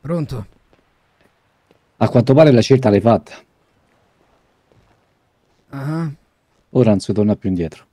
Pronto? A quanto pare la scelta l'hai fatta. Ah. Ora non si torna più indietro.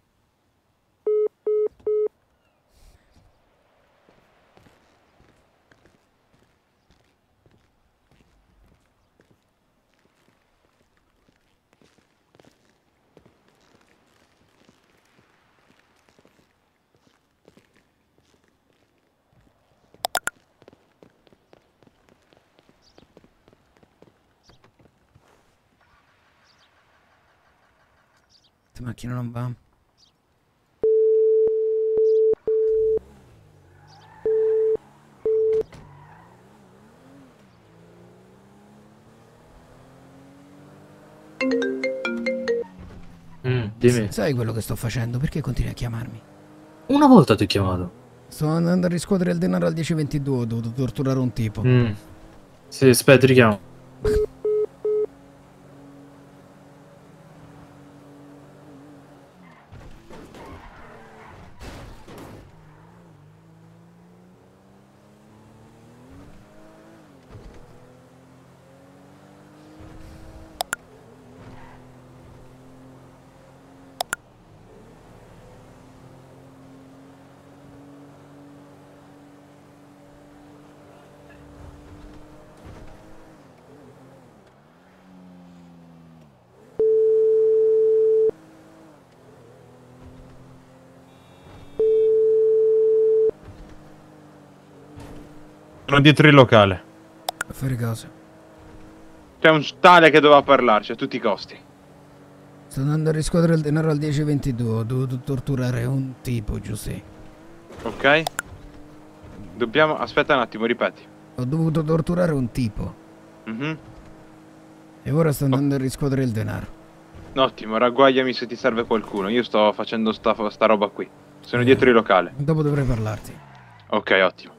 Macchina non va. Mm, dimmi. Sai quello che sto facendo? Perché continui a chiamarmi? Una volta ti ho chiamato. Sto andando a riscuotere il denaro al 1022, ho dovuto torturare un tipo. Mm. Sì, aspetta, richiamo. Sono dietro il locale. A fare cosa? C'è un tale che doveva parlarci a tutti i costi. Sto andando a riscuotere il denaro al 1022, ho dovuto torturare un tipo, Giuseppe. Ok? Dobbiamo... Aspetta un attimo, ripeti. Ho dovuto torturare un tipo. Mhm. E ora sto andando a riscuotere il denaro. Ottimo, ragguagliami se ti serve qualcuno. Io sto facendo sta, sta roba qui. Sono dietro il locale. Dopo dovrei parlarti. Ok, ottimo.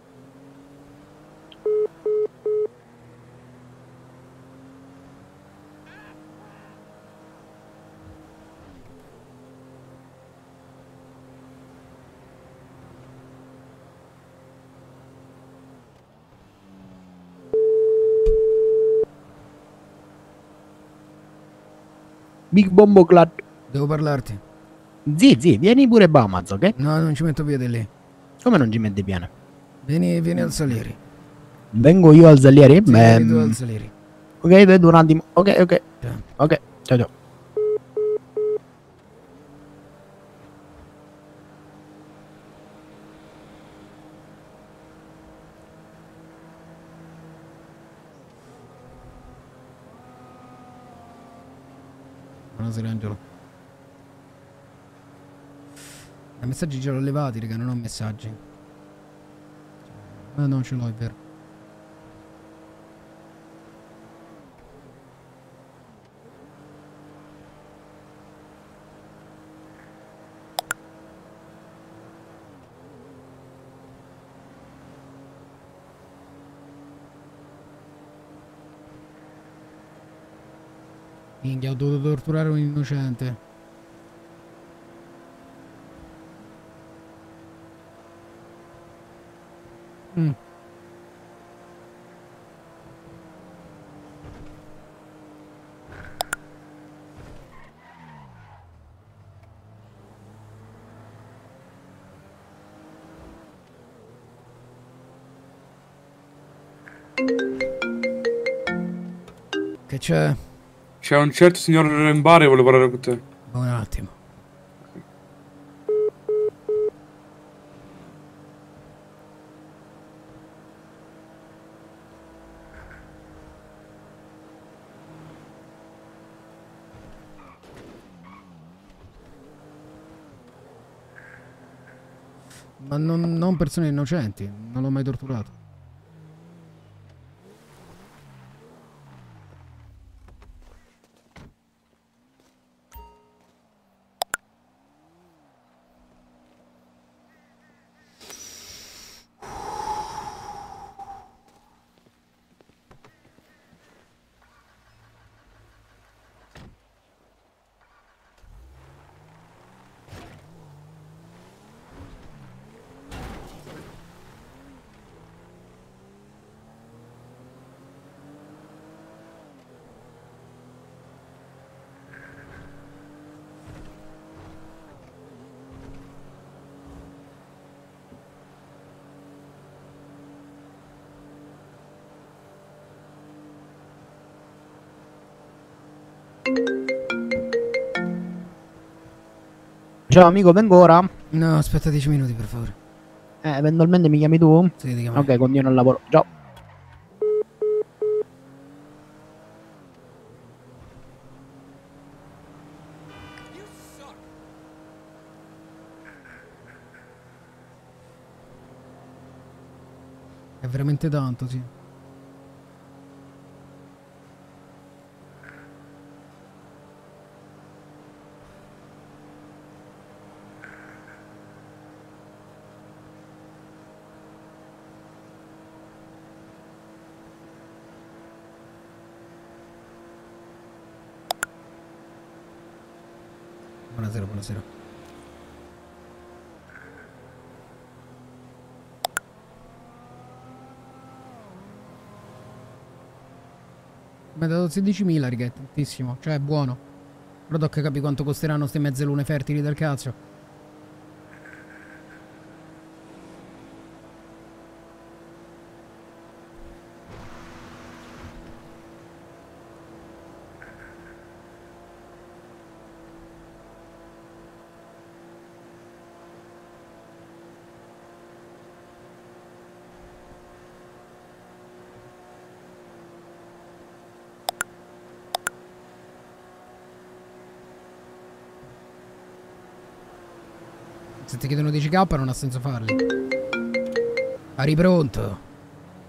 Big Bombo Clad. Devo parlarti. Zi, zi, vieni pure Bamaz, ok? No, non ci metto piede lì. Come non ci metti piano? Vieni, vieni al Salieri. Vengo io al Salieri? Sì, Beh, tu al mm, Salieri. ok, vedo un attimo. Ok, ok. Ok, ciao ciao. Buonasera Angelo. I messaggi ce l'ho levati, raga, non ho messaggi. Ma non ce l'ho, è vero. minchia, ho dovuto torturare un innocente. Mm. Che c'è? C'è un certo signor Rembare che vuole parlare con te. Un attimo. Ma non, non persone innocenti, non l'ho mai torturato. Ciao amico, vengo ora? No, aspetta 10 minuti per favore. Eh, eventualmente mi chiami tu? Sì, ti chiamo. Ok, continuo il lavoro. Ciao. È veramente tanto, sì. Buonasera, buonasera. Ha dato 16.000 righe, tantissimo. Cioè, è buono. Tocca capire quanto costeranno ste mezze lune fertili del cazzo. Se 10k non ha senso farli. Ari pronto?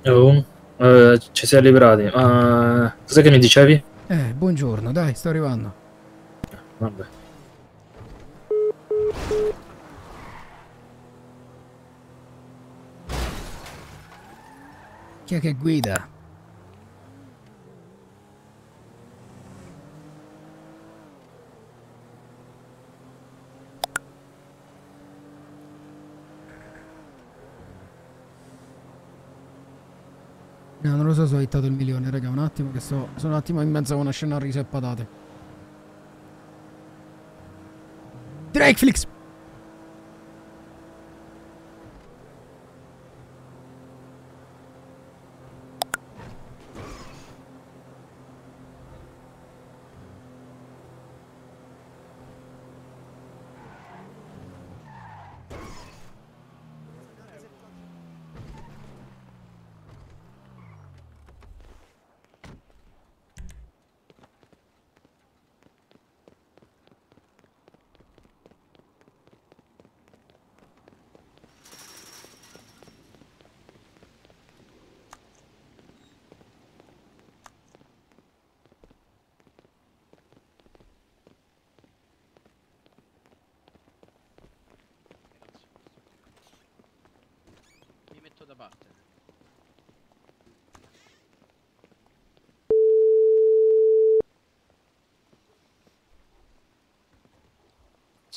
Oh, eh, ci siamo liberati. Ma cos'è che mi dicevi? Eh, buongiorno, dai, sto arrivando. Vabbè. Chi è che guida? No, non lo so se ho hittato il milione, raga, un attimo che sto... Sono un attimo in mezzo a una scena a riso e patate. Drakeflix!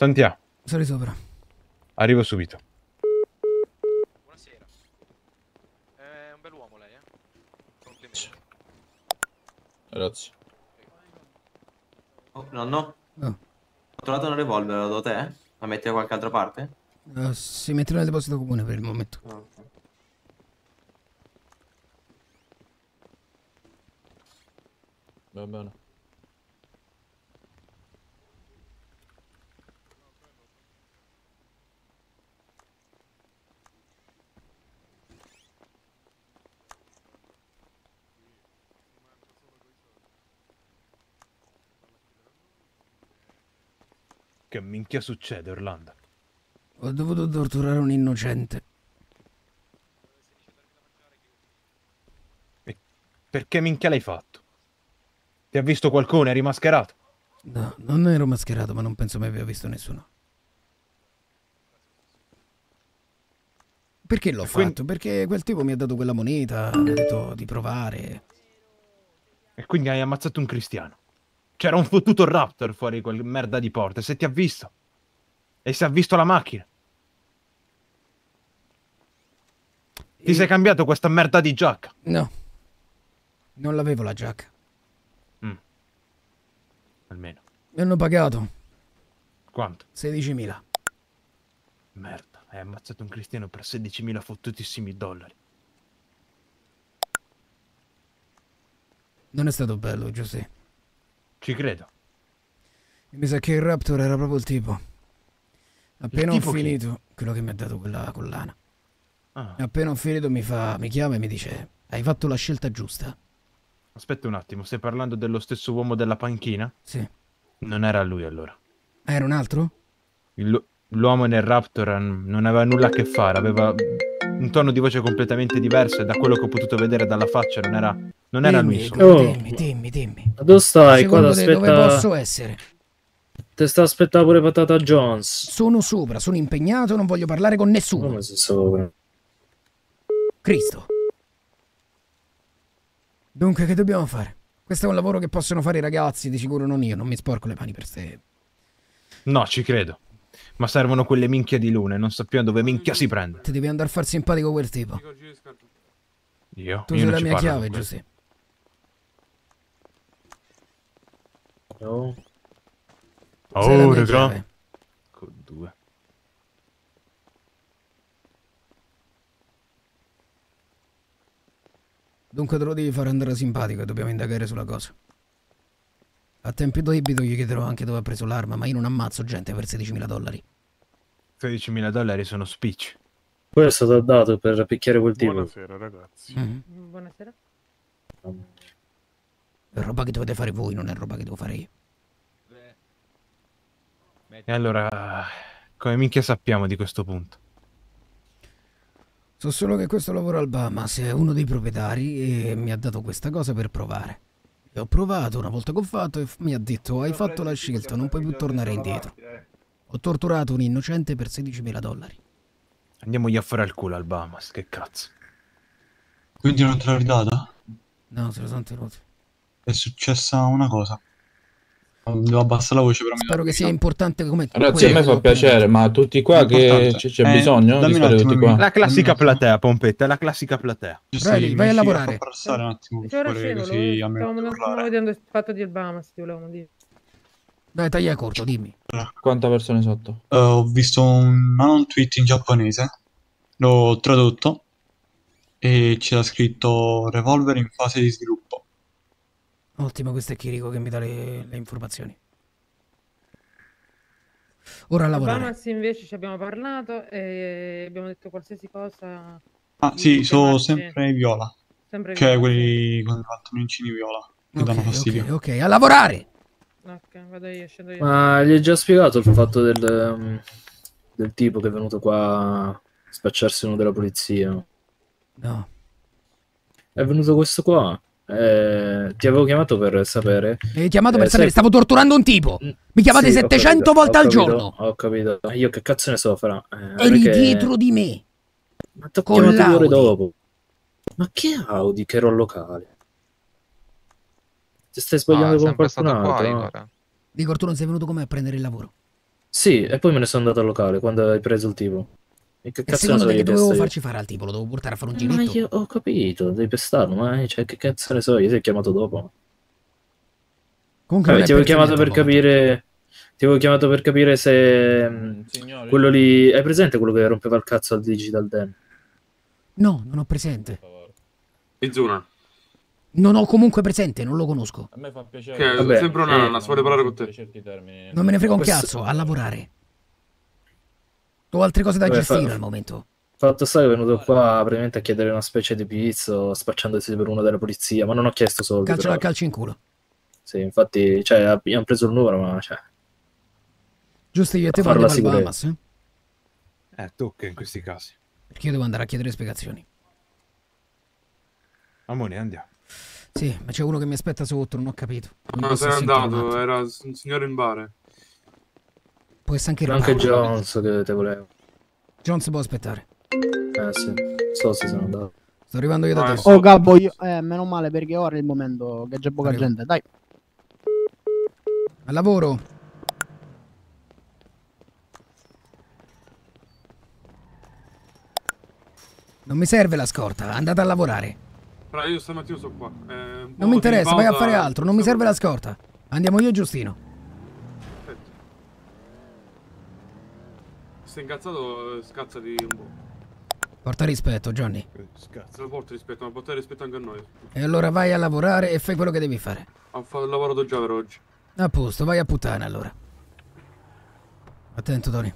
Santiago, Sali sopra. arrivo subito. Buonasera. È un bell'uomo lei, eh? Complimenti. Grazie. Oh, nonno? No. Ho trovato un revolver, lo do te? La metti da qualche altra parte? Eh, si mette nel deposito comune per il momento. Ah, ok. Va bene. Che minchia succede, Orlando? Ho dovuto torturare un innocente. Perché minchia l'hai fatto? Ti ha visto qualcuno? Eri mascherato? No, non ero mascherato, ma non penso mai abbia visto nessuno. Perché l'ho quindi- fatto? Perché quel tipo mi ha dato quella moneta, mi ha detto di provare. E quindi hai ammazzato un cristiano. C'era un fottuto raptor fuori quel merda di porta. E se ti ha visto? E se ha visto la macchina? Ti sei cambiato questa merda di giacca? No. Non l'avevo la giacca. Almeno. Mi hanno pagato Quanto? 16.000. Merda, hai ammazzato un cristiano per 16.000 fottutissimi dollari. Non è stato bello, Giuseppe. Ci credo. Mi sa che il Raptor era proprio il tipo. Appena ho chi? finito, quello che mi ha dato quella collana. Ah. Appena ho finito mi fa, mi chiama e mi dice: Hai fatto la scelta giusta? Aspetta un attimo, stai parlando dello stesso uomo della panchina? Sì. Non era lui allora. Ah, era un altro? L'uomo nel Raptor non aveva nulla a che fare, aveva un tono di voce completamente diverso e da quello che ho potuto vedere dalla faccia non era, non era lui. Dimmi, insomma. Oh. dimmi, dimmi, dimmi. Ma dove stai? Qua Secondo te dove aspetta. posso essere? Te sta aspettando pure Patata Jones. Sono sopra, sono impegnato, non voglio parlare con nessuno. Come sei sopra? Cristo. Dunque, che dobbiamo fare? Questo è un lavoro che possono fare i ragazzi, di sicuro non io, non mi sporco le mani per te. No, ci credo. Ma servono quelle minchie di lune, non sappiamo dove minchia si prende. Ti devi andare a far simpatico quel tipo. Io? Tu Io sei la mia chiave. Giuseppe. No. Oh, raga. chiave. Con due. Dunque te lo devi fare andare simpatico e dobbiamo indagare sulla cosa. A tempi debito gli chiederò anche dove ha preso l'arma, ma io non ammazzo gente per 16.000 dollari. 16.000 dollari sono spicci. Poi è stato dato per picchiare quel tipo. Buonasera, ragazzi. Mhm. Buonasera. È roba che dovete fare voi, non è roba che devo fare io. E allora, come minchia sappiamo di questo punto? So solo che questo lavoro al Bahamas è uno dei proprietari e mi ha dato questa cosa per provare. E ho provato una volta che ho fatto e mi ha detto hai fatto la scelta, non puoi più tornare indietro. Ho torturato un innocente per 16.000 dollari. Andiamogli a fare al culo al Bahamas, che cazzo. Quindi non te l'ho ridata? No, se lo sono tenuti. È successa una cosa. Devo abbassare la voce però Spero che sia importante come Ragazzi, a me fa piacere, ma tutti qua che c- c'è Eh, bisogno di stare tutti qua. La classica platea, Pompetta, è la classica platea. Riley, vai a lavorare. Passare un attimo ora stavamo, stavamo vedendo il fatto di Bahamas, ti volevamo dire. Dai, taglia corto, dimmi. Quante persone sotto? Eh, ho visto un, un tweet in giapponese, l'ho tradotto e c'era scritto Revolver in fase di sviluppo. Ottimo, questo è Chirico che mi dà le, le informazioni. Ora a lavorare. Bahamas invece ci abbiamo parlato e abbiamo detto qualsiasi cosa. Ah sì, sono sempre viola, Sempre cioè viola, quelli con i pantaloncini viola che danno fastidio. Ok, a lavorare! Ok, vado io, scendo io. Ma gli hai già spiegato il fatto del, um, del tipo che è venuto qua a spacciarsi uno della polizia? No. È venuto questo qua. Eh, ti avevo chiamato per sapere. Mi hai chiamato per Eh, sapere, sai- stavo torturando un tipo. Mi chiamate Sì, ho 700 capito, volte al capito, giorno. Ho capito. Io che cazzo ne so, farà? Eh, Eri perché- dietro di me. Ma ti ho chiamato due ore dopo. Ma che Audi che ero al locale? Ti stai sbagliando Ah, con qualcun altro? Igor. Igor, tu non sei venuto con me a prendere il lavoro. Sì, e poi me ne sono andato al locale quando hai preso il tipo. E che cazzo io che dovevo farci fare al tipo? Lo dovevo portare a fare un Eh, Ma io ho capito, devi pestarlo, ma eh, cioè, che cazzo ne so, io ti ho chiamato dopo. Comunque Vabbè, ti avevo chiamato per perché capire. Ti avevo chiamato per capire se. mh, Signori. Quello lì. Hai presente quello che rompeva il cazzo al Digital Den? No, non ho presente. Izuna. Non ho comunque presente, non lo conosco. A me fa piacere. Che Vabbè, sembra un eh, ananas, vuole parlare con te. Non me ne frega un cazzo, a lavorare. Ho altre cose da Vabbè, gestire fa- al momento. Fatto sta che è venuto qua praticamente a chiedere una specie di pizzo spacciandosi per uno della polizia, ma non ho chiesto soldi. Calcio però. da calcio in culo. Sì, infatti, cioè, abbiamo preso il numero, ma cioè, Giusto io e te la al. Bahamas, eh? Eh, tocca in questi casi. Perché io devo andare a chiedere spiegazioni. Amore, andiamo. Sì, ma c'è uno che mi aspetta sotto, non ho capito. Non No, posso se n'è sentire un andato, era un signore in bare. Può essere anche anche. Jones che te volevo. Jones può aspettare. Eh sì, so se sono andato. Sto arrivando io da te. Oh Gabbo, io... eh, meno male perché ora è il momento che c'è poca Arrivo. gente. Dai. Al lavoro. Non mi serve la scorta, andate a lavorare. Però io stamattina sto qua. Eh, Non mi interessa, vai a fare altro, non mi serve la scorta. Andiamo io e Giustino. Se sei incazzato, eh, scazzati un po'. Porta rispetto, Johnny. Se lo porti rispetto, ma portare rispetto anche a noi. E allora vai a lavorare e fai quello che devi fare. Ho fatto il lavoro già per oggi. A posto, vai a puttana allora. Attento, Tony.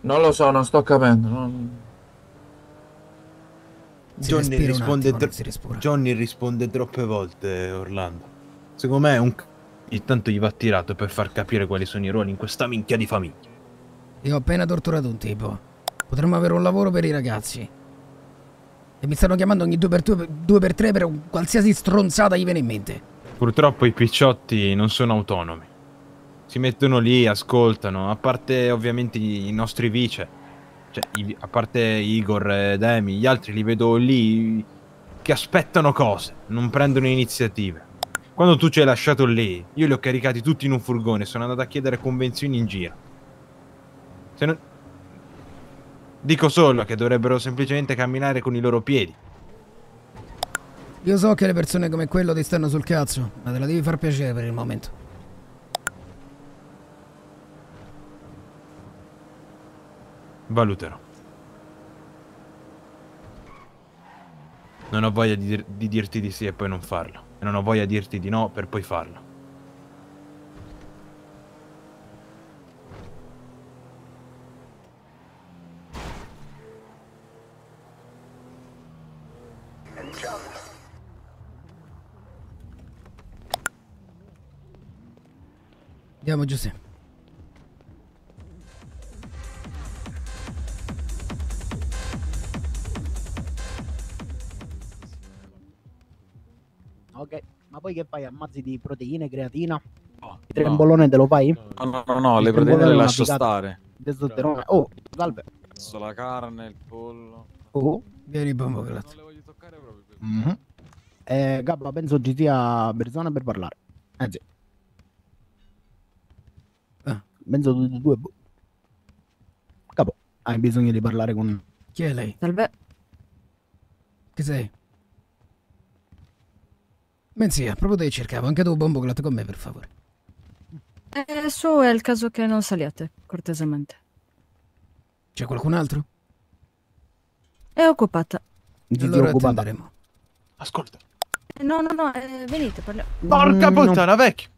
Non lo so, non sto capendo. non- Johnny risponde, attimo, non. Johnny risponde troppe volte, Orlando. Secondo me è un... Intanto gli va tirato per far capire quali sono i ruoli in questa minchia di famiglia. Io ho appena torturato un tipo. Potremmo avere un lavoro per i ragazzi. E mi stanno chiamando ogni due per, due, due per tre per un- qualsiasi stronzata gli viene in mente. Purtroppo i picciotti non sono autonomi. Si mettono lì, ascoltano, a parte ovviamente i i nostri vice. Cioè, i- a parte Igor e Demi, gli altri li vedo lì che aspettano cose, non prendono iniziative. Quando tu ci hai lasciato lì, io li ho caricati tutti in un furgone, sono andato a chiedere convenzioni in giro. Se non... Dico solo che dovrebbero semplicemente camminare con i loro piedi. Io so che le persone come quello ti stanno sul cazzo, ma te la devi far piacere per il momento. Valuterò. Non ho voglia di, dir- di dirti di sì e poi non farlo. E non ho voglia di dirti di no per poi farlo. Andiamo, Giuseppe. Ok, ma poi che fai? Ammazzi di proteine, creatina? Il trembolone te lo fai? No, no, no, no, le proteine le lascio stare. Testosterone. Oh, salve. Adesso la carne, il pollo. Oh. Vieni, bombo, grazie. Non le voglio toccare proprio. Mhm. Eh, Gabba, penso ci sia persona per parlare. Eh sì. Ah. Penso tutti e due. boh. Capo, hai bisogno di parlare con... Chi è lei? Salve. Chi sei? Menzia, proprio te cercavo. Anche tu, Bomboclat, con me, per favore. Eh, su è il caso che non saliate, cortesemente. C'è qualcun altro? È occupata. Zizi allora occupata. Ascolta. Eh, No, no, no, eh, venite, parliamo. Porca Mm, puttana, vecchio!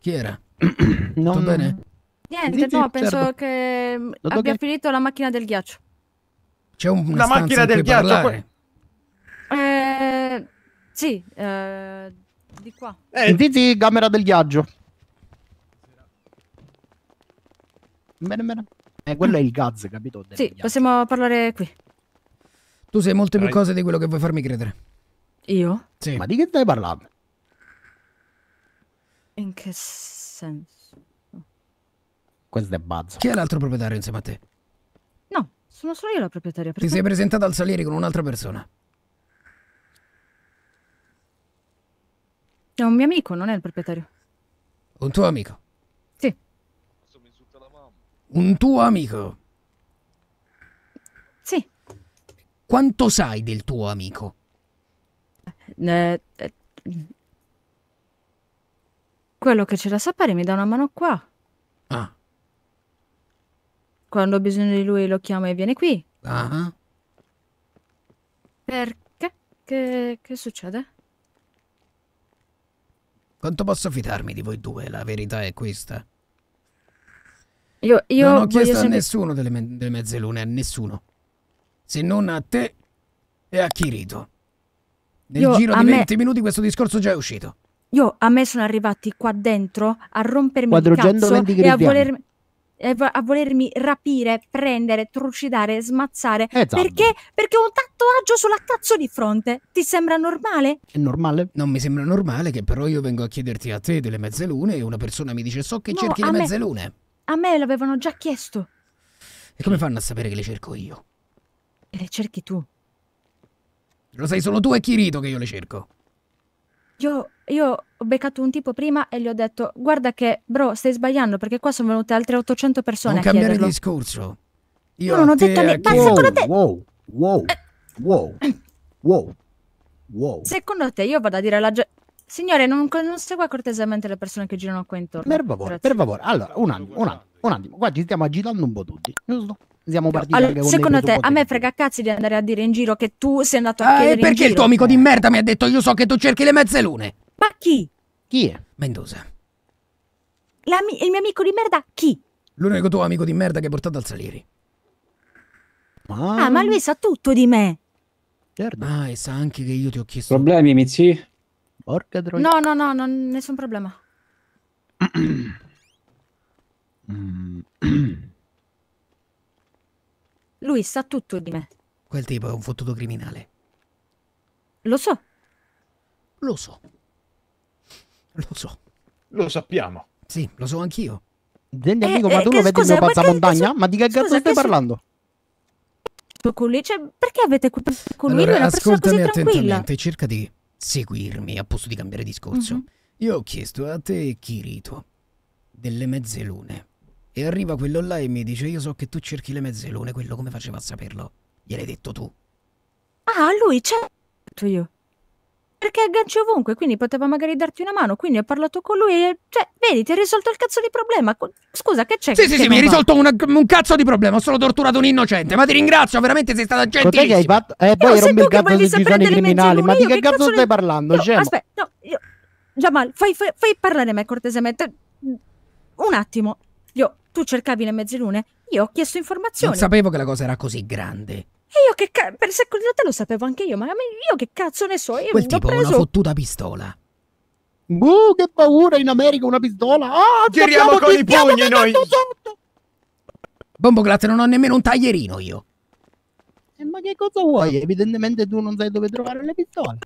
Chi era? Non- Tutto bene? Niente, Zizi, no, penso certo. che abbia Che- finito la macchina del ghiaccio. C'è un- una La stanza macchina in del cui ghiaccio, parlare? Sì, eh, di qua. Eh, Zizi, camera del viaggio. Bene, bene. Eh, quello è il Gaz, capito? Del Sì, viaggio. possiamo parlare qui. Tu sai molte più Dai. cose di quello che vuoi farmi credere. Io? Sì. Ma di che stai parlando? In che senso? Questo è Buzz. Chi è l'altro proprietario insieme a te? No, sono solo io la proprietaria. Ti sei presentato al Salieri con un'altra persona. È un mio amico, non è il proprietario. Un tuo amico. Sì. Un tuo amico. Sì. Quanto sai del tuo amico? Eh, eh, quello che c'è da sapere mi dà una mano qua. Ah. Quando ho bisogno di lui lo chiamo e viene qui. Ah. Perché? Che, che succede? Quanto posso fidarmi di voi due? La verità è questa. Io, io non ho chiesto a nessuno delle, me- delle mezze lune, a nessuno. Se non a te e a Kirito. Nel Io- giro di me- 20 minuti questo discorso già è uscito. Io, a me sono arrivati qua dentro a rompermi il cazzo e a volermi, e vo- a volermi rapire, prendere, trucidare, smazzare. Esatto. Perché? Perché ho un tatuaggio sulla cazzo di fronte. Ti sembra normale? È normale? Non mi sembra normale che però io vengo a chiederti a te delle mezze lune e una persona mi dice so che No, cerchi le me- mezze lune. A me l'avevano già chiesto. E come fanno a sapere che le cerco io? E le cerchi tu. Lo sai solo tu e Kirito che io le cerco. Io, io ho beccato un tipo prima e gli ho detto: Guarda, che bro, stai sbagliando perché qua sono venute altre 800 persone non a cambiare chiederlo. discorso. Io non ho te detto e me- ma secondo te- Wow, wow, wow, wow, wow. Secondo te io vado a dire alla gente. Signore, non, non segua cortesemente le persone che girano qua intorno. Per favore, Grazie. per favore. Allora, un attimo, un attimo, un attimo. Qua ci stiamo agitando un po' tutti, giusto? Siamo partiti Allora, anche con secondo te, a me frega cazzi di andare a dire in giro che tu sei andato a Ah, e chiedere perché il tuo amico di merda mi ha detto io so che tu cerchi le mezze lune? Ma chi? Chi è? Mendoza. L'ami- il mio amico di merda chi? L'unico tuo amico di merda che hai portato al Salieri. Ah, ma lui sa tutto di me. Certo. Ah, e sa anche che io ti ho chiesto... Problemi, Mizzi? Porca troia. No, no, no, non, nessun problema. Lui sa tutto di me. Quel tipo è un fottuto criminale. Lo so. Lo so. Lo so. Lo sappiamo. Sì, lo so anch'io. Senti amico, Eh, ma eh, tu lo vedi il scusa, che su- Ma di che cazzo stai che parlando? Tu con lui, cioè, perché avete con lui? Allora, una persona così ascoltami tranquilla. attentamente, cerca di seguirmi a posto di cambiare discorso. Mhm. Io ho chiesto a te Kirito delle mezze lune. E arriva quello là e mi dice io so che tu cerchi le mezze lune, quello come faceva a saperlo? Gliel'hai detto tu. Ah, lui c'è. detto io. Perché agganci ovunque, quindi poteva magari darti una mano. Quindi ho parlato con lui e. Cioè, vedi, ti hai risolto il cazzo di problema. Scusa, che c'è? Sì, che sì, sì, mi hai risolto una- un cazzo di problema, ho solo torturato un innocente, ma ti ringrazio, veramente sei stata Cos'è che hai gentilissima. fatto? Eh, poi rompi il cazzo volevi se ci sapere sono i delle criminali. Ma di che cazzo cazzo stai parlando, Io-? Aspetta, no, io... Jamal, fai, fai, fai parlare a me cortesemente. Un attimo. Tu cercavi le mezze lune, io ho chiesto informazioni. Non sapevo che la cosa era così grande. E io che cazzo, per secondo te lo sapevo anche io, ma io che cazzo ne so? Io Quel tipo ha una preso. fottuta pistola. Uh, che paura in America una pistola. Ah, Tiriamo con i pugni noi. Bombo Glatt non ho nemmeno un taglierino io. Eh, ma che cosa vuoi? Evidentemente tu non sai dove trovare le pistole.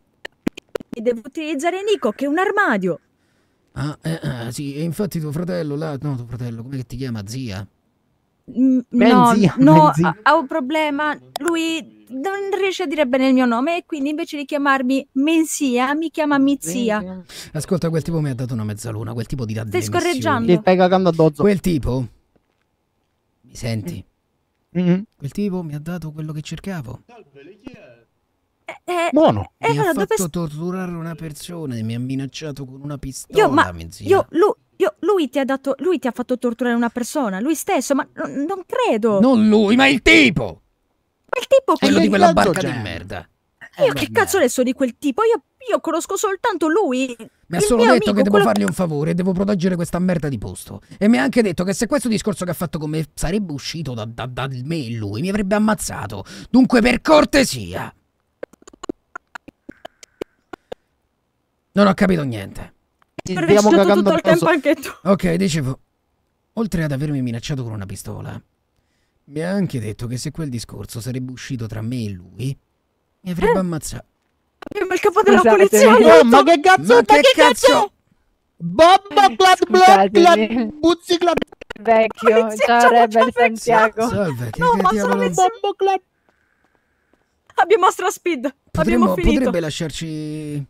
Devo utilizzare Nico, che è un armadio. Ah, eh, ah, sì, e infatti tuo fratello là, no, tuo fratello, come che ti chiama, zia? Mm, Ben No, zia, no, ben zia. ha, un problema. Lui non riesce a dire bene il mio nome e quindi invece di chiamarmi Menzia, mi chiama Mizia. Ascolta, quel tipo mi ha dato una mezzaluna, quel tipo di dà Stai delle scorreggiando. Ti stai cagando addosso. Quel tipo, mi senti? Mhm. Quel tipo mi ha dato quello che cercavo. Eh, Buono. eh, mi ha allora, dove fatto torturare una persona e mi ha minacciato con una pistola, Io, ma io, lui, io- lui ti ha dato, lui ti ha fatto torturare una persona, lui stesso, ma non, non credo. Non lui, ma il tipo! Ma il tipo Quello di quella barca c'è? di merda. Io che cazzo ne so di quel tipo? Io, io conosco soltanto lui. Mi ha solo detto amico, che devo fargli un favore e devo proteggere questa merda di posto. E mi ha anche detto che se questo discorso che ha fatto con me sarebbe uscito da, da- da me e lui, mi avrebbe ammazzato. Dunque, per cortesia. Non ho capito niente. Avrei stiamo cagando tutto il tempo anche tu. Ok, dicevo, oltre ad avermi minacciato con una pistola, mi ha anche detto che se quel discorso sarebbe uscito tra me e lui, mi avrebbe ammazzato. Abbiamo il capo della Scusate. polizia. Aiuto! ma che cazzo? Ma che cazzo? Bomba clap clap clap Buzzi clap Vecchio, Polizia, ciao ciao, Rebel Santiago. Salve, che, No, che ma diavolo... Bomba clap Abbiamo Astra Speed. Potremmo, Abbiamo finito. potrebbe lasciarci...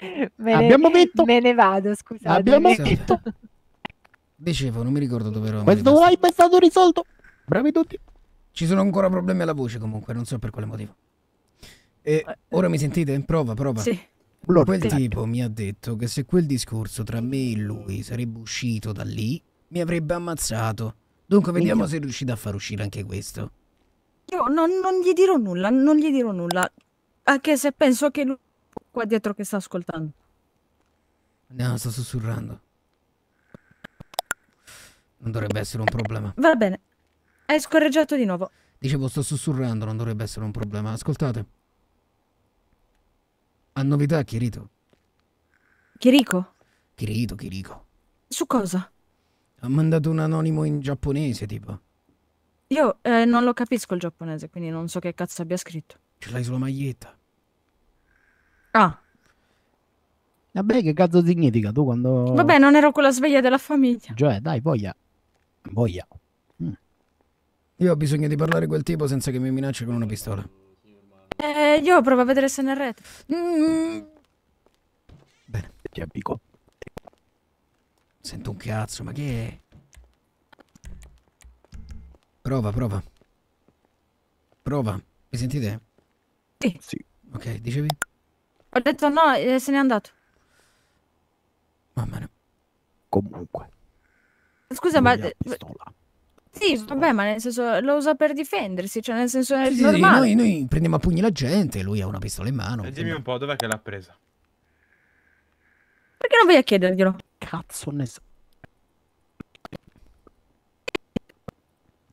Me ne, Abbiamo vinto. Me ne vado, scusate. Abbiamo Salve. vinto. Dicevo, non mi ricordo dove eravamo Questo wipe è stato risolto. Bravi tutti. Ci sono ancora problemi alla voce comunque, non so per quale motivo. E ora mi sentite? Prova, prova. Sì. Quel tipo mi ha detto che se quel discorso tra me e lui sarebbe uscito da lì, mi avrebbe ammazzato. Dunque vediamo se riuscite a far uscire anche questo. Io non, non gli dirò nulla, non gli dirò nulla. Anche se penso che lui qua dietro che sta ascoltando. No, sto sussurrando. Non dovrebbe essere un problema. Va bene. Hai scorreggiato di nuovo. Dicevo, sto sussurrando, non dovrebbe essere un problema. Ascoltate. Ha novità, Kirito. Chirico? Kirito, Kiriko. Su cosa? Ha mandato un anonimo in giapponese, tipo. Io eh, non lo capisco il giapponese, quindi non so che cazzo abbia scritto. Ce l'hai sulla maglietta. Ah, Vabbè, che cazzo significa tu quando... vabbè, non ero con la sveglia della famiglia. Cioè, dai, voglia. Voglia. Io ho bisogno di parlare quel tipo senza che mi minacci con una pistola. Eh, io provo a vedere se è nel rete. Ti appico. Sento un cazzo, ma che è? Prova, prova. Prova. Mi sentite? Sì. Ok, dicevi? Ho detto no, eh, se n'è andato. Va bene. Comunque. Scusa, ma... eh, Sì, vabbè, ma nel senso lo usa per difendersi, cioè nel senso è Sì, sì, sì, normale. noi, noi prendiamo a pugni la gente, lui ha una pistola in mano. E dimmi un po', dov'è che l'ha presa? Perché non vai a chiederglielo? Cazzo ne so.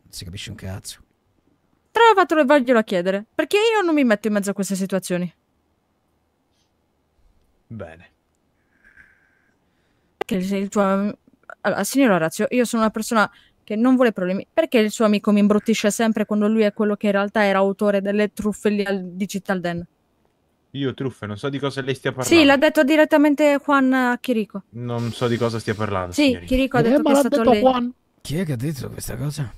Non si capisce un cazzo. Trova fatelo e vaglielo a chiedere. Perché io non mi metto in mezzo a queste situazioni. Bene. Che il, il tuo... Allora, signor Orazio, io sono una persona che non vuole problemi. Perché il suo amico mi imbruttisce sempre quando lui è quello che in realtà era autore delle truffe lì al Digital Den? Io, truffe, non so di cosa lei stia parlando. Sì, l'ha detto direttamente Juan a Chirico. Non so di cosa stia parlando. Sì, signorina. Chirico ha detto che è stato lei. Chi è che ha detto questa cosa?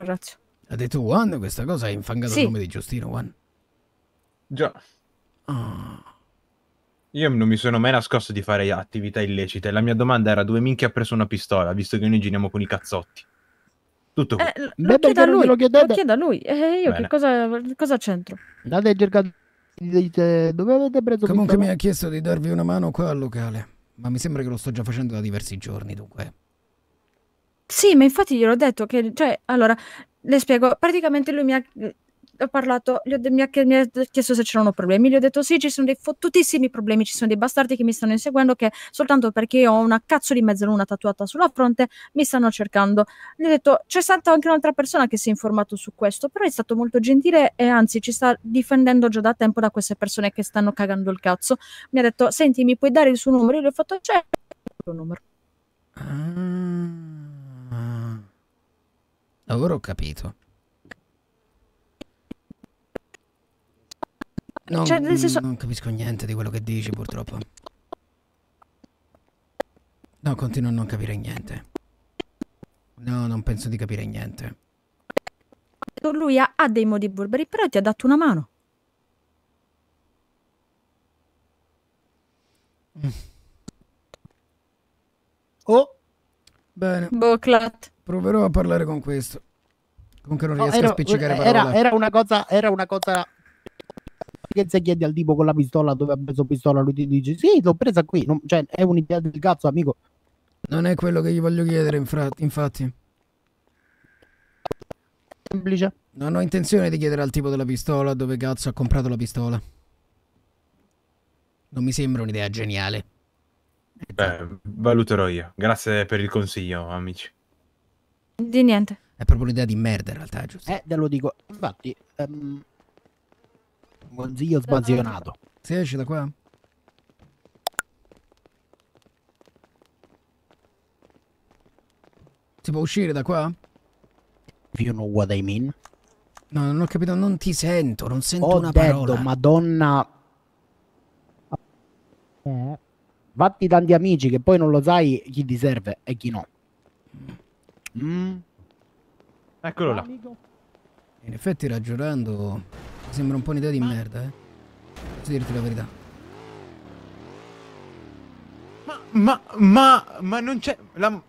Orazio. Ha detto Juan questa cosa? Ha infangato Sì. il nome di Giustino, Juan. Già. Ah. Io non mi sono mai nascosto di fare attività illecite. La mia domanda era dove minchia ha preso una pistola, visto che noi giriamo con i cazzotti. Tutto qui. Eh, lo Beh, chiedo perché a non lui. glielo chiedete? Lo chiedo a lui. E io Bene. che cosa, cosa c'entro? Andate a cercare... Dite, dove avete preso Comunque mi pistola? ha chiesto di darvi una mano qua al locale. Ma mi sembra che lo sto già facendo da diversi giorni, dunque. Sì, ma infatti gliel'ho detto che, cioè, allora, le spiego, praticamente lui mi ha, ho parlato, gli ho de- mi, ha, mi ha chiesto se c'erano problemi, gli ho detto sì, ci sono dei fottutissimi problemi, ci sono dei bastardi che mi stanno inseguendo che soltanto perché ho una cazzo di mezzaluna tatuata sulla fronte mi stanno cercando. Gli ho detto c'è stata anche un'altra persona che si è informato su questo, però è stato molto gentile e anzi ci sta difendendo già da tempo da queste persone che stanno cagando il cazzo. Mi ha detto senti, mi puoi dare il suo numero? Io gli ho fatto certo, il suo numero. Ah. Ora ho capito. Non, Cioè, nel senso- non capisco niente di quello che dici, purtroppo. No, continuo a non capire niente. No, non penso di capire niente. Lui ha, ha dei modi burberi, però ti ha dato una mano. Oh, Bene. Boclat. Proverò a parlare con questo. Comunque non no, riesco era, a spiccicare era, parola. era una cosa... Era una cosa... Che se chiedi al tipo con la pistola dove ha preso pistola, lui ti dice sì, l'ho presa qui. Non- cioè, è un'idea del cazzo, amico. Non è quello che gli voglio chiedere, infra- infatti. Semplice. Non ho intenzione di chiedere al tipo della pistola dove cazzo ha comprato la pistola. Non mi sembra un'idea geniale. Beh, valuterò io. Grazie per il consiglio, amici. Di niente. È proprio un'idea di merda in realtà, giusto? Eh, te lo dico. Infatti, ehm, un consiglio sbazionato. Si esce da qua? Si può uscire da qua? If you know what I mean. No, non ho capito, non ti sento, non sento Ho una detto, parola. madonna. Eh, Fatti tanti amici che poi non lo sai chi ti serve e chi no. Mm. Eccolo là. In effetti ragionando sembra un po' un'idea di merda, eh. Posso dirti la verità. Ma, ma, ma non c'è... La...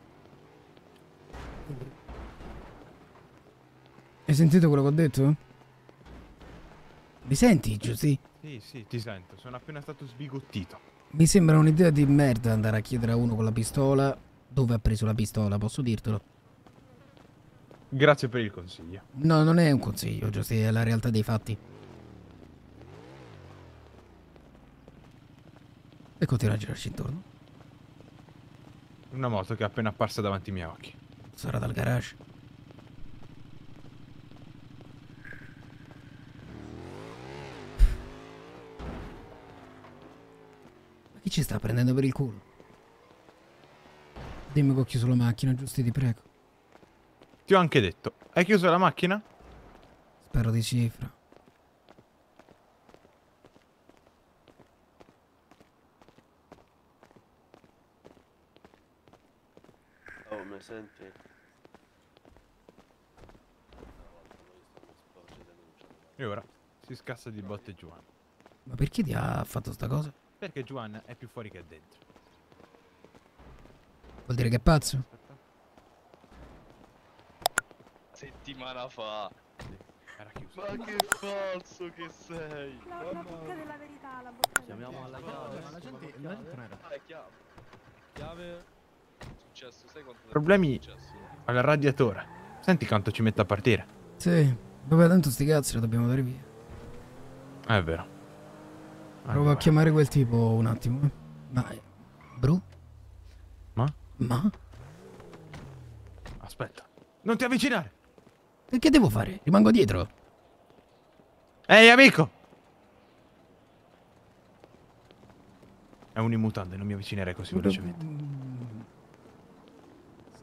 Hai sentito quello che ho detto? Mi senti, Giussi? Sì, sì, ti sento. Sono appena stato sbigottito. Mi sembra un'idea di merda andare a chiedere a uno con la pistola dove ha preso la pistola, posso dirtelo? Grazie per il consiglio. No, non è un consiglio, Giussi, è la realtà dei fatti. E continua a girarci intorno. Una moto che è appena apparsa davanti ai miei occhi. Sarà dal garage. Ma chi ci sta prendendo per il culo? Dimmi che ho chiuso la macchina, Giusti, ti prego. Ti ho anche detto. Hai chiuso la macchina? Spero di cifra. Oh, mi senti? E ora si scassa di botte Juan. Ma perché ti ha fatto sta cosa? Perché Juan è più fuori che dentro. Vuol dire che è pazzo? Settimana fa. Era chiuso. Ma che falso che sei! La bocca della verità, la bocca della Chiamiamo alla chiave. Ma la gente- la gente non era. Ah, è chiave. Chiave. Successo, sai quanto Problemi successo? al radiatore. Senti quanto ci mette a partire. Sì. Vabbè, tanto sti cazzi lo dobbiamo dare via. Ah, è vero. Provo a chiamare quel tipo un attimo. eh. Ma... Bru? Ma? Ma? Aspetta. Non ti avvicinare. E che devo fare? Rimango dietro. Ehi, amico! È un in mutande, non mi avvicinerei così velocemente.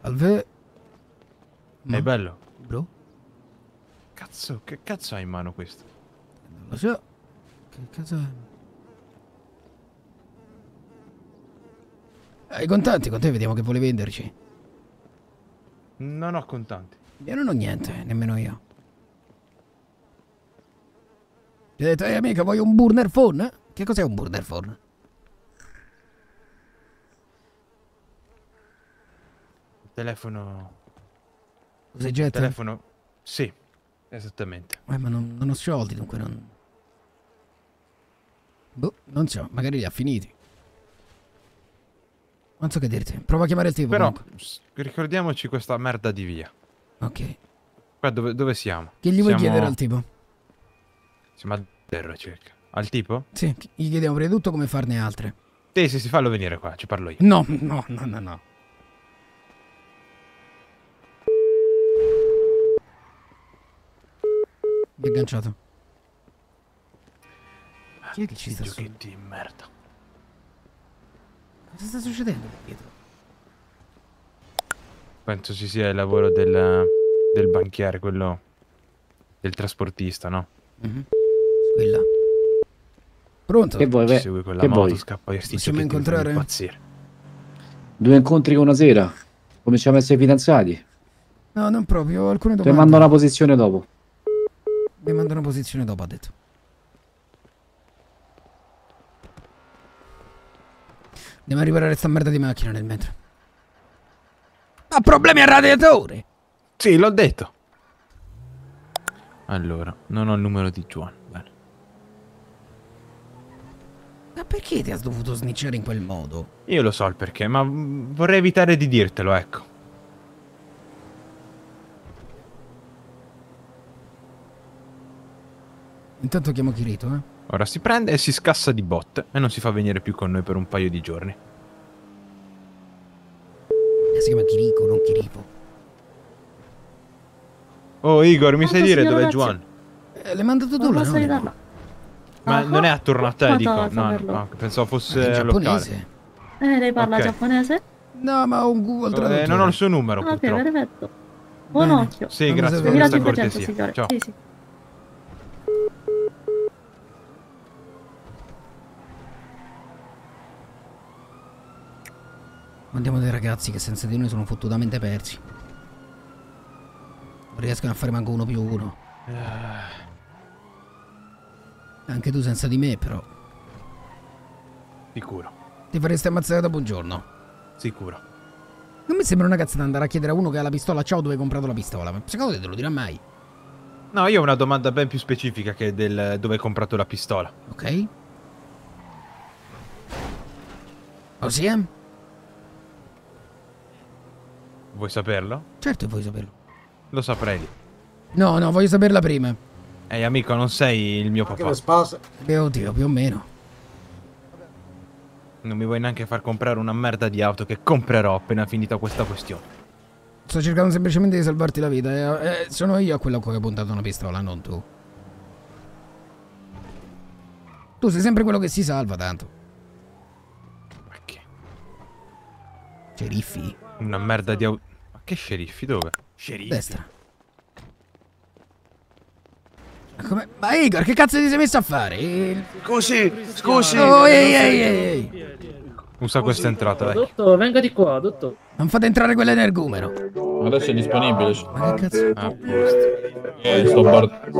Salve. È bello. Bro? Cazzo, che cazzo hai in mano questo? Non lo so. Che cazzo è? Hai contanti con te, vediamo che vuole venderci. Non ho contanti. Io non ho niente, nemmeno io. Ti ho detto, ehi amica, vuoi un burner phone? Che cos'è un burner phone? Telefono. Cos'è jet? Telefono. Sì, esattamente. Eh, ma non, non ho soldi, dunque non... Boh, non so, magari li ha finiti. Non so che dirti. Prova a chiamare il tipo. Però comunque. ricordiamoci questa merda di via. Ok. Qua dove, dove siamo? Che gli vuoi Siamo- chiedere al tipo? Siamo a terra circa. Al tipo? Sì, gli chiediamo prima di tutto come farne altre. Sì, sì, sì, fallo venire qua, ci parlo io. No, no, no, no, no. Mi ha agganciato. Chi è che ci sta su? Giochetti di merda. Cosa sta succedendo qui dietro? Penso ci sia il lavoro del, del banchiere, quello del trasportista, no? Mhm. Quella. Pronto? Che vuoi, Ci segue quella che moto, vuoi? scappa sti Possiamo incontrare? Due incontri con una sera. Cominciamo a essere fidanzati. No, non proprio, alcune Ti domande. mando una posizione dopo. Mi manda una posizione dopo, ha detto. Andiamo a riparare sta merda di macchina nel metro. Ha problemi al radiatore! Sì, l'ho detto. Allora, non ho il numero di Juan. Bene. Ma perché ti ha dovuto snicciare in quel modo? Io lo so il perché, ma vorrei evitare di dirtelo, ecco. Intanto chiamo Kirito, eh. Ora si prende e si scassa di botte e non si fa venire più con noi per un paio di giorni. Si chiama Kiriko, non Kiripo. Oh Igor, mi sai Pronto, dire dov'è Orazio? Juan? Eh, l'hai mandato tu, posso no? aiutarla? Ma Ah, non è attorno a te, dico. No, no, pensavo Ma fosse è locale. giapponese. Eh, lei parla Ok. giapponese? No, ma ho un Google Eh, traduttore. non ho il suo numero, Ah, ok, purtroppo. perfetto. Buon Bene. occhio. Sì, Non grazie per questa 2500, cortesia. Ciao. Sì, sì. Mandiamo dei ragazzi che senza di noi sono fottutamente persi. Non riescono a fare manco uno più uno. Eh, Anche tu senza di me, però. Sicuro, Ti faresti ammazzare dopo un giorno. sicuro. Non mi sembra una cazzata andare a chiedere a uno che ha la pistola ciao dove hai comprato la pistola. Ma secondo te te lo dirà mai? No, io ho una domanda ben più specifica che del dove hai comprato la pistola. Ok? Ossia? Vuoi saperlo? Certo che vuoi saperlo. Lo saprei. No, no, voglio saperla prima. Ehi amico, non sei il mio papà. Beh, oddio, più o meno. Non mi vuoi neanche far comprare una merda di auto che comprerò appena finita questa questione. Sto cercando semplicemente di salvarti la vita. E, e sono io a quello a cui hai puntato una pistola, non tu. Tu sei sempre quello che si salva, tanto. Ma che? Sceriffi? Una merda di auto. Che sceriffi? Dove? Sceriffi? Destra. Ma come? Ma Igor, che cazzo ti sei messo a fare? Il- Scusi, scusi. Oh, ehi, ehi, ehi. Usa questa entrata, dai. Dottor, venga di qua, dottor. Non fate entrare quell'energumeno. Adesso è disponibile. Ma che cazzo? A posto. Eh, sto bar...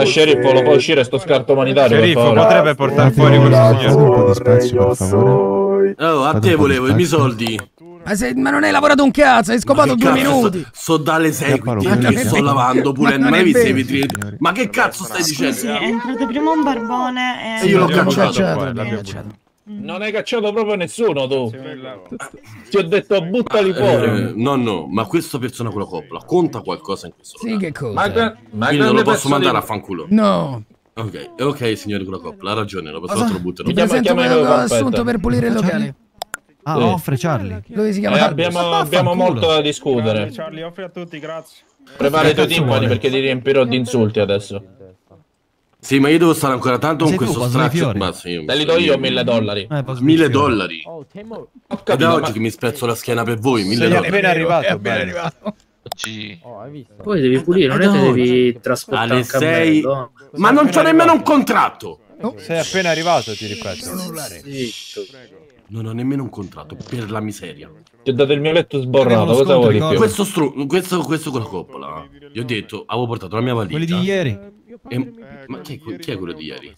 Eh, sceriffo, lo può uscire sto scarto umanitario, Sceriffo, potrebbe portare fuori questo signore. Un po' di spazio, per favore. Oh, a te volevo i miei soldi. Ma, se- ma non hai lavorato un cazzo, hai scopato due cazzo, minuti. Sto, sto dalle 6 qui Ma sto lavando pulendo. Ma non visto i vero. vetrini? Ma che cazzo stai Scusi, dicendo? è entrato prima un barbone e... E io l'ho cacciato. cacciato. Non hai cacciato proprio nessuno, tu. Ti ho detto buttali Eh, fuori. no, no, ma questa persona con la coppola conta qualcosa in questo Sì, che cosa? Ma, ma Quindi non lo posso mandare di- a fanculo. No. Ok, ok, signore con la coppola, ha ragione, lo posso lo buttano. Ti presento assunto per pulire il locale. Ah, Sì. offre Charlie. Lui si Eh, chiama abbiamo abbiamo molto da discutere. Charlie, offri a tutti, grazie. Prepara i tuoi timpani perché ti riempirò di insulti adesso. Sì, ma io devo stare ancora tanto con questo straccio. fiori? Ma sì, Te li do io mille dollari. Eh, Mille dollari. Ho È da oggi che mi spezzo la schiena per voi, mille Sei dollari. appena arrivato, È appena arrivato. Poi devi pulire, non è che devi trasportare Alle un 6. cammello. Ma non c'ho nemmeno un contratto. Sei appena arrivato, ti ripeto. Zitto. Non ho nemmeno un contratto, per la miseria. Ti ho dato il mio letto sborrato, cosa vuoi di più? Questo, stru- questo, questo con la coppola. Gli ho detto, avevo portato la mia valigia. Quelli di ieri. E- ma chi è, chi è quello di ieri?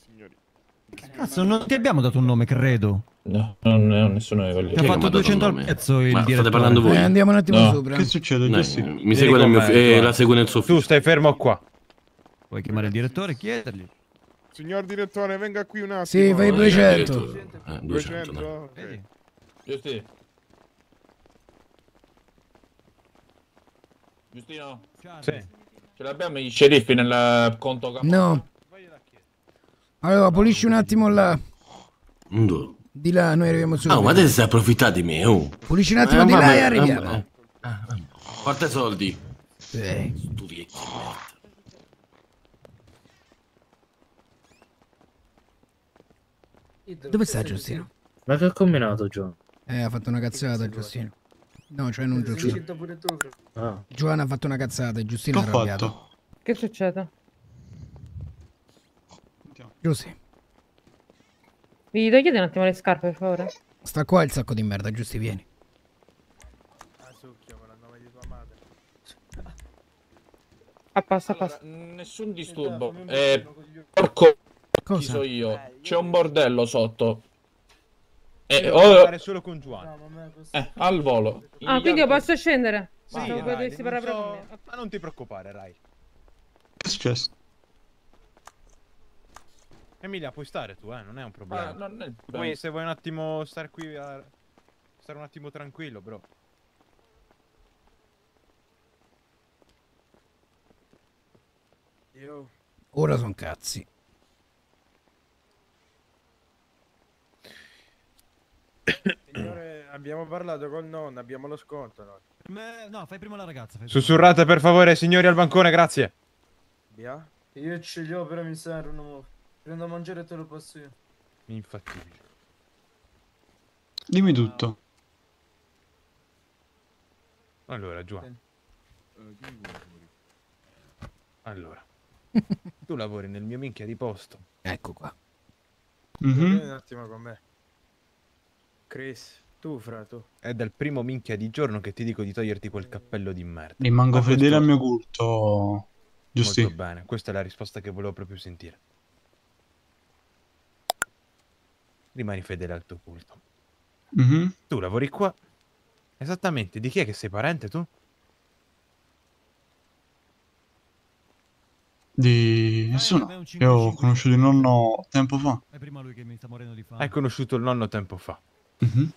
Cazzo, non ti abbiamo dato un nome, credo. No, non ne ho nessuno di quelli. Ti ha è che fatto mi ha dato 200 al pezzo il Ma state direttore. parlando voi? Eh, andiamo un attimo No. sopra. Che succede? No, Giusti? mi segue nel mio eh, la segue nel suo Tu ufficio. stai fermo qua. Puoi chiamare il direttore e chiedergli. Signor direttore, venga qui un attimo. Sì, fai Eh, 200. direttore. Eh, 200, dai. 200? Ok. Giusti. Giustino, Sì. ce l'abbiamo i sceriffi nel conto campo? No. Allora, pulisci un attimo là. Un due. Di là, noi arriviamo subito. Oh, ma te stai approfittando di me, oh. Pulisci un attimo di Eh, là vabbè, e arriviamo. eh, eh, eh. Porta soldi. Sì. Tu vecchio Dove sta Giustino? Ma che ha combinato, John? Eh, ha fatto una cazzata Giustino. No, cioè non Giustino. Ah. Giovanna ha fatto una cazzata e Che Giustino è arrabbiato. fatto? Che succede? Giusti, Vi togliete un attimo le scarpe, per favore? sta qua il sacco di merda, Giusti, vieni. A passo, a passo. Allora, nessun disturbo. Eh, porco chi Cosa? so io. C'è un bordello sotto. E Devo oh, solo con Giovanni. eh, al volo. Ah, Gli quindi io posso scendere? Sì, Pensavo che Rai, dovessi non parlare so- proprio con me. Ma non ti preoccupare, Rai. Che è successo? Emilia, puoi stare tu, eh, non è un problema. Ah, non è Poi se vuoi un attimo stare qui a... stare un attimo tranquillo, bro. Ora son cazzi. Signore, abbiamo parlato col nonno, abbiamo lo sconto. No? No, fai prima la ragazza. Fai Sussurrate per favore, signori al bancone, grazie. Via? Io ce li ho, però mi servono. Prendo a mangiare e te lo passo io. Infattibile. Dimmi tutto. Allora, Giovanni. Allora. tu lavori nel mio minchia di posto. Ecco qua. Mhm. Vieni un attimo con me. Chris, tu, fra, tu. È dal primo minchia di giorno che ti dico di toglierti quel cappello di merda. Rimango Ma fedele questo- al mio culto. Giusti. Molto bene, questa è la risposta che volevo proprio sentire. Rimani fedele al tuo culto. Mhm. Tu lavori qua. Esattamente, di chi è che sei parente tu? Di nessuno. Io ho conosciuto il nonno tempo fa. È prima lui che mi sta morendo di fame. Hai conosciuto il nonno tempo fa. Mhm.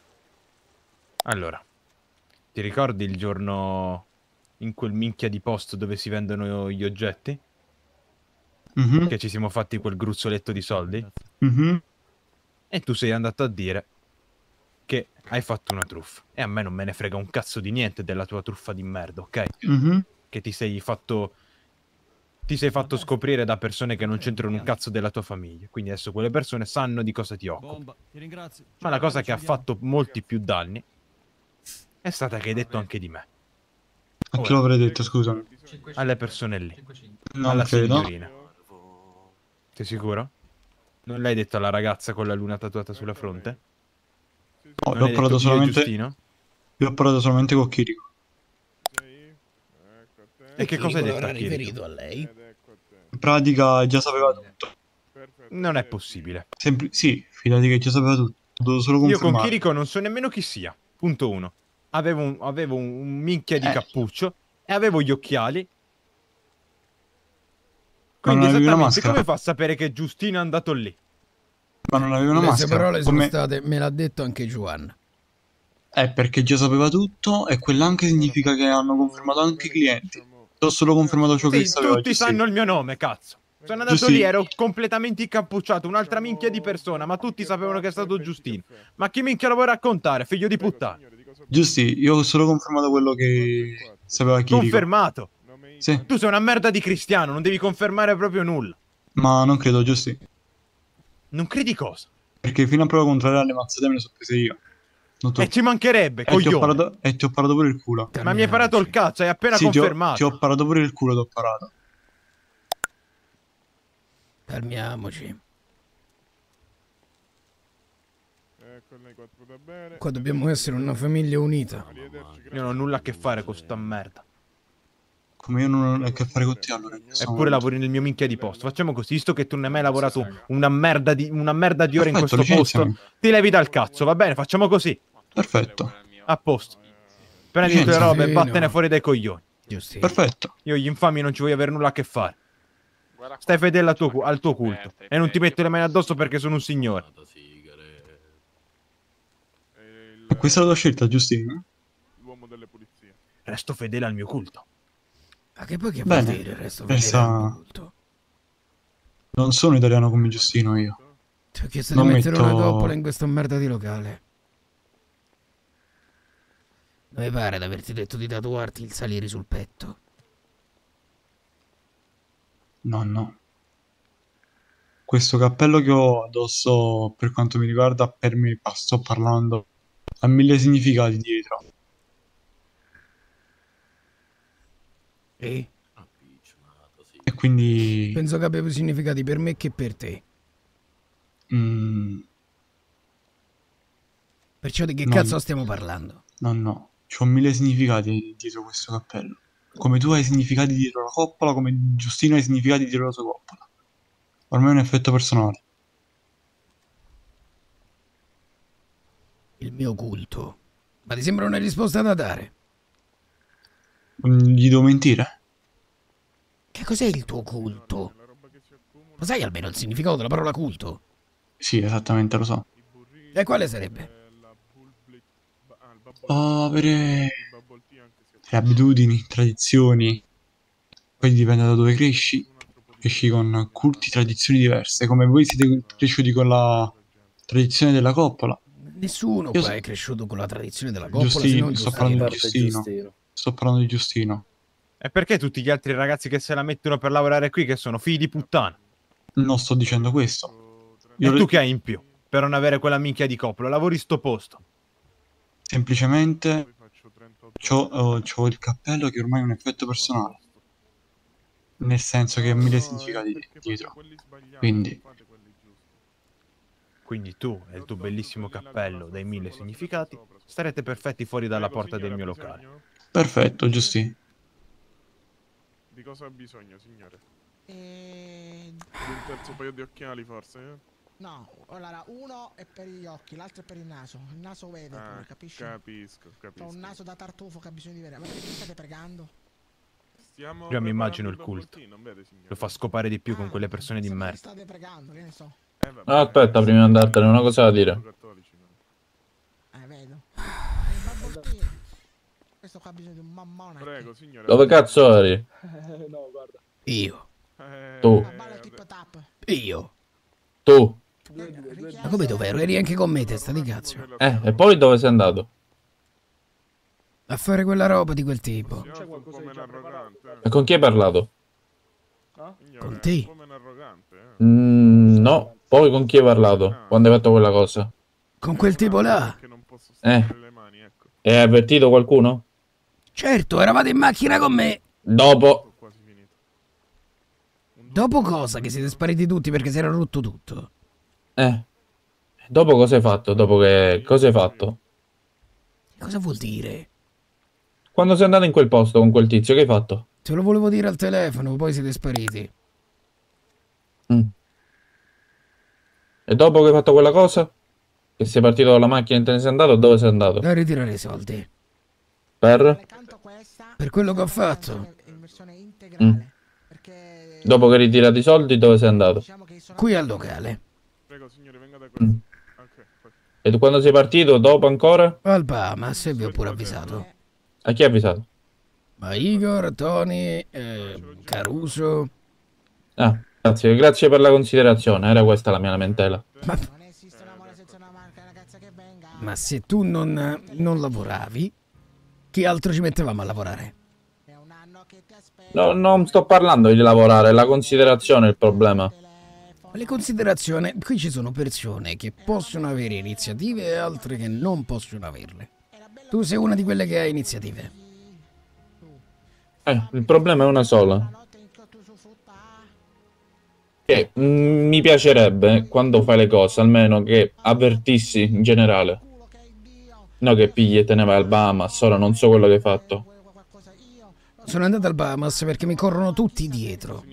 Allora, ti ricordi il giorno in quel minchia di posto dove si vendono gli oggetti? Mhm. Che ci siamo fatti quel gruzzoletto di soldi? Mhm. E tu sei andato a dire che hai fatto una truffa. E a me non me ne frega un cazzo di niente della tua truffa di merda, ok? Mhm. Che ti sei fatto. Ti sei fatto scoprire da persone che non c'entrano un cazzo della tua famiglia. Quindi adesso quelle persone sanno di cosa ti occupi. Ma la cosa che ha fatto molti più danni è stata che hai detto anche di me. A chi l'avrei detto, scusami? Alle persone lì. Non alla credo. signorina. Sei sicuro? Non l'hai detto alla ragazza con la luna tatuata sulla fronte? No, Non io ho hai parlato solamente. Giustino? Io ho parlato solamente con Chirico. E che cosa hai detto riferito a lei? In pratica già sapeva tutto. Non è possibile. Sempli- sì, fidati che già sapeva tutto. Dovuto solo Io con confermare. Kiriko non so nemmeno chi sia. Punto uno. Avevo un, avevo un, minchia di Eh. cappuccio e avevo gli occhiali. Ma Quindi non avevi una esattamente maschera? come fa a sapere che Giustino è andato lì? Ma non aveva una Queste maschera. parole sono Come- state, me l'ha detto anche Juan. Eh, perché già sapeva tutto e quell'anche significa che hanno confermato anche i clienti. Ho solo confermato ciò che Sì, sapeva. tutti Giusti. sanno il mio nome, cazzo. Sono andato lì, ero completamente incappucciato, un'altra minchia di persona, ma tutti sapevano che è stato Giustino. Ma chi minchia lo vuoi raccontare, figlio di puttana? Giusti, io ho solo confermato quello che sapeva Chirico. Confermato. Sì, Tu sei una merda di cristiano, non devi confermare proprio nulla. ma non credo, Giusti. Non credi cosa? Perché fino a prova contraria le mazzate me le so prese io. Tu. E ci mancherebbe, E ti, parato, e ti ho parato pure il culo. Ma mi hai parato il cazzo, hai appena Sì, ti ho, confermato. ti ho parato pure il culo, ti ho parato. Calmiamoci. Qua dobbiamo essere una famiglia unita. Io non ho nulla a che fare con sta merda. Come io non ho a che fare con te allora. in questo Eppure lavori nel mio minchia di posto. Facciamo così, visto che tu non hai mai lavorato una merda di, una merda di ore in Perfetto, questo posto, licenziami. ti levi dal cazzo, va bene? Facciamo così. Perfetto. A posto. Prendi le tue robe e vattene fuori dai coglioni. Perfetto. Io gli infami non ci voglio avere nulla a che fare. Stai fedele al tuo, al tuo culto. E non ti metto le mani addosso perché sono un signore. E questa è la tua scelta, Giustino? Resto fedele al mio culto. Ma che poi che vuol Bene. dire resto? Questa- Non sono italiano come Giustino io. Ti ho chiesto Non di mettere una metto- coppola in questa merda di locale. Non mi pare di averti detto di tatuarti il salieri sul petto. No, no. Questo cappello che ho addosso, per quanto mi riguarda, per me, ah, sto parlando, ha mille significati dietro. E? E quindi... Penso che abbia più significati per me che per te. mm, Perciò di che No. cazzo stiamo parlando? no, no. C'ho mille significati dietro questo cappello. Come tu hai significati dietro la coppola, come Giustino ha significati dietro la sua coppola. Ormai è un effetto personale. Il mio culto. Ma ti sembra una risposta da dare? Mm, Gli devo mentire? Che cos'è il tuo culto? Lo sai almeno il significato della parola culto? Sì, esattamente, lo so. E quale sarebbe? Avere le abitudini, tradizioni. Poi dipende da dove cresci. Cresci con culti, tradizioni diverse. Come voi siete cresciuti con la tradizione della coppola. Nessuno Io qua so- è cresciuto con la tradizione della coppola, Giustino, sto Giustino. parlando di Giustino. Sto parlando di Giustino. E perché tutti gli altri ragazzi che se la mettono per lavorare qui che sono figli di puttana? Non sto dicendo questo. E Io tu che hai in più? Per non avere quella minchia di coppola, lavori sto posto. Semplicemente c'ho, oh, c'ho il cappello che ormai è un effetto personale. Nel senso che ha mille significati dietro. Quindi, Quindi tu e il tuo bellissimo cappello dai mille significati starete perfetti fuori dalla porta del mio locale. perfetto, Giustino. Di cosa ha bisogno, signore? Di un terzo paio di occhiali, forse? eh? No, allora uno è per gli occhi, l'altro è per il naso. Il naso vede Ah, pure, capisci? capisco, Ho capisco. un naso da tartufo che ha bisogno di vedere. Ma perché state pregando? Stiamo Io mi immagino il culto. vede? Lo fa scopare di più con quelle persone di merda. State pregando, che ne so. Eh, vabbè, Ah, aspetta, prima di andartene, una cosa da dire. cattolici, no? Eh, vedo. Tea. Questo qua ha bisogno di un mammone. Prego, signore. Dove cazzo eri? no, guarda. Io. Eh, Tu. Tap. Io. Tu. Ma come dov'ero? Eri anche con me, testa di cazzo. Eh, e poi dove sei andato? A fare quella roba di quel tipo. E con chi hai parlato? Con te. Mm, no, poi con chi hai parlato quando hai fatto quella cosa? Con quel tipo là. Eh. E hai avvertito qualcuno? Certo, eravate in macchina con me. Dopo. Dopo cosa? Che siete spariti tutti perché si era rotto tutto. Eh. Dopo cosa hai fatto? Dopo che... Cosa hai fatto? Cosa vuol dire? Quando sei andato in quel posto con quel tizio, che hai fatto? Te lo volevo dire al telefono, poi siete spariti. Mm. E dopo che hai fatto quella cosa? Che sei partito dalla macchina e te ne sei andato, dove sei andato? Da ritirare i soldi. Per? Per quello che ho fatto. Mm. Dopo che hai ritirato i soldi, dove sei andato? Qui al locale. Mm. E tu quando sei partito, dopo ancora? Al Bahamas e vi ho pure avvisato. A chi hai avvisato? Ma Igor, Tony, eh, Caruso. Ah, grazie, grazie per la considerazione, era questa la mia lamentela. Ma, ma se tu non, non lavoravi, chi altro ci mettevamo a lavorare? No, non sto parlando di lavorare, la considerazione è il problema. Le considerazioni, qui ci sono persone che possono avere iniziative e altre che non possono averle. Tu sei una di quelle che ha iniziative. Eh, il problema è una sola. Che mm, mi piacerebbe, quando fai le cose, almeno che avvertissi in generale. No che pigli e te ne vai al Bahamas, ora non so quello che hai fatto. Sono andato al Bahamas perché mi corrono tutti dietro.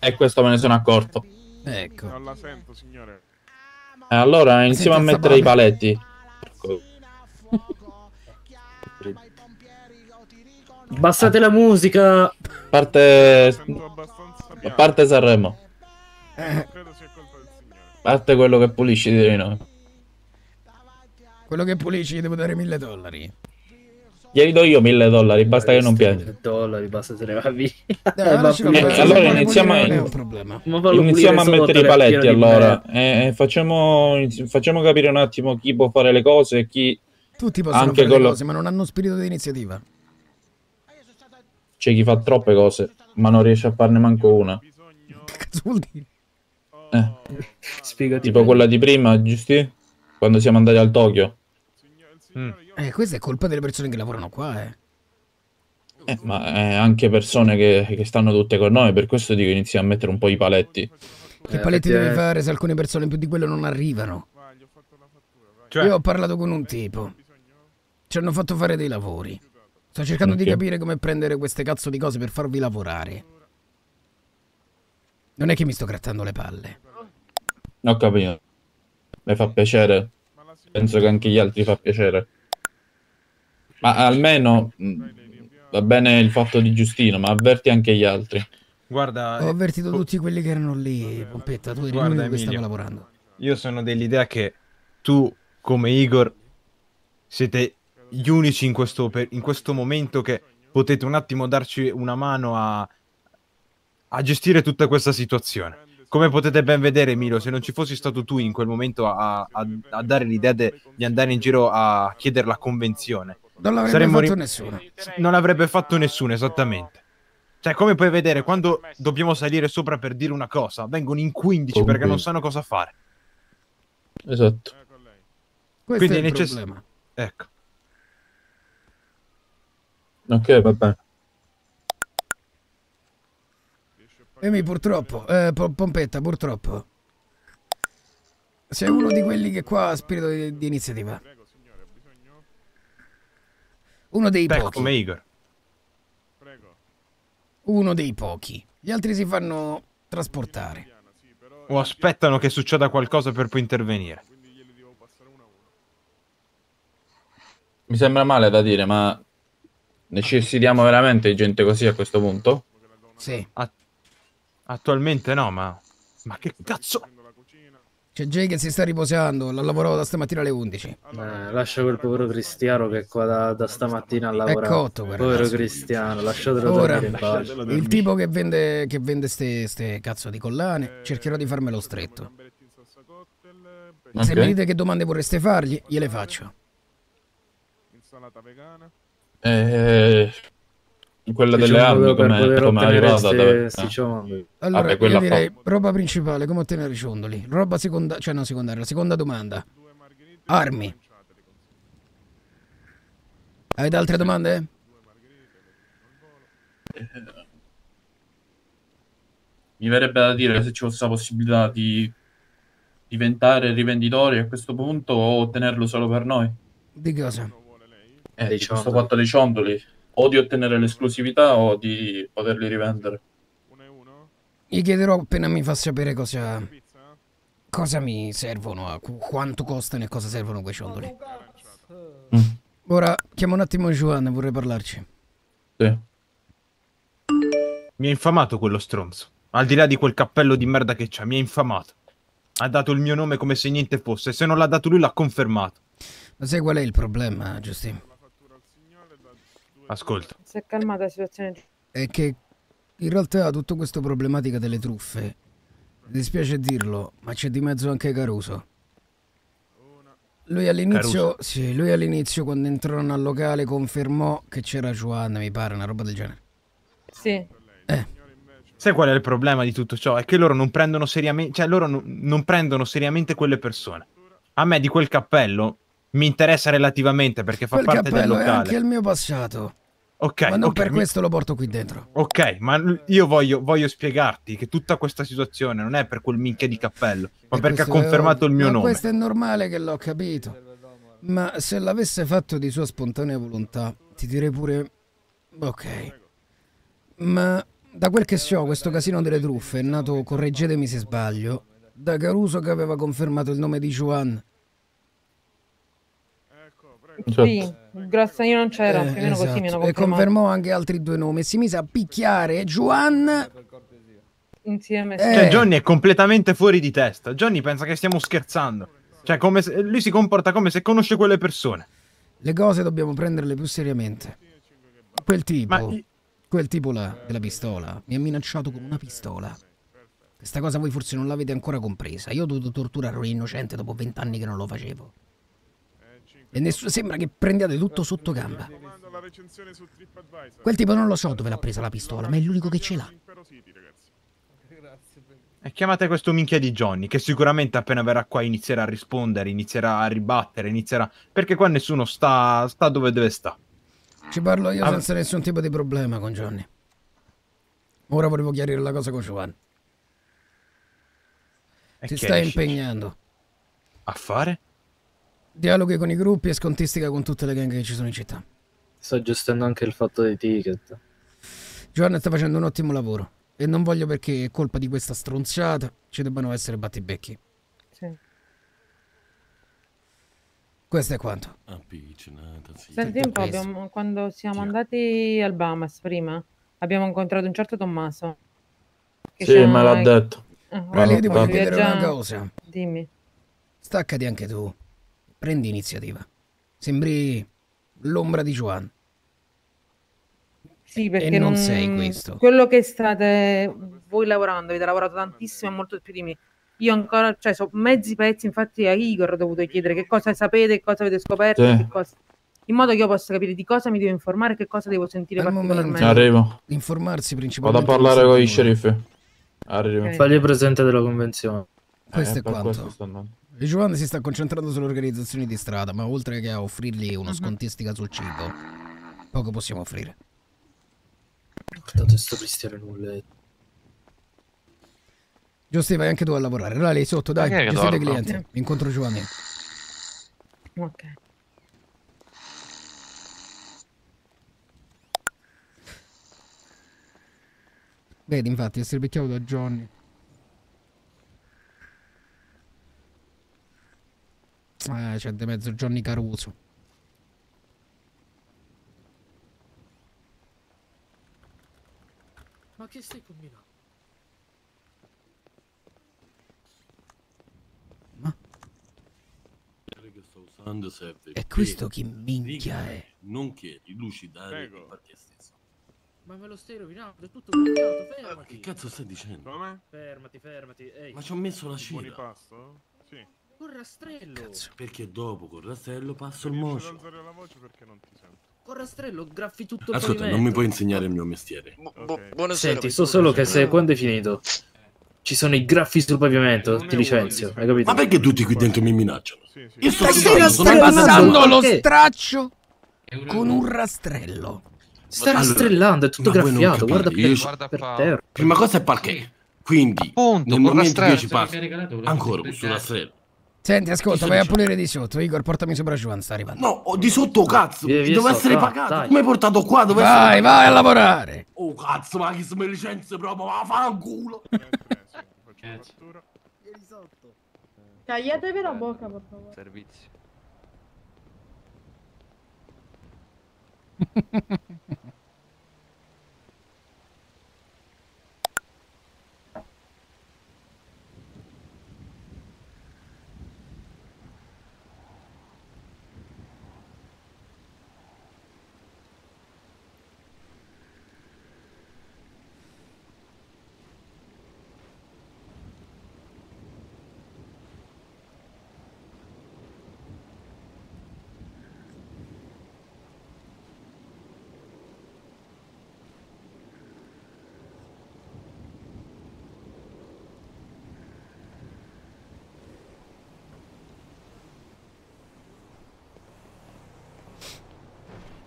E questo me ne sono accorto. Ecco. Non la sento, signore. E allora iniziamo a mettere i Fabio. paletti. Abbassate la musica. A parte... A parte Sanremo. Eh, A parte quello che pulisci di noi. quello che pulisci gli devo dare mille dollari. Glieli do io mille dollari, basta che non piangi. dollari, basta se ne va via. Perdere, allora se vuole iniziamo a- Iniziamo a mettere i paletti allora merda. e e facciamo, facciamo capire un attimo chi può fare le cose e chi Tutti possono anche fare le con lo- cose, ma non hanno spirito di iniziativa. c'è chi fa troppe cose ma non riesce a farne manco una. Che cazzo vuol dire? Eh, Spiegati. tipo quella di prima, giusti? Quando siamo andati al Tokyo. Eh, questa è colpa delle persone che lavorano qua, eh. Eh, ma eh, anche persone che, che stanno tutte con noi, per questo dico iniziamo a mettere un po' i paletti. Che Eh, paletti devi fare se alcune persone più di quello non arrivano? Cioè, Io ho parlato con un tipo. Ci hanno fatto fare dei lavori. Sto cercando di Ok. capire come prendere queste cazzo di cose per farvi lavorare. Non è che mi sto grattando le palle. Ho capito. Mi fa piacere. Penso che anche gli altri fa piacere. Ma almeno mh, va bene il fatto di Giustino, ma avverti anche gli altri. guarda, Ho avvertito tutti quelli che erano lì. Pompetta, tu eri Guarda, l'unico che stava lavorando. io sono dell'idea che tu, come Igor, siete gli unici in questo, per- in questo momento che potete un attimo darci una mano a, a gestire tutta questa situazione. Come potete ben vedere, Milo, se non ci fossi stato tu in quel momento a, a- a dare l'idea de- di andare in giro a chiedere la convenzione, Non l'avrebbe saremmo fatto ri- nessuno. non l'avrebbe fatto nessuno, esattamente. Cioè, come puoi vedere, quando dobbiamo salire sopra per dire una cosa, vengono in 15 perché Comunque- non sanno cosa fare. Esatto. Questo Quindi è il è necess- problema. Ecco. Ok, va bene. Emi, purtroppo, eh, Po- Pompetta, purtroppo. Sei uno di quelli che qua ha spirito di, di iniziativa. Uno dei Ecco, pochi. come Igor. Uno dei pochi. Gli altri si fanno trasportare. O aspettano che succeda qualcosa per poi intervenire. Mi sembra male da dire, ma necessitiamo veramente di gente così a questo punto? Sì. Attualmente no, ma... Ma che cazzo? C'è Jay che si sta riposando, l'ha lavorato da stamattina alle 11. Eh, lascia quel povero Cristiano che è qua da, da stamattina a lavorare. cotto quel Povero ragazzo. Cristiano, lasciatelo Ora, dormire in pace. il tipo che vende, che vende ste, ste cazzo di collane, cercherò di farmelo stretto. Se Ok. mi dite che domande vorreste fargli, gliele faccio. Insalata vegana. Eh, quella c'è delle armi come, come è arrivata? sti eh. ciondoli. Allora, Vabbè, io direi fa- roba principale, come ottenere i ciondoli. Roba secondaria, cioè no secondaria, la seconda domanda. Armi. Avete altre domande? Mi verrebbe da dire se ci fosse la possibilità di diventare rivenditori a questo punto o ottenerlo solo per noi. Di cosa? Eh, Dei di questo fatto dei ciondoli. O di ottenere l'esclusività o di poterli rivendere. Gli chiederò appena mi fa sapere cosa, cosa mi servono, quanto costano e cosa servono quei ciondoli. Ora chiamo un attimo Juan, vorrei parlarci. Sì. Mi ha infamato quello stronzo. Al di là di quel cappello di merda che c'ha, mi ha infamato. Ha dato il mio nome come se niente fosse. Se non l'ha dato lui, l'ha confermato. Ma sai qual è il problema, Giustino? Ascolta. Si è calmata la situazione. È che in realtà tutta questa problematica delle truffe, mi dispiace dirlo, ma c'è di mezzo anche Caruso. Lui all'inizio, sì, lui all'inizio quando entrarono al locale confermò che c'era Juan, mi pare, una roba del genere. Sì. Sai qual è il problema di tutto ciò? È che loro non prendono seriamente, cioè loro non, non prendono seriamente quelle persone. A me di quel cappello mi interessa relativamente perché fa Quel parte del cappello è locale. anche il mio passato. Ok, ma non ok, per mi- questo lo porto qui dentro. Ok, ma io voglio, voglio spiegarti che tutta questa situazione non è per quel minchia di cappello, ma E perché ha questo è confermato il mio Ma nome. questo è normale che l'ho capito. Ma se l'avesse fatto di sua spontanea volontà, ti direi pure... Ok. Ma da quel che so, questo casino delle truffe è nato, correggetemi se sbaglio, da Caruso che aveva confermato il nome di Juan. Sì, grossa io non c'ero, Eh, più o meno così mi hanno esatto. E confermato. confermò anche altri due nomi. Si mise a picchiare Juan Insieme. Cioè, Eh. Johnny è completamente fuori di testa. Johnny pensa che stiamo scherzando. Cioè, come se- lui si comporta come se conosce quelle persone. Le cose dobbiamo prenderle più seriamente. Quel tipo, quel tipo là della pistola, mi ha minacciato con una pistola. Questa cosa voi forse non l'avete ancora compresa. Io ho dovuto torturare un innocente dopo vent'anni che non lo facevo. E nessuno sembra che prendiate tutto sotto gamba. Quel tipo non lo so dove l'ha presa la pistola, ma è l'unico che ce l'ha. E chiamate questo minchia di Johnny, che sicuramente appena verrà qua inizierà a rispondere, inizierà a ribattere, inizierà... Perché qua nessuno sta, sta dove deve sta. Ci parlo io Ah. senza nessun tipo di problema con Johnny. Ora volevo chiarire la cosa con Giovanni. Stai riesci impegnando. A fare? Dialoghi con i gruppi e scontistica con tutte le gang che ci sono in città. Sto gestendo anche il fatto dei ticket. Giovanni sta facendo un ottimo lavoro e non voglio perché è colpa di questa stronzata ci debbano essere battibecchi. Sì. Questo è quanto. Senti un po', abbiamo- quando siamo andati al Bahamas prima, abbiamo incontrato un certo Tommaso. che Sì, me l'ha detto. Ah, Ma lì ti voglio chiedere una cosa. Dimmi. Staccati anche tu. Prendi iniziativa. Sembri l'ombra di Juan. Sì, perché E non sei questo. Quello che state voi lavorando, avete lavorato tantissimo e molto più di me. Io ancora, cioè, so mezzi pezzi, infatti a Igor ho dovuto chiedere che cosa sapete, che cosa avete scoperto, Sì. che cosa- in modo che io possa capire di cosa mi devo informare e che cosa devo sentire Al particolarmente. momento, Arrivo. Informarsi Vado a principalmente. parlare non con i sceriffi. Arrivo. Ok. Fagli presente della convenzione. Questo Eh, è quanto. questo sto andando. Giovanni si sta concentrando sulle organizzazioni di strada, ma oltre che a offrirgli Mhm. uno scontistica sul cibo, poco possiamo offrire. Guardate sto cristiano nulla. Giusti, vai anche tu a lavorare. Lì sotto, dai, che gestite i clienti. Incontro Giovanni. Ok. Vedi, infatti, essere picchiato da Johnny. Eh, c'è di mezzo Johnny Caruso. Ma che stai combinando? che sto usando serve E questo chi minchia è? non chiedi lucidare Prego. per te stesso. Ma me lo stai rovinando, è tutto bloccato, fermati. Che cazzo stai dicendo? Come? Fermati, fermati, ehi. Ma ci ho messo la Buoni cira. pasto? Sì. Con rastrello. Perché dopo col rastrello passo il ad mocio. alzare la voce perché non ti sento. Con rastrello graffi tutto il Ascolta, pavimento. non mi puoi insegnare il mio mestiere. Senti, so solo che se quando è finito ci sono i graffi sul pavimento, ti licenzio, hai capito? Ma perché tutti qui dentro mi minacciano? Io sto Perché studiando, sono stai passando lo straccio con un rastrello. Sta Allora, rastrellando, è tutto ma non graffiato, guarda io per, so- per terra. Prima cosa è parquet. Quindi, Punto, nel momento che io ci passo, ancora sul rastrello. Senti, ascolta, vai a pulire di sotto. Igor, portami sopra Juan, sta arrivando. No, ho di sotto cazzo. Via, Dove sotto, essere pagato? dai. Tu mi hai portato qua, dove Vai, essere vai a lavorare. Oh cazzo, ma chi se mi licenzia proprio? Ma fanculo. Tagliatevi la bocca, per favore. Servizi.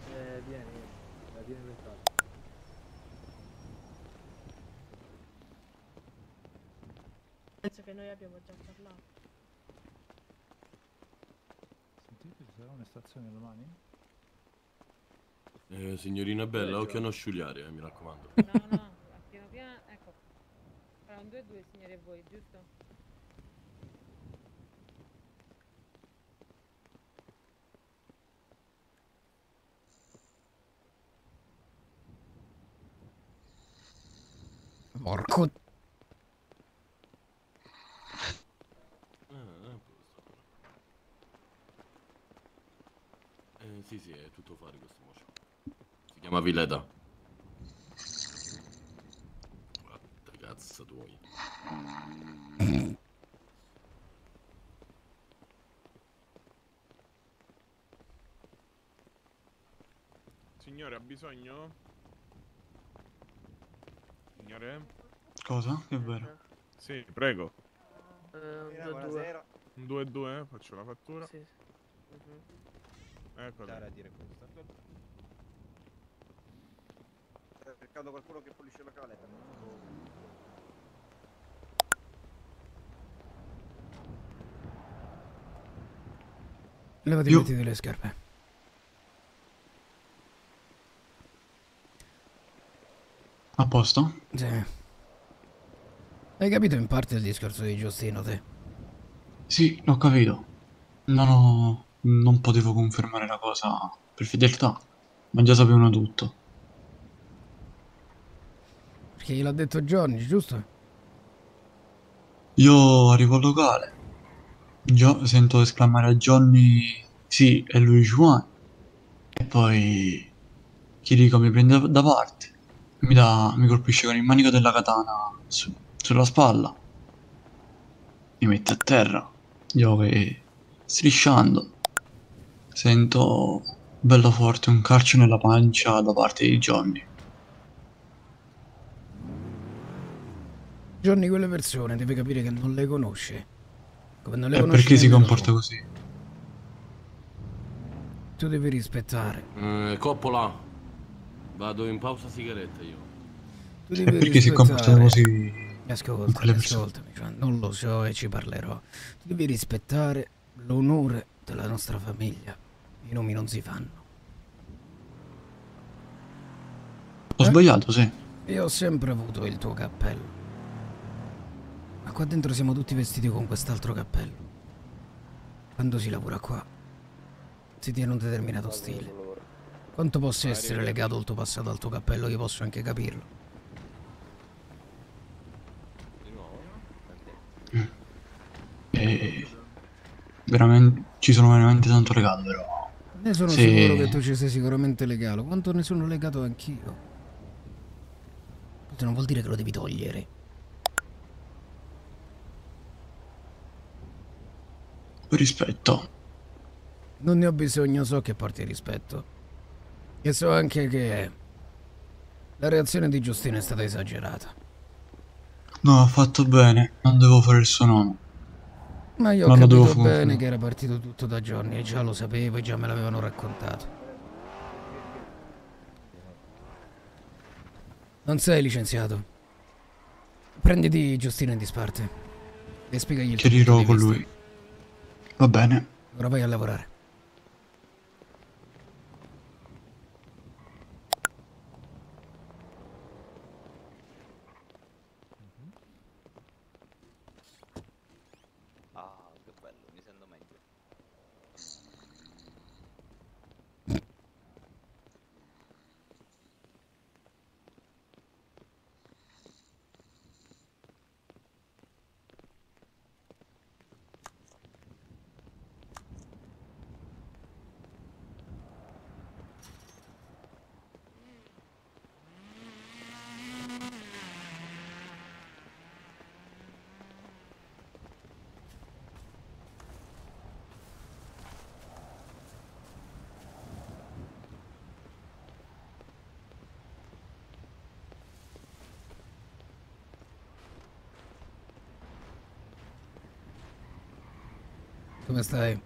Eh, vieni, vieni per caso. Penso che noi abbiamo già parlato. Sentite, ci sarà un'estrazione domani? Eh, signorina bella, occhio a non sciugliare, eh, mi raccomando. No, no, piano piano, ecco. Fra un 2 e 2, signori e voi, giusto? Porco. Eh, tutto fuori questo mocio. Si chiama Villeda. Guarda, cazzo tuoi. Signore, ha bisogno? Signore? Cosa? Che è vero? Sì, prego. Eh, un 2 Un 2 e 2, eh? faccio la fattura. Sì. Ecco. Dare a dire questo. Sto cercando qualcuno che pulisce la caletta. Levati Io- e mettiti le scarpe. A posto? Sì. Hai capito in parte il discorso di Giustino, te? Sì, l'ho capito. Non ho... non potevo confermare la cosa per fedeltà, ma già sapevano tutto. Perché gliel'ha detto Johnny, giusto? Io arrivo al locale. Gio- sento esclamare a Johnny sì, è lui Juan. E poi Kiriko mi prende da parte. Mi, dà, mi colpisce con il manico della katana su- sulla spalla. Mi mette a terra. Io che strisciando sento bello forte un calcio nella pancia da parte di Johnny. Johnny quelle persone deve capire che non le conosce. Come non le E conosci perché si comporta tu. così? Tu devi rispettare. Eh, Coppola, vado in pausa sigaretta io. Tu devi perché si comporta così persone? ascoltami, cioè, non lo so e ci parlerò. Tu devi rispettare l'onore della nostra famiglia. I nomi non si fanno. Ho sbagliato, sì. Io ho sempre avuto il tuo cappello. Ma qua dentro siamo tutti vestiti con quest'altro cappello. Quando si lavora qua, si tiene un determinato stile. Quanto possa essere legato il tuo passato al tuo cappello, io posso anche capirlo. E veramente ci sono veramente tanto legato però. Ne sono Sì. sicuro che tu ci sei sicuramente legato. Quanto ne sono legato anch'io. Questo non vuol dire che lo devi togliere. rispetto. Non ne ho bisogno, so che porti rispetto. E so anche che la reazione di Giustino è stata esagerata. No, ha fatto bene, non devo fare il suo nome. Ma io ho Non devo capito bene che era partito tutto da Johnny e già lo sapevo e già me l'avevano raccontato. Non sei licenziato. Prenditi Giustino in disparte e spiegagli il tuo punto Chiarirò di con lui. Va bene. Ora vai a lavorare. Come stai?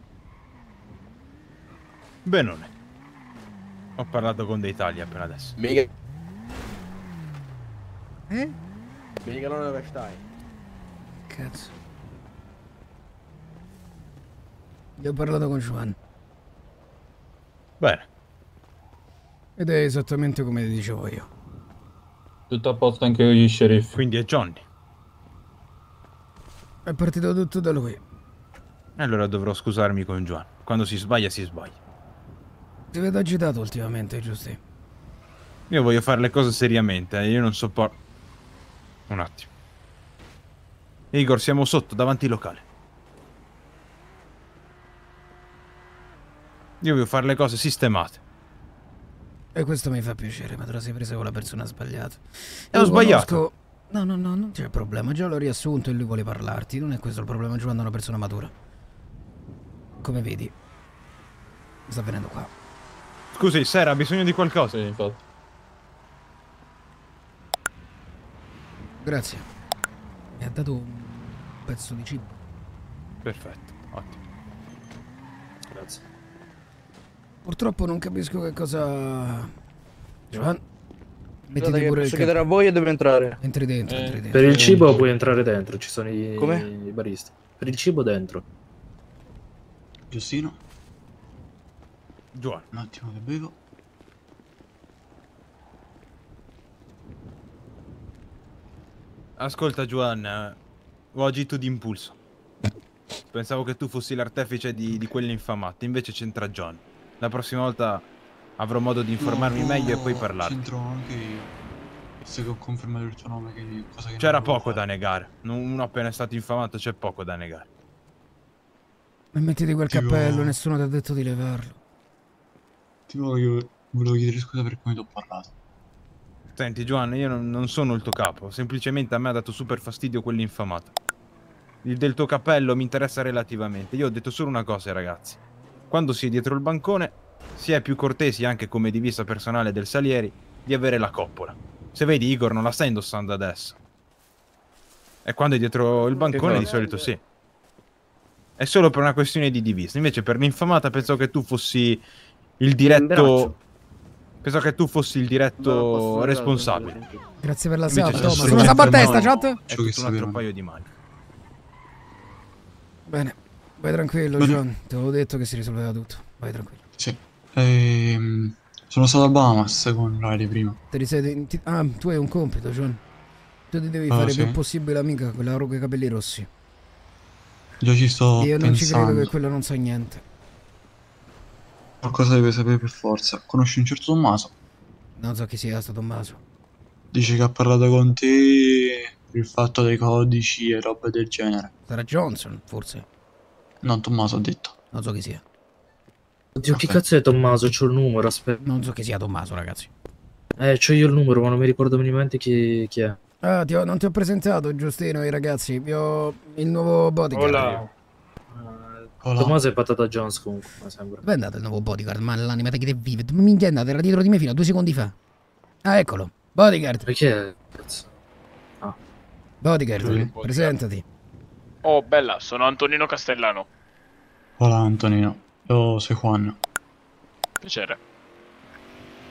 Benone. Ho parlato con dei tagli appena adesso. Mica. Eh? Mica non dove stai. Cazzo. Io ho parlato con Juan Bene. ed è esattamente come ti dicevo io. Tutto a posto anche con gli sceriffi. Quindi è Johnny. È partito tutto da lui. E allora dovrò scusarmi con Juan. Quando si sbaglia, si sbaglia. Ti vedo agitato ultimamente, giusti? Io voglio fare le cose seriamente. eh, Io non sopporto. Un attimo. Igor, siamo sotto, davanti al locale. Io voglio fare le cose sistemate. E questo mi fa piacere, ma te la sei presa con la persona sbagliata. E ho Io sbagliato. conosco- No, no, no, non c'è problema. Già l'ho riassunto e lui vuole parlarti. Non è questo il problema. Giovanni è una persona matura. Come vedi, sta venendo qua. Scusi, Sera, ha bisogno di qualcosa? Sì. Grazie. Mi ha dato un pezzo di cibo. Perfetto, ottimo. Grazie. Purtroppo non capisco che cosa. Giovanni. Scusate Mettiti pure il posso chiedere a voi e devo entrare? Entri dentro, Eh, entri dentro. Per il cibo puoi entrare dentro, ci sono i, Come? i baristi. Per il cibo dentro. Giustino? Juan. Un attimo che bevo. Ascolta, Juan, eh, ho agito d'impulso. Pensavo che tu fossi l'artefice di, di quelli infamati, invece c'entra John. La prossima volta avrò modo di informarmi No, meglio e poi no, parlarne. C'entro anche io. Visto che ho confermato il tuo nome, che cosa che C'era poco da negare. Non- Uno appena è stato infamato c'è poco da negare. E mettiti quel Tipo- cappello, nessuno ti ha detto di levarlo. Ti volevo, volevo chiedere scusa per come ti ho parlato. Senti, Juan, io non, non sono il tuo capo. Semplicemente a me ha dato super fastidio quell'infamato. Il del tuo cappello mi interessa relativamente. Io ho detto solo una cosa ragazzi. Quando si è dietro il bancone, si è più cortesi anche come divisa personale del Salieri di avere la coppola. Se vedi, Igor non la sta indossando adesso. E quando è dietro il bancone di solito sì. È solo per una questione di divisa. Invece per l'infamata pensavo che tu fossi il diretto... Pensavo che tu fossi il diretto responsabile. Grazie per la sub, c'è Thomas. solo Sono un sub a testa, chat? È tutto un altro paio di mani. Bene, vai tranquillo, Bene. John. Te l'avevo detto che si risolveva tutto. Vai tranquillo. Sì. Ehm, sono stato a Bahamas con Riley prima. Te li sei- ti- Ah, tu hai un compito, John. Tu ti devi Ah, fare sì? più possibile amica quella con i capelli rossi. Già ci sto Io non ci credo pensando. che quello non sa niente. Qualcosa deve sapere per forza. Conosci un certo Tommaso? Non so chi sia sto Tommaso. Dice che ha parlato con te per il fatto dei codici e robe del genere. Sarà Johnson, forse. No, Tommaso ha detto. Non so chi sia. Oddio, chi cazzo è Tommaso? C'ho il numero, aspetta. Non so chi sia Tommaso, ragazzi. Eh, c'ho io il numero, ma non mi ricordo minimamente chi, chi è. Ah, ti ho- non ti ho presentato, Giustino, i ragazzi. Vi ho il nuovo bodyguard. Hola. Tommaso e Patata Jones comunque, mi sembra. Dove è andato il nuovo bodyguard? Ma l'anima che te vive. Minchia è andato? Era dietro di me fino a due secondi fa. Ah, eccolo. Bodyguard. Perché? Bodyguard, Sì. presentati. Oh, bella, sono Antonino Castellano. Hola Antonino, io sono Juan. Piacere.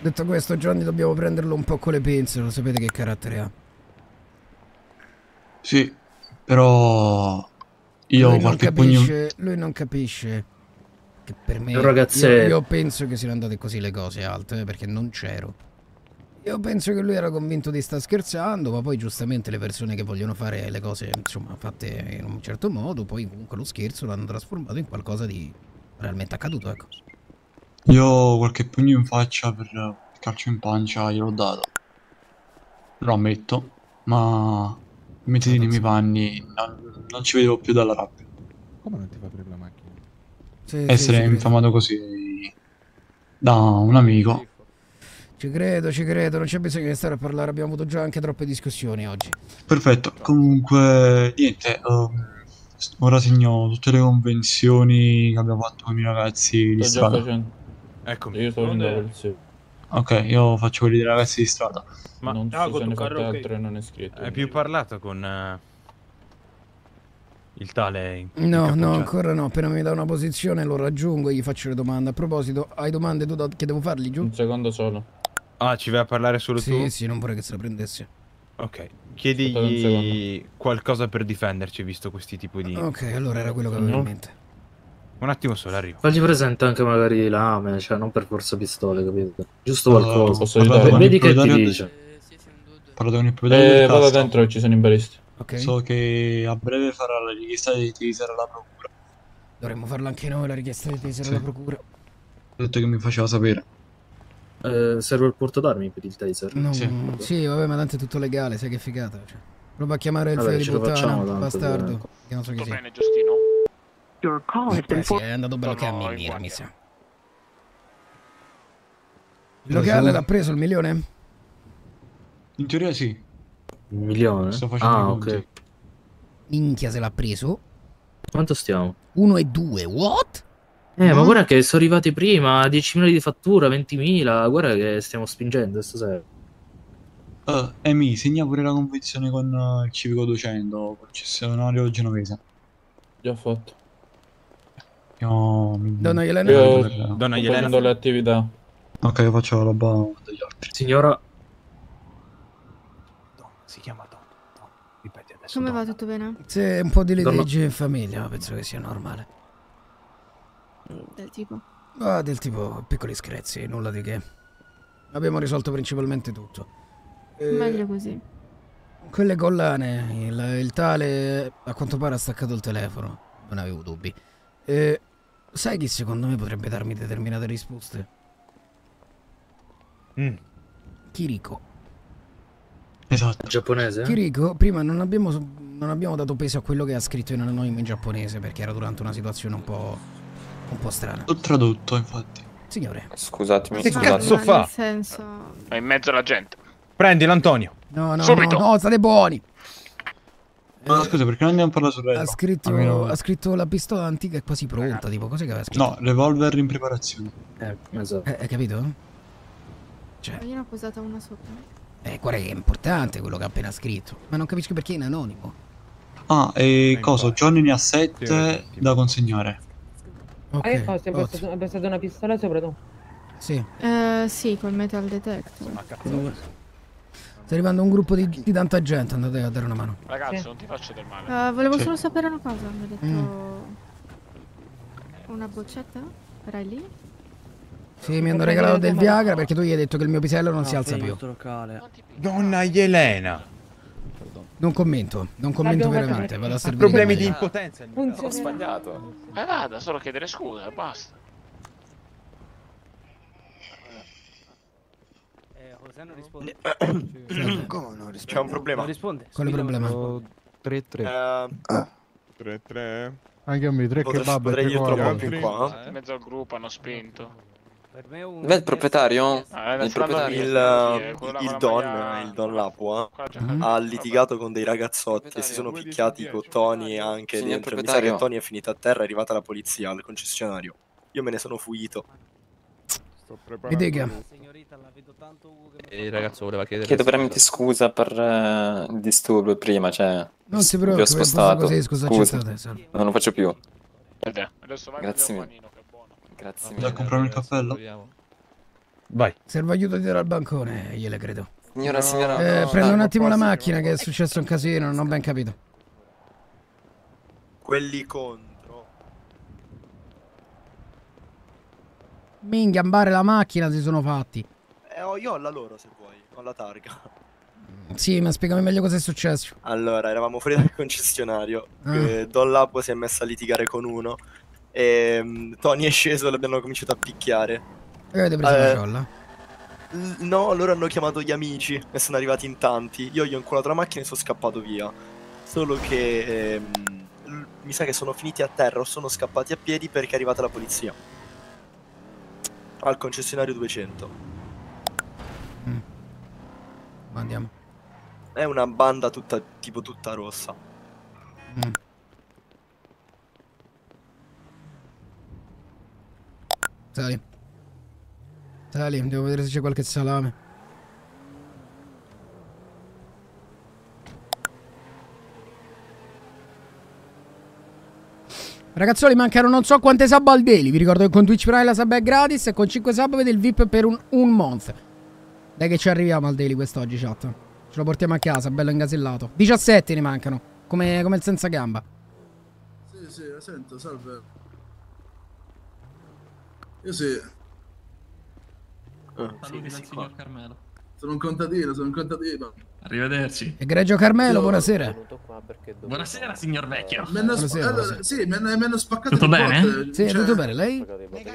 Detto questo, Johnny dobbiamo prenderlo un po' con le pinze, lo sapete che carattere ha. Sì, però io lui, qualche pugno... capisce, lui non capisce che per me... Ragazzetto. Io, io penso che siano andate così le cose alte, eh, perché non c'ero. Io penso che lui era convinto di sta scherzando, ma poi giustamente le persone che vogliono fare le cose, insomma, fatte in un certo modo, poi comunque lo scherzo l'hanno trasformato in qualcosa di realmente accaduto, ecco. Io qualche pugno in faccia per il calcio in pancia gliel'ho dato. Lo ammetto, ma mettiti nei miei panni, non, non ci vedevo più dalla rabbia. Come non ti fa aprire la macchina? Sì, sì, Essere credo. infamato così da un amico. Ci credo, ci credo, non c'è bisogno di stare a parlare, abbiamo avuto già anche troppe discussioni oggi. Perfetto, comunque niente, ehm, ora segno tutte le convenzioni che abbiamo fatto con i miei ragazzi di Sto strada. Eccomi. Io sto facendo la polizia. Ok, io faccio quelli dei ragazzi di strada. Ma non so Ah, fate carro, ok. altre e non è scritto. Hai più parlato con eh, il tale in- No, no, ancora no, appena mi dà una posizione lo raggiungo e gli faccio le domande. A proposito, hai domande tu da- che devo fargli giù? Un secondo solo. Ah, ci vai a parlare solo Sì, tu? sì, non vorrei che se la prendesse. Ok. Chiedigli qualcosa per difenderci, visto questi tipi di... Ok, allora era quello che avevo in mente. Un attimo solo, arrivo. Fagli presente anche magari lame, cioè non per forza pistole, capito? Giusto Uh, qualcosa. posso aiutare? Vedi- Vedi che ti dice. Parlo con il proprietario Eh, vado dentro, ci sono i baristi. Ok. So che a breve farà la richiesta di taser alla procura. Dovremmo farla anche noi la richiesta di taser Sì. alla procura. Ha detto che mi faceva sapere. Eh, serve il porto d'armi per il taser. No, sì. vabbè, ma tanto è tutto legale, sai che figata. Cioè. Prova a chiamare il Vabbè, figlio di puttana, bastardo. Che non so chi Tutto bene, Giustino? Eh sì, è andato bello che a mimire, mi sa. Il locale l'ha preso il milione? In teoria sì. Un milione? Sto facendo ah, ok. Minchia se l'ha preso. Quanto stiamo? 1 e 2, what? Eh, ma guarda che sono arrivati prima, 10 milioni di fattura, 20.000, guarda che stiamo spingendo stasera. Uh, Emi, segna pure la convenzione con eh, il civico 200, concessionario genovese. Già fatto. Io... mi- Donna Elena? Io per- Donna sto Elena. le attività. Ok, io faccio la roba degli altri. Signora, Si chiama Don. Don. Ripeti adesso. Come Don. va? Tutto bene? Sì, un po' di Donna- litigi in famiglia, ma penso che sia normale. Del tipo. Ah, del tipo piccoli screzi, nulla di che. Abbiamo risolto principalmente tutto. Eh, Meglio così. Quelle collane, il, il tale a quanto pare ha staccato il telefono, non avevo dubbi. Eh, sai chi secondo me potrebbe darmi determinate risposte? Mm. Kiriko. Esatto. giapponese? Kiriko, prima non abbiamo, non abbiamo dato peso a quello che ha scritto in anonimo in giapponese perché era durante una situazione un po', un po' strana. L'ho tradotto, infatti. Signore. Scusatemi, Che scusate. cazzo Ma fa? Nel senso... È in mezzo alla gente. Prendilo, Antonio. No, no, Subito. no, no, state buoni. Ma scusa, perché non andiamo a parlare sull'aereo? Ha scritto, Almeno- ha scritto la pistola antica è quasi pronta, tipo, cos'è che aveva scritto? No, revolver in preparazione. Eh, esatto. Eh, hai capito? Cioè, Ma io ne ho posata una sopra. eh, guarda che è importante quello che ha appena scritto, ma non capisco perché è in anonimo. Ah, e cosa? Johnny ne ha Sì, 7 da consegnare. Ok, Ah, passato, hai passato una pistola sopra tu? Sì, Eh, sì, col metal detector. Sta arrivando un gruppo di, di tanta gente, andate a dare una mano. Ragazzo, Sì. non ti faccio del male. Eh, volevo Sì. solo sapere una cosa. Mi ha detto... Mm. Una boccetta? Era lì? Sì, mi hanno regalato la del? Viagra perché tu gli hai detto che il mio pisello non si alza più. Donna Elena. Non commento, non commento veramente, vado a servire. problemi di impotenza. Ho sbagliato. Eh, vada, solo chiedere scusa, basta. C'è un problema. Quale problema? 3-3. 3-3. Anche a me, tre Potrei- kebab e potrei tre dirtelo cola. un po' più qua. In mezzo al gruppo hanno spinto. Beh, il proprietario? Ah, il adesso allora proprietario? Il, il la Don, maglia- il Don Lapua, Mhm. ha litigato con dei ragazzotti e si sono picchiati con Tony e anche Signor dentro. Mi sa che. Tony è finito a terra, è arrivata la polizia al concessionario. Io me ne sono fuito. Te che? Il ragazzo voleva chiedere. Chiedo veramente scusa per eh, il disturbo prima, cioè... Non si ho preoccupi, è spostato. così, scusa, Scusa, non lo faccio più. Ed è. Adesso vai Grazie con mille. panino, che buono. Grazie Da mille. comprare il cappello? Vai. Serve aiuto dietro al bancone, gliele credo. Signora, signora... Eh, no, prendo un no, attimo la macchina che è successo un casino, non ho ben capito. Quelli contro. Minchia, ambare la macchina si sono fatti. Eh, ho- io ho la loro se vuoi, ho la targa. Sì, ma spiegami meglio cosa è successo. Allora, eravamo fuori dal concessionario. Ah. eh, Don Lapo si è messo a litigare con uno. E mm, Tony è sceso e l'abbiamo cominciato a picchiare. E avete preso Eh, la ciolla? No, loro hanno chiamato gli amici e sono arrivati in tanti. Io gli ho inculato la macchina e sono scappato via. Solo che ehm, mi sa che sono finiti a terra o sono scappati a piedi perché è arrivata la polizia. Al concessionario 200. Ma andiamo. È una banda tutta tipo tutta rossa. Mm. Sali. Sali, devo vedere se c'è qualche salame. Ragazzoli, mancano non so quante sub al daily. Vi ricordo che con Twitch Prime la sub è gratis e con 5 sub avete il VIP per un, un month. Dai che ci arriviamo al daily quest'oggi, chat. Ce lo portiamo a casa, bello ingasellato. 17 ne mancano, come, come il senza gamba. Sì, sì, la sento, salve. Io sì, Saluti dal signor Carmelo. sono un contadino, sono un contadino. Arrivederci. Egregio Carmelo, Io- buonasera. Buonasera, signor vecchio. Mi hanno, Buonasera, allora, sì, mi hanno, spaccato Tutto il bene? botte, Sì, cioè- tutto bene, lei?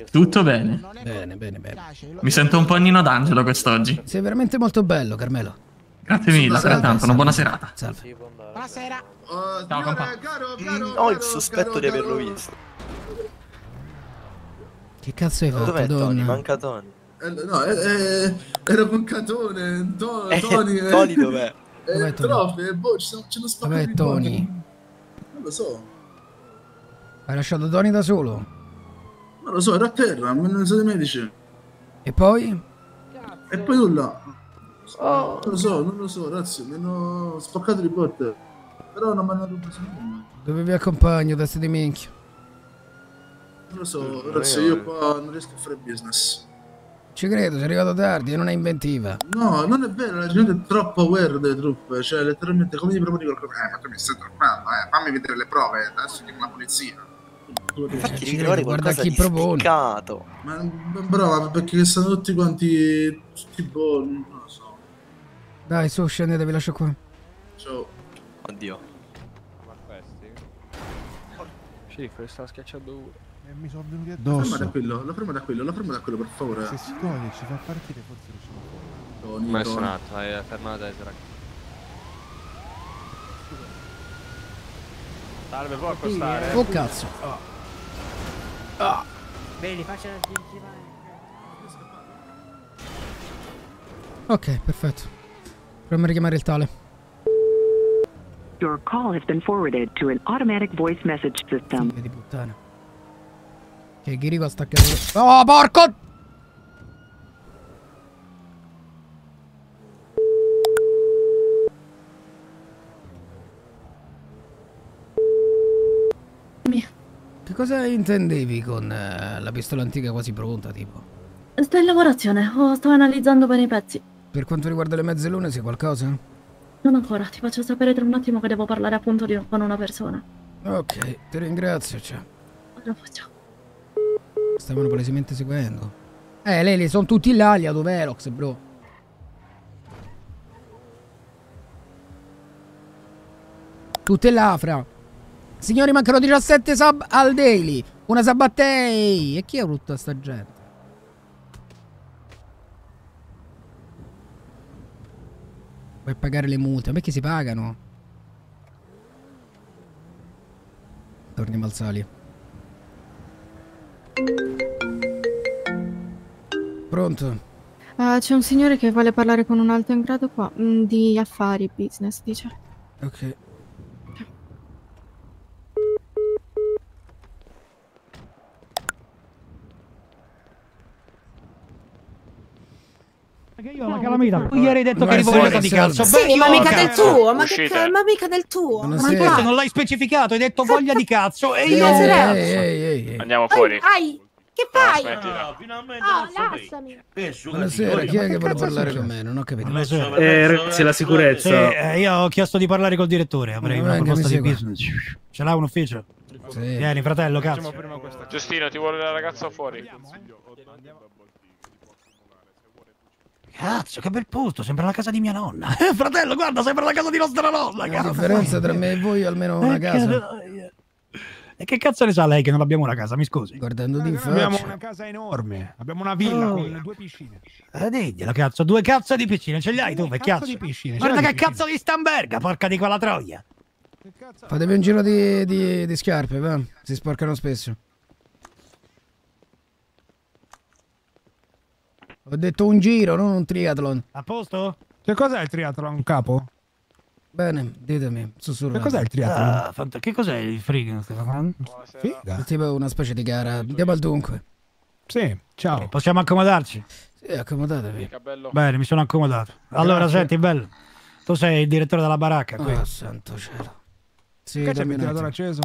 Tutto bene. Bene, bene, bene. Mi sento un po' Nino d'Angelo quest'oggi. Sei veramente molto bello, Carmelo. Grazie mille, altrettanto. Una buona serata. Salve. Buonasera. Oh, Ciao, compà. caro, Mm, caro, ho il caro, sospetto caro, di averlo caro. visto. Che cazzo hai fatto, Dov'è Tony? Manca Tony. Eh, no, eh, eh, era con Catone, to- Tony. eh. Tony dov'è? Eh, Dov'è? Trofe, boh, ci sono, ce l'ho spaccato Dov'è. Tony? Non lo so, Hai lasciato Tony da solo? non lo so, era a terra, mi hanno usato i medici. E poi? E poi nulla. Non lo so, non lo so, ragazzi, mi hanno spaccato di botte. Però non mi hanno preso nulla. Dove vi accompagno, testa di minchia? Non lo so, ragazzi, io qua non riesco a fare business. Ci credo, sei arrivato tardi e non è inventiva. No, non è vero, la gente è troppo aware delle truppe, cioè letteralmente come gli proponi qualcosa. Eh, ma tu mi stai troppando, eh, fammi vedere le prove, adesso chiamo la polizia. Infatti Ci credo, guarda chi propone. spiccato. Ma ma brava, perché stanno tutti quanti. tutti boh, non lo so. Dai, su, scendete, vi lascio qua. Ciao. Oddio. Sceriffo, sta schiacciando uno. E mi sono venuti Lo ferma addosso. da quello, lo ferma da quello, lo ferma da quello, per favore. Se si toglie e ci fa partire, forse riusciamo. Tony, Ma Tony. attimo, hai fermato Ezra. Salve, può accostare? Oh cazzo. Vedi, faccia la gentilare. Ok, perfetto. Proviamo a richiamare il tale. Your call has been forwarded to an automatic voice message system. Di puttana. Che Chirico sta cazzo. Oh, porco! Che cosa intendevi con eh, la pistola antica quasi pronta, tipo? Sto in lavorazione, oh, sto analizzando bene i pezzi. Per quanto riguarda le mezze lune, sai qualcosa? Non ancora, ti faccio sapere tra un attimo che devo parlare appunto di- con una persona. Ok, ti ringrazio, ciao. Lo faccio. Stavano palesemente seguendo. Eh, Leli, sono tutti là, gli Autovelox, bro. Tutte là, fra. Signori, mancano 17 sub al daily. Una sub a te. E chi è tutta sta gente? Vuoi pagare le multe? A me che si pagano? Torniamo al sali. Pronto? Eh, c'è un signore che vuole parlare con un alto in grado qua, mm, di affari, business, dice. Ok. Io la calamita. Tu ieri hai detto che eri vogliosa di cazzo. salve. Beh, Sì, ma mica del tuo, ma che ma mica del tuo. Ma questo non l'hai specificato, hai detto voglia di cazzo e io... ehi, ehi, ehi, ehi. Andiamo fuori. Ai, che fai? Smettila. Oh, lasciami. Buonasera, chi è che vuole parlare con me? Non ho capito. Eh, ragazzi, la sicurezza. Sì, eh, io ho chiesto di parlare col direttore, avrei una proposta di business. Ce l'ha un ufficio? Sì. Vieni, fratello, cazzo. Giustino, ti vuole la ragazza fuori? Cazzo, che bel posto, sembra la casa di mia nonna. fratello, guarda, sembra la casa di nostra nonna. La cazzo. differenza tra me e voi è almeno una Eh, casa. E che cazzo ne sa lei che non abbiamo una casa, mi scusi? Guardando di Abbiamo faccia. una casa enorme. Abbiamo una villa Oh. con due piscine. Eh, diglielo, cazzo, due cazzo di piscine, ce li hai tu, vecchiazzo? di piscine, Guarda che piscine. cazzo di Stamberga, porca di quella troia. Fatevi un giro di, di- di scarpe, va? Si sporcano spesso. Ho detto un giro, non un triathlon. A posto? Che cos'è il triathlon, capo? Bene, ditemi, sussurrate. Che cos'è il triathlon? Ah, fanta- che cos'è il frigo? Figa. Tipo una specie di gara. Andiamo al dunque. Sì, ciao. Possiamo accomodarci? Sì, accomodatevi. Bene, mi sono accomodato. Allora, Grazie. senti, bello. Tu sei il direttore della baracca qui. Oh, santo cielo. Sì, Che c'è il ventilatore acceso?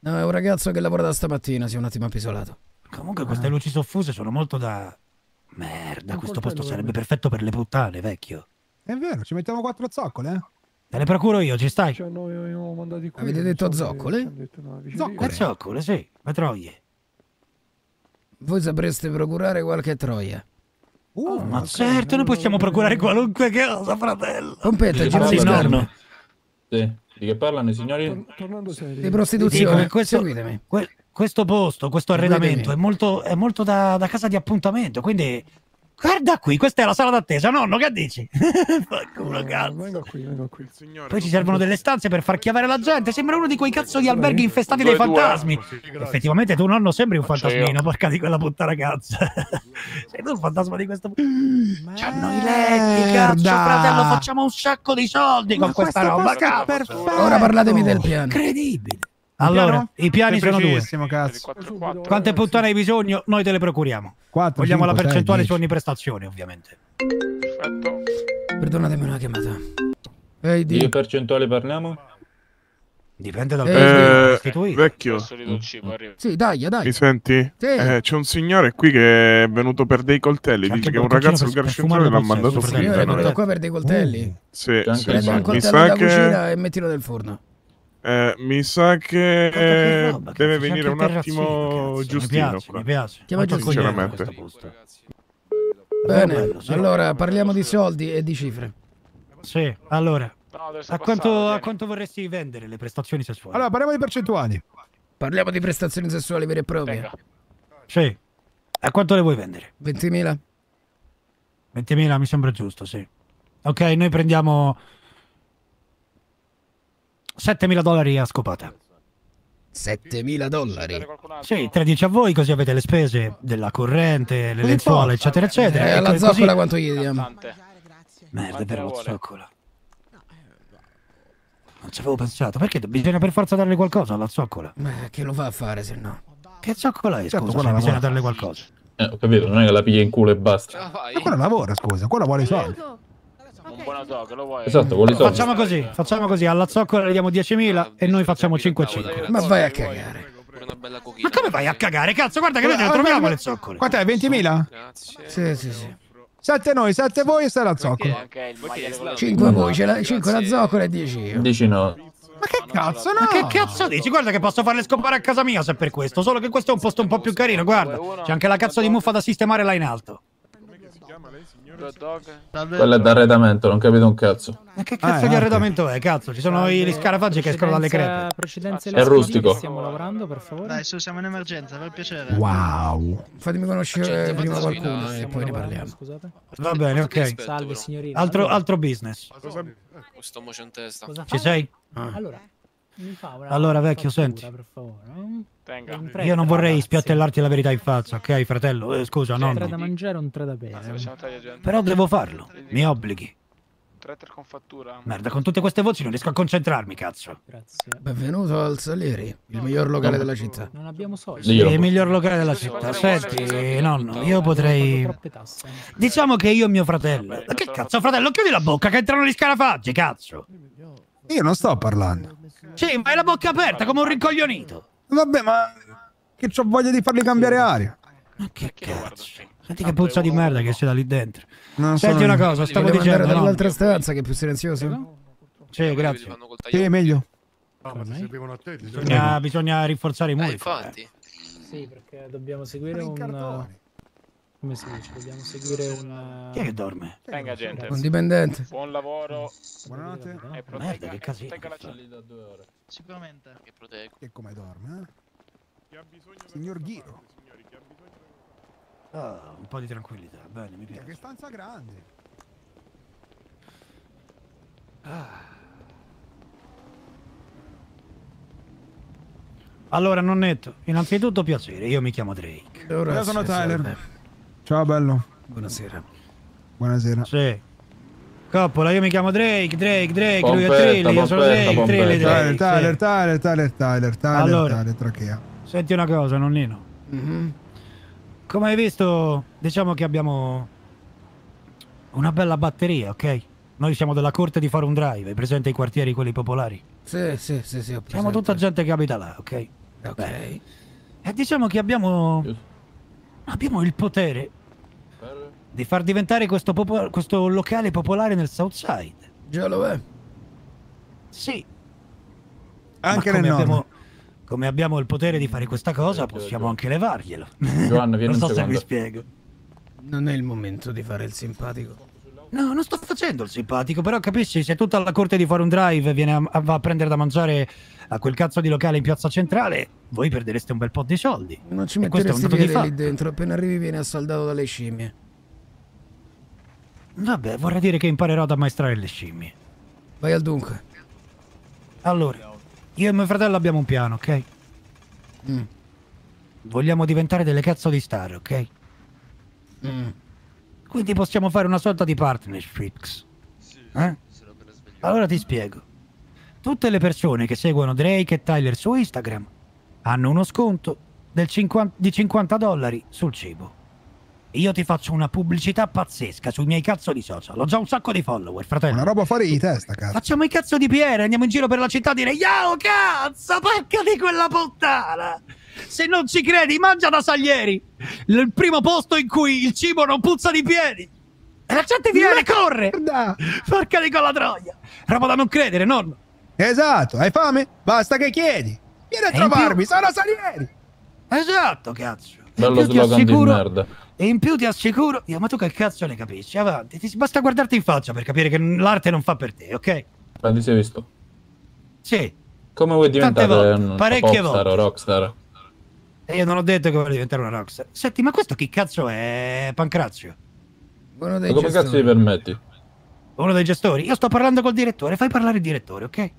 No, è un ragazzo che lavora da stamattina, si è un attimo appisolato. Comunque queste luci soffuse sono molto da... Merda, questo posto sarebbe perfetto per le puttane, vecchio. È vero, ci mettiamo quattro zoccole, eh? Te le procuro io, ci stai? Avete detto zoccole? Le zoccole, sì, le troie. Voi sapreste procurare qualche troia. Oh, ma certo, noi possiamo procurare qualunque cosa, fratello. Che di parlano? scarpe. Sì. Di che parlano i signori? Di prostituzione. Dico questo, Seguitemi. que- questo posto, questo arredamento è molto, è molto da, da casa di appuntamento, quindi... Guarda qui, questa è la sala d'attesa, nonno, che dici? Fa culo, cazzo. Venga qui, venga qui. Signore, Poi ci servono delle stanze per far chiavare la gente. Sembra uno di quei cazzo di alberghi infestati dai Due, due. fantasmi. Effettivamente tu nonno sembri un fantasmino, porca di quella puttana cazzo. Sei tu il fantasma di questo... C'hanno i letti, cazzo, fratello, facciamo un sacco di soldi con Ma questa questo roba, cazzo. perfetto. Ora parlatemi del piano. Incredibile. Allora, i piani sono due. Cazzo. 4 4. Quante puttane hai bisogno? Noi te le procuriamo. Quattro, Vogliamo la cinque, sei, percentuale su dieci. ogni prestazione, ovviamente. Perfetto. Perdonatemi una chiamata. Ehi, Di che percentuale parliamo? Dipende dal Eh, prezzo Eh, vecchio. Sì, dai, dai. mi senti? Sì. Eh, c'è un signore qui che è venuto per dei coltelli. C'è Dice che un ragazzo al garage fumare centrale l'ha mandato fuori. Signore, è venuto qua per dei coltelli. Uh. Sì, sì, il Prendi un mi coltello sa da che cucina e mettilo nel forno. Eh, mi sa che che roba, deve cazzo, venire un attimo cazzo. Mi Giustino piace, qua. mi piace. Giustino. Sinceramente. Bene, bello, allora parliamo di soldi e di cifre. Sì, allora, No, a quanto, a quanto vorresti vendere le prestazioni sessuali? Allora, parliamo di percentuali. Parliamo di prestazioni sessuali vere e proprie. Venga. Sì. A quanto le vuoi vendere? 20.000? 20.000 mi sembra giusto, sì. Ok, noi prendiamo 7.000 dollari a scopata. 7.000 dollari. Sì, 13 a voi, così avete le spese della corrente, le lenzuola, eccetera, eccetera. E E alla co- zoccola così- quanto gli diamo? Merda, vero, la zoccola. Non ci avevo pensato. Perché bisogna per forza darle qualcosa alla zoccola? Ma che lo fa a fare se no? Che zoccola è, Certo, scusa, quella se bisogna darle qualcosa? Eh, ho capito, non è che la piglia in culo e basta. Ma quello lavora, scusa, quello vuole i soldi. Un buon dog, lo vuoi? Esatto, vuole soldi. Facciamo così, facciamo così, alla zoccola le diamo 10.000 e noi facciamo 5 e 5. Ma vai a cagare. Ma come vai a cagare? Cazzo, guarda che noi ne Ah, troviamo ma- le zoccole. Quant'è? 20.000? Sì, sì, sì. Sette noi, sette voi e sei la zoccola. Anche il magliere con la 5 voi, 5 la zoccola e 10 io. Dici no. Ma che cazzo, no? Ma che cazzo dici? Guarda che posso farle scopare a casa mia se per questo. Solo che questo è un posto un po' più carino, guarda. C'è anche la cazzo di muffa da sistemare là in alto. Hot dog. Quello è d'arredamento, non capito un cazzo. Ma che cazzo di arredamento è? Cazzo, ci sono i- gli scarafaggi che escono dalle crepe. Precedenze È rustico. Stiamo lavorando, per favore. Dai, su, siamo in emergenza, per piacere. Wow. Fatemi conoscere prima ma qualcuno e poi ne lavorando, parliamo. Scusate. Va bene, ok. Salve signorina. Altro, Allora, altro business. Questo mocio in testa. Ci sei? Allora, Mi fa una Allora, vecchio, fattura, senti. Per favore. No? Tenga. Io non vorrei ragazzi. spiattellarti la verità in faccia, ok, fratello? Eh, scusa, Un tre da nonno. mangiare un tre da bere. Gente. Però devo farlo. Mi obblighi. Con fattura. Merda, con tutte queste voci non riesco a concentrarmi, cazzo. Grazie. Benvenuto al Salieri, il miglior locale della città. Non abbiamo soldi. Il miglior locale della città. Senti, nonno, io potrei. Diciamo che io e mio fratello. Ma che cazzo, fratello, chiudi la bocca che entrano gli scarafaggi, cazzo. Io non sto parlando. Sì, ma hai la bocca aperta come un rincoglionito. Vabbè, ma che c'ho voglia di farli cambiare aria. Ma che cazzo. Senti che puzza di merda che c'è da lì dentro. Non Senti una cosa, stavo dicendo. no? dall'altra stanza che è più silenzioso? Sì, grazie. Sì, meglio. Bisogna, bisogna rinforzare i muri. Sì, perché dobbiamo seguire un... Come si dice? Dobbiamo seguire un... Chi è che dorme? Tenga gente. Un dipendente. Buon lavoro. Buonanotte. E protegga, Merda, che casino protegga la che fa. città. Sicuramente. Che proteggo. E come dorme, eh? Signor Ghiro. Ah, un po' di tranquillità, bene, mi piace. Che stanza grande. Allora, nonnetto, innanzitutto piacere, io mi chiamo Drake. Io sono Tyler. salve. Ciao, bello. Buonasera. Buonasera. Sì. Coppola, io mi chiamo Drake, Drake, Drake, lui è Pompetta, Trilli, io sono pompetta, Drake, pompetta. Trilli, Tyler, Drake. Tyler, sì. Tyler, Tyler, Tyler, Tyler, Allora. Tyler, trachea. Senti una cosa, nonnino. Mhm. Come hai visto, diciamo che abbiamo una bella batteria, ok? Noi siamo della corte di fare un drive, presente i quartieri quelli popolari? Sì, sì, sì, sì. ho Siamo tutta gente che abita là, ok? Ok. Beh, E diciamo che abbiamo abbiamo il potere di far diventare questo, popo- questo locale popolare nel Southside. Già lo è. Sì. Anche nel nord. abbiamo, come abbiamo il potere di fare questa cosa, possiamo anche levarglielo. Giovanni, vieni non so un se mi spiego. Non è il momento di fare il simpatico. No, non sto facendo il simpatico, però capisci, se tutta la corte di fare un drive viene a, va a prendere da mangiare a quel cazzo di locale in piazza centrale, voi perdereste un bel po' di soldi. Non ci metteresti lì fatto. dentro. Appena arrivi vieni assaldato dalle scimmie. Vabbè, vorrei dire che imparerò ad ammaestrare le scimmie. Vai al dunque. Allora, io e mio fratello abbiamo un piano, ok? Mm. Vogliamo diventare delle cazzo di star, ok? Mm. Quindi possiamo fare una sorta di partnership. Eh? Allora ti spiego. Tutte le persone che seguono Drake e Tyler su Instagram hanno uno sconto del 50 di 50 dollari sul cibo. Io ti faccio una pubblicità pazzesca sui miei cazzo di social. Ho già un sacco di follower, fratello. Una roba fuori di testa, cazzo. Facciamo i cazzo di Pierre, andiamo in giro per la città a dire Yo cazzo, pacca di quella puttana! Se non ci credi, mangia da Salieri! Il primo posto in cui il cibo non puzza di piedi! E la gente viene, corre! Porca di quella troia! Roba da non credere, nonno! Esatto, hai fame? Basta che chiedi. Vieni a E trovarmi, più- sono Salieri. Esatto, cazzo! E in Bello più ti slogan di assicuro- merda. E in più ti assicuro... Io, ma tu che cazzo ne capisci? Avanti, ti basta guardarti in faccia per capire che l'arte non fa per te, ok? Quanti sei visto? Sì. Come vuoi diventare volte, un parecchie popstar o volte. rockstar? E io non ho detto che volevo diventare una rockstar. Senti, ma questo chi cazzo è Pancrazio? Uno Ma come cazzo ti permetti? Uno dei gestori? Io sto parlando col direttore, fai parlare il direttore, ok?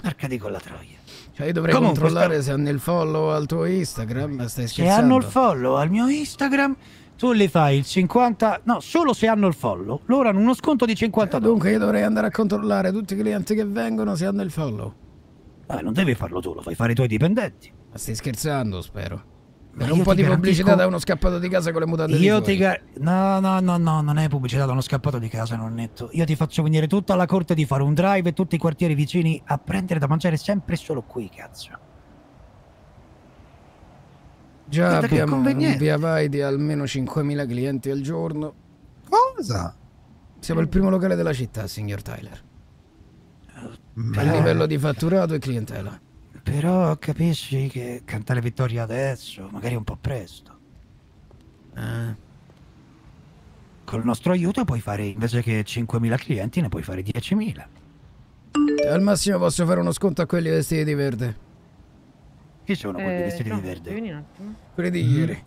Porca di quella troia. Cioè io dovrei Comunque, controllare se hanno il follow al tuo Instagram. Ma stai Se scherzando? hanno il follow al mio Instagram, tu li fai il 50... No, solo se hanno il follow, loro hanno uno sconto di 50 dollari. Dunque io dovrei andare a controllare tutti i clienti che vengono se hanno il follow. Eh, non devi farlo tu, lo fai fare i tuoi dipendenti. Ma stai scherzando, spero. Ma un po' di pubblicità da uno scappato di casa con le mutande Io ti No, no, no, no, non è pubblicità da uno scappato di casa, nonnetto. Io ti faccio venire tutta la corte di fare un drive e tutti i quartieri vicini a prendere da mangiare sempre e solo qui, cazzo. Già Guarda abbiamo un via vai di almeno 5.000 clienti al giorno. Cosa? Siamo il primo locale della città, signor Tyler. Beh. Il livello di fatturato e clientela. Però capisci che cantare vittoria adesso, magari è un po' presto. Eh. Col nostro aiuto puoi fare, invece che 5.000 clienti, ne puoi fare 10.000. Al massimo posso fare uno sconto a quelli vestiti di verde. Chi sono quelli Eh, vestiti no, di verde? vieni un attimo. Quelli di Mhm. ieri.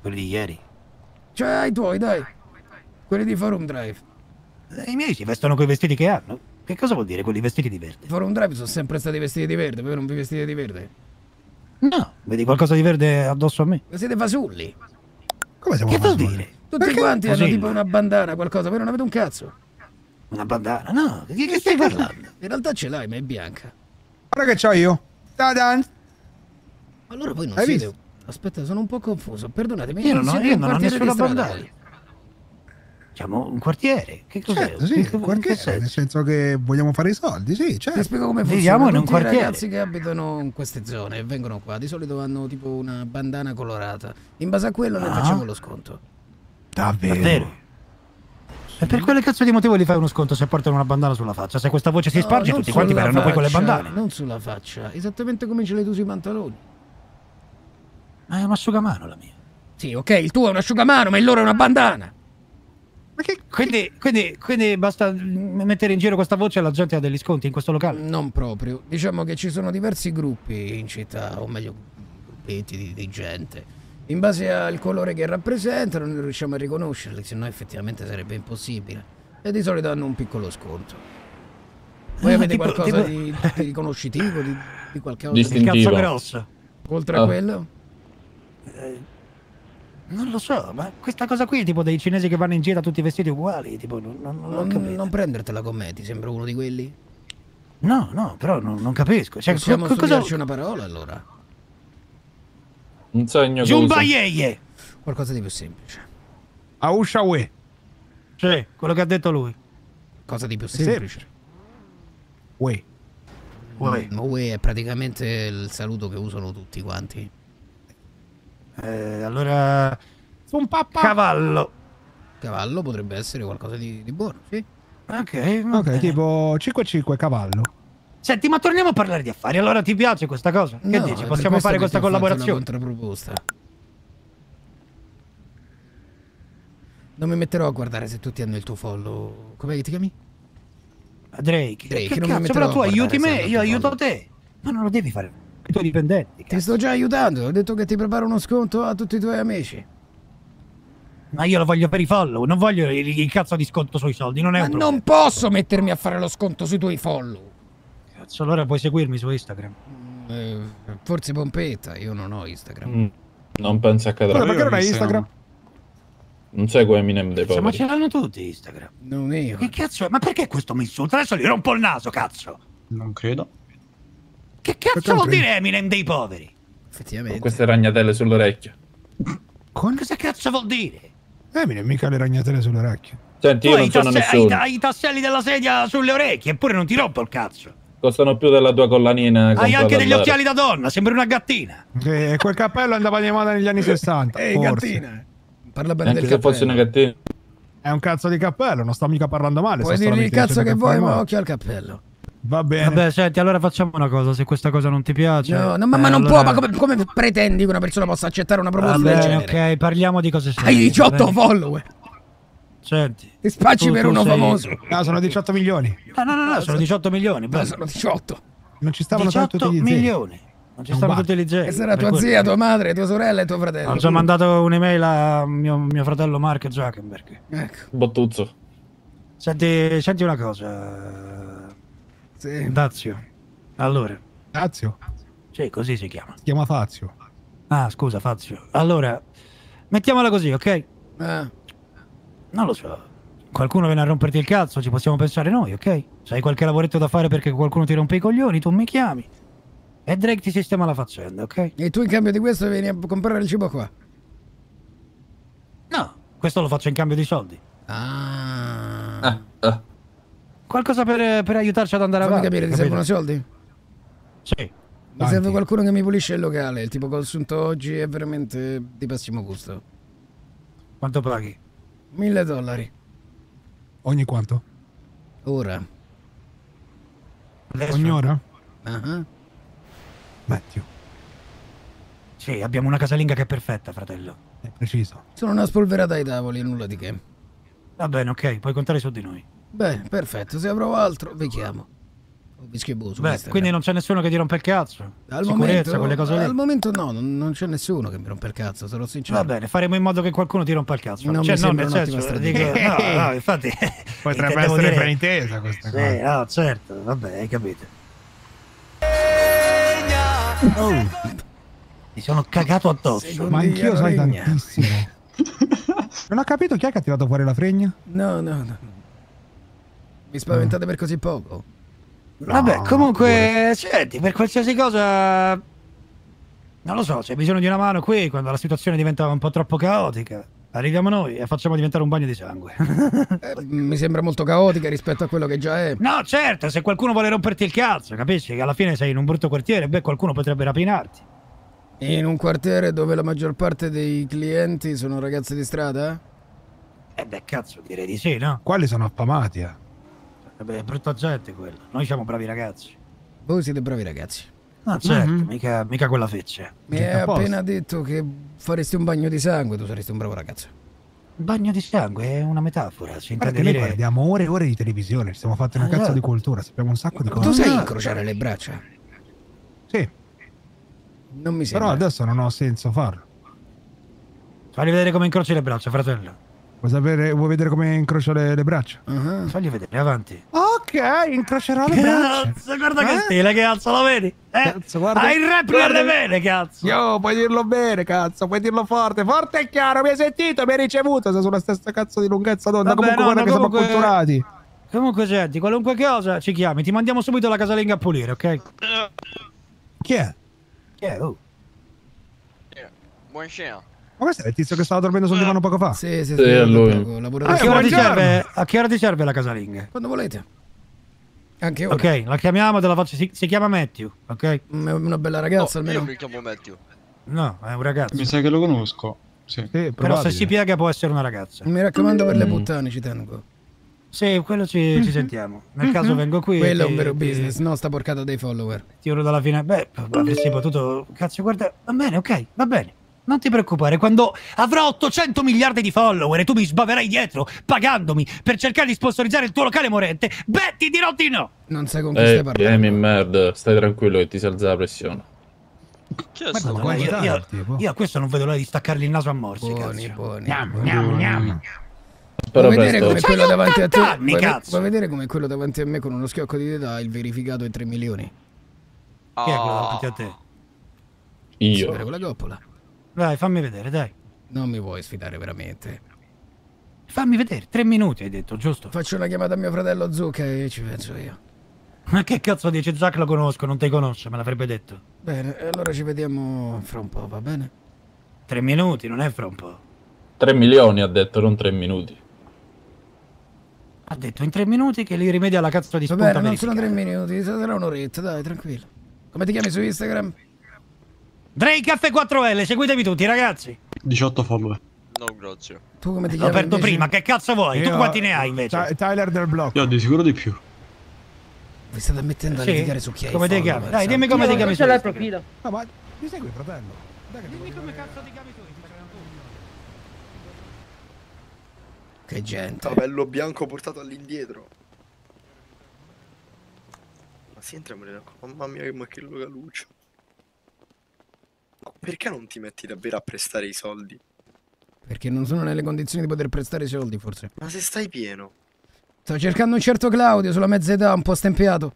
Quelli di ieri. Cioè, ai tuoi, dai. Quelli di Forum Drive. Eh, I miei si vestono coi vestiti che hanno. Che cosa vuol dire quelli vestiti di verde? Forum Drive sono sempre stati vestiti di verde, voi non vi vestite di verde. No, vedi qualcosa di verde addosso a me? Siete fasulli. Come siamo Che vuol fasulli? dire? Tutti Perché? quanti hanno tipo una bandana, qualcosa, voi non avete un cazzo. Una bandana? No, di che stai parlando? In realtà ce l'hai, ma è bianca. Guarda che c'ho io. Ta-dan. Allora voi non Hai siete... visto? Aspetta, sono un po' confuso, perdonatemi. Io non ho, io non ho nessuna bandana. Siamo un quartiere. Che cos'è? Certo, sì, Che- un quartiere, senso? nel senso che vogliamo fare i soldi, sì, Ti certo. spiego come Viviamo funziona. in un i quartiere. ragazzi che abitano in queste zone e vengono qua, di solito hanno tipo una bandana colorata. In base a quello noi Ah. facciamo lo sconto. Davvero. Davvero? E per quale cazzo di motivo gli fai uno sconto se portano una bandana sulla faccia? Se questa voce si No, sparge, non tutti quanti verranno poi con le bandane. Non sulla faccia, esattamente come ce l'hai tu sui pantaloni. Ma è un asciugamano la mia. Sì, ok, il tuo è un asciugamano, ma il loro è una bandana. Quindi, quindi, quindi basta mettere in giro questa voce e la gente ha degli sconti in questo locale? Non proprio. Diciamo che ci sono diversi gruppi in città, o meglio, gruppetti di, di gente. In base al colore che rappresentano, non riusciamo a riconoscerli, se no effettivamente sarebbe impossibile. E di solito hanno un piccolo sconto. Voi Ah, avete tipo- qualcosa tipo- di, di riconoscitivo, di, di qualcosa? Il cazzo grosso. Oltre Ah. a quello? Non lo so, ma questa cosa qui è tipo dei cinesi che vanno in giro tutti vestiti uguali, tipo, non, non, non Non, non prendertela con me, ti sembra uno di quelli? No, no, però non, non capisco. Cioè, Possiamo co- cosa... una parola allora? Un segno Zumbayeye! Qualcosa di più semplice. Ausha Ue. Sì, quello che ha detto lui. Cosa di più semplice? Ue. Uè. Ma Ue è praticamente il saluto che usano tutti quanti. Eh, allora... Un papà. Cavallo. Cavallo potrebbe essere qualcosa di, di buono, sì. Ok, Ok, bene. tipo 5-5 cavallo. Senti, ma torniamo a parlare di affari. Allora ti piace questa cosa? Che No, dici? Possiamo fare che questa ti ho fatto collaborazione? Una contrapproposta. Non mi metterò a guardare se tutti hanno il tuo follow. Com'è che ti chiami? Drake. Drake, che non mi cazzo, metterò però tu aiuti me, io aiuto follow. te. Ma non lo devi fare. I tuoi dipendenti. Ti sto già aiutando, ho detto che ti preparo uno sconto a tutti i tuoi amici. Ma io lo voglio per i follow, non voglio il, il cazzo di sconto sui soldi, non è Ma un problema. non posso mettermi a fare lo sconto sui tuoi follow. Cazzo, allora puoi seguirmi su Instagram. Eh, forse Pompetta, io non ho Instagram. Mm, Non penso accadrà. Scusa, perché non hai Instagram? Non seguo Eminem dei Sì, ma poveri. ce l'hanno tutti Instagram. Non io. Che cazzo è? Ma perché questo mi insulta? Adesso gli rompo il naso, cazzo. Non credo. Che cazzo Perché vuol dire Eminem dei poveri? Con Effettivamente. queste ragnatele sull'orecchio. Con Cosa cazzo vuol dire? Eminem, mica le ragnatele sulle orecchie. Senti, Tu io non sono tasse- hai- nessuno. hai i tasselli della sedia sulle orecchie, eppure non ti rompo il cazzo. Costano più della tua collanina. Hai anche degli occhiali da donna, sembri una gattina. E quel cappello andava di moda negli anni 60. Ehi, forse. gattina. Parla bene Anche del se fosse una gattina. È un cazzo di cappello, non sto mica parlando male. Puoi dirgli il cazzo che vuoi, ma occhio al cappello. Va bene. Vabbè, senti, allora facciamo una cosa, se questa cosa non ti piace. No, no, ma, ma eh, non allora- può, ma come, come pretendi che una persona possa accettare una proposta Va del genere? ok, parliamo di cose serie. Hai 18 va bene? follower. Senti. Ti spacci Tu- per tu uno sei- famoso. No, sono 18 milioni. No, no, no, no, sono 18 milioni. No, sono 18. Non ci stavano tanto 18 tutti gli milioni. Non ci va. tutti i zeri. E sarà tua zia, tua madre, tua sorella e tuo fratello. Ho già mandato un'email a mio, mio fratello Mark Zuckerberg. Ecco. Bottuzzo. Senti, senti una cosa. Sì. Dazio. Allora, Fazio. sì, così si chiama. Si chiama Fazio. Ah, scusa, Fazio. Allora, mettiamola così, ok? Ah, Non lo so. Qualcuno viene a romperti il cazzo, ci possiamo pensare noi, ok? Se hai qualche lavoretto da fare perché qualcuno ti rompe i coglioni, tu mi chiami. E Drake ti sistema la faccenda, ok? E tu in cambio di questo vieni a comprare il cibo qua. No, questo lo faccio in cambio di soldi. Ah. Ah, ah. Qualcosa per, per aiutarci ad andare Fammi avanti. capire, ti capito? servono soldi? Sì. Mi serve qualcuno che mi pulisce il locale. Il tipo che ho assunto oggi è veramente di pessimo gusto. Quanto paghi? Mille dollari. Ogni quanto? Ora. Adesso? Ogni ora? Ah, Matthew. Sì, abbiamo una casalinga che è perfetta, fratello. È preciso. Sono una spolverata ai tavoli, nulla di che. Va bene, ok, puoi contare su di noi. Beh, perfetto. Se avrò altro, vi chiamo. Boo su Beh, quindi non c'è nessuno che ti rompe il cazzo. Al Sicurezza, momento, quelle cose lì. al momento no, non, non c'è nessuno che mi rompe il cazzo, sarò sincero. Va bene, faremo in modo che qualcuno ti rompa il cazzo. Non cioè, mi no, sembra nel un'ottima senso, strategia. dico, no, no, infatti. Potrebbe essere dire- fraintesa questa cosa. no, certo, vabbè, hai capito. Oh, Mi sono cagato addosso. ma anch'io sai tantissimo. Non ho capito chi è che ha tirato fuori la fregna? No, no, no. Mi spaventate per così poco. Vabbè, comunque, senti, per qualsiasi cosa. Non lo so, c'è bisogno di una mano qui quando la situazione diventa un po' troppo caotica. Arriviamo noi e facciamo diventare un bagno di sangue. Eh, mi sembra molto caotica rispetto a quello che già è. No, certo, se qualcuno vuole romperti il cazzo, capisci? Che alla fine sei in un brutto quartiere, beh, qualcuno potrebbe rapinarti. In un quartiere dove la maggior parte dei clienti sono ragazze di strada? Eh beh, cazzo, direi di sì, no? Quelli sono affamati. eh. Vabbè, è brutta gente quella. Noi siamo bravi ragazzi. Voi siete bravi ragazzi. No, certo, Mhm. mica, mica quella feccia. Mi hai appena detto che faresti un bagno di sangue, tu saresti un bravo ragazzo. Bagno di sangue è una metafora, si intende dire... guardiamo ore e ore di televisione, ci siamo fatti una Ah, cazzo di cultura, sappiamo un sacco di Tu cose. sai incrociare le braccia? Sì, Non mi però sembra. adesso non ho senso farlo. Fagli vedere come incroci le braccia, fratello. Vuoi, sapere, vuoi vedere come incrocio le, le braccia? Uh-huh. Fagli vedere, avanti. Ok, incrocerò le braccia. Cazzo, guarda che Eh? stile, cazzo, lo vedi? Eh? Cazzo, guarda- Hai il replica guarda- bene, cazzo. Io puoi dirlo bene, cazzo, puoi dirlo forte, forte e chiaro, mi hai sentito, mi hai ricevuto, sei sulla stessa cazzo di lunghezza d'onda, Vabbè, comunque no, guarda no, che siamo comunque- acculturati. Comunque, senti, qualunque cosa ci chiami, ti mandiamo subito la casalinga a pulire, ok? Chi è? Chi è? Oh. Buonasera. Ma questo è il tizio che stava dormendo sul divano poco fa? Sì, sì, Sì, lui. poco, lavora A che, ora ti serve, a che ora ti serve la casalinga? Quando volete. Anche ora. Ok, la chiamiamo, te la faccio. Si, si chiama Matthew, ok? Mm, una bella ragazza almeno. Io mi chiamo Matthew. No, è un ragazzo. Mi sa che lo conosco. Sì. Però se si piega può essere una ragazza. Mi raccomando per le Mm. puttane, ci tengo. Sì, quello ci, ci sentiamo. Nel caso vengo qui. Quello è ti- un vero ti- business, no sta porcata dei follower. Ti uro dalla fine. Beh, avresti potuto. Cazzo, guarda. Va bene, ok, va bene. Non ti preoccupare, quando avrò 800 miliardi di follower e tu mi sbaverai dietro pagandomi per cercare di sponsorizzare il tuo locale morente, beh, ti dirò di no. Non sai con chi stai Eh, parlando. Amy, merda, stai tranquillo che ti si alza la pressione. Madonna, io, io- io a questo non vedo l'ora di staccargli il naso a morsi. Buoni, cazzo. buoni. Gnam, gnam, gnam. Spero Vuoi vedere presto. come quello davanti a te? 80 anni, vuoi, cazzo. vuoi vedere come quello davanti a me con uno schiocco di dita ha il verificato in 3 milioni? Chi è quello davanti a te? Io. Sapere con la coppola. Dai, fammi vedere, dai. Non mi vuoi sfidare veramente. Fammi vedere, tre minuti hai detto, giusto? Faccio una chiamata a mio fratello Zucca e ci penso io. Ma che cazzo dici? Zack lo conosco, non ti conosce, me l'avrebbe detto. Bene, allora ci vediamo fra un po', va bene? Tre minuti, non è fra un po'. 3 milioni ha detto, non 3 minuti. Ha detto in tre minuti che li rimedia alla cazzo di Va spunta bene, non sono. 3 minuti, sarà un'oretta, dai, tranquillo. Come ti chiami su Instagram? Drake F4L, seguitemi tutti, ragazzi. 18 follower. No, grazie. Tu come ti L'ho chiami? aperto invece? prima, che cazzo vuoi? Tu Io- quanti ne hai invece? Ty- Tyler del blocco. Io ho di sicuro di più. Vi state mettendo a Sì? litigare su chi è Come ti chiami? Dai, dimmi come ti chiami su l'ho Instagram. profilo. No, ma mi segui, fratello? Dimmi come cazzo ti chiami tu. Che gente. Capello bianco portato all'indietro. Ma si entra nella... Mamma mia, ma che logaluccio. Perché non ti metti davvero a prestare i soldi? Perché non sono nelle condizioni di poter prestare i soldi, forse. Ma se stai pieno. Sto cercando un certo Claudio sulla mezza età, un po' stempiato.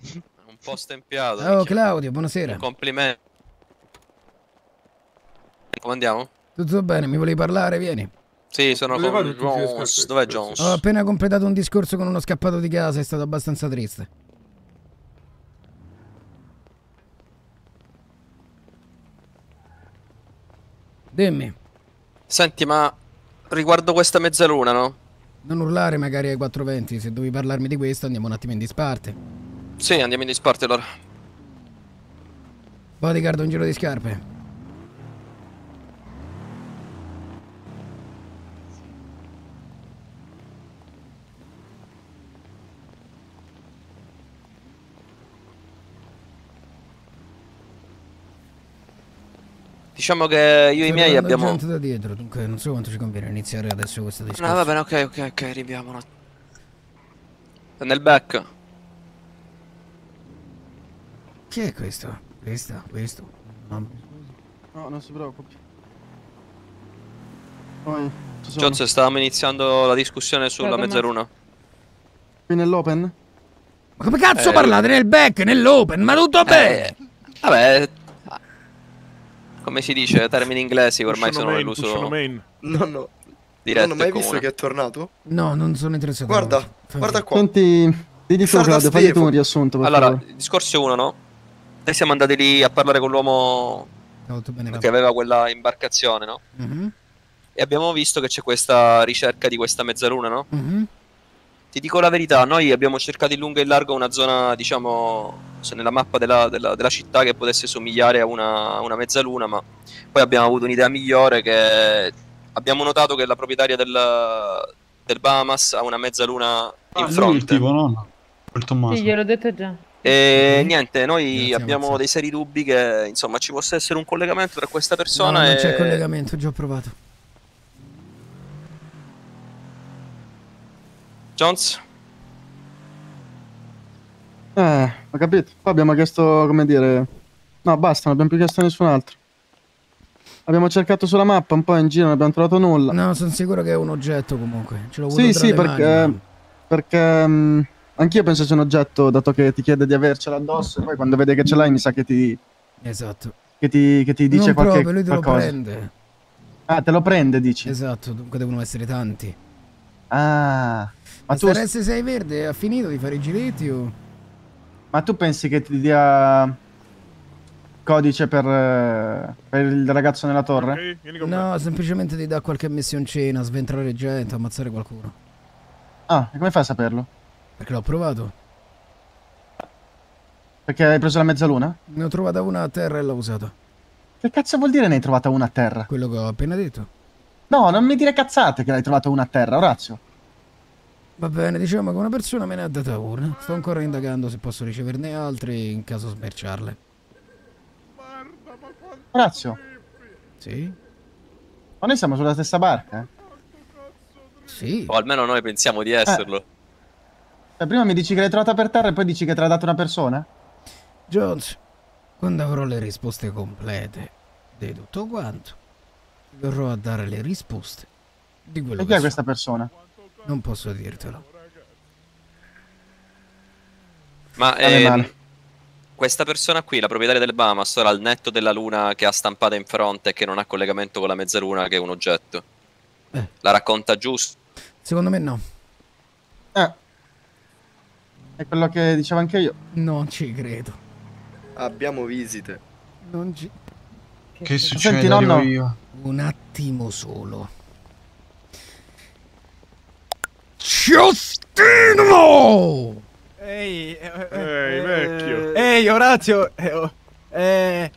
Un po' stempiato. Oh. Claudio, buonasera. Un complimento. Come andiamo? Tutto bene, mi volevi parlare? Vieni. Sì, sono Dove con Jones. Dov'è Jones? Ho appena completato un discorso con uno scappato di casa, è stato abbastanza triste. Dimmi, Senti, ma riguardo questa mezzaluna, no? non urlare magari ai 420, se devi parlarmi di questo andiamo un attimo in disparte. Sì, andiamo in disparte allora. Bodyguard, un giro di scarpe. Diciamo che io e i miei abbiamo... gente da dietro, dunque non so quanto ci conviene iniziare adesso questo discorso. No, va bene, ok, ok, ok, arriviamo. È Nel back. chi è questo? Questa, questo. No. No, non si preoccupi. Sono. Jones, stavamo iniziando la discussione sulla mezzaluna. Qui nell'open? Ma come cazzo Eh, parlate nel back, nell'open? Ma tutto bene? Vabbè, come si dice, termini inglesi ormai sono main, nell'uso main. No, no. diretto non ho mai visto comune. che è tornato? No, non sono interessato. Guarda, Fai guarda qua. Senti, digli tu Claudio, fagli tu un riassunto Allora, favore. il discorso è uno, no? Noi siamo andati lì a parlare con l'uomo bene. che aveva quella imbarcazione, no? Mhm, E abbiamo visto che c'è questa ricerca di questa mezzaluna, no? mhm. Ti dico la verità, noi abbiamo cercato in lungo e in largo una zona, diciamo, nella mappa della, della- della città che potesse somigliare a una, una mezzaluna, ma poi abbiamo avuto un'idea migliore che abbiamo notato che la proprietaria del, del Bahamas ha una mezzaluna in Ah, il fronte. tipo, no? Quel Tommaso. Sì, gliel'ho detto già. E niente, noi Grazie, abbiamo dei seri dubbi che insomma ci possa essere un collegamento tra questa No, persona non e... c'è collegamento, già ho provato. Jones? Eh, ho capito. Poi abbiamo chiesto, come dire... No, basta, non abbiamo più chiesto a nessun altro. Abbiamo cercato sulla mappa un po' in giro, non abbiamo trovato nulla. No, sono sicuro che è un oggetto comunque. Ce l'ho Sì, tra sì, le perché, mani, perché mm, anch'io penso sia un oggetto, dato che ti chiede di avercela addosso, e poi quando vede che ce l'hai mi sa che ti, Esatto. che ti, che ti dice non qualche proprio, lui te lo qualcosa. prende. Ah, te lo prende, dici? Esatto, dunque devono essere tanti. Ah, ma Ma tu, RS6 verde ha finito di fare i giretti o... ma tu pensi che ti dia codice per, eh, per il ragazzo nella torre? Ok, vieni con me. No, semplicemente ti dà qualche missioncina, sventrare gente, ammazzare qualcuno. Ah, e come fai a saperlo? Perché l'ho provato. Perché hai preso la mezzaluna? Ne ho trovata una a terra e l'ho usata. Che cazzo vuol dire ne hai trovata una a terra? Quello che ho appena detto. No, non mi dire cazzate che l'hai trovata una a terra, Orazio. Va bene, diciamo che una persona me ne ha data una. Sto ancora indagando se posso riceverne altre in caso smerciarle. Orazio, Sì? ma noi siamo sulla stessa barca, eh? Sì. O almeno noi pensiamo di esserlo. Cioè, prima mi dici che l'hai trovata per terra e poi dici che te l'ha data una persona? Jones, quando avrò le risposte complete di tutto quanto, verrò a dare le risposte di quello E chi che è so. questa persona? Non posso dirtelo. Ma male. questa persona qui, la proprietaria del Bahamas, ora al netto della luna che ha stampata in fronte e che non ha collegamento con la mezzaluna, che è un oggetto. Eh. La racconta giusto? Secondo me no. Eh. È quello che dicevo anche io. Non ci credo. Abbiamo visite. Non ci... Che Senti, succede? nonno. Arrivo io. Un attimo solo. Giustino! Ehi, eh, Ehi, vecchio. Ehi, Orazio. eh, oh, eh,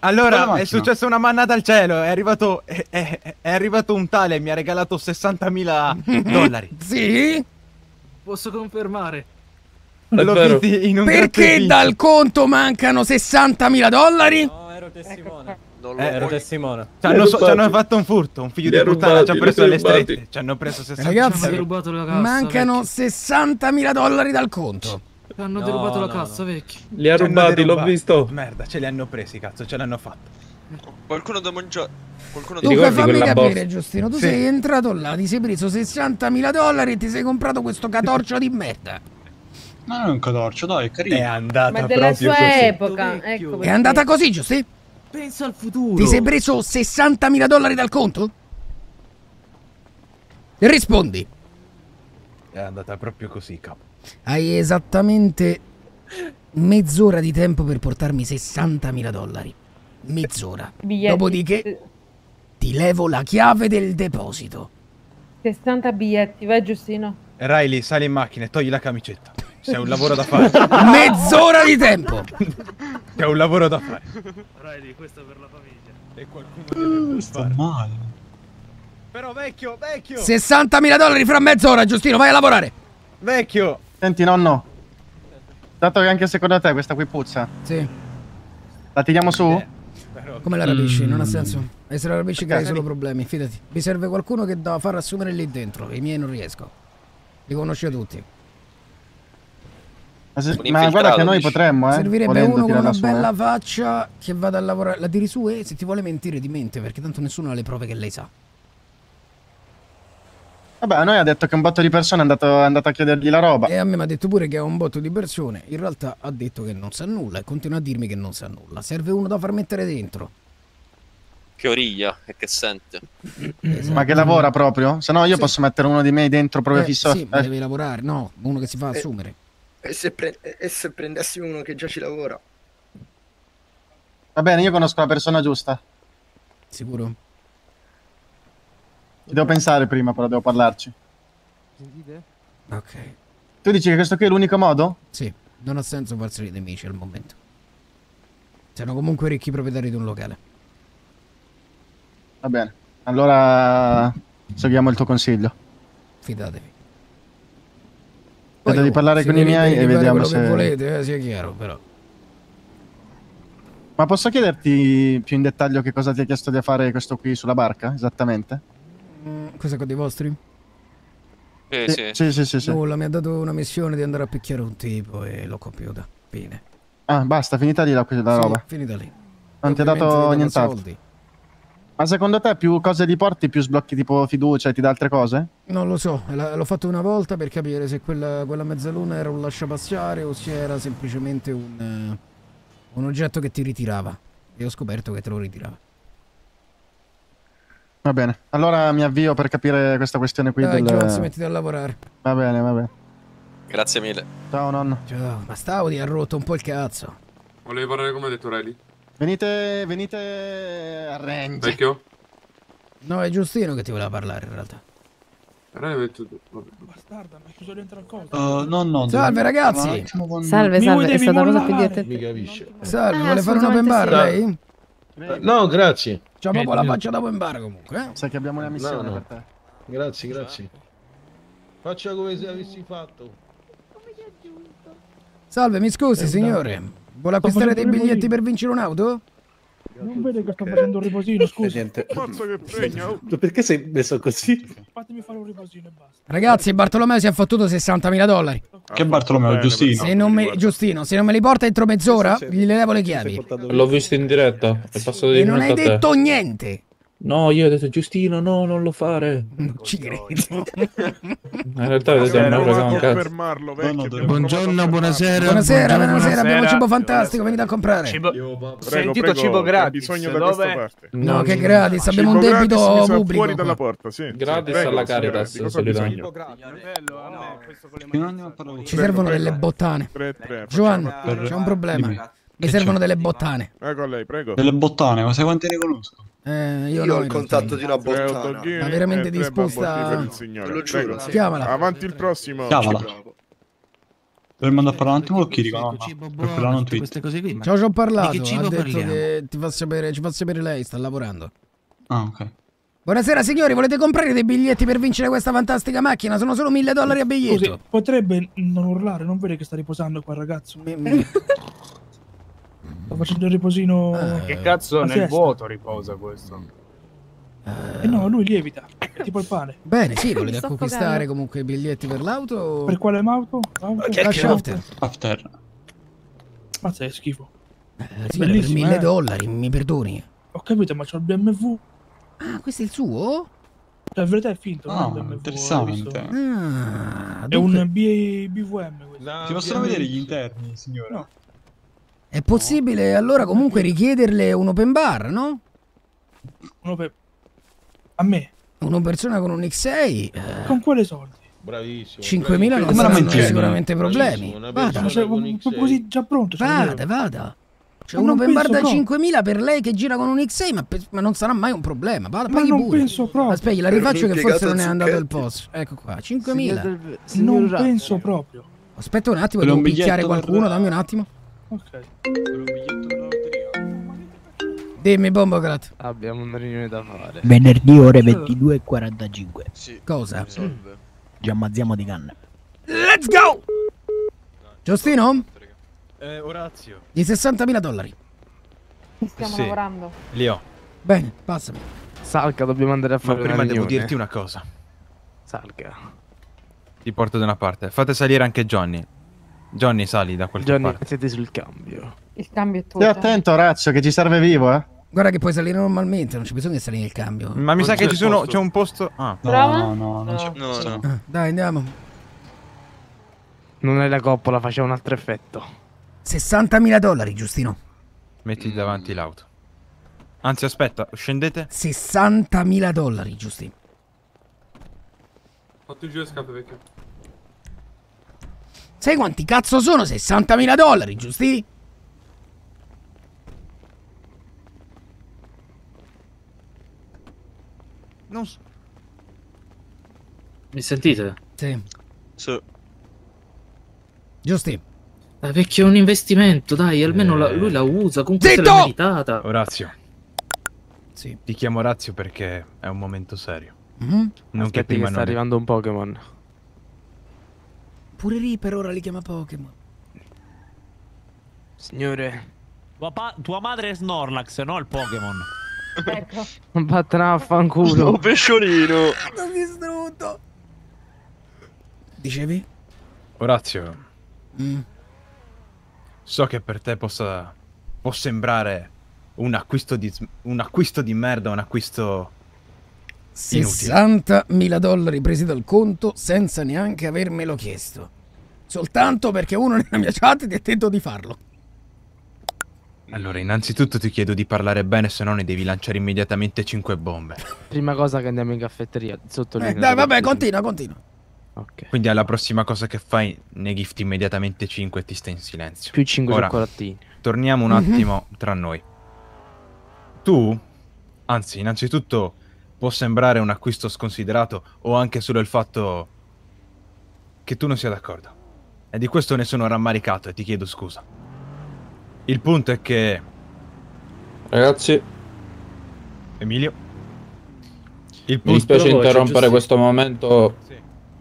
allora, è successa una mannata al cielo. È arrivato, è, è- è arrivato un tale e mi ha regalato 60.000 dollari. Sì? Posso confermare. Non è L'ho vero. visti in un Perché dal conto mancano 60.000 dollari? No, ero testimone. Non Eh, lo Ero puoi- testimone. Ci hanno, so- ci hanno fatto un furto. Un figlio Li di puttana ci ha rubati, preso le strette. Ci hanno preso 60 Ragazzi, Ci hanno derubato la cassa. Mancano vecchio. 60.000 dollari dal conto. Ci hanno No, derubato la no, cassa, no. vecchio. Li ha hanno rubati, l'ho visto. Merda, ce li hanno presi, cazzo, ce l'hanno fatto. Qualcuno da mangiare. Qualcuno Dunque fammi capire, borsa? Giustino, tu Sì. sei entrato là, ti sei preso 60.000 dollari e ti sei comprato questo catorcio di merda. No, non è un catorcio, dai, è carino. È andata Ma della proprio sua così. epoca. Ecco È andata così, Giusti? Pensa al futuro. Ti sei preso 60.000 dollari dal conto? Rispondi. È andata proprio così, capo. Hai esattamente mezz'ora di tempo per portarmi 60.000 dollari. Mezz'ora. Biglietti. Dopodiché ti levo la chiave del deposito. 60 biglietti, vai Giustino. Riley, sali in macchina e togli la camicetta. C'è un lavoro da fare. Mezz'ora di tempo. C'è un lavoro da fare. Riley, questo per la famiglia. E qualcuno deve Sta fare. male. Però vecchio, vecchio. 60.000 dollari fra mezz'ora, Giustino, vai a lavorare. Vecchio. Senti, nonno. Dato che anche secondo te questa qui puzza, Sì. la tiriamo su? Eh, Però... Come la rapisci? Non ha senso. E se la rapisci crei solo problemi, fidati. Mi serve qualcuno che da far assumere lì dentro. I miei non riesco. Li conosce tutti. Ma, se- ma guarda che noi dici? potremmo, eh. Servirebbe uno con una su, eh. bella faccia che vada a lavorare. La tiri su e se ti vuole mentire di mente, perché tanto nessuno ha le prove che lei sa. Vabbè, a noi ha detto che un botto di persone è andato, è andato a chiedergli la roba. E a me mi ha detto pure che ha un botto di persone. In realtà ha detto che non sa nulla e continua a dirmi che non sa nulla. Serve uno da far mettere dentro. Che origlia e che sente. Ma che lavora proprio? Se no io posso mettere uno di me dentro proprio Eh, fisso. sì, ma eh. devi lavorare. No, uno che si fa Eh. assumere. E se, pre- e se prendessimo uno che già ci lavora? Va bene, io conosco la persona giusta. Sicuro? Ci devo pensare prima, però devo parlarci. Ok. Tu dici che questo qui è l'unico modo? Sì, non ha senso farsi dei nemici al momento. Siamo comunque ricchi proprietari di un locale. Va bene. Allora seguiamo il tuo consiglio. Fidatevi. Vedo di parlare con i miei e vediamo quello se... che volete, eh, sia chiaro, però. Ma posso chiederti più in dettaglio che cosa ti ha chiesto di fare questo qui sulla barca, esattamente? Mm, Cosa con dei vostri? Sì, Sì, sì. sì, sì, sì. Nulla, mi ha dato una missione di andare a picchiare un tipo e l'ho compiuta. Fine. Ah, basta, finita lì la, la Sì, roba. finita lì. Non ti ha dato nient'altro. Ma secondo te più cose gli porti, più sblocchi tipo fiducia e ti dà altre cose? Non lo so, l'ho fatto una volta per capire se quella, quella mezzaluna era un lasciapassare o se era semplicemente un, eh, un oggetto che ti ritirava. E ho scoperto che te lo ritirava. Va bene. Allora mi avvio per capire questa questione qui Dai, del... Jones, mettiti a lavorare. Va bene, va bene. Grazie mille. Ciao nonno. Ciao, ma stavo ti ha rotto un po' il cazzo. Volevi parlare come ha detto Riley? Venite, venite a Range. Vecchio? No, è Giustino che ti voleva parlare in realtà. Ha. Bastarda, mi hai chiuso dentro al coso. Uh, no, no. Salve, ragazzi. con- Salve, Mi salve, è stata la cosa più divertente. Salve, Eh, vuole fare un open bar assolutamente lei? No, grazie. C'ha proprio la faccia da open bar comunque, eh? Sai che abbiamo una missione No, no. per te. Grazie, grazie. Faccia come se avessi fatto. Salve, mi scusi, signore. Vuole acquistare dei biglietti riposino. per vincere un'auto? Non vede che sto facendo un riposino, scusa. Mazza che pregna. oh. Perché sei messo così? Fatemi fare un riposino e basta. Ragazzi, Bartolomeo si è fottuto 60.000 dollari. Che Bartolomeo, Giustino? Se non me, Giustino, se non me li porta entro mezz'ora, gli levo le chiavi. L'ho visto in diretta. È passato di E non hai detto niente. No, io ho detto Giustino, no, non lo fare. Non ci credo. In realtà a un provato a cazzo. fermarlo, vecchio. Buongiorno, buonasera. Buonasera, buonasera, abbiamo cibo fantastico, venite a comprare. Prego, Sentito prego, cibo gratis. bisogno da Dove? questa parte. No, che gratis, abbiamo un Cibo gratis, debito pubblico. fuori dalla porta, sì. Gratis Prego, alla Caritas, bisogno? Ci servono delle bottane. Giovanni, c'è un problema. Mi servono delle bottane. Ecco a lei, prego. Delle bottane, ma sai quante ne conosco? Eh, io, Io no, ho il contatto di una bottana. Ma veramente disposta- lo giuro, sì. Chiamala. Avanti il prossimo. Chiamala. Per mandare a parlare un attimo con Chirico, no? Per parlare un tweet. qui. Ciao, ci ho parlato. Di che cibo ha detto parliamo? che ti fa sapere, ci fa sapere lei, sta lavorando. Ah, ok. Buonasera signori, volete comprare dei biglietti per vincere questa fantastica macchina? Sono solo 1000 dollari a Scusi, biglietto. potrebbe non urlare, non vede che sta riposando qua, ragazzo. Sto facendo il riposino. Ah, Che cazzo nel siesta. vuoto riposa questo? Eh no, lui lievita. È tipo il pane. Bene, sì, volete acquistare affogando. comunque i biglietti per l'auto? o- Per quale auto? auto? Che- after. After. Mazza, è schifo. Eh, sì, per 1000 eh. dollari, mi perdoni. Ho capito, ma c'ho il BMW. Ah, questo è il suo? Cioè, in verità è finto. Ah, non è il BMW, interessante. Ah, È dunque, un B- BVM questo. Si possono vedere gli interni, signore? No. È possibile allora comunque richiederle un open bar, no? Uno per... A me. Una persona con un X6, eh, Con quale soldi? Bravissimo. 5.000 non saranno sicuramente problemi. Una Vada, Ma se, così già pronto. vada, vada. C'è un open bar da penso 5.000 per lei che gira con un X6, ma, ma non sarà mai un problema. Vada, Ma paghi non pure. penso proprio. Aspetta, la rifaccio che forse non è andato il Zucchetti. posto. Ecco qua, 5.000. Non penso proprio. Aspetta un attimo, devo un picchiare qualcuno, dammi un attimo. Ok. Dimmi, Bombocrat. Abbiamo una riunione da fare. Venerdì ore 22.45. Sì. Cosa? Ci ammazziamo di canne. Let's go! Giustino? Eh, Orazio. Di 60.000 dollari. Stiamo Sì. lavorando. Li ho. Bene, passami. Salga, dobbiamo andare a Ma fare prima una devo riunione. dirti una cosa. Salga. Ti porto da una parte. Fate salire anche Johnny. Johnny, sali da qualche Johnny, parte. siete sul cambio. Il cambio è tutto. Stai attento, Orazio, che ci serve vivo, eh. Guarda che puoi salire normalmente, non c'è bisogno di salire nel cambio. Ma mi sa che ci sono, c'è un posto... Ah. Prova? No, no, non c'è. No, no. Ah, dai, andiamo. Non è la coppola, faceva un altro effetto. 60.000 dollari, Giustino. Metti davanti l'auto. Anzi, aspetta, scendete. 60.000 dollari, Giustino. Fatto il giro di vecchio. Sai quanti cazzo sono 60.000 dollari, Giusti? Non so. Mi sentite? Sì. Sì. Giusti. Dai, vecchio, è un investimento, dai, almeno la- lui la usa, comunque se Zitto! l'è meritata. Orazio. Sì. Ti chiamo Orazio perché è un momento serio. Mhm. Non che Aspetti prima che sta non arrivando un Pokémon. Pure Reaper ora li chiama Pokémon. Signore, Tua, tua madre è Snorlax, no il Pokémon. Ecco. vattene a fanculo. Oh, pesciolino. Sono distrutto. Dicevi? Orazio, Mm. so che per te possa può sembrare un acquisto di un acquisto di merda, un acquisto. 60.000 dollari presi dal conto senza neanche avermelo chiesto. Soltanto perché uno nella mia chat ti ha detto di farlo. Allora, innanzitutto ti chiedo di parlare bene, se no ne devi lanciare immediatamente 5 bombe. Prima cosa che andiamo in caffetteria, sotto Eh, dai, vabbè, continua, continua. Quindi alla prossima cosa che fai ne gifti immediatamente 5 e ti stai in silenzio. Più cinque Ora, cioccolatini. Torniamo un Mhm. attimo tra noi. Tu, anzi, innanzitutto può sembrare un acquisto sconsiderato o anche solo il fatto che tu non sia d'accordo. E di questo ne sono rammaricato e ti chiedo scusa. Il punto è che... Ragazzi, Emilio? Il mi punto... dispiace interrompere questo momento.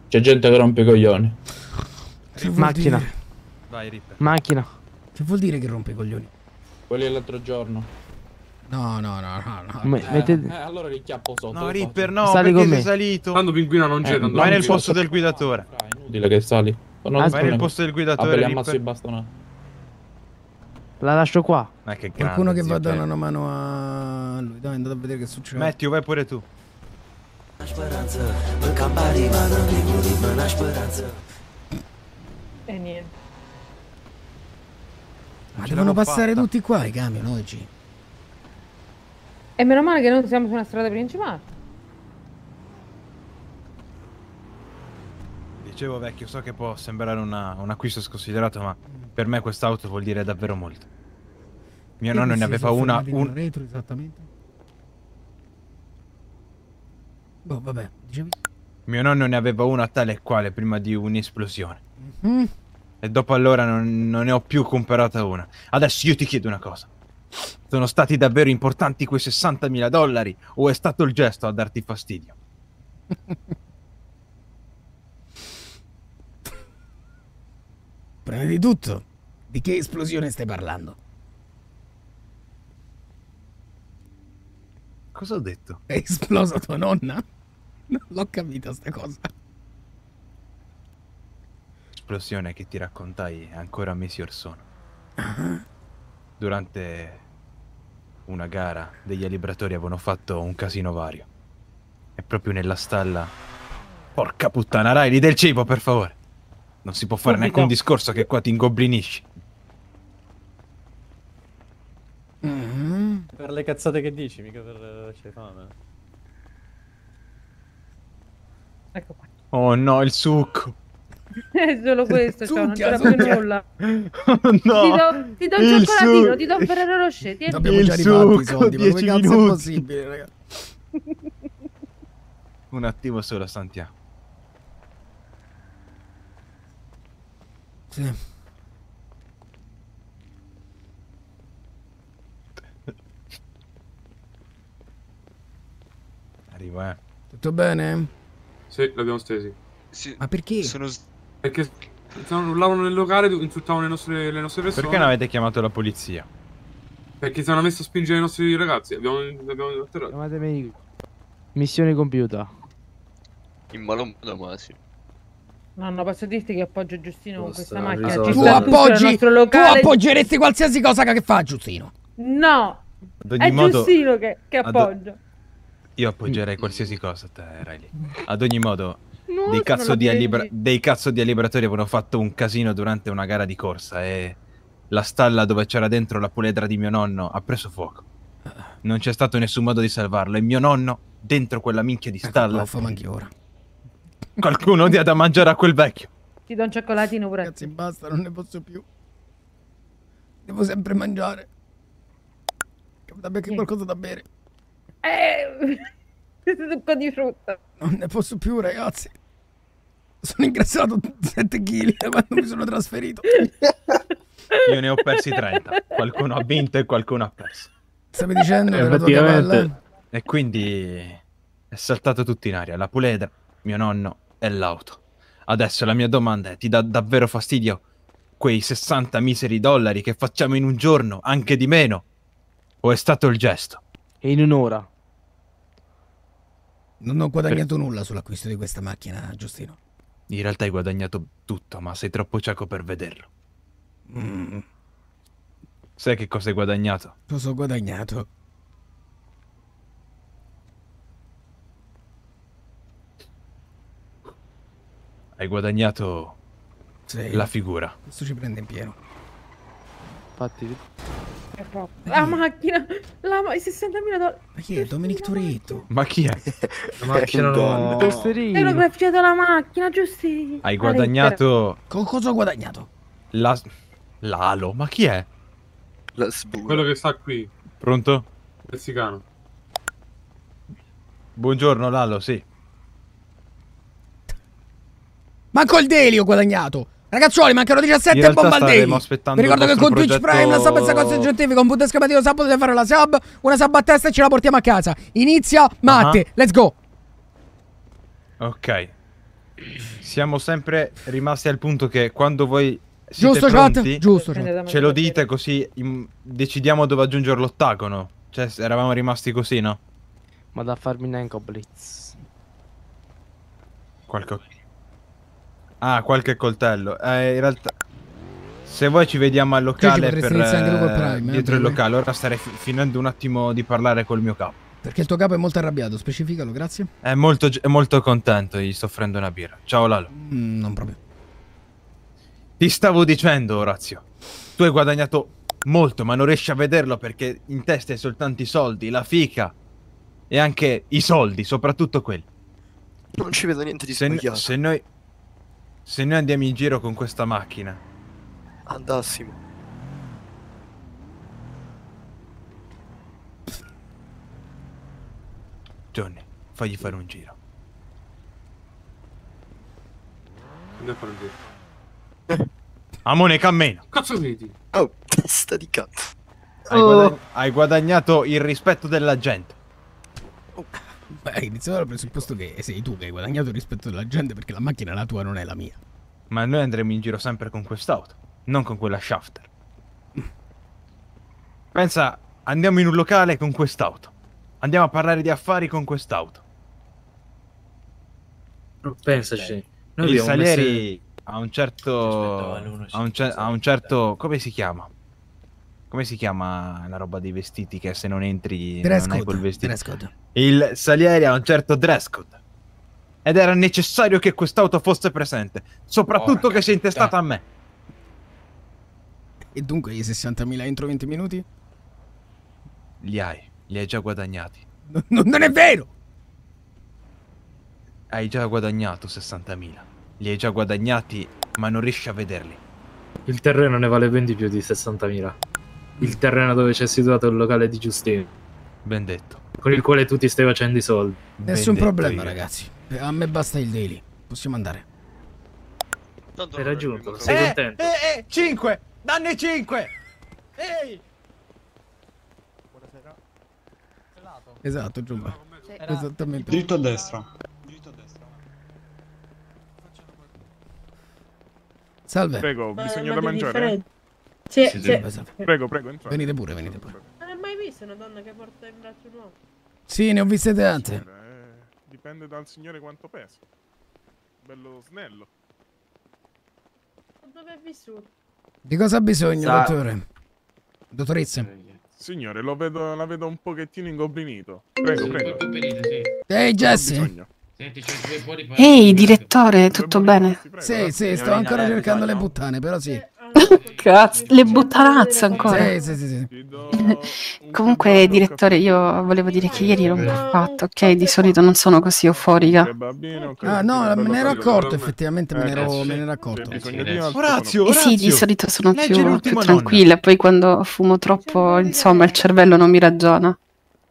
C'è gente che rompe i coglioni. Macchina. dire? Vai, Ripper. Macchina. Che vuol dire che rompe i coglioni? Quelli dell'altro giorno. No, no, no, no. no. Eh, mettete- eh, allora li chiappo sotto. No, Ripper, no, Sali perché con sei me. salito? Tanto pinguina non c'è, Eh, Vai nel posto del guidatore. Inutile che sali. Non Ah, vai nel posto del guidatore, Vabbè, ammazzo i bastonati. La lascio qua. Ma che Qualcuno che grande, va a dare una mano a lui. Dai, andate a vedere che succede. Matthew, vai pure tu. E niente. Ma devono passare fatta. tutti qua i camion oggi. E meno male che noi siamo su una strada principale. Dicevo vecchio, so che può sembrare una- un acquisto sconsiderato, ma per me quest'auto vuol dire davvero molto. Mio nonno ne aveva una... Un... retro esattamente. Boh, vabbè, dicevi? Mio nonno ne aveva una tale e quale prima di un'esplosione. Mm. E dopo allora non, non ne ho più comprata una. Adesso io ti chiedo una cosa. Sono stati davvero importanti quei 60.000 dollari o è stato il gesto a darti fastidio? Prima di tutto, di che esplosione stai parlando? Cosa ho detto? È esplosa tua nonna? Non l'ho capita sta cosa. Esplosione che ti raccontai ancora mesi or sono. Ah, Durante una gara degli libratori avevano fatto un casino vario. E proprio nella stalla... Porca puttana, Riley, del cibo, per favore. Non si può fare Subito. neanche un discorso che qua ti ingoblinisci. Mhm. Per le cazzate che dici, mica per eh, c'hai fame. Ecco qua. Oh no, il succo. È solo questo, cioè, non c'era più nulla. Oh Ti no. do, ti do un Il cioccolatino, succo. ti do un Ferrero Rocher. tieni. Abbiamo già Il rifatti i soldi, ma come 10 cazzo è minuti. possibile, raga? Un attimo solo, Santiago. Sì. Arrivo, eh. Tutto bene? Sì, l'abbiamo stesi. Ma perché? Perché urlavano nel locale, insultavano le nostre, le nostre persone. Perché non avete chiamato la polizia? Perché si erano messi a spingere i nostri ragazzi. Abbiamo, abbiamo atterrato. Chiamatemi missione compiuta. In malo modo, ma sì. No, no, posso dirti che appoggio Giustino con questa macchina. Tu appoggi, tu appoggeresti qualsiasi cosa che fa Giustino. No, Ad ogni è modo- Giustino che, che ad- appoggio. Io appoggerei qualsiasi cosa a te, Riley. Ad ogni modo, No, dei, cazzo allibra- dei cazzo di alliberatori avevano fatto un casino durante una gara di corsa e la stalla dove c'era dentro la puledra di mio nonno ha preso fuoco. Non c'è stato nessun modo di salvarlo e mio nonno, dentro quella minchia di stalla, Ho fame anche ora. qualcuno dia da mangiare a quel vecchio. Ti do un cioccolatino pure. Ragazzi, basta, non ne posso più. Devo sempre mangiare. Bere qualcosa da bere. Eh, succo di frutta. Non ne posso più, ragazzi. Sono ingrassato 7 kg da quando mi sono trasferito. Io ne ho persi 30. Qualcuno ha vinto e qualcuno ha perso. Stavi dicendo che tua cavalla... E quindi è saltato tutto in aria. La puledra, mio nonno e l'auto. Adesso la mia domanda è: ti dà davvero fastidio quei 60 miseri dollari che facciamo in un giorno, anche di meno? O è stato il gesto? E in un'ora. Non ho guadagnato nulla sull'acquisto di questa macchina, Giustino. In realtà hai guadagnato tutto, ma sei troppo cieco per vederlo. Mm, Sai che cosa hai guadagnato? cosa ho guadagnato? Hai guadagnato Sì. la figura. Questo ci prende in pieno. Infatti. È troppo. La macchina, la ma- i 60.000 dollari. Ma chi è? Dominic Toretto. Ma chi è? La macchina no. E l'ho graffiato la macchina, Giustino. Hai guadagnato Co- cosa ho guadagnato? la... l'alo. Ma chi è? Quello che sta qui, Pronto? messicano. Buongiorno Lalo, sì. Manco il daily ho guadagnato. Ragazzuoli, mancano 17 In e realtà bomba al daily. staremo aspettando Vi ricordo che con vostro Twitch Prime la sub progetto- è cosa aggiuntivi. Con punto esclamativo sub potete fare la sub. Una sub a testa e ce la portiamo a casa. Inizia Matte. Ah. Let's go. Ok. Siamo sempre rimasti al punto che quando voi siete Giusto, chat? pronti, Giusto, chat. ce lo dite così decidiamo dove aggiungere l'ottagono. Cioè, eravamo rimasti così, no? Ma da farmi neanche blitz. Qualche... Ah, qualche coltello. Eh, in realtà... Se vuoi ci vediamo al locale per... col eh, Prime, eh, dietro il per me. locale. Ora starei fi- finendo un attimo di parlare col mio capo. Perché il tuo capo è molto arrabbiato. Specificalo, grazie. È molto, è molto contento, gli sto offrendo una birra. Ciao Lalo. Mm, non proprio. Ti stavo dicendo, Orazio. Tu hai guadagnato molto, ma non riesci a vederlo perché in testa hai soltanto i soldi, la fica e anche i soldi, soprattutto quelli. Non ci vedo niente di Se, sbagliato. se noi se noi andiamo in giro con questa macchina, Andassimo. Johnny, fagli fare un giro. Andiamo a fare il giro. Amone cammino. Cazzo vedi? Oh, testa di cazzo. Hai, Oh. guadagn- hai guadagnato il rispetto della gente. Beh, hai iniziato dal presupposto che sei tu che hai guadagnato il rispetto della gente perché la macchina è la tua, non è la mia. Ma noi andremo in giro sempre con quest'auto, non con quella shafter. Pensa, andiamo in un locale con quest'auto. Andiamo a parlare di affari con quest'auto. Pensaci. Noi Il Salieri messo- ha un certo. Ha un, cer- ha un certo. Come si chiama? Come si chiama la roba dei vestiti che se non entri Dress non hai code, quel vestito? dress code. Il Salieri ha un certo dress code. Ed era necessario che quest'auto fosse presente. Soprattutto che sia intestata a me. E dunque i 60.000 entro 20 minuti? Li hai, li hai già guadagnati. Non, non è vero! Hai già guadagnato 60.000. Li hai già guadagnati, ma non riesci a vederli. Il terreno ne vale ben di più di 60.000. Il terreno dove c'è situato il locale di Giustino. Ben detto. Con il quale tu ti stai facendo i soldi. Nessun problema, ragazzi. A me basta il daily. Possiamo andare. Hai raggiunto, sei eh, contento? eh, eh, 5! Danne 5! Ehi! Esatto, Giumba. Esattamente. Dritto a destra. Salve. Prego, Ma- bisogna ma da mangiare? Sì, Sì, sì. sì. Prego, prego, entrate. Venite pure, venite pure. Non hai mai visto una donna che porta in braccio un uomo? Sì, ne ho viste tante. Eh, dipende dal signore quanto pesa. Bello snello. dove è vissuto? Di cosa ha bisogno, Sa- dottore? Dottoressa? Signore, lo vedo, la vedo un pochettino ingoblinito. Prego, prego. Ehi, Jesse? Ehi, direttore, tutto bene? Sì, sì, sto ancora cercando le puttane, però sì. Cazzo, le buttanazze ancora. Sì, sì, sì, sì. Comunque, direttore, io volevo dire che ieri ero un po' fatto, ok? Di solito non sono così euforica. Ah, no, me ne ero accorto, effettivamente me ne ero, me ne ero accorto. Orazio, Eh sì, di Orazio, solito sono più, più tranquilla, poi quando fumo troppo, insomma, il cervello non mi ragiona.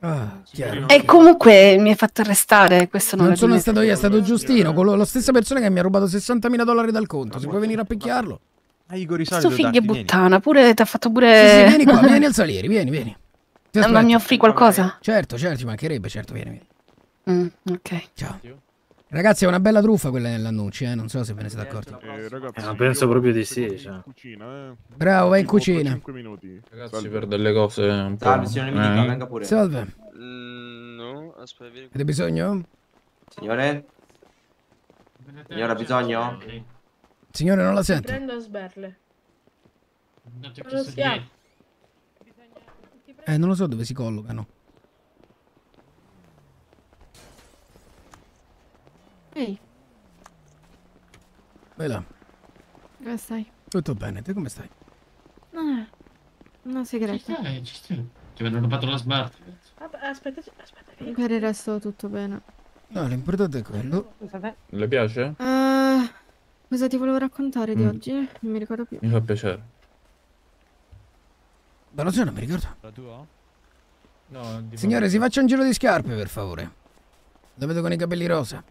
Ah. E comunque mi hai fatto arrestare, questo non, Non lo sono stato io, è stato Giustino, quello- la stessa persona che mi ha rubato 60.000 dollari dal conto. Si può venire a picchiarlo? Ah, Igor Sto figlio puttana, pure ti ha fatto Sì, pure... sì, vieni qua, vieni al Salieri, vieni, vieni. Ti. Ma mi offri qualcosa? Certo, certo, ci mancherebbe, certo, vieni, vieni. Mm, ok. Ciao. Ragazzi, è una bella truffa quella nell'annunci, eh, non so se ve ne siete accorti. Eh, ragazzi, Eh, penso io proprio di sì, cioè. cucina, eh. Bravo, vai in cucina. 5 minuti. Ragazzi, per delle cose un po'. Salve, signore, mi dica, eh. venga pure. Salve, Mm, no, aspetta, vieni. avete bisogno? Signore? Signora, ha bisogno? Signore, non la Ti sento. prendo a sberle. Lo schiaffo. Eh, non lo so dove si collocano. Ehi, Vai là. dove stai? Tutto bene, te come stai? Ah, una sigaretta. Ti avevano rubato la smart. Vabbè, aspetta, aspetta. Per il resto tutto bene. No, l'importante è quello. Le piace? Eh, cosa ti volevo raccontare di Mm. oggi? Non mi ricordo più. Mi fa piacere. Bella zona, mi ricordo. La tua? No, di Signore, si faccia un giro di scarpe, per favore. La vedo con i capelli rosa.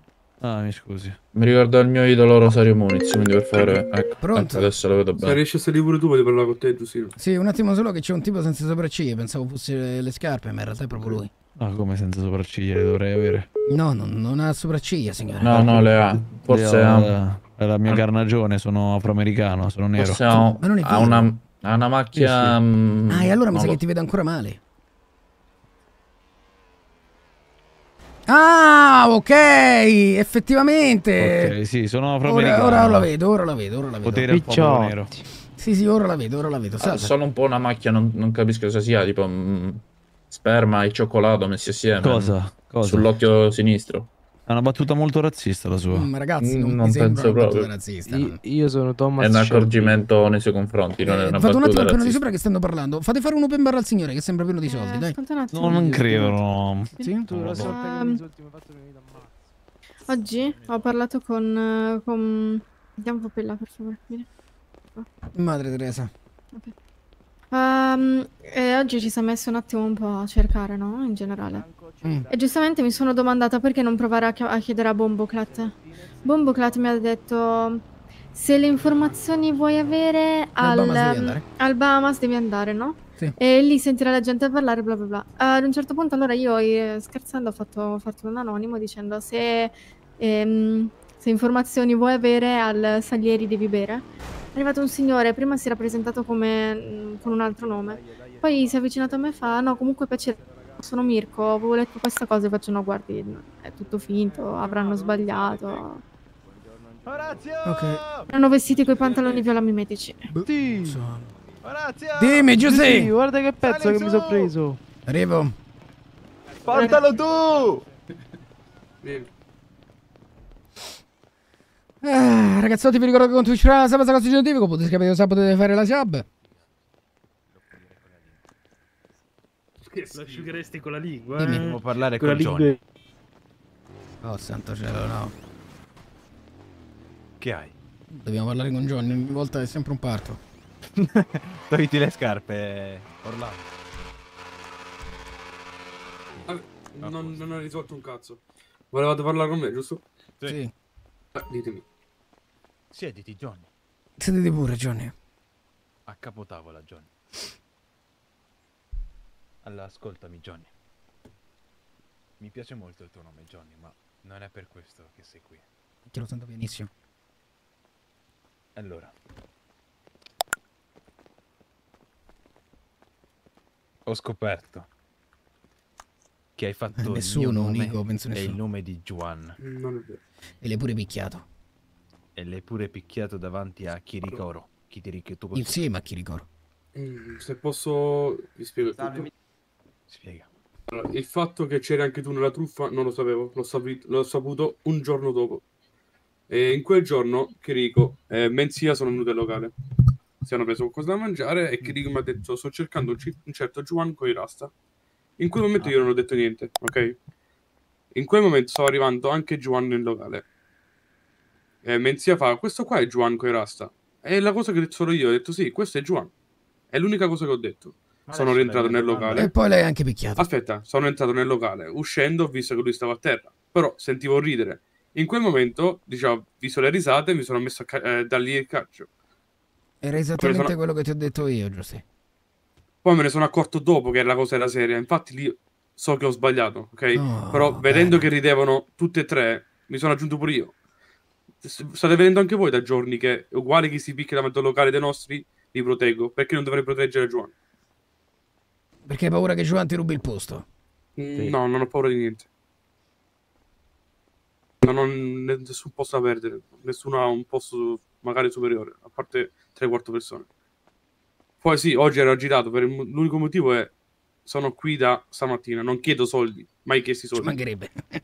Ah, mi scusi. Mi ricorda il mio idolo Rosario Muniz, quindi per favore. Ecco, Pronto? adesso lo vedo Se bene. riesci a salire pure tu, voglio parlare con te, Giustino. Sì, un attimo solo che c'è un tipo senza sopracciglia, pensavo fosse le, scarpe, ma in realtà è proprio lui. No, come senza sopracciglia le dovrei avere. No, non, non ha sopracciglia, signore. No, no, le ha. Forse Le ha, la mia carnagione, sono afroamericano, sono nero. ha, Ma non è ha una, ha una macchia. mm, Ah, e allora mi sa lo- che ti vedo ancora male. Ah, ok, effettivamente. Ok, sì, sono Ora, afroamericano. ora la vedo, ora la vedo, ora la vedo. Potere al nero. Sì, sì, ora la vedo, ora la vedo. Ah, sono un po' una macchia, non, non capisco cosa sia, tipo mm, sperma e cioccolato messi assieme. Cosa? Cosa? Sull'occhio sinistro. È una battuta molto razzista la sua. Mm, Ma ragazzi, non, Non mi sembra penso una battuta proprio. razzista. Io, io sono Thomas È un Shelby. accorgimento nei suoi confronti, non è Eh, una fate un attimo piano di sopra che stanno parlando. Fate fare un open bar al signore che sembra pieno di soldi, dai. Aspetta un attimo. No, non credo. no. Sì? Non lo so. Ehm, oggi ho parlato con... eh, con... Andiamo un po' là, per favore. Vieni. Madre Teresa. Ehm, e oggi ci siamo messi un attimo un po' a cercare, no? In generale. Mm. E giustamente mi sono domandata perché non provare a, chi- a chiedere a Bomboclat. Bomboclat mi ha detto se le informazioni vuoi avere Al al, Bahamas devi andare. al Bahamas devi andare, no? Sì. E lì sentire la gente parlare, bla bla bla. Ad un certo punto allora io eh, scherzando ho fatto, ho fatto un anonimo dicendo se, ehm, se informazioni vuoi avere al Salieri devi bere. È arrivato un signore, prima si era presentato come, mm, con un altro nome, poi si è avvicinato a me e fa no comunque piacere, sono Mirko, avevo letto questa cosa e faccio no guardi è tutto finto, avranno sbagliato. Ok. Erano vestiti coi pantaloni viola mimetici. Dimmi, Giuseppe. Sì, guarda che pezzo che mi sono preso. Arrivo. Portalo tu! Ah, ragazzotti, vi ricordo che con Twitch Prime la sabato costitutivo potete capire cosa potete fare la sub. Lo asciugheresti con la lingua, Dimmi. eh? Devo parlare con con Johnny. Oh, santo cielo, no. Che hai? Dobbiamo parlare con Johnny, ogni volta è sempre un parto. Togliti le scarpe, Orlando. Non, non ho risolto un cazzo. Volevate parlare con me, giusto? Sì. Eh, ditemi. Siediti, Johnny. Sedete pure, Johnny. A capotavola, Johnny. Allora, ascoltami, Johnny. Mi piace molto il tuo nome, Johnny, ma non è per questo che sei qui. Che lo sento pianissimo. Allora. Ho scoperto che hai fatto Eh, il nessuno, mio nome Nico, penso e il nessuno. nome di Juan. Non è vero. E l'hai pure picchiato. e l'hai pure picchiato davanti a Kirikoro. Kirikoro. Insieme a Kirikoro. Mm, Se posso... Vi spiego tutto. Spiega. Allora, il fatto che c'eri anche tu nella truffa non lo sapevo, l'ho, l'ho saputo un giorno dopo. E in quel giorno Chirico e Menzia sono venuti al locale. Si hanno preso qualcosa da mangiare e Chirico mi ha detto sto cercando un certo Juan con i rasta. In quel momento io non ho detto niente, ok? In quel momento stava arrivando anche Juan nel locale. E Menzia fa, questo qua è Juan con i rasta. E la cosa che ho detto solo io, ho detto sì, questo è Juan. È l'unica cosa che ho detto. sono rientrato nel locale. E poi l'hai anche picchiato. Aspetta, sono entrato nel locale. Uscendo ho visto che lui stava a terra. Però sentivo ridere. In quel momento, diciamo, visto le risate, mi sono messo a ca- eh, da lì il calcio. Era esattamente sono- quello che ti ho detto io, Giuseppe. Poi me ne sono accorto dopo che la cosa era seria. Infatti lì so che ho sbagliato, ok? Oh, Però vedendo che ridevano tutte e tre, mi sono aggiunto pure io. State vedendo anche voi da giorni che uguale chi si picchia davanti al locale dei nostri, li proteggo. Perché non dovrei proteggere Giovanni? Perché hai paura che Giovanni ti rubi il posto. Mm, No, non ho paura di niente. Non ho ne- nessun posto da perdere. Nessuno ha un posto magari superiore, a parte 3-4 persone. Poi sì, oggi ero agitato. Per l'unico motivo è sono qui da stamattina. Non chiedo soldi, mai chiesti soldi. Ci mancherebbe.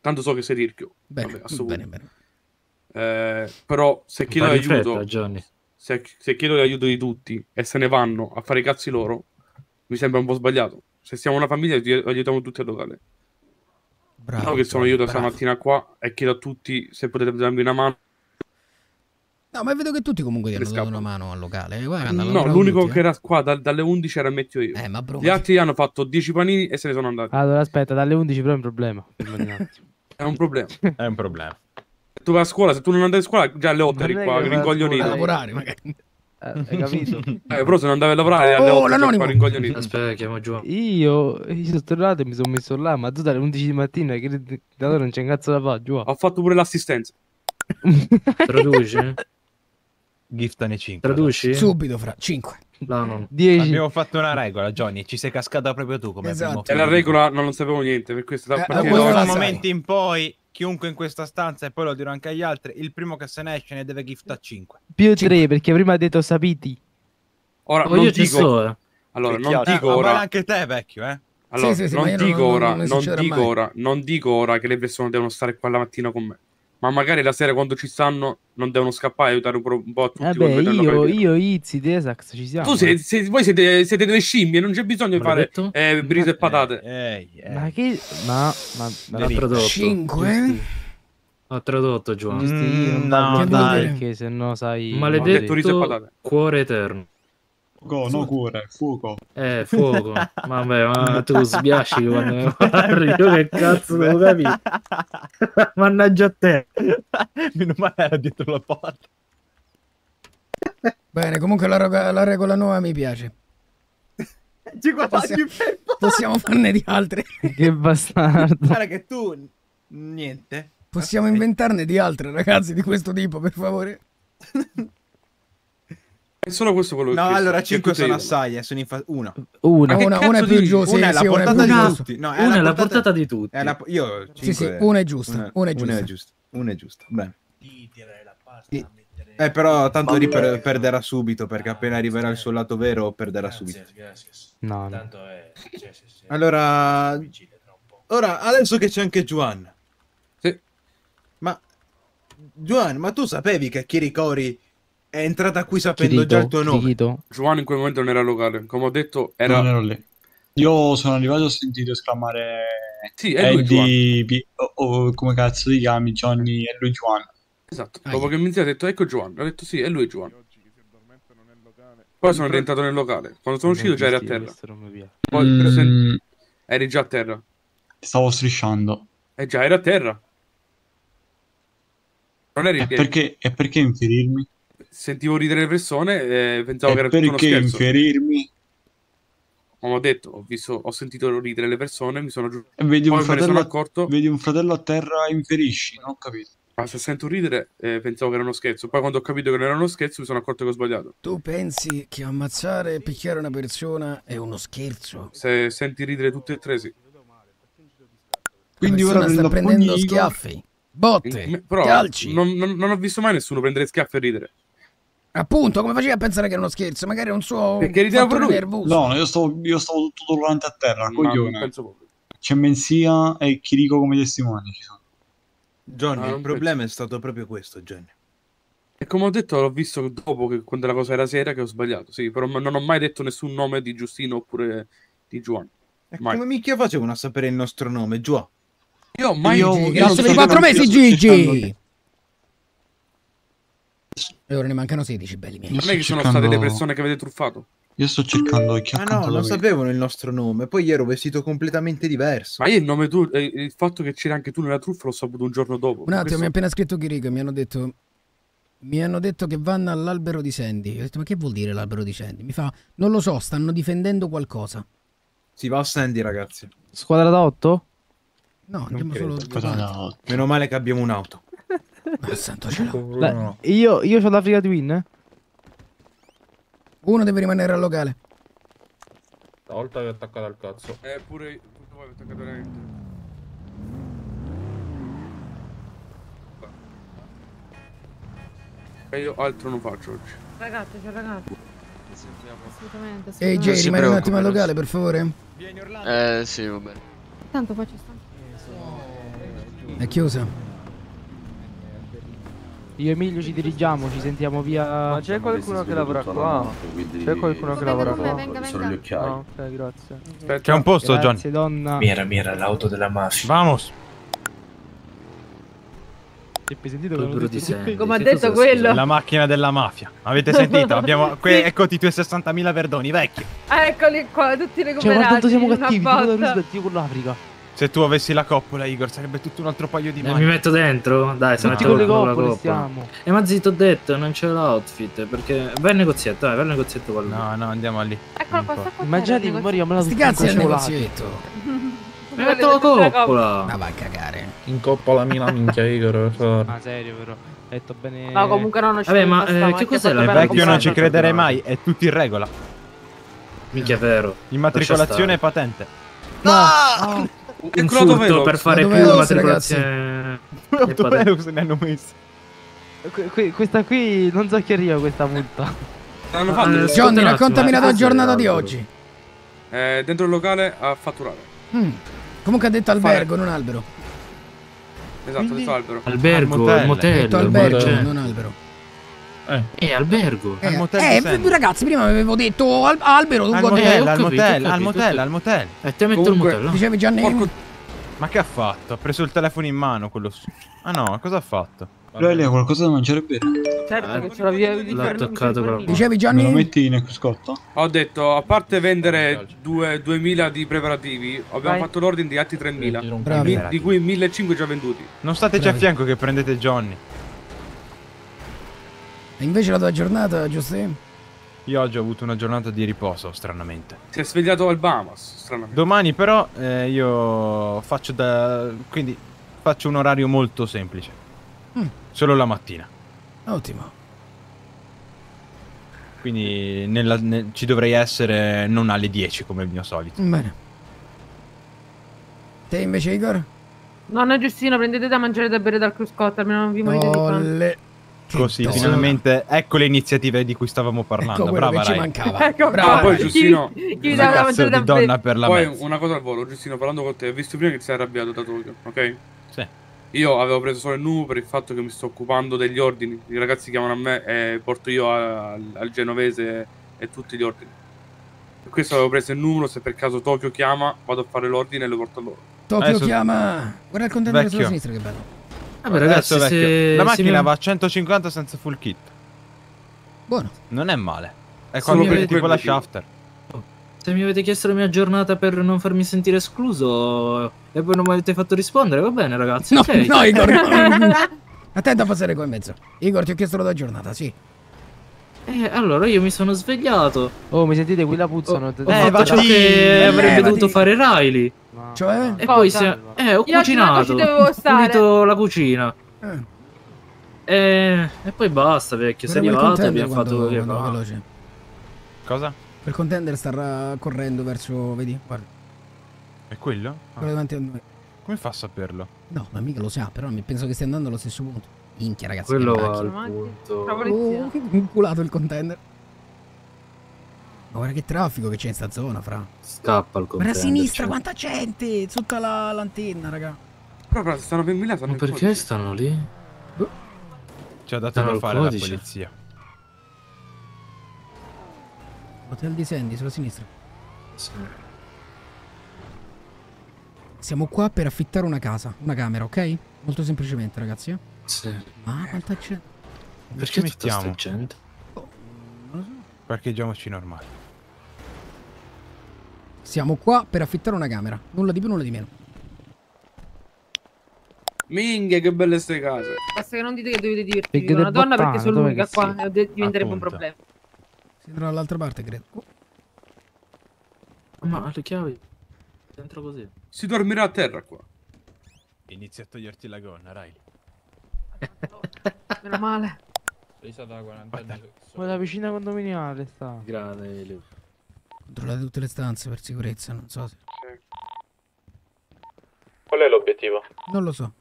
Tanto so che sei tirchio. Bene, Vabbè, bene, bene. Eh, però se chiedo Vai in aiuto, fretta, se, se chiedo l'aiuto di tutti e se ne vanno a fare i cazzi loro, mi sembra un po' sbagliato. Se siamo una famiglia, ti aiutiamo tutti al locale. Bravo, no, che sono io da bravo. stamattina qua e chiedo a tutti se potete darmi una mano. No, ma vedo che tutti comunque ti hanno dato una mano al locale. Guarda, hanno No, l'unico tutti, che eh. era qua da- dalle 11 era Mettio io. Eh, ma bro, Gli altri hanno fatto 10 panini e se ne sono andati. Allora, aspetta, dalle 11 però è un problema. È un problema. È un problema. Tu vai a scuola, se tu non andavi a scuola, già alle 8 Ma eri non è qua, rincoglionito. A lavorare, magari. Eh, hai capito? Eh, però se non andavi a lavorare alle Oh, 8 già l'anonimo! qua rincoglionito. Aspetta, chiamo Giovanni. Io, io sono tornato e mi sono messo là, ma tu dalle 11 di mattina, che da allora non c'è un cazzo da fare, giù. Ho fatto pure l'assistenza. Traduci? Giftane 5. Traduci? Subito, fra 5. No, no. 10. Abbiamo fatto una regola, Johnny. Ci sei cascato proprio tu come Esatto. E la regola non lo sapevo niente, per questo Eh, eh, Da questo sai. momento in poi, chiunque in questa stanza, e poi lo dirò anche agli altri, il primo che se ne esce ne deve gift a 5. Più 3, perché prima ha detto sapiti. Ora Oh, non io ci dico sto, eh. Allora, non dico ma ora anche te, vecchio, eh? Allora, Sì, sì, sì, non ma dico non- ora, non- non non dico mai. ora, non dico ora che le persone devono stare qua la mattina con me. Ma magari la sera quando ci stanno non devono scappare e aiutare un po', un po' a tutti. Vabbè, vedono la io, io, Izzy, Tesax, ci siamo. Tu sei, sei- voi siete, siete delle scimmie, non c'è bisogno di fare eh, briso e patate. Ehi, eh. Ma che... Ma... ma, Me l'ha tradotto. 5? Ha tradotto Giovanni. Mm, no, dai. perché se no sai... detto riso e Maledetto patate. cuore eterno. Go, no cuore, fuoco. Eh, fuoco. Vabbè, ma tu sbiasci quando mi parli. Io che cazzo devo capire? Mannaggia a te. Meno male era dietro la porta. Bene, comunque la, roga- la regola nuova mi piace. Ci guadagni Possiamo- Possiamo farne di altre. Che bastardo. Guarda che tu... Niente. Possiamo inventarne di altre, ragazzi, di questo tipo, per favore. È solo questo quello che No, allora che 5 tutte sono assai, eh, sono infa- una. Una. una, una è più giusta. Una è la portata di giusta. tutti. No, Una è la portata di tutti. è la- Io Sì, sì, 5 una è giusta, una è Una è giusta. giusta. Una è giusta. Bene. Eh, però tanto lì per- perderà subito, perché appena arriverà il suo lato vero perderà subito. No, no. Allora, ora adesso che c'è anche Juan. Sì. Ma Juan, ma tu sapevi che Kirikori è entrata qui sapendo già il tuo nome? Kirito. Giovanni in quel momento non era locale. Come ho detto, Non era... ero lì. Io sono arrivato e ho sentito esclamare Sì, è lui Juan. Eddie, Pi- o, o come cazzo ti chiami, Johnny, è lui Juan. Esatto. Ah, Dopo che mi ha detto, ecco Giovanni. Ho detto, sì, è lui Giovanni. Poi sono rientrato nel locale. Quando sono uscito già eri a terra. Non. Poi Mm, sen- eri già a terra. ti stavo strisciando. E già eri a terra. Non eri E perché, e perché inferirmi? Sentivo ridere le persone e pensavo che E era tutto uno perché scherzo. inferirmi? Come ho detto, ho, visto, ho sentito ridere le persone, mi sono giù. E vedi un, fratello, accorto. vedi un fratello a terra inferisci? Non ho capito. Ma se sento ridere, eh, pensavo che era uno scherzo. Poi quando ho capito che non era uno scherzo, mi sono accorto che ho sbagliato. Tu pensi che ammazzare e picchiare una persona è uno scherzo? Se senti ridere tutte e tre, sì. Quindi ora sta prendendo pugni- schiaffi. Botte, In- Però calci. non, non- non ho visto mai nessuno prendere schiaffi e ridere. Appunto, come facevi a pensare che era uno scherzo? Magari è un suo Perché rideva pure lui. nervoso. No, io stavo, io stavo tutto durante a terra, coglione. non penso proprio. C'è Menzia e Chirico come testimoni. Ci sono. Johnny, Ah, il problema è stato proprio questo, Johnny. E come ho detto, l'ho visto dopo che quando la cosa era seria che ho sbagliato. Sì, però non ho mai detto nessun nome di Giustino oppure di Giovanni. Mai. Come minchia facevano a sapere il nostro nome, Giù? Io mai Io- io io Grazie per i quattro mesi, io sto cercando- Gigi! E ora ne mancano 16, belli miei. Io Non è che sono cercando- state le persone che avete truffato. Io sto cercando chi Ma accanto no, non via. sapevano il nostro nome, poi ero vestito completamente diverso. Ma io il nome tu, eh, il fatto che c'era anche tu nella truffa l'ho saputo un giorno dopo. Un attimo, Questo- mi ha appena scritto Chirico e mi hanno detto... Mi hanno detto che vanno all'albero di Sandy. Ho detto, ma che vuol dire l'albero di Sandy? Mi fa, non lo so, stanno difendendo qualcosa. Si va a Sandy, ragazzi. Squadra da 8? No, andiamo solo... Meno male che abbiamo un'auto. Ma santo cielo. Beh, io, io ho l'Africa Twin. eh. Uno deve rimanere al locale. Stavolta che è attaccato al cazzo. Eh, pure voi avete attaccato veramente. E io altro non faccio oggi. Ragazzi, c'è ragazzi. Assolutamente, Ehi assolutamente. Jay, rimani un attimo al locale, per favore. Eh, sì, va bene. Tanto poi ci sta. È chiusa. Io e Emilio ci dirigiamo, ci sentiamo via. Ma c'è qualcuno che lavora qua? C'è qualcuno che lavora qua? venga, Sono gli occhiali. ok, grazie. C'è un posto, Grazie, Johnny. donna. Mira, mira, l'auto della mafia. Vamos. Ti hai sentito che Albero hanno di detto Sandy. Come ha detto quello. La macchina della mafia. Avete sentito? Abbiamo... que- Eccoti i tuoi 60.000 verdoni, vecchio. Eccoli qua, tutti Cioè, recuperati. ma tanto siamo cattivi, tipo da Se tu avessi la coppola, Igor, sarebbe tutto un altro paio di Eh, mani. mi metto dentro? Dai, se Tutti metto con le coppole coppola. stiamo. Eh, ma zitto ho detto, non c'è l'outfit. Perché. Vai al negozietto, dai, vai al negozietto con lui. No, no, andiamo lì. Eccolo qua, sta qua. Immaginate che Maria me la Sti cazzi al negozietto. Mi metto la coppola. Ma va a cagare. In coppa la minchia, Igor. per favore. Ma serio, però. Detto bene. No, comunque non Vabbè, ma, eh, che cos'è la vecchio non ci crederei mai, è tutto in regola. Minchia, è vero. Immatricolazione e patente. No! Un Clodo furto Velox. per fare più matricolazione. e se ne hanno messo? Que- que- questa qui non arriva questa multa. L'hanno Ah, fatto. eh, Johnny, raccontami la tua giornata di oggi. Eh, dentro il locale a fatturare. Mm. Comunque ha detto albergo, non albero. Esatto, Quindi- adesso albero. Albergo, Al motel. il Ha motel. detto albergo, motel. non albero. Eh, albergo. Eh, Al motel eh, di Sandy. ragazzi, prima avevo detto al- albero, tu Al motel, ho al capito, motel, ho al capito, motel, ho al motel. E te metto Comunque- il motel, no? Dicevi Gianni? Porco- Ma che ha fatto? Ha preso il telefono in mano quello... Ah no, cosa ha fatto? Lei ha qualcosa da mangiare bere? Certo che ce l'ho via di L'ha con la Dicevi Me lo Gianni? metti in cruscotta? Ho detto, a parte vendere due- 2000 di preparativi, abbiamo Vai. fatto l'ordine di altri 3000. Bravi. Mi- di cui 1500 già venduti. Non stateci Bravi. a fianco che prendete Johnny. E invece la tua giornata, Giuseppe? Io oggi ho avuto una giornata di riposo, stranamente. Si è svegliato al Bahamas, stranamente. Domani però eh, io faccio da... quindi faccio un orario molto semplice. Mm. Solo la mattina. Ottimo. Quindi nella- ne- ci dovrei essere non alle 10 come il mio solito. Bene. Te invece, Igor? Nonna Giustino, prendete da mangiare e da bere dal cruscotto, almeno non vi morite di fame. Così, donna. finalmente ecco le iniziative di cui stavamo parlando. Ecco Brava che ci Rai. mancava. Ecco Brava. qua. Poi, Chi- Giustino, chi vi Una cazzo di donna per la Poi mezza. una cosa al volo, Giustino, parlando con te, ho visto prima che ti sei arrabbiato da Tokyo, ok? Sì. Io avevo preso solo il numero per il fatto che mi sto occupando degli ordini. I ragazzi chiamano a me e porto io a- al, al genovese e tutti gli ordini. Per questo avevo preso il numero, se per caso Tokyo chiama, vado a fare l'ordine e lo porto a loro. Tokyo Adesso- chiama. Guarda il contendere Vecchio. sulla sinistra, che bello. Vabbè, ragazzi, Adesso, se, la macchina mi- va a 150 senza full kit. Buono. Non è male. È quando per tipo la shafter. Se mi avete chiesto la mia giornata per non farmi sentire escluso e poi non mi avete fatto rispondere, va bene, ragazzi. No, ok. no, Igor. no. Attento a passare qua in mezzo. Igor, ti ho chiesto la tua giornata, sì. Eh, allora io mi sono svegliato. Oh, mi sentite qui la puzzano. Ho Ho fatto vatti, ciò che avrebbe levati. dovuto fare Riley. Cioè? E poi Cosa? se... Eh, ho Io cucinato. Ho pulito la cucina. Eh, E... e poi basta, vecchio. Sei arrivato e contender abbiamo fatto quando- veloce. Cosa? Quel contender sta ra- correndo verso. Vedi? Guarda, È quello? Ah. quello davanti a noi. Come fa a saperlo? No, ma mica lo sa, però mi penso che stia andando allo stesso punto. Minchia, ragazzi. Quello al punto. Oh, che inculato il container. Ma guarda che traffico che c'è in sta zona, fra. Scappa il Guarda a container. sinistra, quanta gente! Sotto la l'antenna, raga. Però, però, stanno per stanno Ma perché codice. stanno lì? Ci ha dato Stanno da al fare la codice. polizia. Hotel di Sandy, sulla sinistra. Sì. Siamo qua per affittare una casa, una camera, ok? Molto semplicemente, ragazzi. Eh? Sì. Ma quanta gente. Perché ci tutta sta mettiamo? gente? Parcheggiamoci normali. Siamo qua per affittare una camera. Nulla di più, nulla di meno. Minchia, che belle ste case. Basta che non dite che dovete divertirvi con una donna perché sono l'unica qua e de- diventerebbe un Appunto. problema. Si andrà dall'altra parte, credo. Oh, Ma le chiavi? Dentro così. Si dormirà a terra qua. Inizia a toglierti la gonna, Rai. Meno male. Presa da 40 anni. Ma la vicina condominiale sta. Grande Elio. Controllate tutte le stanze per sicurezza, non so se. Qual è l'obiettivo? Non lo so.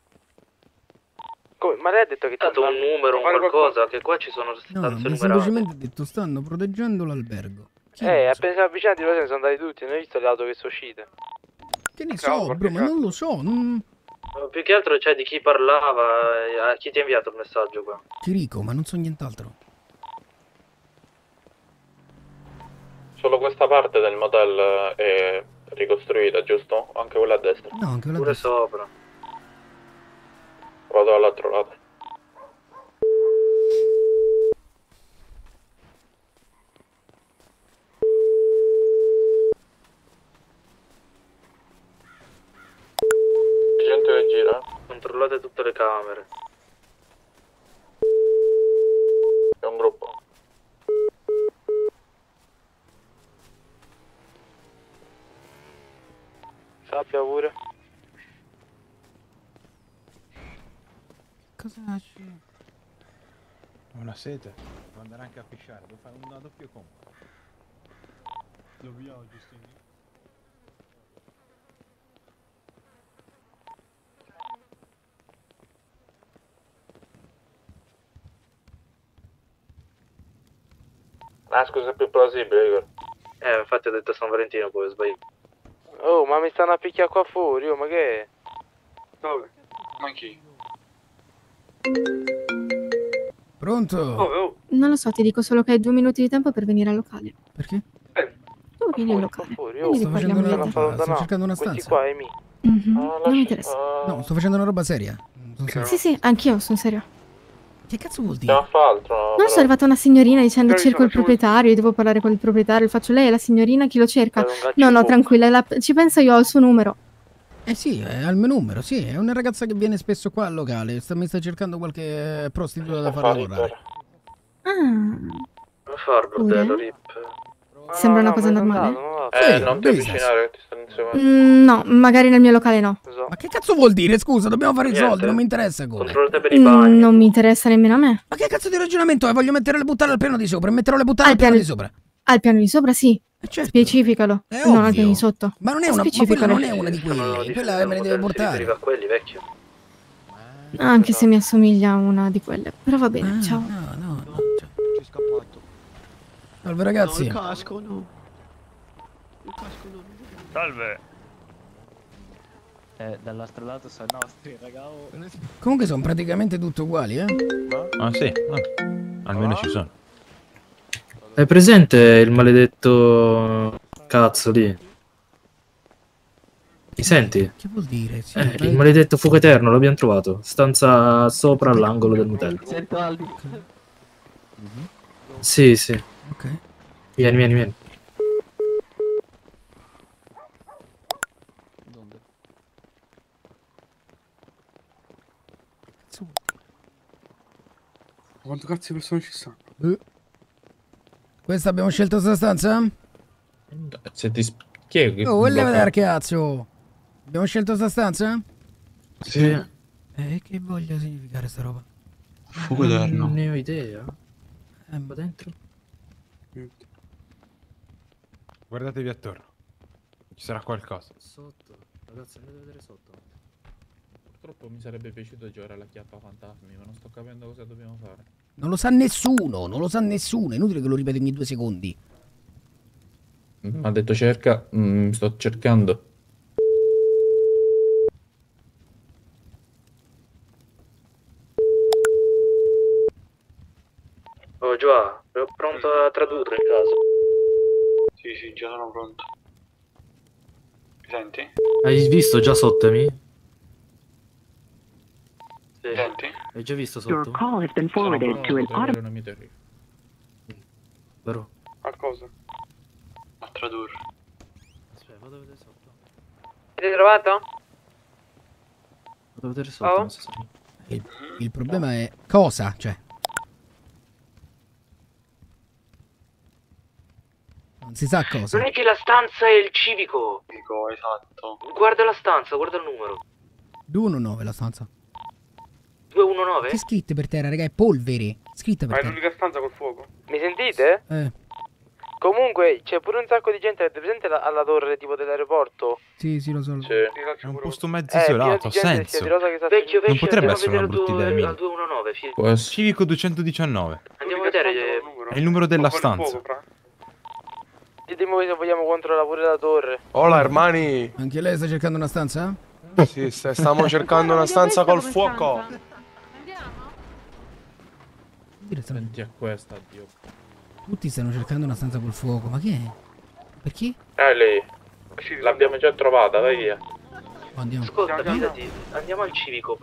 Come? Ma lei ha detto che È stato un numero, un qualcosa, che qua ci sono No, stanze mi ha numerate. semplicemente detto stanno proteggendo l'albergo. Chi Eh, appena siamo avvicinati loro se ne sono andati tutti, non hai visto le auto che sono uscite. Che ne so, bro, ma non lo so. Non... Più che altro c'è di chi parlava, e a chi ti ha inviato il messaggio qua? Chirico, ma non so nient'altro. Solo questa parte del motel è ricostruita, giusto? Anche quella a destra. No, anche quella Pure destra. sopra. Vado dall'altro lato. Gente che gira? Controllate tutte le camere. È un gruppo. Sappia pure. Cosa c'è? Ho una sete. Devo andare anche a pisciare. Devo fare una doppia combo. Lo vediamo, Giustino. Ah, scusa, è più plausibile, Igor. Eh, infatti ho detto San Valentino, poi ho sbagliato. Oh, ma mi stanno a picchiare qua fuori, oh, ma che è? Dove? Ma chi? Pronto? oh. Non lo so, ti dico solo che hai due minuti di tempo per venire al locale. Perché? Tu vieni al locale. Fuori, Quindi Sto facendo una roba. Sto cercando una Questi stanza. qua è mi. Mhm, Non mi interessa. No, sto facendo una roba seria. Sì, sì, anch'io, sono serio. Che cazzo vuol dire? Stiamo a fare altro. Non so, è arrivata una signorina dicendo Però cerco il diciamo, proprietario, devo parlare con il proprietario. Faccio lei è la signorina, chi lo cerca? No, no, tranquilla, la- ci penso io, ho il suo numero. Eh sì, è al mio numero, sì. È una ragazza che viene spesso qua al locale. Sta, mi sta cercando qualche prostituta da far lavorare. Ah, fa Pure? Rip? Sembra una cosa normale? Eh, Sì, non ti business. avvicinare ti stanno. Mm, no, magari nel mio locale no. Ma che cazzo vuol dire? Scusa, dobbiamo fare i Niente. soldi, non mi interessa come. Controllate per Mm, non mi interessa nemmeno a me. Ma che cazzo di ragionamento è? Voglio mettere le buttare al piano di sopra metterò le buttare al, piano, di sopra. Al piano di sopra, sì. Specificalo. È non al piano di sotto. Ma non è una, ma quella non è una di quelle. Quella me ne deve portare. a quelli, vecchio. Anche se mi assomiglia a una di quelle. Però va bene, ciao. No, no, no. Salve ragazzi. No, il casco no. Il casco no. Salve. Eh, dall'altro lato sono nostri, raga. oh. Comunque sono praticamente tutte uguali, eh? Ah sì, ah. almeno ci sono. Hai presente il maledetto cazzo lì? Mi senti? Che vuol dire? Sì, Eh, il maledetto fuoco eterno l'abbiamo trovato. Stanza sopra all'angolo del motel. Sento Aldi. Sì, sì. Ok. Vieni, vieni, vieni. Quanto cazzo di persone ci stanno? Eh. Questa abbiamo scelto sta stanza? Se ti sp- Chi è che Oh, voglio blocca? vedere cazzo. Abbiamo scelto sta stanza? Sì. Eh, che voglia significare sta roba? Fuoco eterno. Non ne ho idea. Eh, qua dentro? Guardatevi attorno. Ci sarà qualcosa. Sotto. Ragazzi, andate a vedere sotto. Purtroppo mi sarebbe piaciuto giocare alla chiappa fantasmi, ma non sto capendo cosa dobbiamo fare. Non lo sa nessuno, non lo sa nessuno. È inutile che lo ripeti ogni due secondi. Mi ha detto cerca, mm, sto cercando. Oh Gioa, pronto a tradurre in caso. Sì, sì, già sono pronto. Mi senti? Hai visto già Sottami? Sì. Senti? Hai già visto Your sotto? call has been forwarded to an auto. Non mi terrifico. Vero? A cosa? A tradurre. Aspetta, vado a vedere sotto. Avete trovato? Vado a vedere sotto, Oh? non so se... Il, il problema è cosa? Cioè. Non si sa cosa. Non è che la stanza è il civico. Dico, esatto. Guarda la stanza, guarda il numero. 219 la stanza. 219? Che scritte per terra, raga? È polvere. Scritta Ma per è terra. l'unica stanza col fuoco. Mi sentite? Eh, Comunque c'è pure un sacco di gente avete presente la- alla torre tipo dell'aeroporto. sì, sì, lo so. so. È un posto mezzo Eh, isolato, gente senso. Vecchio, vecchio, Non potrebbe essere una vedere brutta idea, due- Emilio. al 219, fi- Può essere. Civico 219. Andiamo a vedere. eh, È il numero della fuoco, stanza. fra. Ditemi se vogliamo controllare pure la torre. Hola, hermani. Anche lei sta cercando una stanza? Sì, st- stiamo cercando una stanza col fuoco. Senti a questa, Dio. Tutti stanno cercando una stanza col fuoco. Ma chi è? Perché? Eh, lei. L'abbiamo già trovata, vai via. Andiamo. Ascolta, fidati, andiamo al civico.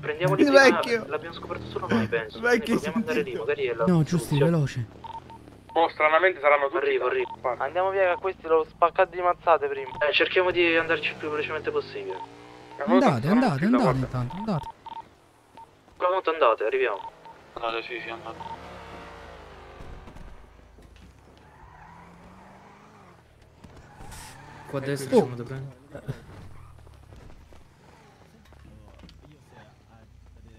Prendiamo Il prima. vecchio. L'abbiamo scoperto solo noi, penso. Vecchio, Proviamo ad andare lì, magari è la No, giusti, soluzione. veloce. Oh, stranamente saranno tutti. Arrivo, arrivo. Andiamo via che questi l'ho spaccato di mazzate prima. Eh, cerchiamo di andarci il più velocemente possibile. Andate, andate, andate intanto, andate. Moto andate, arriviamo. Andate, sì, sì, andate. Qua a destra Oh. siamo da prendere.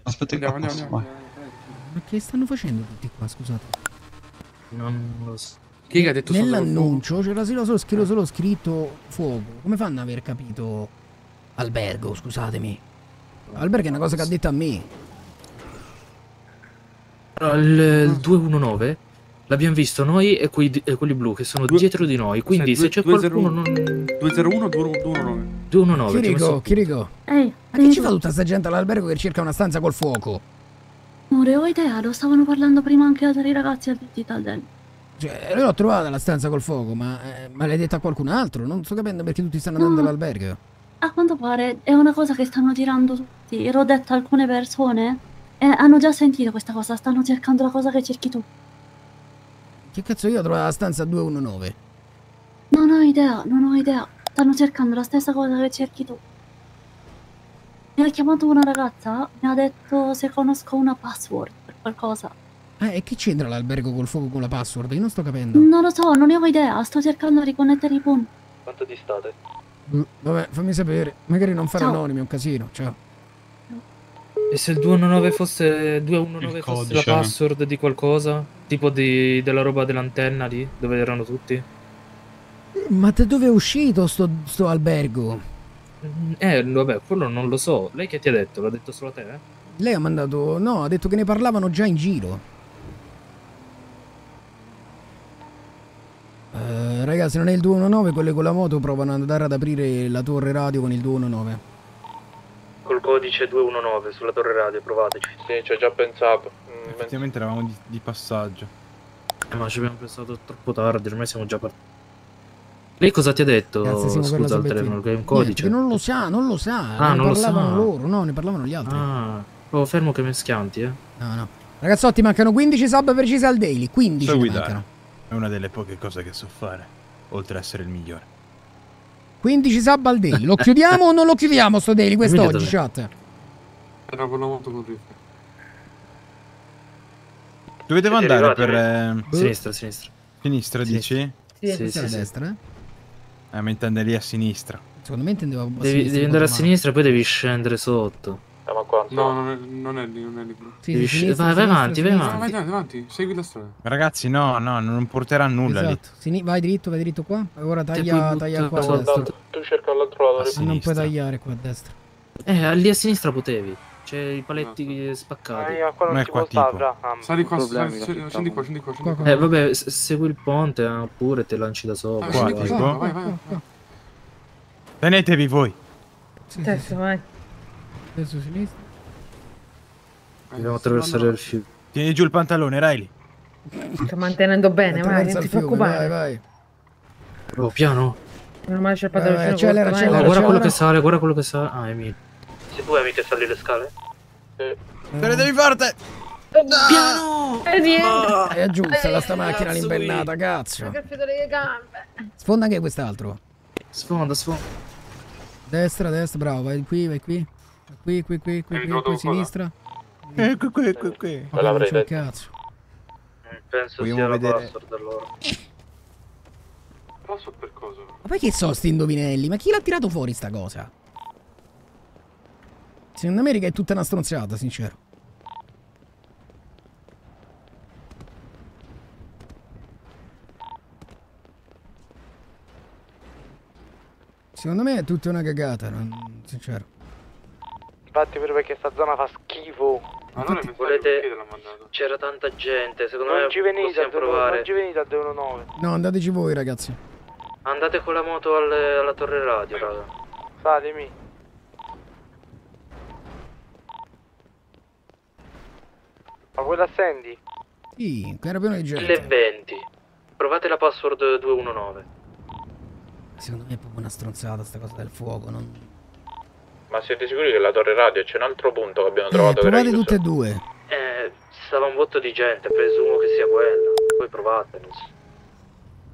Aspetta che Andiamo, andiamo, vai. Ma che stanno facendo tutti qua, scusate? Non lo so. Chi che ha detto Nell'annuncio c'era solo, solo, scritto, solo scritto fuoco. Come fanno ad aver capito albergo, scusatemi? Albergo è una cosa che ha detto a me. Allora, il, il 219 l'abbiamo visto noi e, quei- e quelli blu che sono dietro di noi. Quindi Sì, se c'è due- qualcuno non... 201 219. 219. ti ho Chirico, Chirico. Ehi, Ma che ci fa tutta sta gente all'albergo che cerca una stanza col fuoco? Amore, ho idea, lo stavano parlando prima anche altri ragazzi al Digital. Cioè, io l'ho trovata la stanza col fuoco, ma, eh, ma l'hai detta a qualcun altro? Non sto capendo perché tutti stanno andando No. all'albergo. A quanto pare è una cosa che stanno tirando tutti. L'ho detto a alcune persone e hanno già sentito questa cosa, stanno cercando la cosa che cerchi tu. Che cazzo io ho trovato la stanza 219? Non ho idea, non ho idea. Stanno cercando la stessa cosa che cerchi tu. Mi ha chiamato una ragazza, mi ha detto se conosco una password per qualcosa. Eh, e che c'entra l'albergo col fuoco con la password? Io non sto capendo. Non lo so, non ne ho idea, sto cercando di connettere i punti. Quanto distate? Mm, Vabbè, fammi sapere. Magari non fare Ciao. anonimi, è un casino. Ciao. E se il 219 fosse 219 Il fosse la password di qualcosa? Tipo di, della roba dell'antenna lì, dove erano tutti? Ma da dove è uscito sto, sto albergo? Eh, vabbè, quello non lo so. Lei che ti ha detto? L'ha detto solo a te? eh? Lei ha mandato. No, ha detto che ne parlavano già in giro. Eh, ragazzi, non è il 219, quelle con la moto provano ad andare ad aprire la torre radio con il 219. Col codice 219 sulla torre radio, provateci. Sì, ci ho già pensato. Mm, Effettivamente eravamo di, di passaggio. Eh, ma ci abbiamo pensato troppo tardi, ormai siamo già partiti. Lei cosa ti ha detto? Grazie, Simo, Scusa, al telefono, è un Niente, codice? che non lo sa, non lo sa. Ah, ne non lo parlavano sa. loro, no, ne parlavano gli altri. Ah, oh, fermo che mi schianti, eh. No, no. Ragazzotti, mancano 15 sub precisi al daily. 15 So guidare. mancano. È una delle poche cose che so fare, oltre a essere il migliore. 15 sub al daily. Lo chiudiamo o non lo chiudiamo sto daily quest'oggi, chat? Era la moto con. Dove devo andare per... eh, Sinistra, sinistra. Sinistra, dici? Sì, Sì, sì, la sì. destra, eh? Eh, ma intende lì a sinistra. Secondo me intendevo a Devi, sinistra, devi andare a sinistra e poi devi scendere sotto. ma qua, No, non è, non è lì, non è lì. Sì, Devi sì, sc- sinistra, vai, vai sinistra, avanti, vai sinistra. Vai avanti. avanti, avanti, segui la strada. Ragazzi, no, no, non porterà a nulla lì. Esatto. Sini- vai dritto, vai dritto qua. E ora taglia, taglia qua a destra. Tu cerca l'altro lato. Non puoi sinistra. tagliare qua a destra. Eh, lì a sinistra potevi. C'è i paletti spaccati. Ah, qua non Non è qua può tipo. Ah, Sali qua, sali- scendi qua, scendi qua, scendi qua. Eh, vabbè, segui il ponte eh, oppure te lanci da sopra. Ah, qua, vai, vai, vai. Tenetevi voi. Adesso, vai. Adesso sinistra. Dobbiamo attraversare il fiume. Tieni giù il pantalone, Riley. Sto mantenendo bene, vai, non ti preoccupare. vai, vai. Oh, piano. Meno male c'è il Vai, padrone. accelera, accelera, guarda quello che sale, guarda quello che sale. Ah, Emil. Sei tu, Emil, che sali le scale? Tenetevi forte! Piano! E niente. È giusta la sta macchina cazzo, l'impennata, cazzo. Sfonda anche quest'altro. Sfonda, sfonda. Destra, destra, bravo, vai qui, vai qui. Qui, qui, qui, qui, qui, qui, sinistra. Ecco qui, qui, qui. Ma non c'è un cazzo. Penso Vogliamo sia la vedere- password allora. Posso per cosa? Ma poi che so sti indovinelli? Ma chi l'ha tirato fuori sta cosa? Secondo me raga, è tutta una stronzata, sincero. Secondo me è tutta una cagata, non- sincero. Infatti pure perché sta zona fa schifo. Allora mi Volete... C'era tanta gente, secondo Non me ci venite, possiamo provare. non ci venite a 219. No, andateci voi ragazzi. Andate con la moto al- alla torre radio, raga. Fatemi. Ma quella Sandy? Sì, era pieno di gente. Le 20. Provate la password 219. Secondo me è proprio una stronzata sta cosa del fuoco. Non... Ma siete sicuri che la torre radio c'è un altro punto che abbiamo Eh, trovato era provate tutte e due. Eh, stava un botto di gente, presumo che sia quella. Poi provate, non so.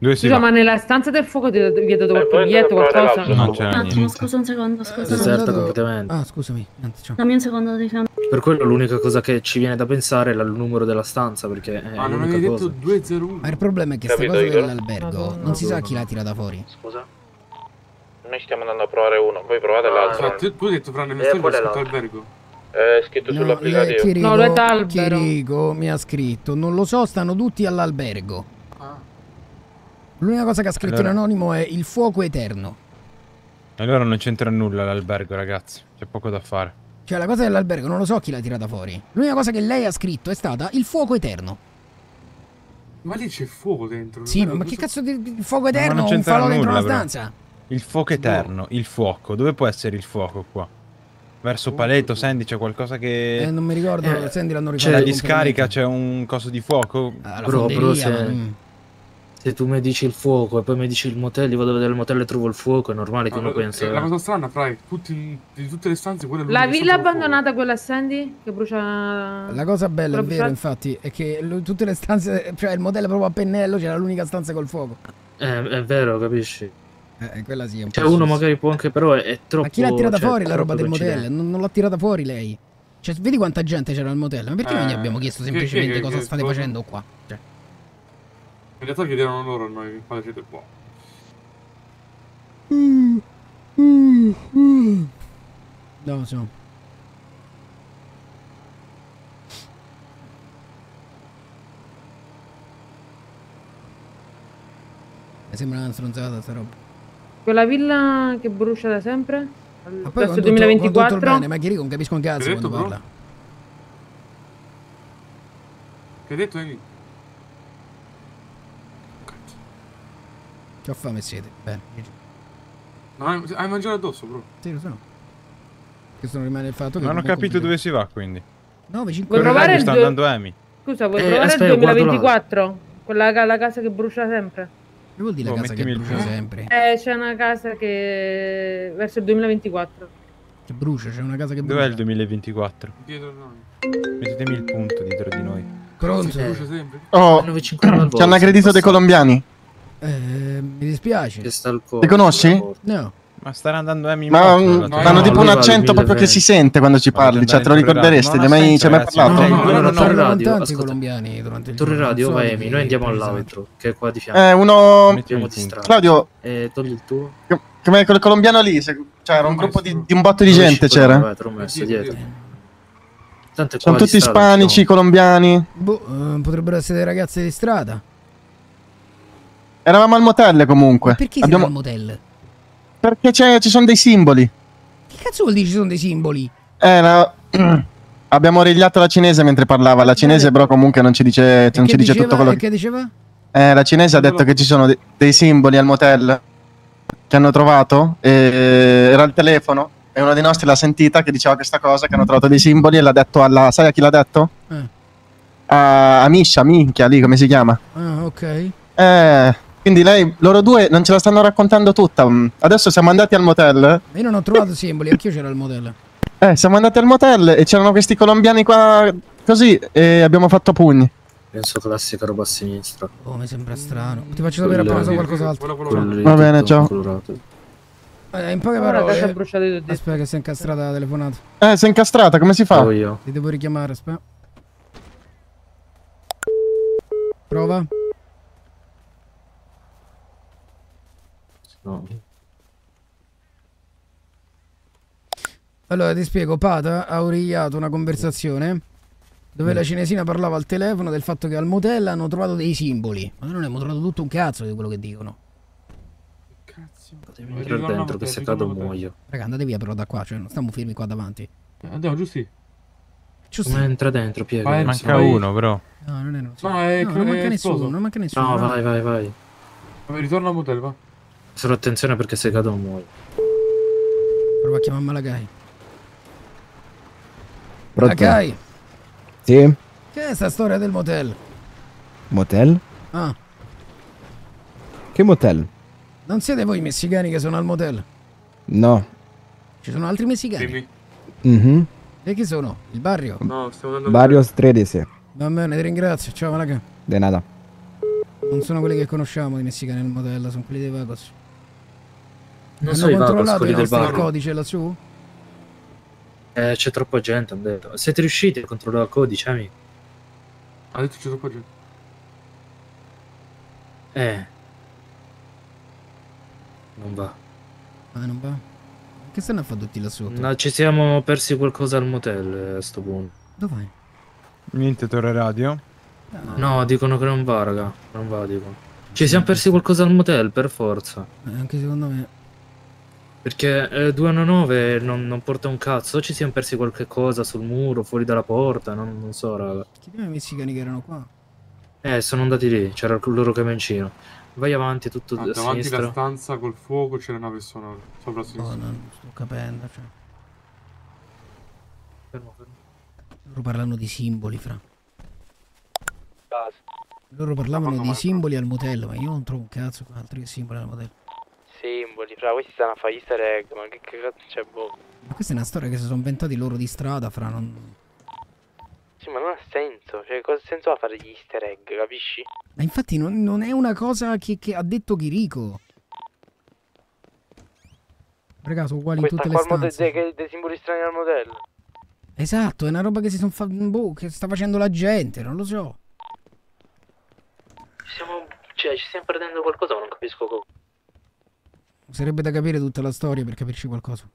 Dove si Scusa, va? ma nella stanza del fuoco ti vi ha dato qualche poi biglietto, qualcosa? l'altro. Non c'era Un attimo, niente. scusa un secondo, scusa. Deserta andato- completamente. Ah, scusami. Dammi un secondo di fianco. Per quello l'unica cosa che ci viene da pensare è il numero della stanza, perché è Ma non l'unica avevi cosa. detto 201? Ma il problema è che sta Capito, cosa Igor? dell'albergo Madonna. non si sa chi l'ha tirata fuori. Scusa? Noi stiamo andando a provare uno, poi provate Ah, l'altro. Cioè, tu, tu hai detto fra nel Eh, messaggio sotto l'altro? albergo. È scritto No, sull'applicativo. eh, Chirico, No, lo è d'albero. Chirico mi ha scritto, non lo so, stanno tutti all'albergo. Ah. L'unica cosa che ha scritto Allora- in anonimo è il fuoco eterno. Allora non c'entra nulla l'albergo, ragazzi. C'è poco da fare. Cioè, la cosa dell'albergo non lo so chi l'ha tirata fuori. L'unica cosa che lei ha scritto è stata il fuoco eterno. Ma lì c'è fuoco dentro. Sì, ma so- che cazzo di il fuoco Ma eterno? non Un c'entra falò dentro nulla, una stanza? Il fuoco eterno, il fuoco. Dove può essere il fuoco qua? Verso Paleto, Sandy, c'è qualcosa che... Eh, non mi ricordo, Eh, Sandy l'hanno C'è rifatto. la discarica, c'è un coso di fuoco? La Bro, bro, fonderia, se- ma- mm. Se tu mi dici il fuoco e poi mi dici il motel, io vado a vedere il motel e trovo il fuoco, è normale che Ma uno la- pensa... La cosa strana, fra, tutti, di tutte le stanze, quella La villa abbandonata quella Sandy che brucia La cosa bella, è vero, infatti, è che tutte le stanze, cioè il modello proprio a pennello, c'era l'unica stanza col fuoco. Eh, è vero, capisci? Eh, quella sì, è un Cioè uno magari può anche, però è, è troppo... Ma chi l'ha tirata cioè, fuori la roba del motel? Non, non l'ha tirata fuori lei. Cioè, vedi quanta gente c'era al motel? Ma perché non gli Eh, abbiamo chiesto che- semplicemente che- cosa che- state facendo qua? Cioè, In realtà chiedevano loro a noi quale siete qua. no, so. Mi sembra una stronzata sta roba. quella villa che brucia da sempre? Ma poi il 2024? bene, ma Chirico non capisco un cazzo Che hai detto, quando bro? parla. Che hai detto, Emi? Che ho fame e siete. Bene. Hai, hai mangiato addosso, bro. Sì, lo so. Questo non rimane il fatto che... Non ho capito dove si va, quindi. 9, 5, Vuoi provare il sta andando Amy. Scusa, vuoi Eh, provare aspetta, il guardo 2024? Quella la casa che brucia sempre? Che vuol dire la Oh, casa che il brucia punto. sempre? Eh, c'è una casa che verso il 2024. Che brucia, c'è una casa che brucia. Dov'è il 2024? Dietro noi. Mettetemi il punto dietro di noi. Pronto? Si brucia sempre. Oh, 9,50 al ci hanno volo, aggredito dei colombiani. Eh, mi dispiace. Li conosci? No. Ma sta andando Amy in Ma moto, mm, hanno no, tipo un accento proprio che 1020. si sente quando ci parli, cioè te lo ricorderesti, ne hai mai, ci hai mai Non ha parlato? No, no, no, no, no, radio, tanti colombiani durante il Torre radio, non vai Emi, noi andiamo all'altro, che è qua di fianco. Eh, uno... Claudio, Eh, togli il tuo. come quel colombiano lì, se- cioè era un gruppo di, di un botto di gente c'era. Sono tutti ispanici, diciamo. colombiani. Boh, eh, potrebbero essere dei ragazzi di strada. Eravamo al motel comunque. Perché Abbiamo- al motel? Perché c'è- ci sono dei simboli. Che cazzo vuol dire ci sono dei simboli? Eh, no. Abbiamo origliato la cinese mentre parlava. La cinese, però, comunque non ci dice, non ci dice diceva? tutto quello che. che diceva? Eh, la cinese ha detto che ci sono de- dei simboli al motel che hanno trovato. E era il telefono. E uno dei nostri l'ha sentita che diceva questa cosa: che hanno trovato dei simboli. E l'ha detto alla. Sai a chi l'ha detto? Eh. A, a Misha, minchia lì, come si chiama? Ah, ok. Eh. Quindi lei, loro due non ce la stanno raccontando tutta. Mm. Adesso siamo andati al motel. Io non ho trovato simboli, anch'io c'era il modello. Eh, siamo andati al motel e c'erano questi colombiani qua così e abbiamo fatto pugni. Penso classica roba a sinistra. Oh, mi sembra strano. Ti faccio sapere appena so qualcos'altro. Va bene, ciao. Eh, in poche parole. bruciato tutti. Aspetta che si è incastrata la telefonata. Eh, si è incastrata, come si fa? io. Ti devo richiamare, aspetta. Prova. No. Allora ti spiego, Pata ha origliato una conversazione dove Mm. la cinesina parlava al telefono del fatto che al motel hanno trovato dei simboli. Ma noi non abbiamo trovato tutto un cazzo di quello che dicono. Devi entrare dentro che se cado muoio. Raga, andate via però da qua, cioè non stiamo fermi qua davanti. Andiamo, giusti? Giusti. Come entra dentro, piega. Vai, Manca vai. uno, però. No, non è no. No, è- non manca nessuno, non manca nessuno. No, no. vai, vai, vai. Vabbè, ritorna al motel, va. Solo attenzione perché se cado muoio. Prova a chiamare Malagai. Pronto? Malagai, Sì? che è sta storia del motel? Motel? Ah, Che motel? non siete voi i messicani che sono al motel? No. Ci sono altri messicani? Mhm. E chi sono? Il barrio? No, stiamo andando Barrios 13. Va bene, ti ringrazio. Ciao, Malaga. De nada. Non sono quelli che conosciamo i messicani al motel, sono quelli dei Vagos. Non Hanno so controllato quelli i del nostri bar. codice lassù? Eh, c'è troppa gente, hanno detto. Siete riusciti a controllare il codice, amico? Ha detto c'è troppa gente. Eh. Non va. Ah, non va? Che stanno a fare tutti là sotto? No, ci siamo persi qualcosa al motel eh, a sto punto. Dov'è? Niente torre radio. No, dicono che non va, raga. Non va, dicono. Ci siamo persi qualcosa al motel, per forza. Eh, anche secondo me. Perché eh, 219 non, non porta un cazzo. O ci siamo persi qualche cosa sul muro, fuori dalla porta, non, non so, raga. Chiediamo i messicani che erano qua. Eh, sono andati lì, c'era il loro camioncino. Vai avanti, tutto Ah, a davanti alla sinistra. stanza col fuoco c'era una persona sopra a Oh, sinistra. non sto capendo, cioè. Fermo, fermo. Loro parlano di simboli, fra. Loro parlavano di simboli al motel, ma io non trovo un cazzo con altri che simboli al motel. Simboli, fra questi stanno a fare gli easter egg, ma che cazzo c'è boh. Ma questa è una storia che si sono inventati loro di strada, fra. Non... Sì, ma non ha senso, cioè cosa senso ha fare gli easter egg, capisci? Ma infatti non, non è una cosa che, che ha detto Chirico. Raga, sono uguali in Questa tutte le stanze. dei, dei simboli strani al modello. Esatto, è una roba che si sono fa... boh, che sta facendo la gente, non lo so. Ci siamo, cioè, ci stiamo perdendo qualcosa, ma non capisco come. Sarebbe da capire tutta la storia per capirci qualcosa.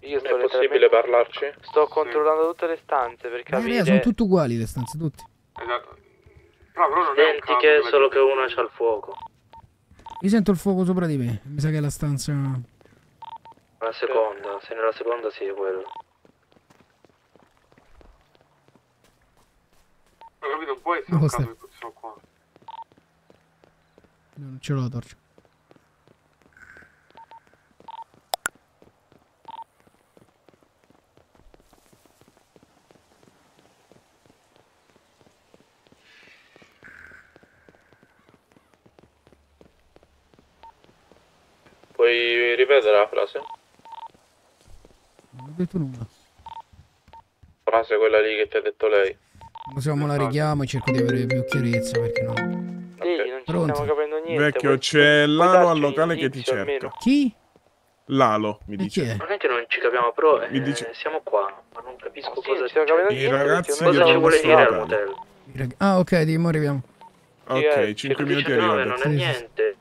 Io sto È possibile parlarci? Sto controllando tutte le stanze per Eh, capire. raga, sono tutte uguali le stanze, tutte. Esatto. Però, però Identiche, solo che una c'ha il fuoco. Io sento il fuoco sopra di me. Mi sa che è la stanza. La seconda, se nella seconda sì è quello. Ho capito, non può essere Non un caso che sono qua. No, non ce l'ho la torcia. Puoi ripetere la frase? Non ho detto nulla. Frase quella lì che ti ha detto lei. Usiamo la richiamo e cerco di avere più chiarezza perché no. Digli, non ci Pronto? stiamo capendo niente. Vecchio, c'è Lalo al locale che ti cerca. almeno? Chi? Lalo, mi E dice. chi è? Veramente non ci capiamo, però eh, Mi dice- siamo qua, ma non capisco Sì, cosa stiamo capendo I niente. ragazzi perché Cosa io ci non vuole dire al motel? I rag- Ah, ok, di mo arriviamo. Ok, 5 minuti 19 arrivate. non è Sì, sì. niente.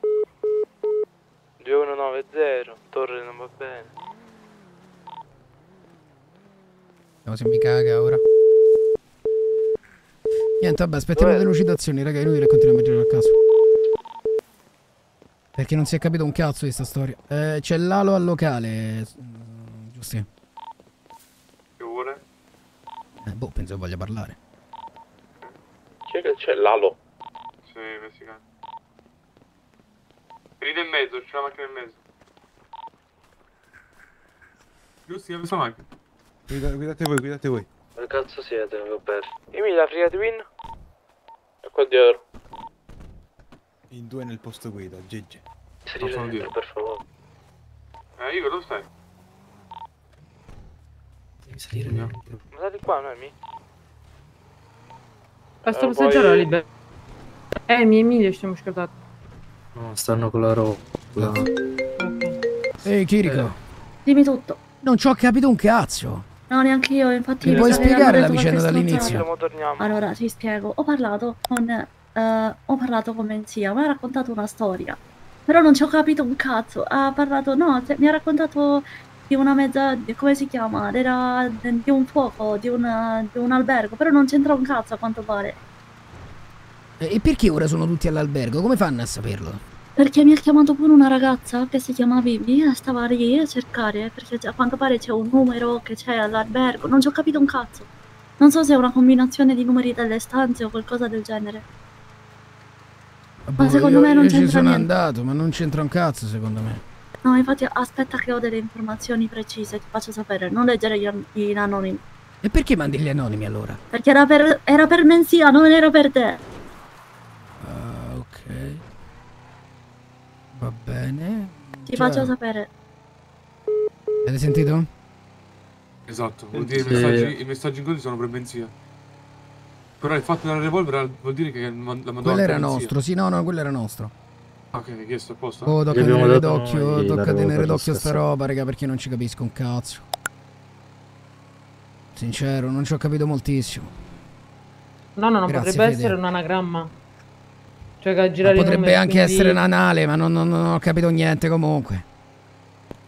2190, torre non va bene. Vediamo se mi caga ora. Niente, vabbè, aspettiamo Dov'è? delucidazioni, raga, è inutile continuare a girare a caso. Perché non si è capito un cazzo di sta storia. Eh, c'è Lalo al locale. Giusti? Che vuole? Eh, boh, penso voglia parlare. Chi è che c'è? Lalo. Sì, messicano. Venite in mezzo, c'è una macchina in mezzo. Giusti, dove sta la macchina? Guida- Guidate voi, guidate voi. Dove cazzo siete? Non vi ho perso. Io la Free Twin? E qua dietro. In due nel posto guida, GG. Non sono dietro. per favore. Eh, Igor, dove stai? Devi salire. No. Ma sali qua, Noemi? Questo Eh, passaggero poi- è libero. Eh, mi Emilio ci siamo scordati. No, stanno con la roba. Ehi, Kiriko. Dimmi tutto. Non ci ho capito un cazzo. No, neanche io, infatti... Mi puoi spiegare la vicenda dall'inizio? Allora, ti spiego. Ho parlato con... eh, ho parlato con Menzia, mi ha raccontato una storia. Però non ci ho capito un cazzo. Ha parlato... No, se- mi ha raccontato di una mezza... di- come si chiama? Era di un fuoco, di, una- di un albergo. Però non c'entra un cazzo a quanto pare. E perché ora sono tutti all'albergo? Come fanno a saperlo? Perché mi ha chiamato pure una ragazza che si chiama Vivi e stava lì a cercare, perché a quanto pare c'è un numero che c'è all'albergo, non ci ho capito un cazzo. Non so se è una combinazione di numeri delle stanze o qualcosa del genere. Ma secondo io, me non io ci c'entra sono niente. andato, ma non c'entra un cazzo secondo me. No, infatti aspetta che ho delle informazioni precise, ti faccio sapere, non leggere gli, an- gli anonimi. E perché mandi gli anonimi allora? Perché era per, era per Menzia, non era per te. Ah, ok. Va bene. Ti Cioè, faccio sapere. Avete sentito? Esatto, vuol dire i Sì. messaggi, i messaggi in codice sono per benzina. Però il fatto della revolver vuol dire che la mandò Quello era nostro, sì, no, no, quello era nostro. Ah, ok, hai chiesto apposta. Oh, tocca tenere d'occhio, la tocca tenere d'occhio sta roba, raga, perché non ci capisco un cazzo. Sincero, non ci ho capito moltissimo. No, no, non Grazie, potrebbe Fede. essere un anagramma. Cioè che a girare potrebbe numeri, anche quindi- essere nanale, ma non, non- non ho capito niente comunque.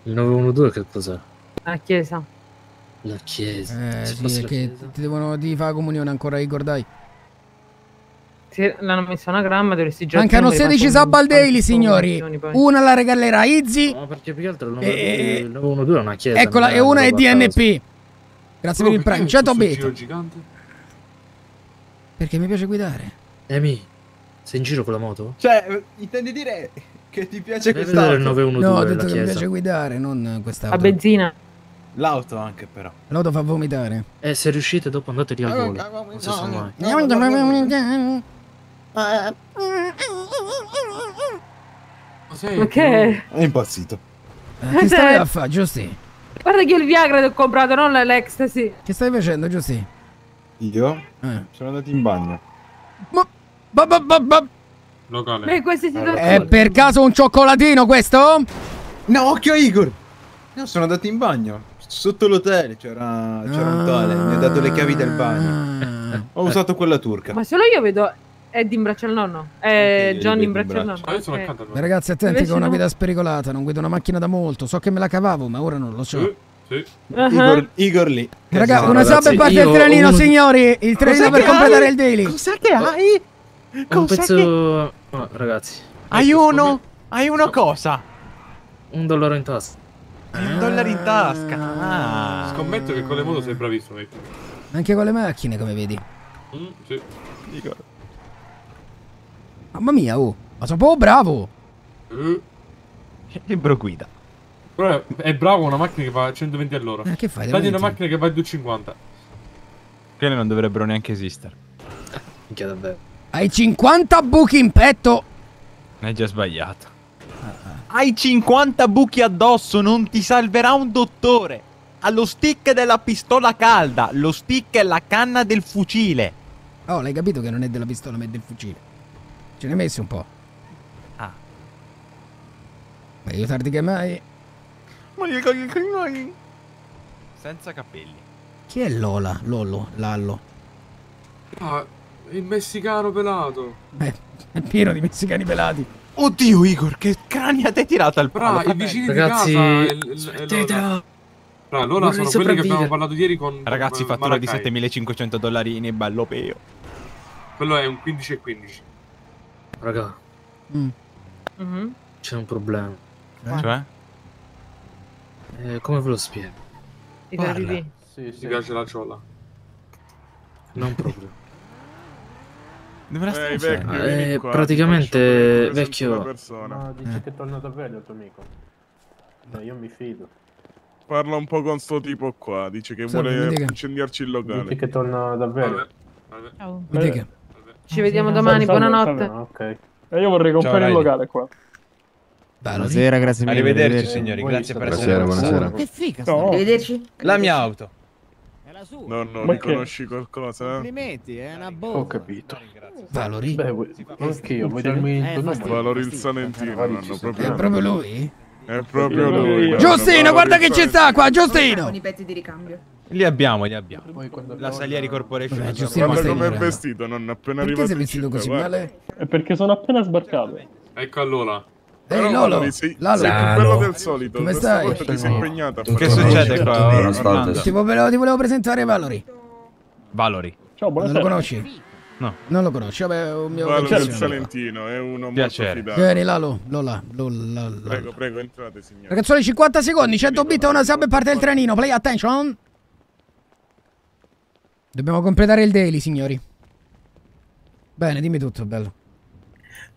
Il 912 che cos'è? A chiesa. La chiesa. Eh, sì, la che chiesa. ti devono di fare la comunione ancora, Igor, dai. Sì, l'hanno messo anagramma, dovresti già Mancano prendere 16 quattro- sabaldeli, quattro signori. Una la regalerà Izzy. No, perché più che altro il E- e- 912 il 912 è una chiesa. Eccola, e una è. DNP. Grazie per il prime. 100 questo bit. Perché mi piace guidare. Emi, sei in giro con la moto? Cioè, intendi dire che ti piace Vai a questa vedere il 912 No, ho detto che mi piace guidare, non quest'auto. A benzina. L'auto anche però. L'auto fa vomitare. E se riuscite dopo andate lì al volo. Non si sa mai. Ma sei? Ma che? È impazzito. Eh, che stai a fare, Giusti? Guarda che io il Viagra ti ho comprato, non l'ecstasy. Che stai facendo, Giusti? Io? Eh. Sono andato in bagno. Ba, ba, ba, ba. Locale. Ma in queste situazioni... È per caso un cioccolatino questo? No, occhio Igor! No, sono andato in bagno. Sotto l'hotel c'era, c'era un tale, mi ha dato le chiavi del bagno. Ho usato quella turca. Ma solo io vedo Eddie in braccio al nonno. Eh, io Johnny li in braccio al nonno. Ah, io sono ok. accanto a Beh, ragazzi, attenti che ho una no. guida spericolata. Non guido una macchina da molto. So che me la cavavo, ma ora non lo so. Sì, sì. Ah, Igor, Igor lì. Raga, una sub e parte io il trenino, uno- signori. Il trenino per completare hai? il daily. Cos'è che hai? Un Cos'è che... pezzo... oh, ragazzi, Hai uno? Hai uno cosa? un dollaro in tasca. Un dollaro in tasca. Ah. Scommetto che con le moto sei bravissimo. Vic. Anche con le macchine, come vedi. Mm, sì. Igor. Mamma mia, oh. Ma sono proprio bravo. Eh, Libro guida. Però è, è bravo una macchina che va a 120 all'ora. Eh, che fai? Dagli una macchina che va a 250. Quelle non dovrebbero neanche esistere. Minchia davvero. Hai 50 buchi in petto. Hai già sbagliato. Hai 50 buchi addosso, non ti salverà un dottore. Ha lo stick della pistola calda, lo stick è la canna del fucile. Oh, l'hai capito che non è della pistola, ma è del fucile. Ce ne hai messi un po'. Ah. Beh, io tardi che mai. Senza capelli. Chi è Lola? Lollo? Lallo? Ah, il messicano pelato. Beh, è pieno di messicani pelati. Oddio Igor, che crania ti hai tirato al palo. Però i vicini Ragazzi, di casa. Allora, allora sono quelli che abbiamo parlato ieri con. Ragazzi, con fattura di Maracai. 7500 dollarini, bello peo. Quello è un 15 e 15. Raga, Mm. Mhm. c'è un problema. Cioè? Eh, come ve lo spiego? Ti Parla. Sì, sì. Mi piace la ciolla. Non proprio. Dove la Eh, stai vecchio, Eh, qua, praticamente, vecchio- persona. Ma dici che è tornato il tuo amico? Beh, io mi fido. Parla un po' con sto tipo qua, dice che Salve, vuole dica. incendiarci il locale. Dici che torna davvero? Ciao. Mi dica. Ci vediamo domani, salve, buonanotte. salve, Ok. E io vorrei comprare Riley. il locale qua. Buonasera, grazie mille. Arrivederci, signori, grazie per essere Buonasera, venuti. buonasera. Che figa. Arrivederci. La mia auto. No, no, Ma riconosci qualcosa? eh? Complimenti, è una bomba. Ho capito. Valori? Beh, anch'io, vuoi darmi il tuo numero? Valori il Salentino, hanno proprio... È proprio lui? È proprio lui. guarda, Giustino, guarda che ci sta qua, Giustino! Con i pezzi di ricambio. Li abbiamo, li abbiamo. La Salieri Corporation. Vabbè, la Giustino, Guarda come è vestito, non appena Perché arrivato sei in vestito città, così guarda. male? È perché sono appena sbarcato. Ecco allora. Ehi Però, Lolo, Valori, sei, Lalo, sei più bello del solito. come questa stai? volta ti sei impegnata Che succede qua? Ti volevo, ti volevo presentare Valori. Valori. Ciao, Non lo buonasera. conosci? No. Non lo conosci, vabbè, è un mio il amico. Salentino, è uno molto Piacere. fidato. Vieni Lalo, Lola, Lola, Lola. Prego, prego, entrate, signore. Ragazzoli, 50 secondi, 100 bit, una sub e parte il trenino. Play attention. Dobbiamo completare il daily, signori. Bene, dimmi tutto, bello.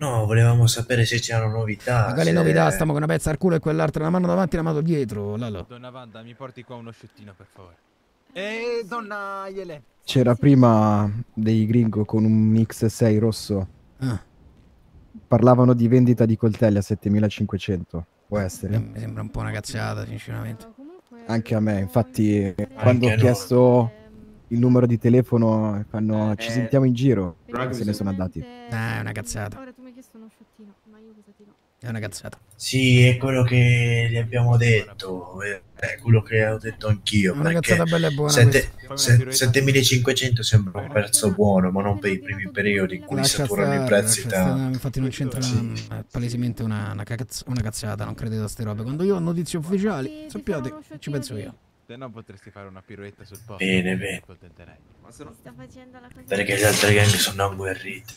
No, volevamo sapere se c'erano novità. Ma quale se- novità? Stiamo con una pezza al culo e quell'altra, una mano davanti e una mano dietro, Lalo. Donna Wanda, mi porti qua uno sciottino, per favore. Eh, donna Iele. C'era prima dei gringo con un X6 rosso. Ah. Parlavano di vendita di coltelli a 7500. Può essere? Mi sembra un po' una cazzata, sinceramente. Anche a me, infatti, quando ho chiesto il numero di telefono, fanno ci sentiamo in giro. Se ne sono andati. Ah, è una cazzata. Chiesto uno sciottino, ma io cosa ti do? È una cazzata. Sì, è quello che gli abbiamo detto. È quello che ho detto anch'io. Una cazzata bella e buona sette- questa. se- 7500 sembra un prezzo buono, ma non per i primi periodi in cui Lascia saturano i prezzi tanto. infatti non c'entra è palesemente una, una cazz- una cazzata, non credete a ste robe. Quando io ho notizie ufficiali, sappiate, ci penso io. Se no potresti fare una piroetta sul posto. Bene, bene. Accontenterei. Sta facendo la cosa Perché le altre gang sono agguerrite.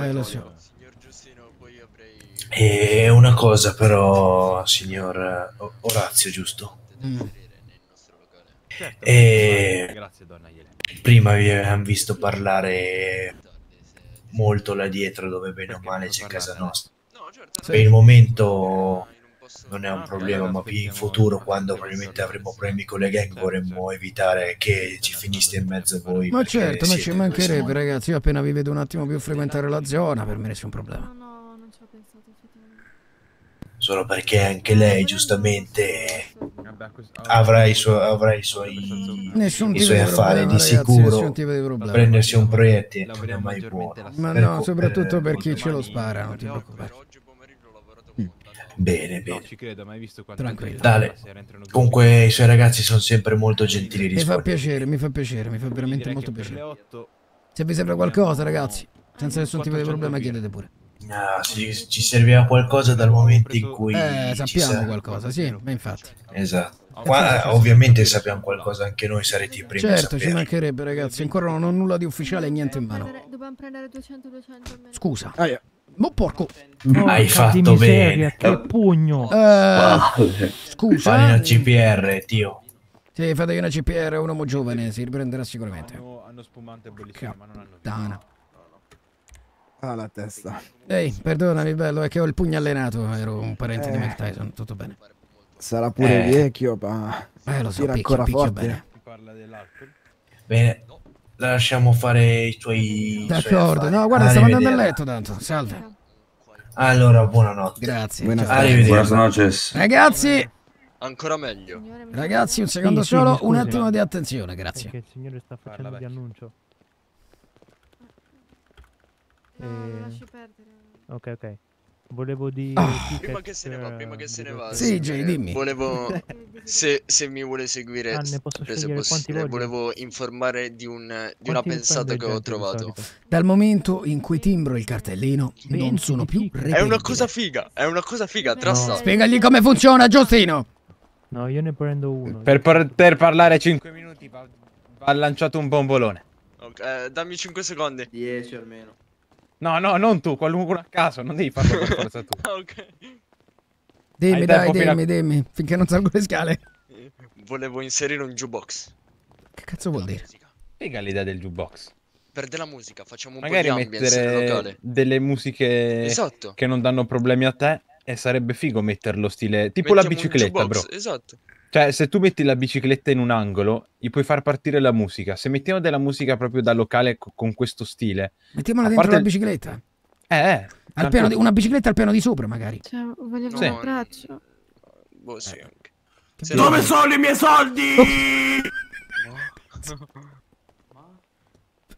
Eh, lo so. E una cosa però, signor eh, Orazio, giusto? Mm. E Grazie, donna Iele. prima vi avevamo visto parlare molto là dietro dove bene o male c'è casa nostra. Per il momento non è un problema, ma più in futuro, quando probabilmente avremo problemi con le gang, vorremmo evitare che ci finiste in mezzo voi. Ma certo, ma ci mancherebbe, ragazzi. Io appena vi vedo un attimo più frequentare la zona, per me nessun problema. No, non ci ho pensato effettivamente. Solo perché anche lei, giustamente, avrà i, suoi, avrà i suoi, Nessun i tipo suoi di affari problema, di ragazzi, sicuro. nessun tipo di problema. Prendersi un proiettile non è mai buono. Ma Per no, soprattutto per- per chi ce lo spara, non ti preoccupare. Bene, bene. ci credo, ma hai visto quanto Tranquillo. Tale. Comunque i suoi ragazzi sono sempre molto gentili Mi fa piacere, mi fa piacere, mi fa veramente molto piacere. Se vi serve qualcosa, ragazzi, senza nessun tipo di problema, chiedete pure. Ah, ci, ci serviva qualcosa dal momento in cui Eh, ci sappiamo sa- qualcosa, sì, ma infatti. Esatto. Qua ovviamente sappiamo qualcosa anche noi, sarete i primi a Certo, ci mancherebbe, ragazzi. Ancora non ho nulla di ufficiale e niente in mano. Dobbiamo prendere 200 200 almeno. Scusa. Ma porco. Hai fatto bene. Che pugno. Eh, scusa. Fai una CPR, tio. Sì, fategli una CPR un uomo giovane, si riprenderà sicuramente. Hanno, hanno spumante bellissime, ma non hanno Dana. Ah, la testa. Ehi, perdonami, bello, è che ho il pugno allenato. Ero un parente di Eh. Mike Tyson, tutto bene. Sarà pure Eh. vecchio, ma Eh, lo so, tira picchia, ancora picchia forte. bene. Bene, la lasciamo fare i tuoi. D'accordo, no, guarda, stavo andando a letto tanto. Salve. Allora, buonanotte. Grazie. Buonasera. Arrivederci. Ragazzi, Ancora meglio. ragazzi, un secondo Sì, sì, solo, un attimo di attenzione, grazie. Perché il signore sta facendo di annuncio. No, lo lasci perdere. Ok, ok. Volevo di Ah. ticket, Prima che se ne va, prima che se ne va. Sì, Jay, dimmi. Volevo. Se, se mi vuole seguire, Ah, ne posso se possibile, volevo informare di, un, di una pensata che ho trovato. Dal momento in cui timbro il cartellino, non 20 sono più ticket. È reperibile. una cosa figa, è una cosa figa, trassa. Spiegagli come funziona, Giustino. No, io ne prendo uno. Per poter parlare 5 minuti va, va lanciato un bombolone. Ok, eh, dammi 5 secondi. 10 almeno. No, no, non tu, qualcuno a caso, non devi farlo per forza tu. ok. Dimmi, Hai dai, dimmi, dimmi, finché non salgo le scale. volevo inserire un jukebox. Che cazzo vuol dire? Spiega l'idea del jukebox. Per della musica, facciamo un Magari po' di ambience delle musiche Esatto. che non danno problemi a te e sarebbe figo metterlo stile tipo Mettiamo la bicicletta, bro. Esatto. Cioè, se tu metti la bicicletta in un angolo, gli puoi far partire la musica. Se mettiamo della musica proprio da locale co- con questo stile, Mettiamola dentro parte la bicicletta. eh, eh, Al piano di- una bicicletta al piano di sopra, magari. Cioè, voglio Sì. un braccio. Boh, sì, anche. Dove sono i miei soldi?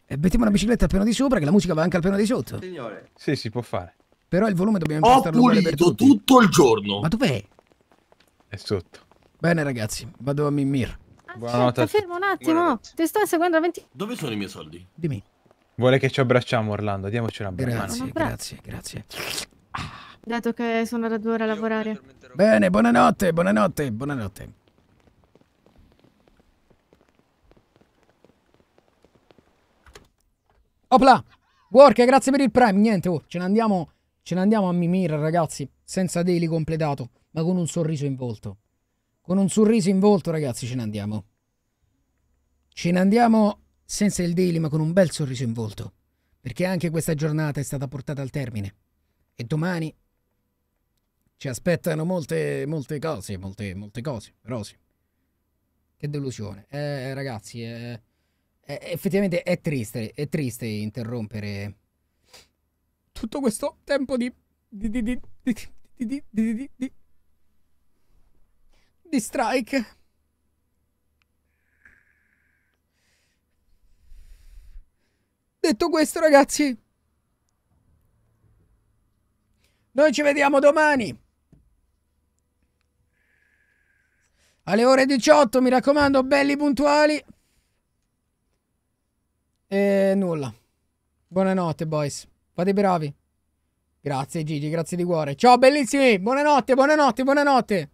E mettiamo una bicicletta al piano di sopra, che la musica va anche al piano di sotto. Signore. Sì, si può fare. Però il volume dobbiamo Ho impostarlo per pulito tutti. tutto il giorno. Ma dov'è? È sotto. Bene, ragazzi, vado a Mimir. Buonanotte. Aspetta, fermo un attimo. Ti sto seguendo a 20... Dove sono i miei soldi? Dimmi. Vuole che ci abbracciamo, Orlando? Diamoci un abbraccio. Grazie, Un abbraccio. grazie, grazie. Dato che sono da due ore a lavorare. Bene, buonanotte, buonanotte, buonanotte. Opla! Work, grazie per il prime. Niente, oh, ce ne andiamo, ce ne andiamo a Mimir, ragazzi. Senza daily completato, ma con un sorriso in volto. Con un sorriso in volto, ragazzi, ce ne andiamo. Ce ne andiamo senza il daily, ma con un bel sorriso in volto. Perché anche questa giornata è stata portata al termine. E domani ci aspettano molte, molte cose, molte, molte cose, sì. Che delusione. Eh, ragazzi, eh, eh, effettivamente è triste, è triste interrompere tutto questo tempo di... di... di... di... di... strike. Detto questo, ragazzi, noi ci vediamo domani. Alle ore 18, mi raccomando, belli puntuali. E nulla. Buonanotte, boys. Fate bravi. Grazie, Gigi, grazie di cuore. Ciao, bellissimi. Buonanotte, buonanotte, buonanotte.